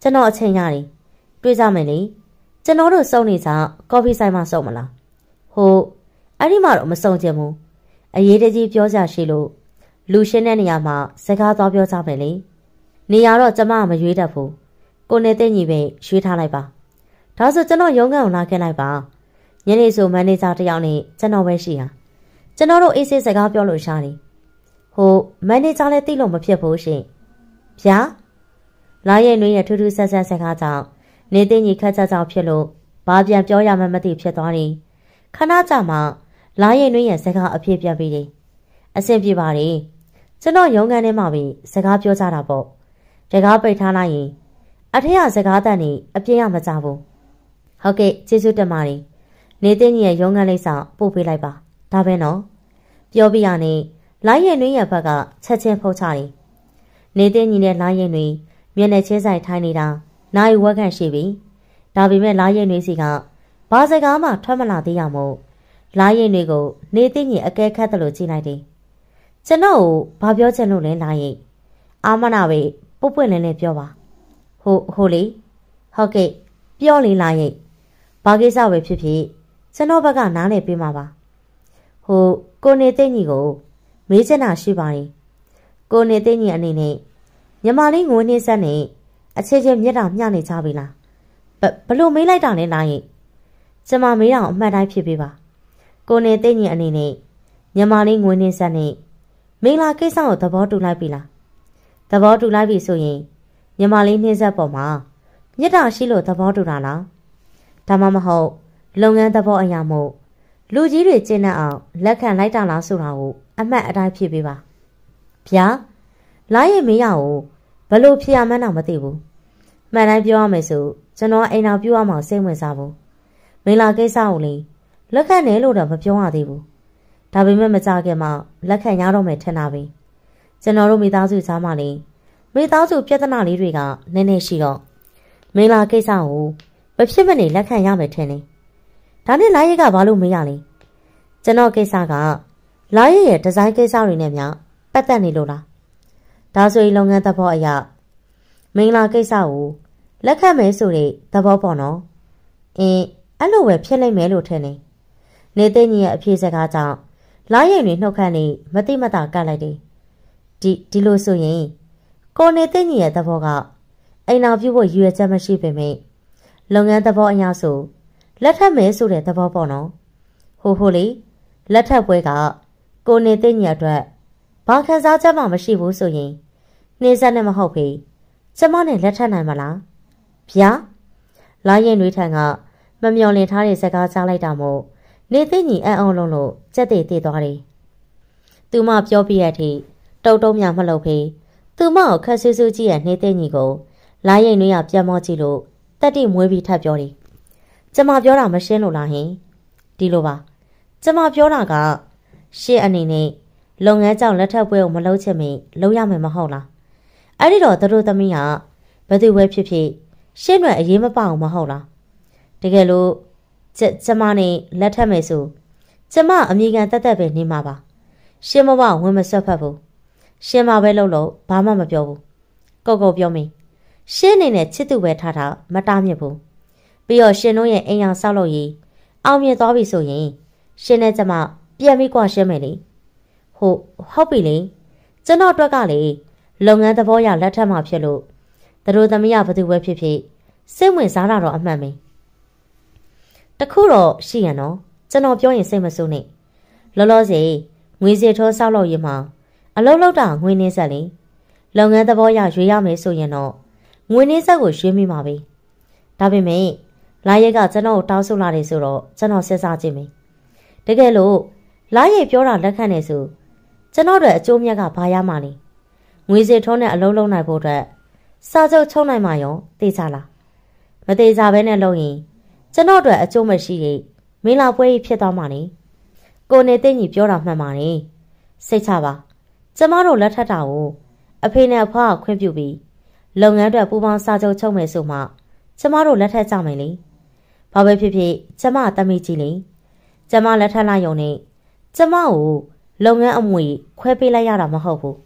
ကျွန်တော်အချိန်ရတယ် တွေ့ကြမယ်လေကျွန်တော်တို့စုံနေစားကော်ဖီဆိုင်မှာစုံမလားဟုတ်အဲ့ဒီမှာတော့မစုံချင်ဘူးအရေးတကြီးပြောကြရှိလို့လူရှင်းတဲ့နေရာမှာစကားသွားပြောကြမယ်လေနေရာတော့ကျမမရွေးတတ်ဘူးကိုနေသိညီပဲရွေးထားလိုက်ပါဒါဆိုကျွန်တော်ရုံးခန်းကိုလာခဲ့လိုက်ပါညနေဆိုမန်နေဂျာတယောက်နဲ့ကျွန်တော်ပဲရှိတာကျွန်တော်တို့အေးဆေးစကားပြောလို့ရှာတယ်ဟိုမန်နေဂျာလည်းသိလို့မဖြစ်ဘူးရှင်ဗျာလာရဲ့နှွေးရဲ့ထူးထူးဆန်းဆန်းစကားကြောင့် နေသိညီခက်ချက်ကြောင့်ဖြစ်လို့ဘာပြန်ပြောရမှမသိဖြစ်သွားတယ်ခဏကြာမှလာရဲ့နှွေးရဲ့စကားအဖြစ်ပြပြီးတယ်အဆင်ပြေပါတယ်ကျွန်တော်ရုံးခန်းထဲမှာပဲစကားပြောကြတာပေါ့တကားပိတ်ထားလိုက်ရင်အထက်ကစကားတန်နေအပြင်းရမကြဘူးဟုတ်ကဲ့ကျေးဇူးတင်ပါတယ်နေသိညီရဲ့ရုံးခန်းလိပ်စာပို့ပေးလိုက်ပါဒါပဲနော်ပြောပြရနဲ့လိုင်းရင်တွင်းရဲ့ဘက်ကချက်ချင်းဖုတ်ချတယ်နေတဲ့ညီနဲ့လိုင်းရင်တွင်မျက်နှာချင်းဆိုင်ထိုင်းနေတာ နိုင်ဝက်ခန့်ရှိပြီဒါပေမဲ့လိုင်းရင်တွင်စီကဘာစကားမှထွက်မလာသေးရမို့လိုင်းရင်တွေကိုနေတဲ့ညီအကဲခတ်တယ်လို့ကြည့်လိုက်တယ်ကျွန်တော်ကိုဘာပြောချင်လို့လဲလိုင်းရင်အာမနာပဲပုတ်ပွင့်လင်းလေးပြောပါဟိုဟိုလေဟုတ်ကဲ့ပြောလေလိုင်းရင်ဘာကိစ္စပဲဖြစ်ဖြစ်ကျွန်တော်ဘက်ကနားလည်ပေးမှာပါဟိုကိုနေသိညီကိုမေးချင်တာရှိပါတယ်ကိုနေသိညီအနေနဲ့ညီမလေးငိုနှင်းဆက်နဲ့ အခြေချင်းမျက်တောင်မျှနေကြပြီလားဘလို့မေးလိုက်တာလဲလားရင်ကျမမေးတာအမှတ်တိုင်းဖြစ်ပေးပါကိုနေသိညီအနေနဲ့ညီမလေးငွေနှင်းဆက်နဲ့မင်္ဂလာကိစ္စကိုသဘောတူလိုက်ပြီလားသဘောတူလိုက်ပြီဆိုရင်ညီမလေးနှင်းဆက်ပေါ်မှာမြတ်တာရှိလို့သဘောတူတာလားဒါမှမဟုတ်လုပ်ငန်းသဘောအရာမို့လူကြီးတွေကျင့်တတ်အောင်လက်ခံလိုက်တာလားဆိုတာကိုအမှတ်အတိုင်းဖြေပေးပါဗျာလာရဲ့မင်းရကို ဘလို့ဖြေရမှန်းတော့မသိဘူးမှန်တိုင်းပြောရမယ်ဆိုကျွန်တော်အိမ်တော်ပြုတ်အောင်စိတ်ဝင်စားဘူးမင်းလာကိစ္စကိုလေလက်ခံတယ်လို့တော့မပြောရသေးဘူးဒါပေမဲ့မကြခင်မှာလက်ခံရတော့မယ်ထင်တာပဲကျွန်တော်တို့မိသားစုသားမလေးမိသားစုပြဿနာလေးတွေကနည်းနည်းရှိတော့မင်းလာကိစ္စကိုမဖြစ်မနေလက်ခံရမယ်ထင်တယ်ဒါနဲ့လာရဲကဘာလို့မေးရလဲကျွန်တော်ကိစ္စကလာရဲရဲ့ဒီဇိုင်းကိစ္စတွေနဲ့များပတ်သက်နေလို့လား ဒါဆိုရင်လုပ်ငန်းသဘောအရမင်္ဂလာကိစ္စကိုလက်ခံမယ်ဆိုတဲ့သဘောပေါ့နော်အင်းအဲ့လိုပဲဖြစ်နိုင်မယ်လို့ထင်နေနေသိညီရဲ့အဖြေစကားကြောင့်လာရဲတွေနှုတ်ခမ်းနေမတိမတာကတ်လိုက်တယ်ဒီဒီလိုဆိုရင်ကိုနေသိညီရဲ့သဘောကအိမ်တော်ပြုဖို့ရည်ရွယ်ချက်မရှိပေမဲ့လုပ်ငန်းသဘောအရဆိုလက်ထပ်မယ်ဆိုတဲ့သဘောပေါ့နော်ဟိုဟိုလေလက်ထပ်ပွဲကကိုနေသိညီအတွက်ဘာခံစားချက်မှမရှိဘူးဆိုရင် နှင်းဆက်နဲ့မဟုတ်ဖေးကျမနဲ့လက်ထပ်နိုင်မလားဗျာလာရင်တွေထံကမမျော်လင့်ထားတဲ့စကားကြားလိုက်တာမို့နေသိညီအံ့အောင်လုံးလို့ကြက်သေးသေးသွားတယ်သူမပြောပြရတဲ့အထိတုတ်တုံးမြမလှုပ်ဖေးသူမကိုခက်ဆူးဆူးကြီးရဲ့နှေးသိမ့်ကြီးကိုလာရင်တွေရပြန်မောကြည့်လို့တက်တိမွေးပြီးထပ်ပြောတယ်ကျမပြောတာမရှင်းလို့လားဟင်ဒီလိုပါကျမပြောတာကရှေ့အနေနဲ့လုပ်ငန်းကြောင့်လက်ထပ်ပွဲကိုမလုပ်ချင်မီလုပ်ရမယ်မဟုတ်လား အဲ့ဒီတော့သူတို့သမီးကဘယ်သူပဲဖြစ်ဖြစ်ရှင်းွယ်အရေးမပအောင်မဟုတ်လားတကယ်လို့ကျကျမနဲ့လက်ထပ်မယ်ဆိုကျမအမိကန်တက်တက်ပဲနေမှာပါရှင်းမဝဝင်မဆွတ်ဖက်ဘူးရှင်းမပဲလုပ်လို့ဘာမှမပြောဘူးကောက်ကောက်ပြောမင်းရှင်းနေနဲ့ချစ်သူပဲထားတာမတားမြစ်ဘူးပြီးတော့ရှင်တို့ရဲ့အိမ်အောင်ဆောက်လို့ရေးအောင်မြင်သွားပြီဆိုရင်ရှင်နဲ့ကျမပြန်ပြီးကွာရှင်းမယ်လေဟုတ်ဟုတ်ပြီလေကျွန်တော်အတွက်ကလေ လုပ်ငန်းသဘောရလက်ထပ်မှဖြစ်လို့သူတို့သမီးရဘသူပဲဖြစ်ဖြစ်စိတ်ဝင်စားတာတော့အမှန်ပဲတခုတော့ရှိရနော်ကျွန်တော်ပြောရင်စိတ်မဆိုးနဲ့လောလောဆယ်ငွေစီထိုးဆောက်လို့ရမှာအလုံးလောက်တာငွေနှင်းဆက်လေလုပ်ငန်းသဘောရရွေးရမယ်ဆိုရင်တော့ငွေနှင်းဆက်ကိုရွေးမိမှာပဲဒါပေမဲ့လာရက်ကကျွန်တော်ကိုတောင်းဆိုလာတယ်ဆိုတော့ကျွန်တော်စဉ်းစားကြည့်မယ်တကယ်လို့လာရက်ပြောတာလက်ခံနေဆိုကျွန်တော်တို့အကျိုးမြတ်ကဘာရမှာလဲ ငွေစီထုံးနဲ့အလုံးလုံးနိုင်ဖို့အတွက်စာချုပ်ချုပ်နိုင်မှာရောသိချလားမသေးစားဘဲနဲ့လုပ်ရင်ကျွန်တော်တို့အကျိုးမရှိရင်မင်းလာပွဲကြီးဖြစ်သွားမှာနေကိုနေသိညီပြောတာမှန်ပါနေစိတ်ချပါကျမတို့လက်ထပ်တာကိုအဖေနဲ့အဖွားကခွင့်ပြုပြီးလုပ်ငန်းအတွက်ပူပေါင်းစာချုပ်ချုပ်မယ်ဆိုမှကျမတို့လက်ထပ်ကြမယ်လေဘာပဲဖြစ်ဖြစ်ကျမတမိကြီးလေကျမလက်ထပ်လိုက်ရုံနဲ့ကျမကိုလုပ်ငန်းအမွေခွဲပေးလိုက်ရတာမဟုတ်ဘူး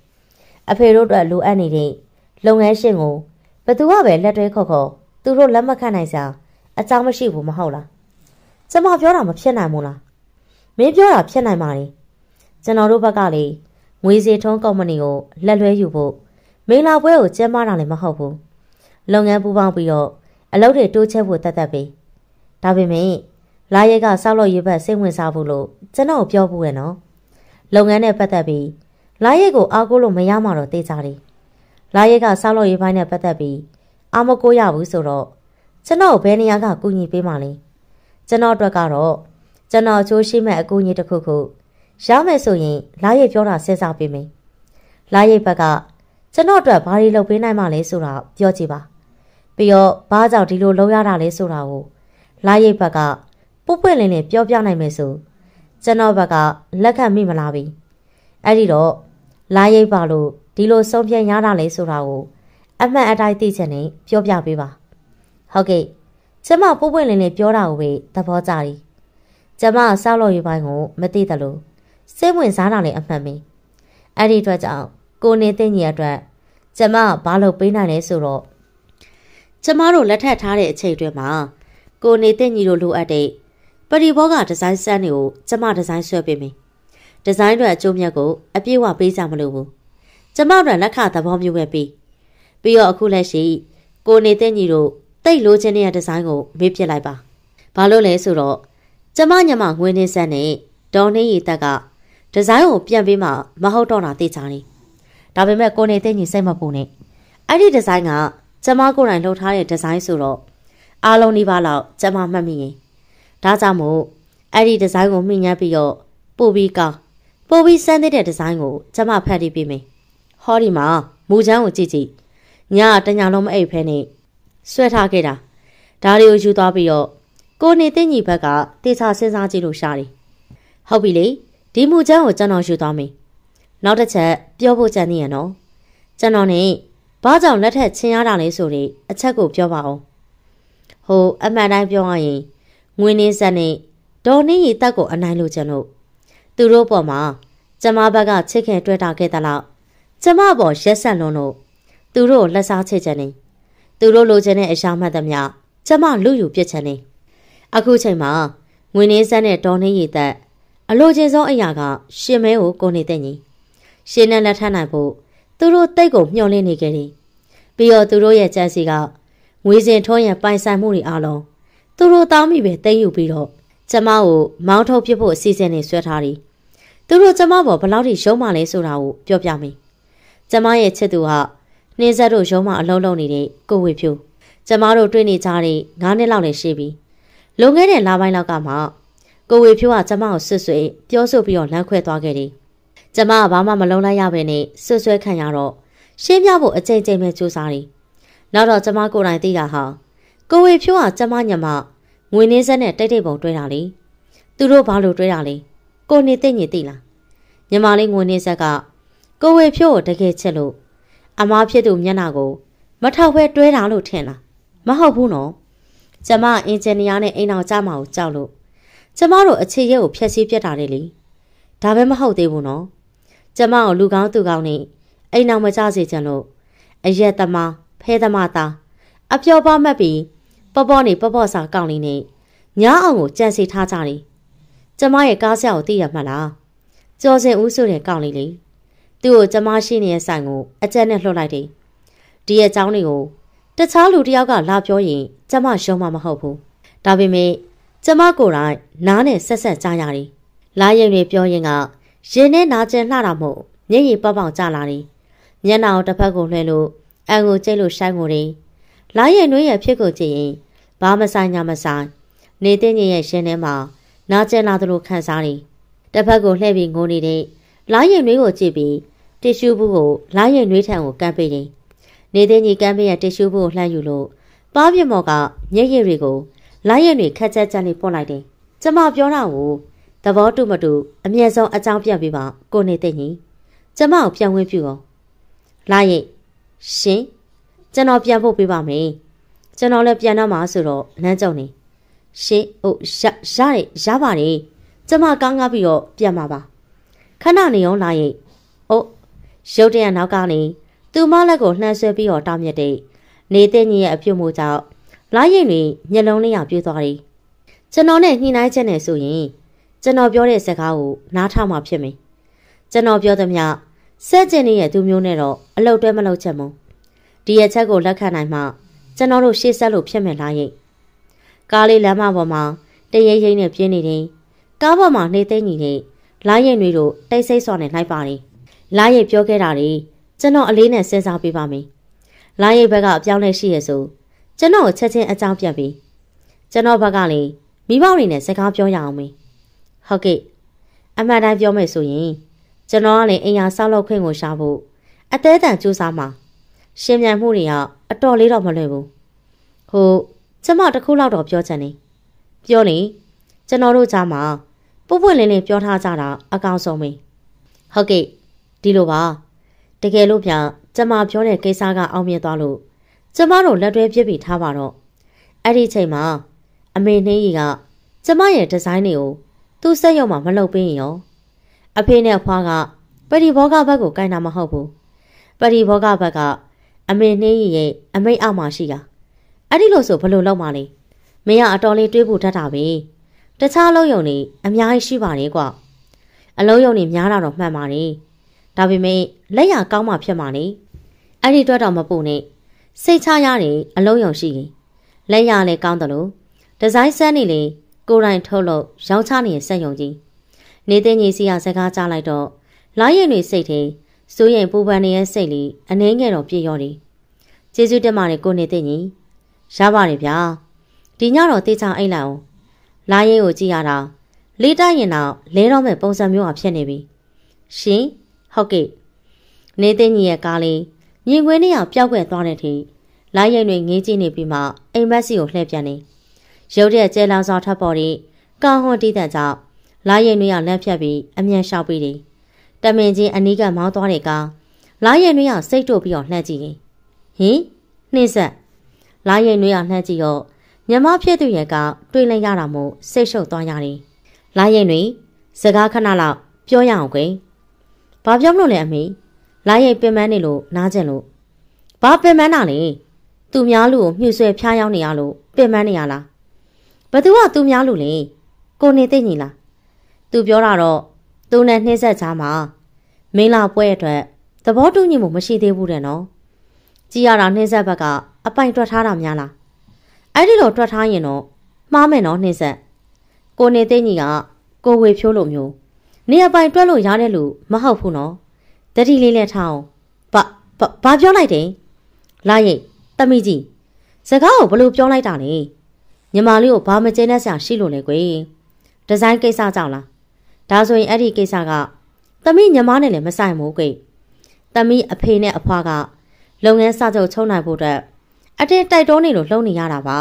အဖေတို့အတွက်လိုအပ်နေတဲ့လုပ်ငန်းရှင်ကိုဘသူကပဲလက်တွဲခေါ်ခေါ်သူတို့လက်မခံနိုင်စားအကြောင်းမရှိဘူးမဟုတ်လားကျမပြောတာမဖြစ်နိုင်ဘူးလားမင်းပြောတာဖြစ်နိုင်ပါလေကျွန်တော်တို့ဘက်ကလေငွေစီထုံးကုမ္ပဏီကိုလက်လွဲယူဖို့မင်းလာပွဲကိုကျဲမတာလည်းမဟုတ်ဘူးလုပ်ငန်းပူးပေါင်းပြီးတော့အလုပ်တွေတိုးချဲ့ဖို့တတ်တတ်ပြီဒါပေမဲ့လာရဲကစောက်လို့ရေးဘက်စိတ်ဝင်စားဘူးလို့ကျွန်တော်ပြောဘူးရဲ့နော်လုပ်ငန်းနဲ့ပတ်သက်ပြီး လာရဲကိုအားကိုးလို့မရမှတော့သိကြတယ်လာရဲကစောက်လို့ရေးပိုင်းနဲ့ပတ်သက်ပြီးအာမကိုရဘူးဆိုတော့ကျွန်တော်ဘယ်နေရာကကူညီပေးမှလဲကျွန်တော်အတွက်ကတော့ကျွန်တော်အချိုးရှိမဲ့အကူအညီတစ်ခုခုရမယ်ဆိုရင်လာရိတ်ပြောတာစဉ်းစားပေးမယ်လာရိတ်ဘက်ကကျွန်တော်အတွက်ဘာတွေလုပ်ပေးနိုင်မှလဲဆိုတာပြောကြည့်ပါပြီးတော့ဘာကြောင့်ဒီလိုလုပ်ရတာလဲဆိုတာကိုလာရိတ်ဘက်ကပုပ်ပွင့်လင်းလင်းပြောပြနိုင်မယ်ဆိုကျွန်တော်ဘက်ကလက်ခံမိမလားပြီအဲ့ဒီတော့ လာရိတ်ပါလို့ဒီလိုဆုံးဖြတ်ရတာလဲဆိုတာကိုအမှန်အတိုင်းသိချင်နေပြောပြပေးပါဟုတ်ကဲ့ကျမပိုးပွင့်လင်းလင်းပြောတာကိုပဲသဘောကျတယ်ကျမဆောက်လို့ရပိုင်းကိုမသိတယ်လို့စိတ်ဝင်စားတာလည်းအမှန်ပဲအဲ့ဒီအတွက်ကြောင့်ကိုနေသိညီအတွက်ကျမဘာလို့ပေးနိုင်လဲဆိုတော့ကျမတို့လက်ထပ်ထားတဲ့အချိန်အတွင်းမှာကိုနေသိညီတို့လိုအပ်တဲ့ပရိဘောကဒီဇိုင်းစမ်းတွေကိုကျမဒီဇိုင်းဆွဲပေးမယ် ဒီဇိုင်းတွေအကျိုးမြတ်ကိုအပြည့်အဝပေးကြမလို့ဘူးကျမတို့လက်ခသဘောမျိုးပဲပြီးပြီးတော့အခုလက်ရှိကိုနေသိညီတို့တိတ်လိုချင်တဲ့ဒီဇိုင်းကိုမေးပြလိုက်ပါ။ဘာလို့လဲဆိုတော့ကျမညမငွေနေဆက်နဲ့ဒေါ်နေရီတက်ကဒီဇိုင်းကိုပြန်ပေးမှမဟုတ်တော့တာသိချာနေ။ဒါပေမဲ့ကိုနေသိညီစိတ်မပူနဲ့။အဲ့ဒီဒီဇိုင်းကကျမကိုယ်တိုင်လုပ်ထားတဲ့ဒီဇိုင်းဆိုတော့အားလုံးဒီပါလောက်ကျမမှတ်မိရင်ဒါကြောင့်မို့အဲ့ဒီဒီဇိုင်းကိုမှီညမ်းပြီးတော့ပို့ပြီးကောင်း ပို့ပြီးစမ်းတဲ့ဒီဇိုင်းကိုကျမဖတ်ပြီးပေးမယ်။ဟောဒီမှာမူချမ်းကိုကြည့်ကြည့်။ညတညာလုံးမအိပ်ဖဲနဲ့ဆွဲထားခဲ့တာဒါတွေကိုယူသွားပြီးတော့ကိုနေသိညီဘက်ကတေချာစဉ်းစားကြည့်လို့ရှာတယ်ဟုတ်ပြီလေဒီမူချမ်းကိုကျွန်တော်ယူသွားမယ်နောက်တစ်ချက်ပြောဖို့ကြံနေရနော်ကျွန်တော်နဲ့ဘာကြောင့်လက်ထက်ချင်းရတာလဲဆိုရင်အချက်ကိုပြောပါအောင်ဟိုအမှန်တိုင်းပြောရရင်ငွေနေဆက်နဲ့ဒေါ်နေရီတက်ကိုအနိုင်လို့ကျွန်လို့ သူတို့ပေါ်မှာကျမဘက်ကချစ်ခင်တွေ့တာခဲ့သလောက်ကျမပေါ်ရက်ဆက်လွန်းလို့သူတို့လက်စားချစ်ချင်နေသူတို့လိုချင်တဲ့အရာမှတ်သမျှကျမလူယူပြစ်ချင်နေအခုချိန်မှာငွေနေဆက်နဲ့ဒေါ်နေရည်သက်အလိုချင်ဆုံးအရာက ရှင်မဲကိုကိုနေတဲ့ညီရှင်နဲ့လက်ထပ်နိုင်ဖို့သူတို့တိတ်ကိုမျှော်လင့်နေကြတယ်ပြီးတော့သူတို့ရဲ့ကြံစီကငွေစင်ထုံးရပိုင်ဆိုင်မှုတွေအလုံးသူတို့တောင်းမိပဲတိတ်ယူပြီးတော့ကျမကိုမောင်းထုတ်ပြဖို့အစီအစဉ်တွေဆွဲထားတယ် သူတို့ကျမပေါ်ဘလောက်ထိရုံးမှလဲဆိုတာကိုပြောပြမယ်ကျမရဲ့ချစ်သူကနှင်းဆက်တို့ရုံးမအလုံးလုံးနေတဲ့ကိုဝေဖြူကျမတို့တွေ့နေကြတဲ့9နှစ်လောက်လည်းရှိပြီလွန်ခဲ့တဲ့လပိုင်းလောက်ကမှကိုဝေဖြူကကျမကိုဆွဆွဲပြောဆိုပြီးတော့လမ်းခွဲသွားခဲ့တယ်ကျမကဘာမှမလုံးလိုက်ရပဲနဲ့ဆွဆွဲခံရတော့ရှင်းပြဖို့အကြိမ်ကြိမ်ပဲစူးစမ်းတယ်နောက်တော့ကျမကိုယ်တိုင်သိတာဟာကိုဝေဖြိုးဟာကျမညမငွေနှင်းဆက်နဲ့တိတ်တိတ်ပုံတွဲတာလေသူတို့ဘာလို့တွဲတာလဲ ကိုနေသိညင်သိလားညမလေးငွေနှင်းဆက်ကကိုဝေဖြိုးကိုတကယ်ချစ်လို့အမားဖြစ်သူမျက်နှာကိုမထောက်ဖဲတွဲတာလို့ထင်လားမဟုတ်ဘူးနော်ကျမအင်ဂျင်နီယာနဲ့အိမ်အောင်ကြမှာကိုကြောက်လို့ကျမတို့အခြေရဲကိုဖျက်ဆီးပြတ်တာလေလေဒါပဲမဟုတ်သေးဘူးနော်ကျမကိုလူကောင်းသူကောင်းနဲ့အိမ်အောင်မကြစေချင်လို့အရက်သမားဖဲသမားသားအပျော်ပါမှတ်ပြီးပေါ့ပေါ့နေပေါ့ပေါ့စာကောင်းလေးနဲ့ညားအောင်ကိုကြံစီထားကြတယ် ကျမရဲ့ကားဆရာကိုသိရမှလားကျော်စင်ဦးဆိုတဲ့ကောင်းလေးလေသူ့ကိုကျမရှိနေတဲ့ဆိုင်ကိုအကြက်နဲ့လှုပ်လိုက်တယ်ဒီရဲ့အကြောင်းတွေကိုတခြားလူတယောက်ကလာပြောရင်ကျမရှုံးမှာမဟုတ်ဘူးဒါပေမဲ့ကျမကိုယ်တိုင်နားနဲ့ဆက်ဆက်ကြားရတယ်လာရင်တွေပြောရင်ကရင်နဲ့နာကျင်လှတာမို့မျက်ရည်ပေါက်ပေါက်ကျလာတယ်မျက်နှာကိုတစ်ဖက်ကိုလှဲလို့အန်ကိုကျိတ်လို့ရှိုင်းကိုတယ်လာရင်နှွေးရဖြစ်ကိုကြည့်ရင်ဘာမဆိုင်ညာမဆိုင်နေတဲ့ညရဲ့ရှင်ထဲမှာ နာကျင်လာသလိုခံစားတယ်တစ်ဖက်ကိုလှည့်ပြီးငိုနေတဲ့လာရင်နှွေးကိုကြည့်ပြီးတစ်ရှူးဘူးကိုလာရင်နှွေးထံကိုကမ်းပေးတယ်နေတဲ့ညီကမ်းပေးရတစ်ရှူးဘူးကိုလှမ်းယူလို့ပါးပြမော်ကမျက်ရည်တွေကိုလာရင်တွေခက်ချက်ချက်လေးပို့လိုက်တယ်ကျမပြောတာကိုသဘောတူမတူအမြဲဆုံးအကြောင်းပြပြပါကိုနေတဲ့ညီကျမကိုပြန်ဝင်ပြူအောင်လာရင်ရှင်ကျွန်တော်ပြန်ဖို့ပေးပါမယ်ကျွန်တော်လည်းပြန်တော့မှာဆိုတော့လမ်းကြုံနေ ရှင်းဟုတ်ရရတယ်ရပါတယ်ကျမကောင်းကားပြီးတော့ပြန်มาပါခဏနေအောင်လာရင်ဟုတ်ရုတ်တရက်နောက်ကနေသူမလက်ကိုလှမ်းဆွဲပြီးတော့တားမြစ်တဲ့နေတဲ့ညီရဲ့အပြုတ်မှုကြောင့်လာရင်တွေမျက်လုံးလေးရပြည့်သွားတယ်ကျွန်တော်နဲ့ညှိနှိုင်းချက်နဲ့ဆိုရင်ကျွန်တော်ပြောတဲ့စကားကိုနားထောင်မှဖြစ်မယ်ကျွန်တော်ပြောသမျှစက်ကျင်ရဲ့သူမျိုးနဲ့တော့အလုတ်တွဲမလုပ်ချက်မို့ဒီရဲ့ချက်ကိုလက်ခံနိုင်မှကျွန်တော်တို့ရှေ့ဆက်လို့ဖြစ်မယ်လားယိတ် ကားလေးလမ်းမပေါ်မှာတရေရိမ့်နဲ့ပြင်းနေတယ်ကားပေါ်မှာနှိမ့်သိမ့်နေတဲ့လိုင်းရင်တွေတို့တိတ်ဆိတ်စွာနဲ့လိုက်ပါတယ်လိုင်းရင်ပြောခဲ့တာတွေကျွန်တော်အလေးနဲ့စဉ်းစားပေးပါမယ်လိုင်းရင်ဘက်ကအပြောင်းလဲရှိရဆိုကျွန်တော်ချက်ချင်းအကြောင်းပြပြီးကျွန်တော်ဘက်ကလည်းမိဘတွေနဲ့စကားပြောရအောင်မေဟုတ်ကဲ့အမှန်တိုင်းပြောမယ်ဆိုရင်ကျွန်တော်ကလည်းအိမ်ယာဆောက်လုပ်ခွင့်ကိုရှာဖို့အသေးအံစူးစမ်းမှာရှင်မြန်မှုတွေကအတော်လေးတော့မလွယ်ဘူးဟို ကျမတခုလောက်တော့ပြောချင်နေပြောနေကျွန်တော်တို့ကြားမှာပုပ်ပွင့်လင်းလင်းပြောထားကြတာအကောင်ဆုံးပဲဟုတ်ကဲ့ဒီလိုပါတကယ်လို့ပြကျမပြောတဲ့ကိစ္စကအောင်မြင်သွားလို့ကျမတို့လက်တွဲပြစ်ပြီးထားပါတော့အဲ့ဒီချိန်မှာအမေနှင်းကြီးကကျမရဲ့ဒီဇိုင်းတွေကိုသူ့စက်ရုံမှာမလုပ်ပေးရင်ရောအဖေနဲ့ဖွားကပရိဘောဂဘက်ကိုကင်တာမဟုတ်ဘူးပရိဘောဂဘက်ကအမေနှင်းကြီးရဲ့အမိတ်အောက်မှာရှိတာ အဲ့ဒီလို့ဆိုဘလို့လောက်မှလဲမင်းကအတော်လေးတွေးဖို့တတ်တာပဲတခြားလုံးယုံနေအများကြီးရှိပါတယ်ကွာအလုံးယုံနေများတာတော့မှန်ပါတယ်ဒါပေမဲ့လက်ရကောင်းမှဖြစ်မှာနေအဲ့ဒီအတွက်တော့မပူနဲ့စိတ်ချရတယ်အလုံးယုံရှိရင်လက်ရလည်းကောင်းတယ်လို့ဒီဇိုင်းဆန်းနေလေကိုယ်တိုင်ထုတ်လို့ရောင်းချနေတဲ့စက်ယုံကြီးနေတဲ့ညီစီကစကားကြားလိုက်တော့လာရင်တွေစိတ်ထဲစိုးရင်ပူပန်နေတဲ့စိတ်လေးအနှင်းငယ်တော့ပြည့်ရောတယ်ကျေးဇူးတင်ပါတယ်ကိုနေတဲ့ညီ ရပါတယ်ဗျာဒီညတော့တေးချအိတ်လိုက်အောင်လာရင်ကိုကြည့်ရတာလေးတိုက်ရင်တော့လဲတော့မဲ့ပုံစံမျိုးအဖြစ်နေပြီရှင်ဟုတ်ကဲ့နေတဲ့ညီရဲ့ကားလေးမြင်ကွင်းနဲ့အောင်ပျောက်ကွယ်သွားတဲ့ထိလာရင်တွေငေးကြည့်နေပြီးမှအိမ်မက်စီကိုလှည့်ပြန်နေရုတ်တဲ့ကျဲလောင်စွာထပ်ပေါ်တဲ့ကာဟွန်တီးတဲ့ကြောင့်လာရင်တွေကလမ်းဖြတ်ပြီးအမြန်လျှောက်ပြီးတယ်တမင်ချင်းအနီးကမောင်းသွားတဲ့ကားလာရင်တွေကစိတ်တို့ပြီးတော့လှမ်းကြည့်ရင်ဟင်နှင်းဆက် လာရင်တွေးအောင်လှမ်းကြည့်တော့မြမဖြစ်သူရဲ့ကတွေးလိုက်ရတာမို့စိတ်ရှုပ်သွားရတယ်။လာရင်တွေစကားခဏလောက်ပြောရအောင်ကွယ်။ဘာပြောမလို့လဲအမေ။လာရင်ပင်ပန်းနေလို့နားကျင်လို့။ဘာပင်ပန်းတာလဲ။သူများလူကိုမြှူဆွဲဖျားရောက်နေရလို့ပင်ပန်းနေရလား။ဘသူကသူများလူလဲ။ကိုနေသိညီလား။သူပြောတာတော့သူနဲ့နှိမ့်ဆက်ချာမှာမင်းလာပွဲအတွက်သဘောတူညီမှုမရှိသေးဘူးတဲ့နော်။ ကြည်ရတာနှိမ့်ဆက်ဘက်ကအပိုင်တွက်ထားတာများလားအဲ့ဒီလိုတွက်ထားရင်တော့မှားမယ်နော်နှင်းဆက်ကိုနေသိညီကကိုဝေဖြိုးလို့မျိုးနေအပိုင်တွက်လို့ရတဲ့လူမဟုတ်ဘူးနော်တတိလေးနဲ့ထားအောင်ဘာဘာပြောလိုက်တယ်လာရိတ်တမိကြီးစကားကိုဘလို့ပြောလိုက်တာလဲညီမလေးကိုဘာမကျင်းတဲ့ဆရာရှိလို့လဲကွယ်ဒီဇိုင်းကိစ္စကြောင့်လားဒါဆိုရင်အဲ့ဒီကိစ္စကတမိညီမနဲ့လည်းမဆိုင်ဘူးကွယ်သမီးအဖေနဲ့အဖွားက လုပ်ငန်းစချုပ်ချုပ်နိုင်ဖို့အတွက်အတင်းတိုက်တွန်းနေလို့လှုံနေရတာပါ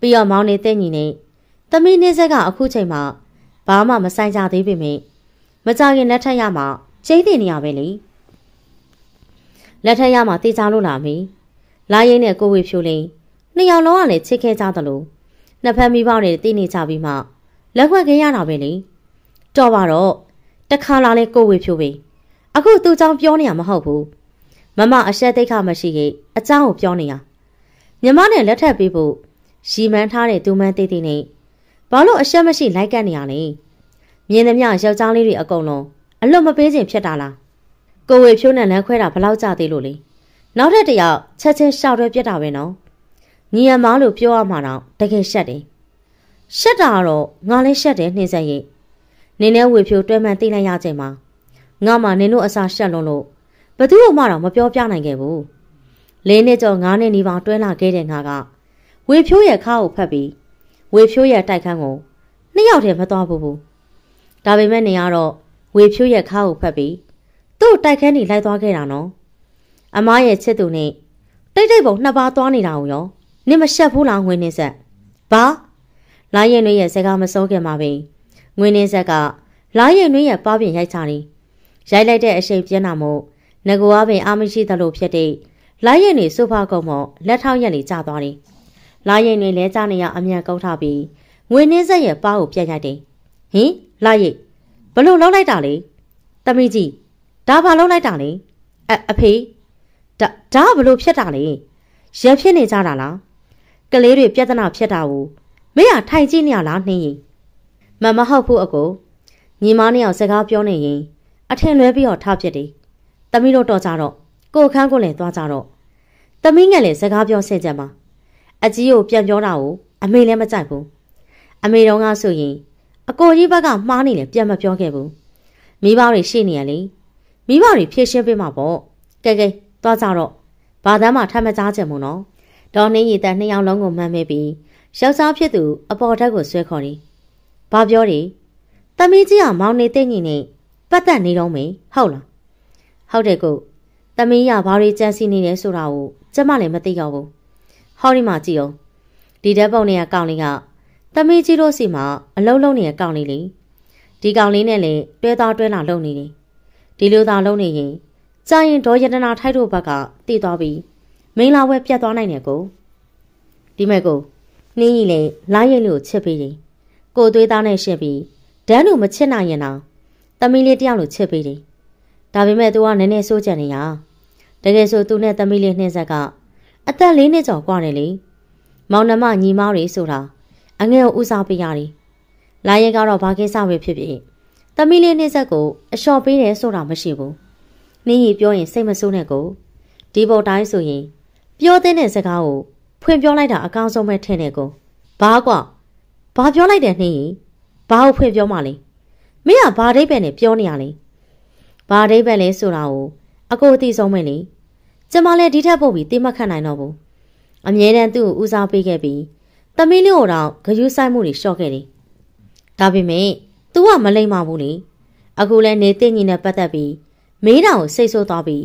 ပြီးတော့မောင်နေတဲ့ညီနေသမီးနေဆက်ကအခုချိန်မှဘာမှမဆိုင်ကြသေးပေမယ့်မကြခင်လက်ထက်ရမှချိန်တင်နေရပဲလေလက်ထက်ရမှတေချာလို့လာပြီလာရင်နဲ့ကိုဝေဖြိုလိန်နှစ်ယောက်လုံးကလည်းချစ်ခဲ့ကြသလိုနှစ်ဖက်မိဘတွေတည်နေကြပြီးမှလက်ခွက်ခဲရတာပဲလေတော်ပါတော့တခါလာလဲကိုဝေဖြိုပဲအခုသူ့ကြောင့်ပြောနေရမဟုတ်ဘူး မမအဆက်တိတ်ခမရှိခဲ့အကြောင်းကိုပြောနေတာမြမနဲ့လက်ထပ်ပေးဖို့ရီမန်းထားတဲ့သူမန်းတေးတေးနဲ့ဘာလို့အဆက်မရှိလိုက်ကပ်နေရလဲမြင်သမျှယောက်ျားလေးတွေအကုန်လုံးအလွတ်မပေးခြင်းဖြစ်တာလားကိုဝေဖြိုးနဲ့လမ်းခွဲတာဘလောက်ကြသေးလို့လဲနောက်ထပ်တယောက်ချက်ချင်းရှောက်တွဲပြတ်တာပဲနော်ညီအမလို့ပြောရမှာတော့တကယ်ရှက်တယ်ရှက်တာကတော့ငါလည်းရှက်တယ်နှင်းဆက်ရင်နင်းနဲ့ဝေဖြိုးတွဲမှန်သိလိုက်ရချိန်မှာငါမှနင်းတို့အစာရှက်လွန်းလို့ ဘသူ့မှတော့မပြောပြနိုင်ခဲ့ဘူးလေးနှစ်ကျော်ငါးနှစ်နီးပါးတွဲလာခဲ့တဲ့ငါကဝေဖြိုးရဲ့ခါကိုဖတ်ပြီးဝေဖြိုးရဲ့တိုက်ခန်းကိုနှစ်ယောက်တည်းမသွားဘူးဘူးဒါပေမဲ့နေရတော့ဝေဖြိုးရဲ့ခါကိုဖတ်ပြီးသူ့တိုက်ခန်းနေလိုက်သွားခဲ့တာနော်အမားရဲ့ချစ်သူနဲ့တိတ်တိတ်ပုံနှစ်ပါးသွားနေတာကိုရောနင်မရှက်ဘူးလားငွေနေဆက်ဘာလာရင်တွေရဲ့စကားမစိုးခင်မှာပဲငွေနေဆက်ကလာရင်တွေရဲ့ပါပြင်ရိုက်ချတယ်ရိုက်လိုက်တဲ့အရှိန်ပြင်းတာမို့ ငကိုအားပင်အာမရှိသလိုဖြစ်တဲ့လာရင်တွေဆိုဖာကုံမော့လက်ထောက်ရက်နေကျသွားတယ်လာရင်တွေလဲကျနေရအမြန်ကုတ်ထပြီးငွေနေဆက်ရဲ့ပါကိုပြတ်ရိုက်တယ်ဟင်လာရိတ်ဘလို့လောက်လိုက်တာလေတမိကြီးဒါဘာလောက်လိုက်တာလေအအဖေဒါဒါဘလို့ဖြစ်တာလေရက်ဖြစ်နေကြတာလားကလေးတွေပြဿနာဖြစ်တာကိုမင်းကထိုင်ကြည့်နေရလားနှင်းရင်မမဟုတ်ဘူးအကိုညီမနှစ်ယောက်စကားပြောနေရင်အထင်လွဲပြီးတော့ထားဖြစ်တယ်။ သမီးတို့တော့ကြတော့ကိုခန်းကိုလည်းသွားကြတော့သမီးငယ်လည်းစကားပြောဆဲကြမှာအကြီးကိုပြန်ပြောတာကိုအမေလည်းမကြိုက်ဘူး။အမေတော်ကဆိုရင်အကိုကြီးဘက်ကမှားနေလည်းပြန်မပြောခဲ့ဘူး။မိဘတွေရှိနေရလေ။မိဘတွေဖြည့်ရှင်းပေးမှာပေါ့။ကဲကဲသွားကြတော့ဘာသားမှထပ်မကြားချင်ဘူးနော်။ဒေါ်နှင်းရည်တန်နှစ်ယောက်လုံးကိုမှန်းမိပြီးယောက်ျားဖြစ်သူအပေါ်ဓာတ်ကိုဆွဲခေါ်နေ။ဘာပြောတယ်။တမီးကြီးကမောင်နေသိညီနဲ့ပတ်သက်နေတော့မေဟုတ်လား။ ဟုတ်တယ်ကို။တမီးရဘာတွေကြံစီနေလဲဆိုတာကိုကျမလည်းမသိတော့ဘူး။ဟောဒီမှာကြည့်အောင်။ဒီဓာတ်ပုံတွေကကောင်းလေးကတမီးကြီးတို့စီမှာအလုံးလုံးနေတဲ့ကောင်းလေးလေ။ဒီကောင်းလေးနဲ့လည်းတွဲသားတွဲလာလုံနေတယ်။ဒီလိုသာလုံနေရင်ကြာရင်ဒေါ်ရတနာထိုက်တို့ဘက်ကတည်သွားပြီးမင်းလာဝဲပြတ်သွားနိုင်တယ်ကို။ဒီမဲ့ကိုနှင်းကြီးလည်းလာရိတ်လို့ချစ်ပေးတယ်။ကိုသွေးသားနဲ့ရှင်းပြီးဒန်းတို့မချစ်နိုင်ရင်တော့သမီးလေးတယောက်လိုချစ်ပေးတယ်။ ဒါပေမဲ့ तू ကနည်းနည်းစိုးကြံနေရ။တကယ်ဆို तू နဲ့သမီးလေးနှင်းဆက်ကအသက်လေးနှစ်ကျော်กว่าတယ်လေ။မောင်နှမညီမတွေဆိုတာအငယ်ကိုဦးစားပေးရတယ်။လာရဲကတော့ဘာကိစ္စပဲဖြစ်ဖြစ်သမီးလေးနှင်းဆက်ကိုအလျှော်ပေးတယ်ဆိုတာမရှိဘူး။နှင်းကြီးပြောရင်စိတ်မဆိုးနဲ့ကိုဒီပေါ်တိုင်းဆိုရင်ပြောတဲ့စကားကိုဖွင့်ပြောလိုက်တာအကောင်းဆုံးပဲထင်တယ်ကိုဘာကွာဘာပြောလိုက်တယ်နှင်းရင်ဘာကိုဖွင့်ပြောမှလဲမင်းကဘာဒိတ်ပဲနဲ့ပြောနေရလဲ ဘာဒိတ်ပဲလဲဆိုတာကိုအကိုအသိဆုံးပဲလေကျမလည်းဒီထက်ပို့ပြီးသိမခံနိုင်တော့ဘူးအမြဲတမ်းသူ့ကိုဦးစားပေးခဲ့ပြီးသမီးလေးကိုတော့ဂယုဆိုင်မှုတွေရှော့ခဲ့တယ်ဒါပေမဲ့ तू ကမလိမ့်မဘူးလေအခုလဲနေသိညီနဲ့ပတ်သက်ပြီးမေးတာကိုစိတ်ဆိုးသွားပြီး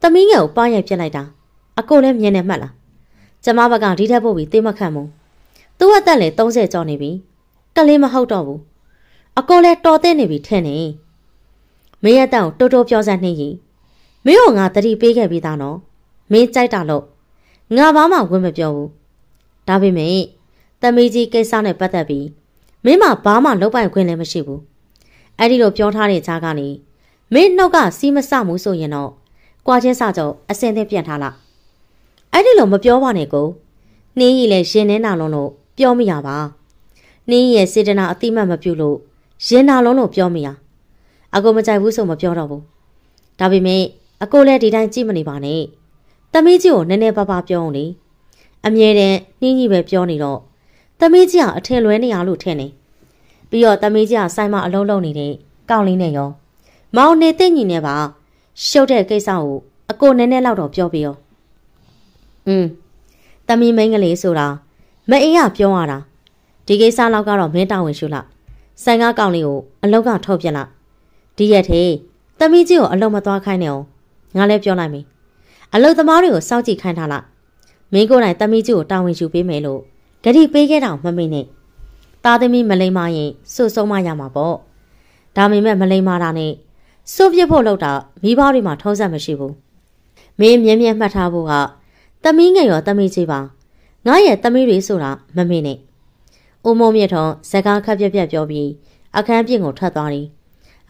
သမီးငယ်ကိုပါရိုက်ပြစ်လိုက်တာအကိုလည်းမြင်နေမှတ်လားကျမဘက်ကဒီထက်ပို့ပြီးသိမခံဘူးသူ့အသက်လည်း30ကျော်နေပြီကလေးမဟုတ်တော့ဘူးအကိုလည်းတော်တဲ့နေပြီထင်နေ မင်းရဲ့တန်ကိုတိုးတိုးပြောစမ်းနှင်းကြီးမင်းကငါတတိပေးခဲ့ပြီးသားနော်မင်းကြိုက်တာလို့ငါဘာမှဝင်မပြောဘူးဒါပေမဲ့တမီးကြီးကိစ္စနဲ့ပတ်သက်ပြီးမင်းမဘာမှလုပ်ပိုင်ခွင့်လည်းမရှိဘူးအဲ့ဒီလိုပြောထားတဲ့ကြားကနေမင်းနှုတ်ကစီးမဆမှုဆိုရင်တော့ကြွားချင်းစကြောအစင်သင်းပြန်ထားလားအဲ့ဒီလိုမပြောပါနဲ့ကိုနှင်းကြီးလည်းရှင်နေနာလုံးလို့ပြောမိရပါနှင်းရဲ့စေတနာအတိမတ်မပြုလို့ရင်နာလုံးလို့ပြောမိရ အကိုမကြိုက်ဘူးဆိုမပြောတော့ဘူးဒါပေမဲ့အကိုလည်းဒီတိုင်းကြည့်မနေပါနဲ့သမီးကြီးကိုနည်းနည်းပါးပါးပြောအောင်လေအမြဲတမ်းနှင်းကြီးပဲပြောနေတော့သမီးကြီးကအထင်လွဲနေရလို့ထင်နေပြီးတော့သမီးကြီးကဆိုင်မအလုံးလုံးနေတဲ့ကောင်းလေးနဲ့ရောမောင်နေသိညီနဲ့ပါရှုပ်တဲ့ကိစ္စကိုအကိုနည်းနည်းလောက်တော့ပြောပြရောอืมတမီမိန်းကလေးဆိုတာမအေးရပြောရတာဒီကိစ္စလောက်ကတော့မင်းတာဝန်ရှုလိုက်ဆိုင်ကားကောင်လေးကိုအလောက်ကထုတ်ပြလိုက် ဒီရက်သေးတမီကြီးကိုအလုံးမသွားခိုင်းနဲ့အောင်ငါလည်းပြောလိုက်မယ်အလုသမားတွေကိုစောင့်ကြည့်ခိုင်းထားလိုက်မင်းကိုယ်တိုင်တမီးကြီးကိုတာဝန်ယူပေးမယ်လို့ဂတိပေးခဲ့တာမမေ့နဲ့သားသမီးမလိမ္မာရင်စွတ်ဆုံးမရမှာပေါ့ဒါပေမဲ့မလိမ္မာတာနဲ့စွတ်ပြစ်ဖို့လောက်တာမိဘတွေမှာထုံးစံမရှိဘူးမင်းမြဲမြဲမှတ်ထားဖို့ကတမီးငယ်ရောတမီးကြီးပါငါရဲ့တမီးတွေဆိုတာမမေ့နဲ့ဦးမုံမြင့်ထုံစကားခက်ပြက်ပြက်ပြောပြီးအခန်းပြင်ကိုထွက်သွားတယ်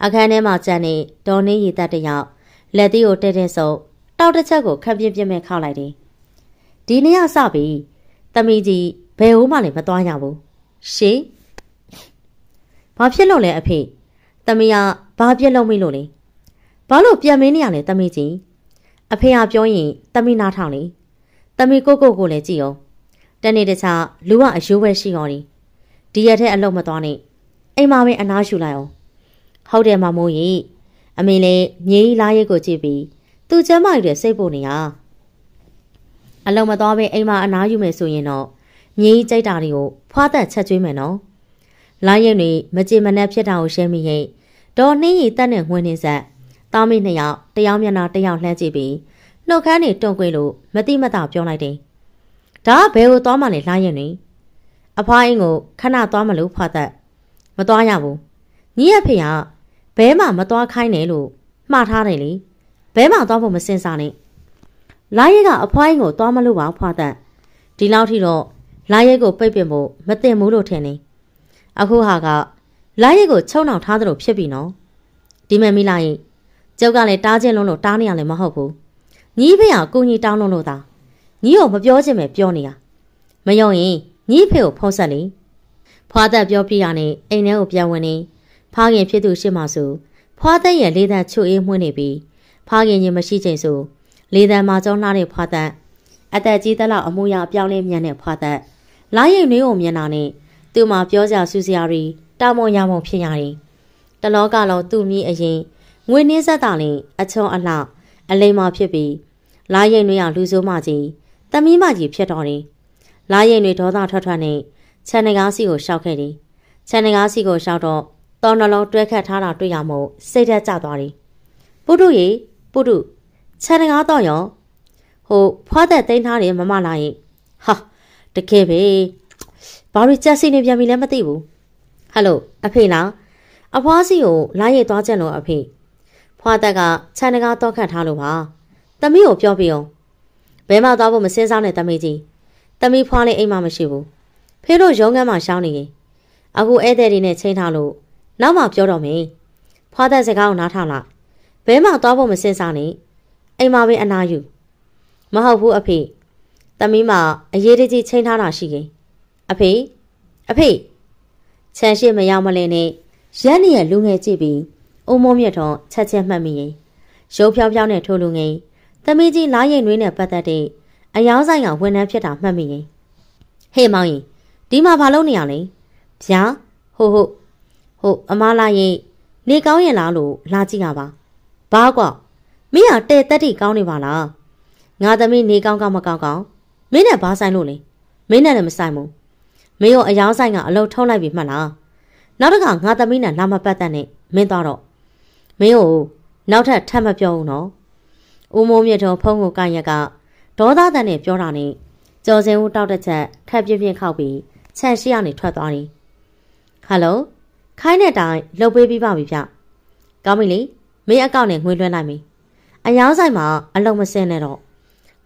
အခန်းထဲမှာကြံနေဒေါ်နေရီတက်တယောက်လက်သေးကိုတဲတဲဆုပ်တောက်တစ်ချက်ကိုခက်ပြင်းပြင်းမဲ့ခောက်လိုက်တယ်ဒီနေ့ကစပြီတမီးကြီးဘယ်ဟိုမှလည်းမသွားရဘူးရှင်ဘာဖြစ်လို့လဲအဖေတမီးကဘာပြက်လို့မိလို့လဲဘာလို့ပြန်မင်းနေရလဲတမီးကြီးအဖေကပြောရင်တမီးနားထောင်လေတမီးကိုကိုကိုလည်းကြည့်အောင်တနေ့တခြားလူကအယိုးပဲရှိတော်တယ်ဒီရက်ထဲအလုပ်မသွားနဲ့အိမ်မှာပဲအနားရှူလိုက်အောင် ဟုတ်တယ်မမိုးကြီးအမေလည်းမြေကြီးလားရဲကိုကြည့်ပြီးသူ့ကျမကြီးတွေစိတ်ပို့နေရအလုံးမသွားပဲအိမ်မှာအနားယူမယ်ဆိုရင်တော့မြေကြီးကြိုက်တာတွေကိုဖွားသက်ချက်ကျွေးမယ်နော်လာရင်တွေမကြည်မနှက်ဖြစ်တာကိုရှင်းမိရင်ဒေါ်နှင်းရီတက်နဲ့ငွေနေဆက်တားမိနှစ်ယောက်တယောက်မျက်နှာတယောက်လှမ်းကြည့်ပြီးနှုတ်ခမ်းတွေတွန့်ကွေးလို့မတိမတာပြောလိုက်တယ်ဒါကဘယ်ကိုသွားမှလဲလာရင်တွေအဖွားအင်းကိုခဏသွားမလို့ဖွာသက်မသွားရဘူးညီရဖေက ဘဲမှမသွားခိုင်းတယ်လို့မှားထားတယ်လေဘဲမှသွားဖို့မစင်စားနဲ့လာရဲကအဖွားအင်းကိုသွားမလို့ပါဖွာသက်ဒီလောက်ထိတော့လာရဲကိုပိတ်ပင်ဖို့မတင်ဘူးလို့ထင်နေအခုဟာကလာရဲကိုချုံနှောင်ထားသလိုဖြစ်ပြီနော်ဒီမဲ့မိလာရင်ကျုပ်ကလည်းတားခြင်းလုံးလို့တားနေရလည်းမဟုတ်ဘူးညီဖေကကိုကြီးတောင်းလုံးလို့သာညီကိုမပြောချင်ပဲပြောနေတာမယုံရင်ညီဖေကိုဖုံးဆက်လေဖွာသက်ပြောပြရနဲ့အိမ်ထဲကိုပြန်ဝင်နေ ဖားခင်ဖြစ်သူရှိမှဆိုဖွာသက်ရဲ့လေးသက်ချွတ်အေးမှွှင်းနေပြီးဖားခင်ရင်မရှိချိန်ဆိုလေးသက်မှာကြောင်းလှတဲ့ဖွာသက်အသက်ကြီးသလောက်အမှုရအပြောင်းလဲမြန်တဲ့ဖွာသက်လာရိတ်နှွေးကိုမြင်တာနဲ့သူ့မှာပြောစရာဆူစရာတွေတာမွန်ရမုံဖြစ်ရတယ်တလောကလုံးသူ့မြည်အရင်ငွေနှင်းဆက်တာလင်အချုံအလှအလိမ္မာဖြစ်ပြီးလာရိတ်နှွေးရလူဆိုးမကြီးတမီးမကြီးဖြစ်တော်တယ်လာရိတ်နှွေးဒေါသထွက်ထွက်နဲ့ခြံနဂါးစီကိုရှောက်ခဲ့တယ်ခြံနဂါးစီကိုရှောက်တော့ တောင်းနှလုံးတွဲခတ်ထားတာတွေ့ရမို့စိတ်ဓာတ်ကျသွားတယ်ပုတုရေပုတုခြံနဂါးတော့ရောဟိုဖွားသက်သိမ်းထားတယ်မမလာရင်ဟာတကယ်ပဲဘာလို့ကြက်စီနေပြန်ပြီလဲမသိဘူးဟယ်လိုအဖေလားအဖွားစီကိုလာရိတ်သွားချက်လို့အဖေဖွားသက်ကခြံနဂါးတော့ခတ်ထားလို့ပါတမီးကိုပြောပြအောင်ဘဲမှသွားဖို့မစင်းစားနဲ့တမီးကြီးတမီးဖွားလေးအိမ်မှမရှိဘူးဖေတို့ရုံးခန်းမှာရှောင်းနေရင်အခုဧည့်သည်တွေနဲ့ချိန်ထားလို့ နောက်မှပြောတော့မယ်ဖွားသက်စကားကိုနားထောင်လိုက်ဘဲမှသွားဖို့မစင်စားနဲ့အိမ်မှာပဲအနာယူမဟုတ်ဘူးအဖေတမီးမအရေးတကြီးချိန်ထားတာရှိရင်အဖေအဖေခြံရှိမရောက်မလဲနဲ့ရက်နေရလူငယ်ကြည့်ပြီးအုံမိုးမြတ်တော့ချက်ချက်မှတ်မိရင်ရုပ်ဖြောင်းဖြောင်းနဲ့ထိုးလူငယ်သမီးကြီးလားရင်နှွေးနဲ့ပတ်သက်တဲ့အယောင်းဆိုင်ကဝန်ထမ်းဖြစ်တာမှတ်မိရင်ဟေးမောင်ရင်ဒီမှာဘာလုပ်နေရလဲဗျာဟုတ်ဟုတ် ဟုတ်အမားလာရင်နေကောင်းရင်လားလို့လာကြည့်ရပါဘာကွာမင်းကတဲ့တက်တိကောင်းနေပါလားငါသမီးနေကောင်းကောင်းမကောင်းကောင်းမင်းနဲ့ဘာဆိုင်လို့လဲမင်းနဲ့လည်းမဆိုင်ဘူးမင်းရောအယောင်းဆိုင်ကအလုပ်ထုံးလိုက်ပြီမှတ်လားနောက်တစ်ခါငါသမီးနဲ့လာမပတ်သက်နဲ့မင်းသွားတော့မင်းကိုနောက်ထပ်ထပ်မပြောဘူးနော်ဦးမိုးမြတ်တော်ဖုံးကိုကရက်ကဒေါသတန်နဲ့ပြောတာနဲ့ကျော်စင်ဦးတောက်တစ်ချက်ခက်ပြင်းပြင်းခောက်ပြီးခြံရှိရနေထွက်သွားတယ်။ဟယ်လို ခိုင်းတဲ့တိုင်လှုပ်ပေးပြီးပါပြီဗျ။ကောင်းပြီလေမင်းအကောင့်နဲ့ငွေလွှဲလိုက်ပြီ။အယောင်းဆိုင်မှာအလုံးမစင်းနဲ့တော့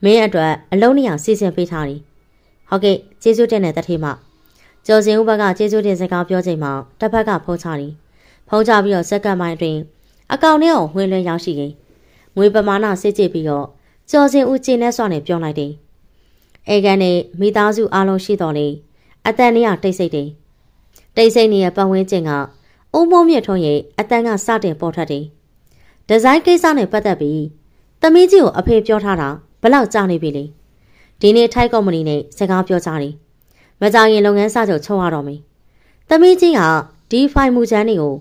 မင်းအတွက်အလုံးနေအောင်စီစဉ်ပေးထားတယ်။ဟုတ်ကဲ့ကျေးဇူးတင်တဲ့တထေးမ။ကျော်စင်ဦးဘက်ကကျေးဇူးတင်စကားပြောချိန်မှာတစ်ဖက်ကဖုံးချတယ်။ဖုံးချပြီးတော့စက္ကန့်ပိုင်းအတွင်းအကောင့်ထဲကိုငွေလွှဲရောက်ရှိရင်ငွေပမာဏစစ်ကြည့်ပြီးတော့ကျော်စင်ဦးကျင်းနဲ့စွာနဲ့ပြောလိုက်တယ်။အဲကန်နဲ့မိသားစုအားလုံးရှိတော်လေအတန်နေရတိတ်ဆိတ်တယ်။ တိတ်ဆိတ်နေတဲ့ပတ်ဝန်းကျင်ကအုံမိုးမြင့်ထုံးရဲ့အတန်ကစတင်ပေါ်ထွက်တယ်။ဒီဇိုင်းကိစ္စနဲ့ပတ်သက်ပြီးသမီးကြီးကိုအဖေပြောထားတာဘလောက်ကြာနေပြီလဲ။ဒီနေ့ထိုက်ကုမ္ပဏီနဲ့စကားပြောကြတယ်။မကြရင်လုပ်ငန်းစချုပ်ချုပ်ရတော့မယ်။သမီးကြီးကဒီဖိုင်မူချမ်းတွေကို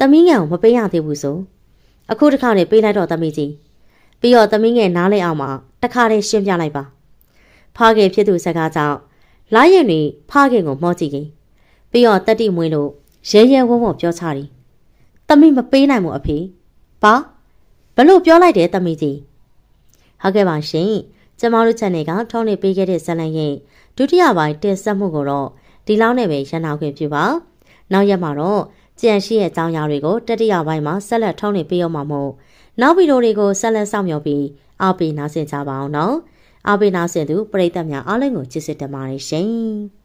သမီးငယ်ကိုမပေးရသေးဘူးဆို။အခုတစ်ခါနဲ့ပေးလိုက်တော့သမီးကြီး။ပြီးတော့သမီးငယ်နားလဲအောင်မှတစ်ခါတည်းရှင်းပြလိုက်ပါ။ဖားခင်ဖြစ်သူစကားကြောင့်လာရင်တွေဖားခင်ကိုမော့ကြည့်ခင် ပြီးတော့တက်တိမွေးလို့ရဲရဲဝုံဝုံပြောချတယ်။တမိမပေးနိုင်ဘူးအဖေ။ဘာဘလို့ပြောလိုက်တယ်တမိကြီးဟုတ်ကဲ့ပါရှင်ကျမတို့ channel ကထောင်းနေပေးခဲ့တဲ့ဇာတ်လမ်းရဲ့ဒုတိယပိုင်းတင်ဆက်မှုကိုတော့ဒီလောက်နဲ့ပဲရန်နာခွင့်ပြုပါနောက်ရက်မှာတော့ကြံရှိရဲ့အကြောင်းအရာတွေကိုတတိယပိုင်းမှာဆက်လက်ထောင်းနေပေးရမှာမို့နောက်ဗီဒီယိုတွေကိုဆက်လက်စောင့်မျှော်ပြီးအားပေးနားဆင်ကြပါအောင်နော်အားပေးနားဆင်သူပရိသတ်များအားလုံးကိုချစ်စစ်တင်ပါတယ်ရှင်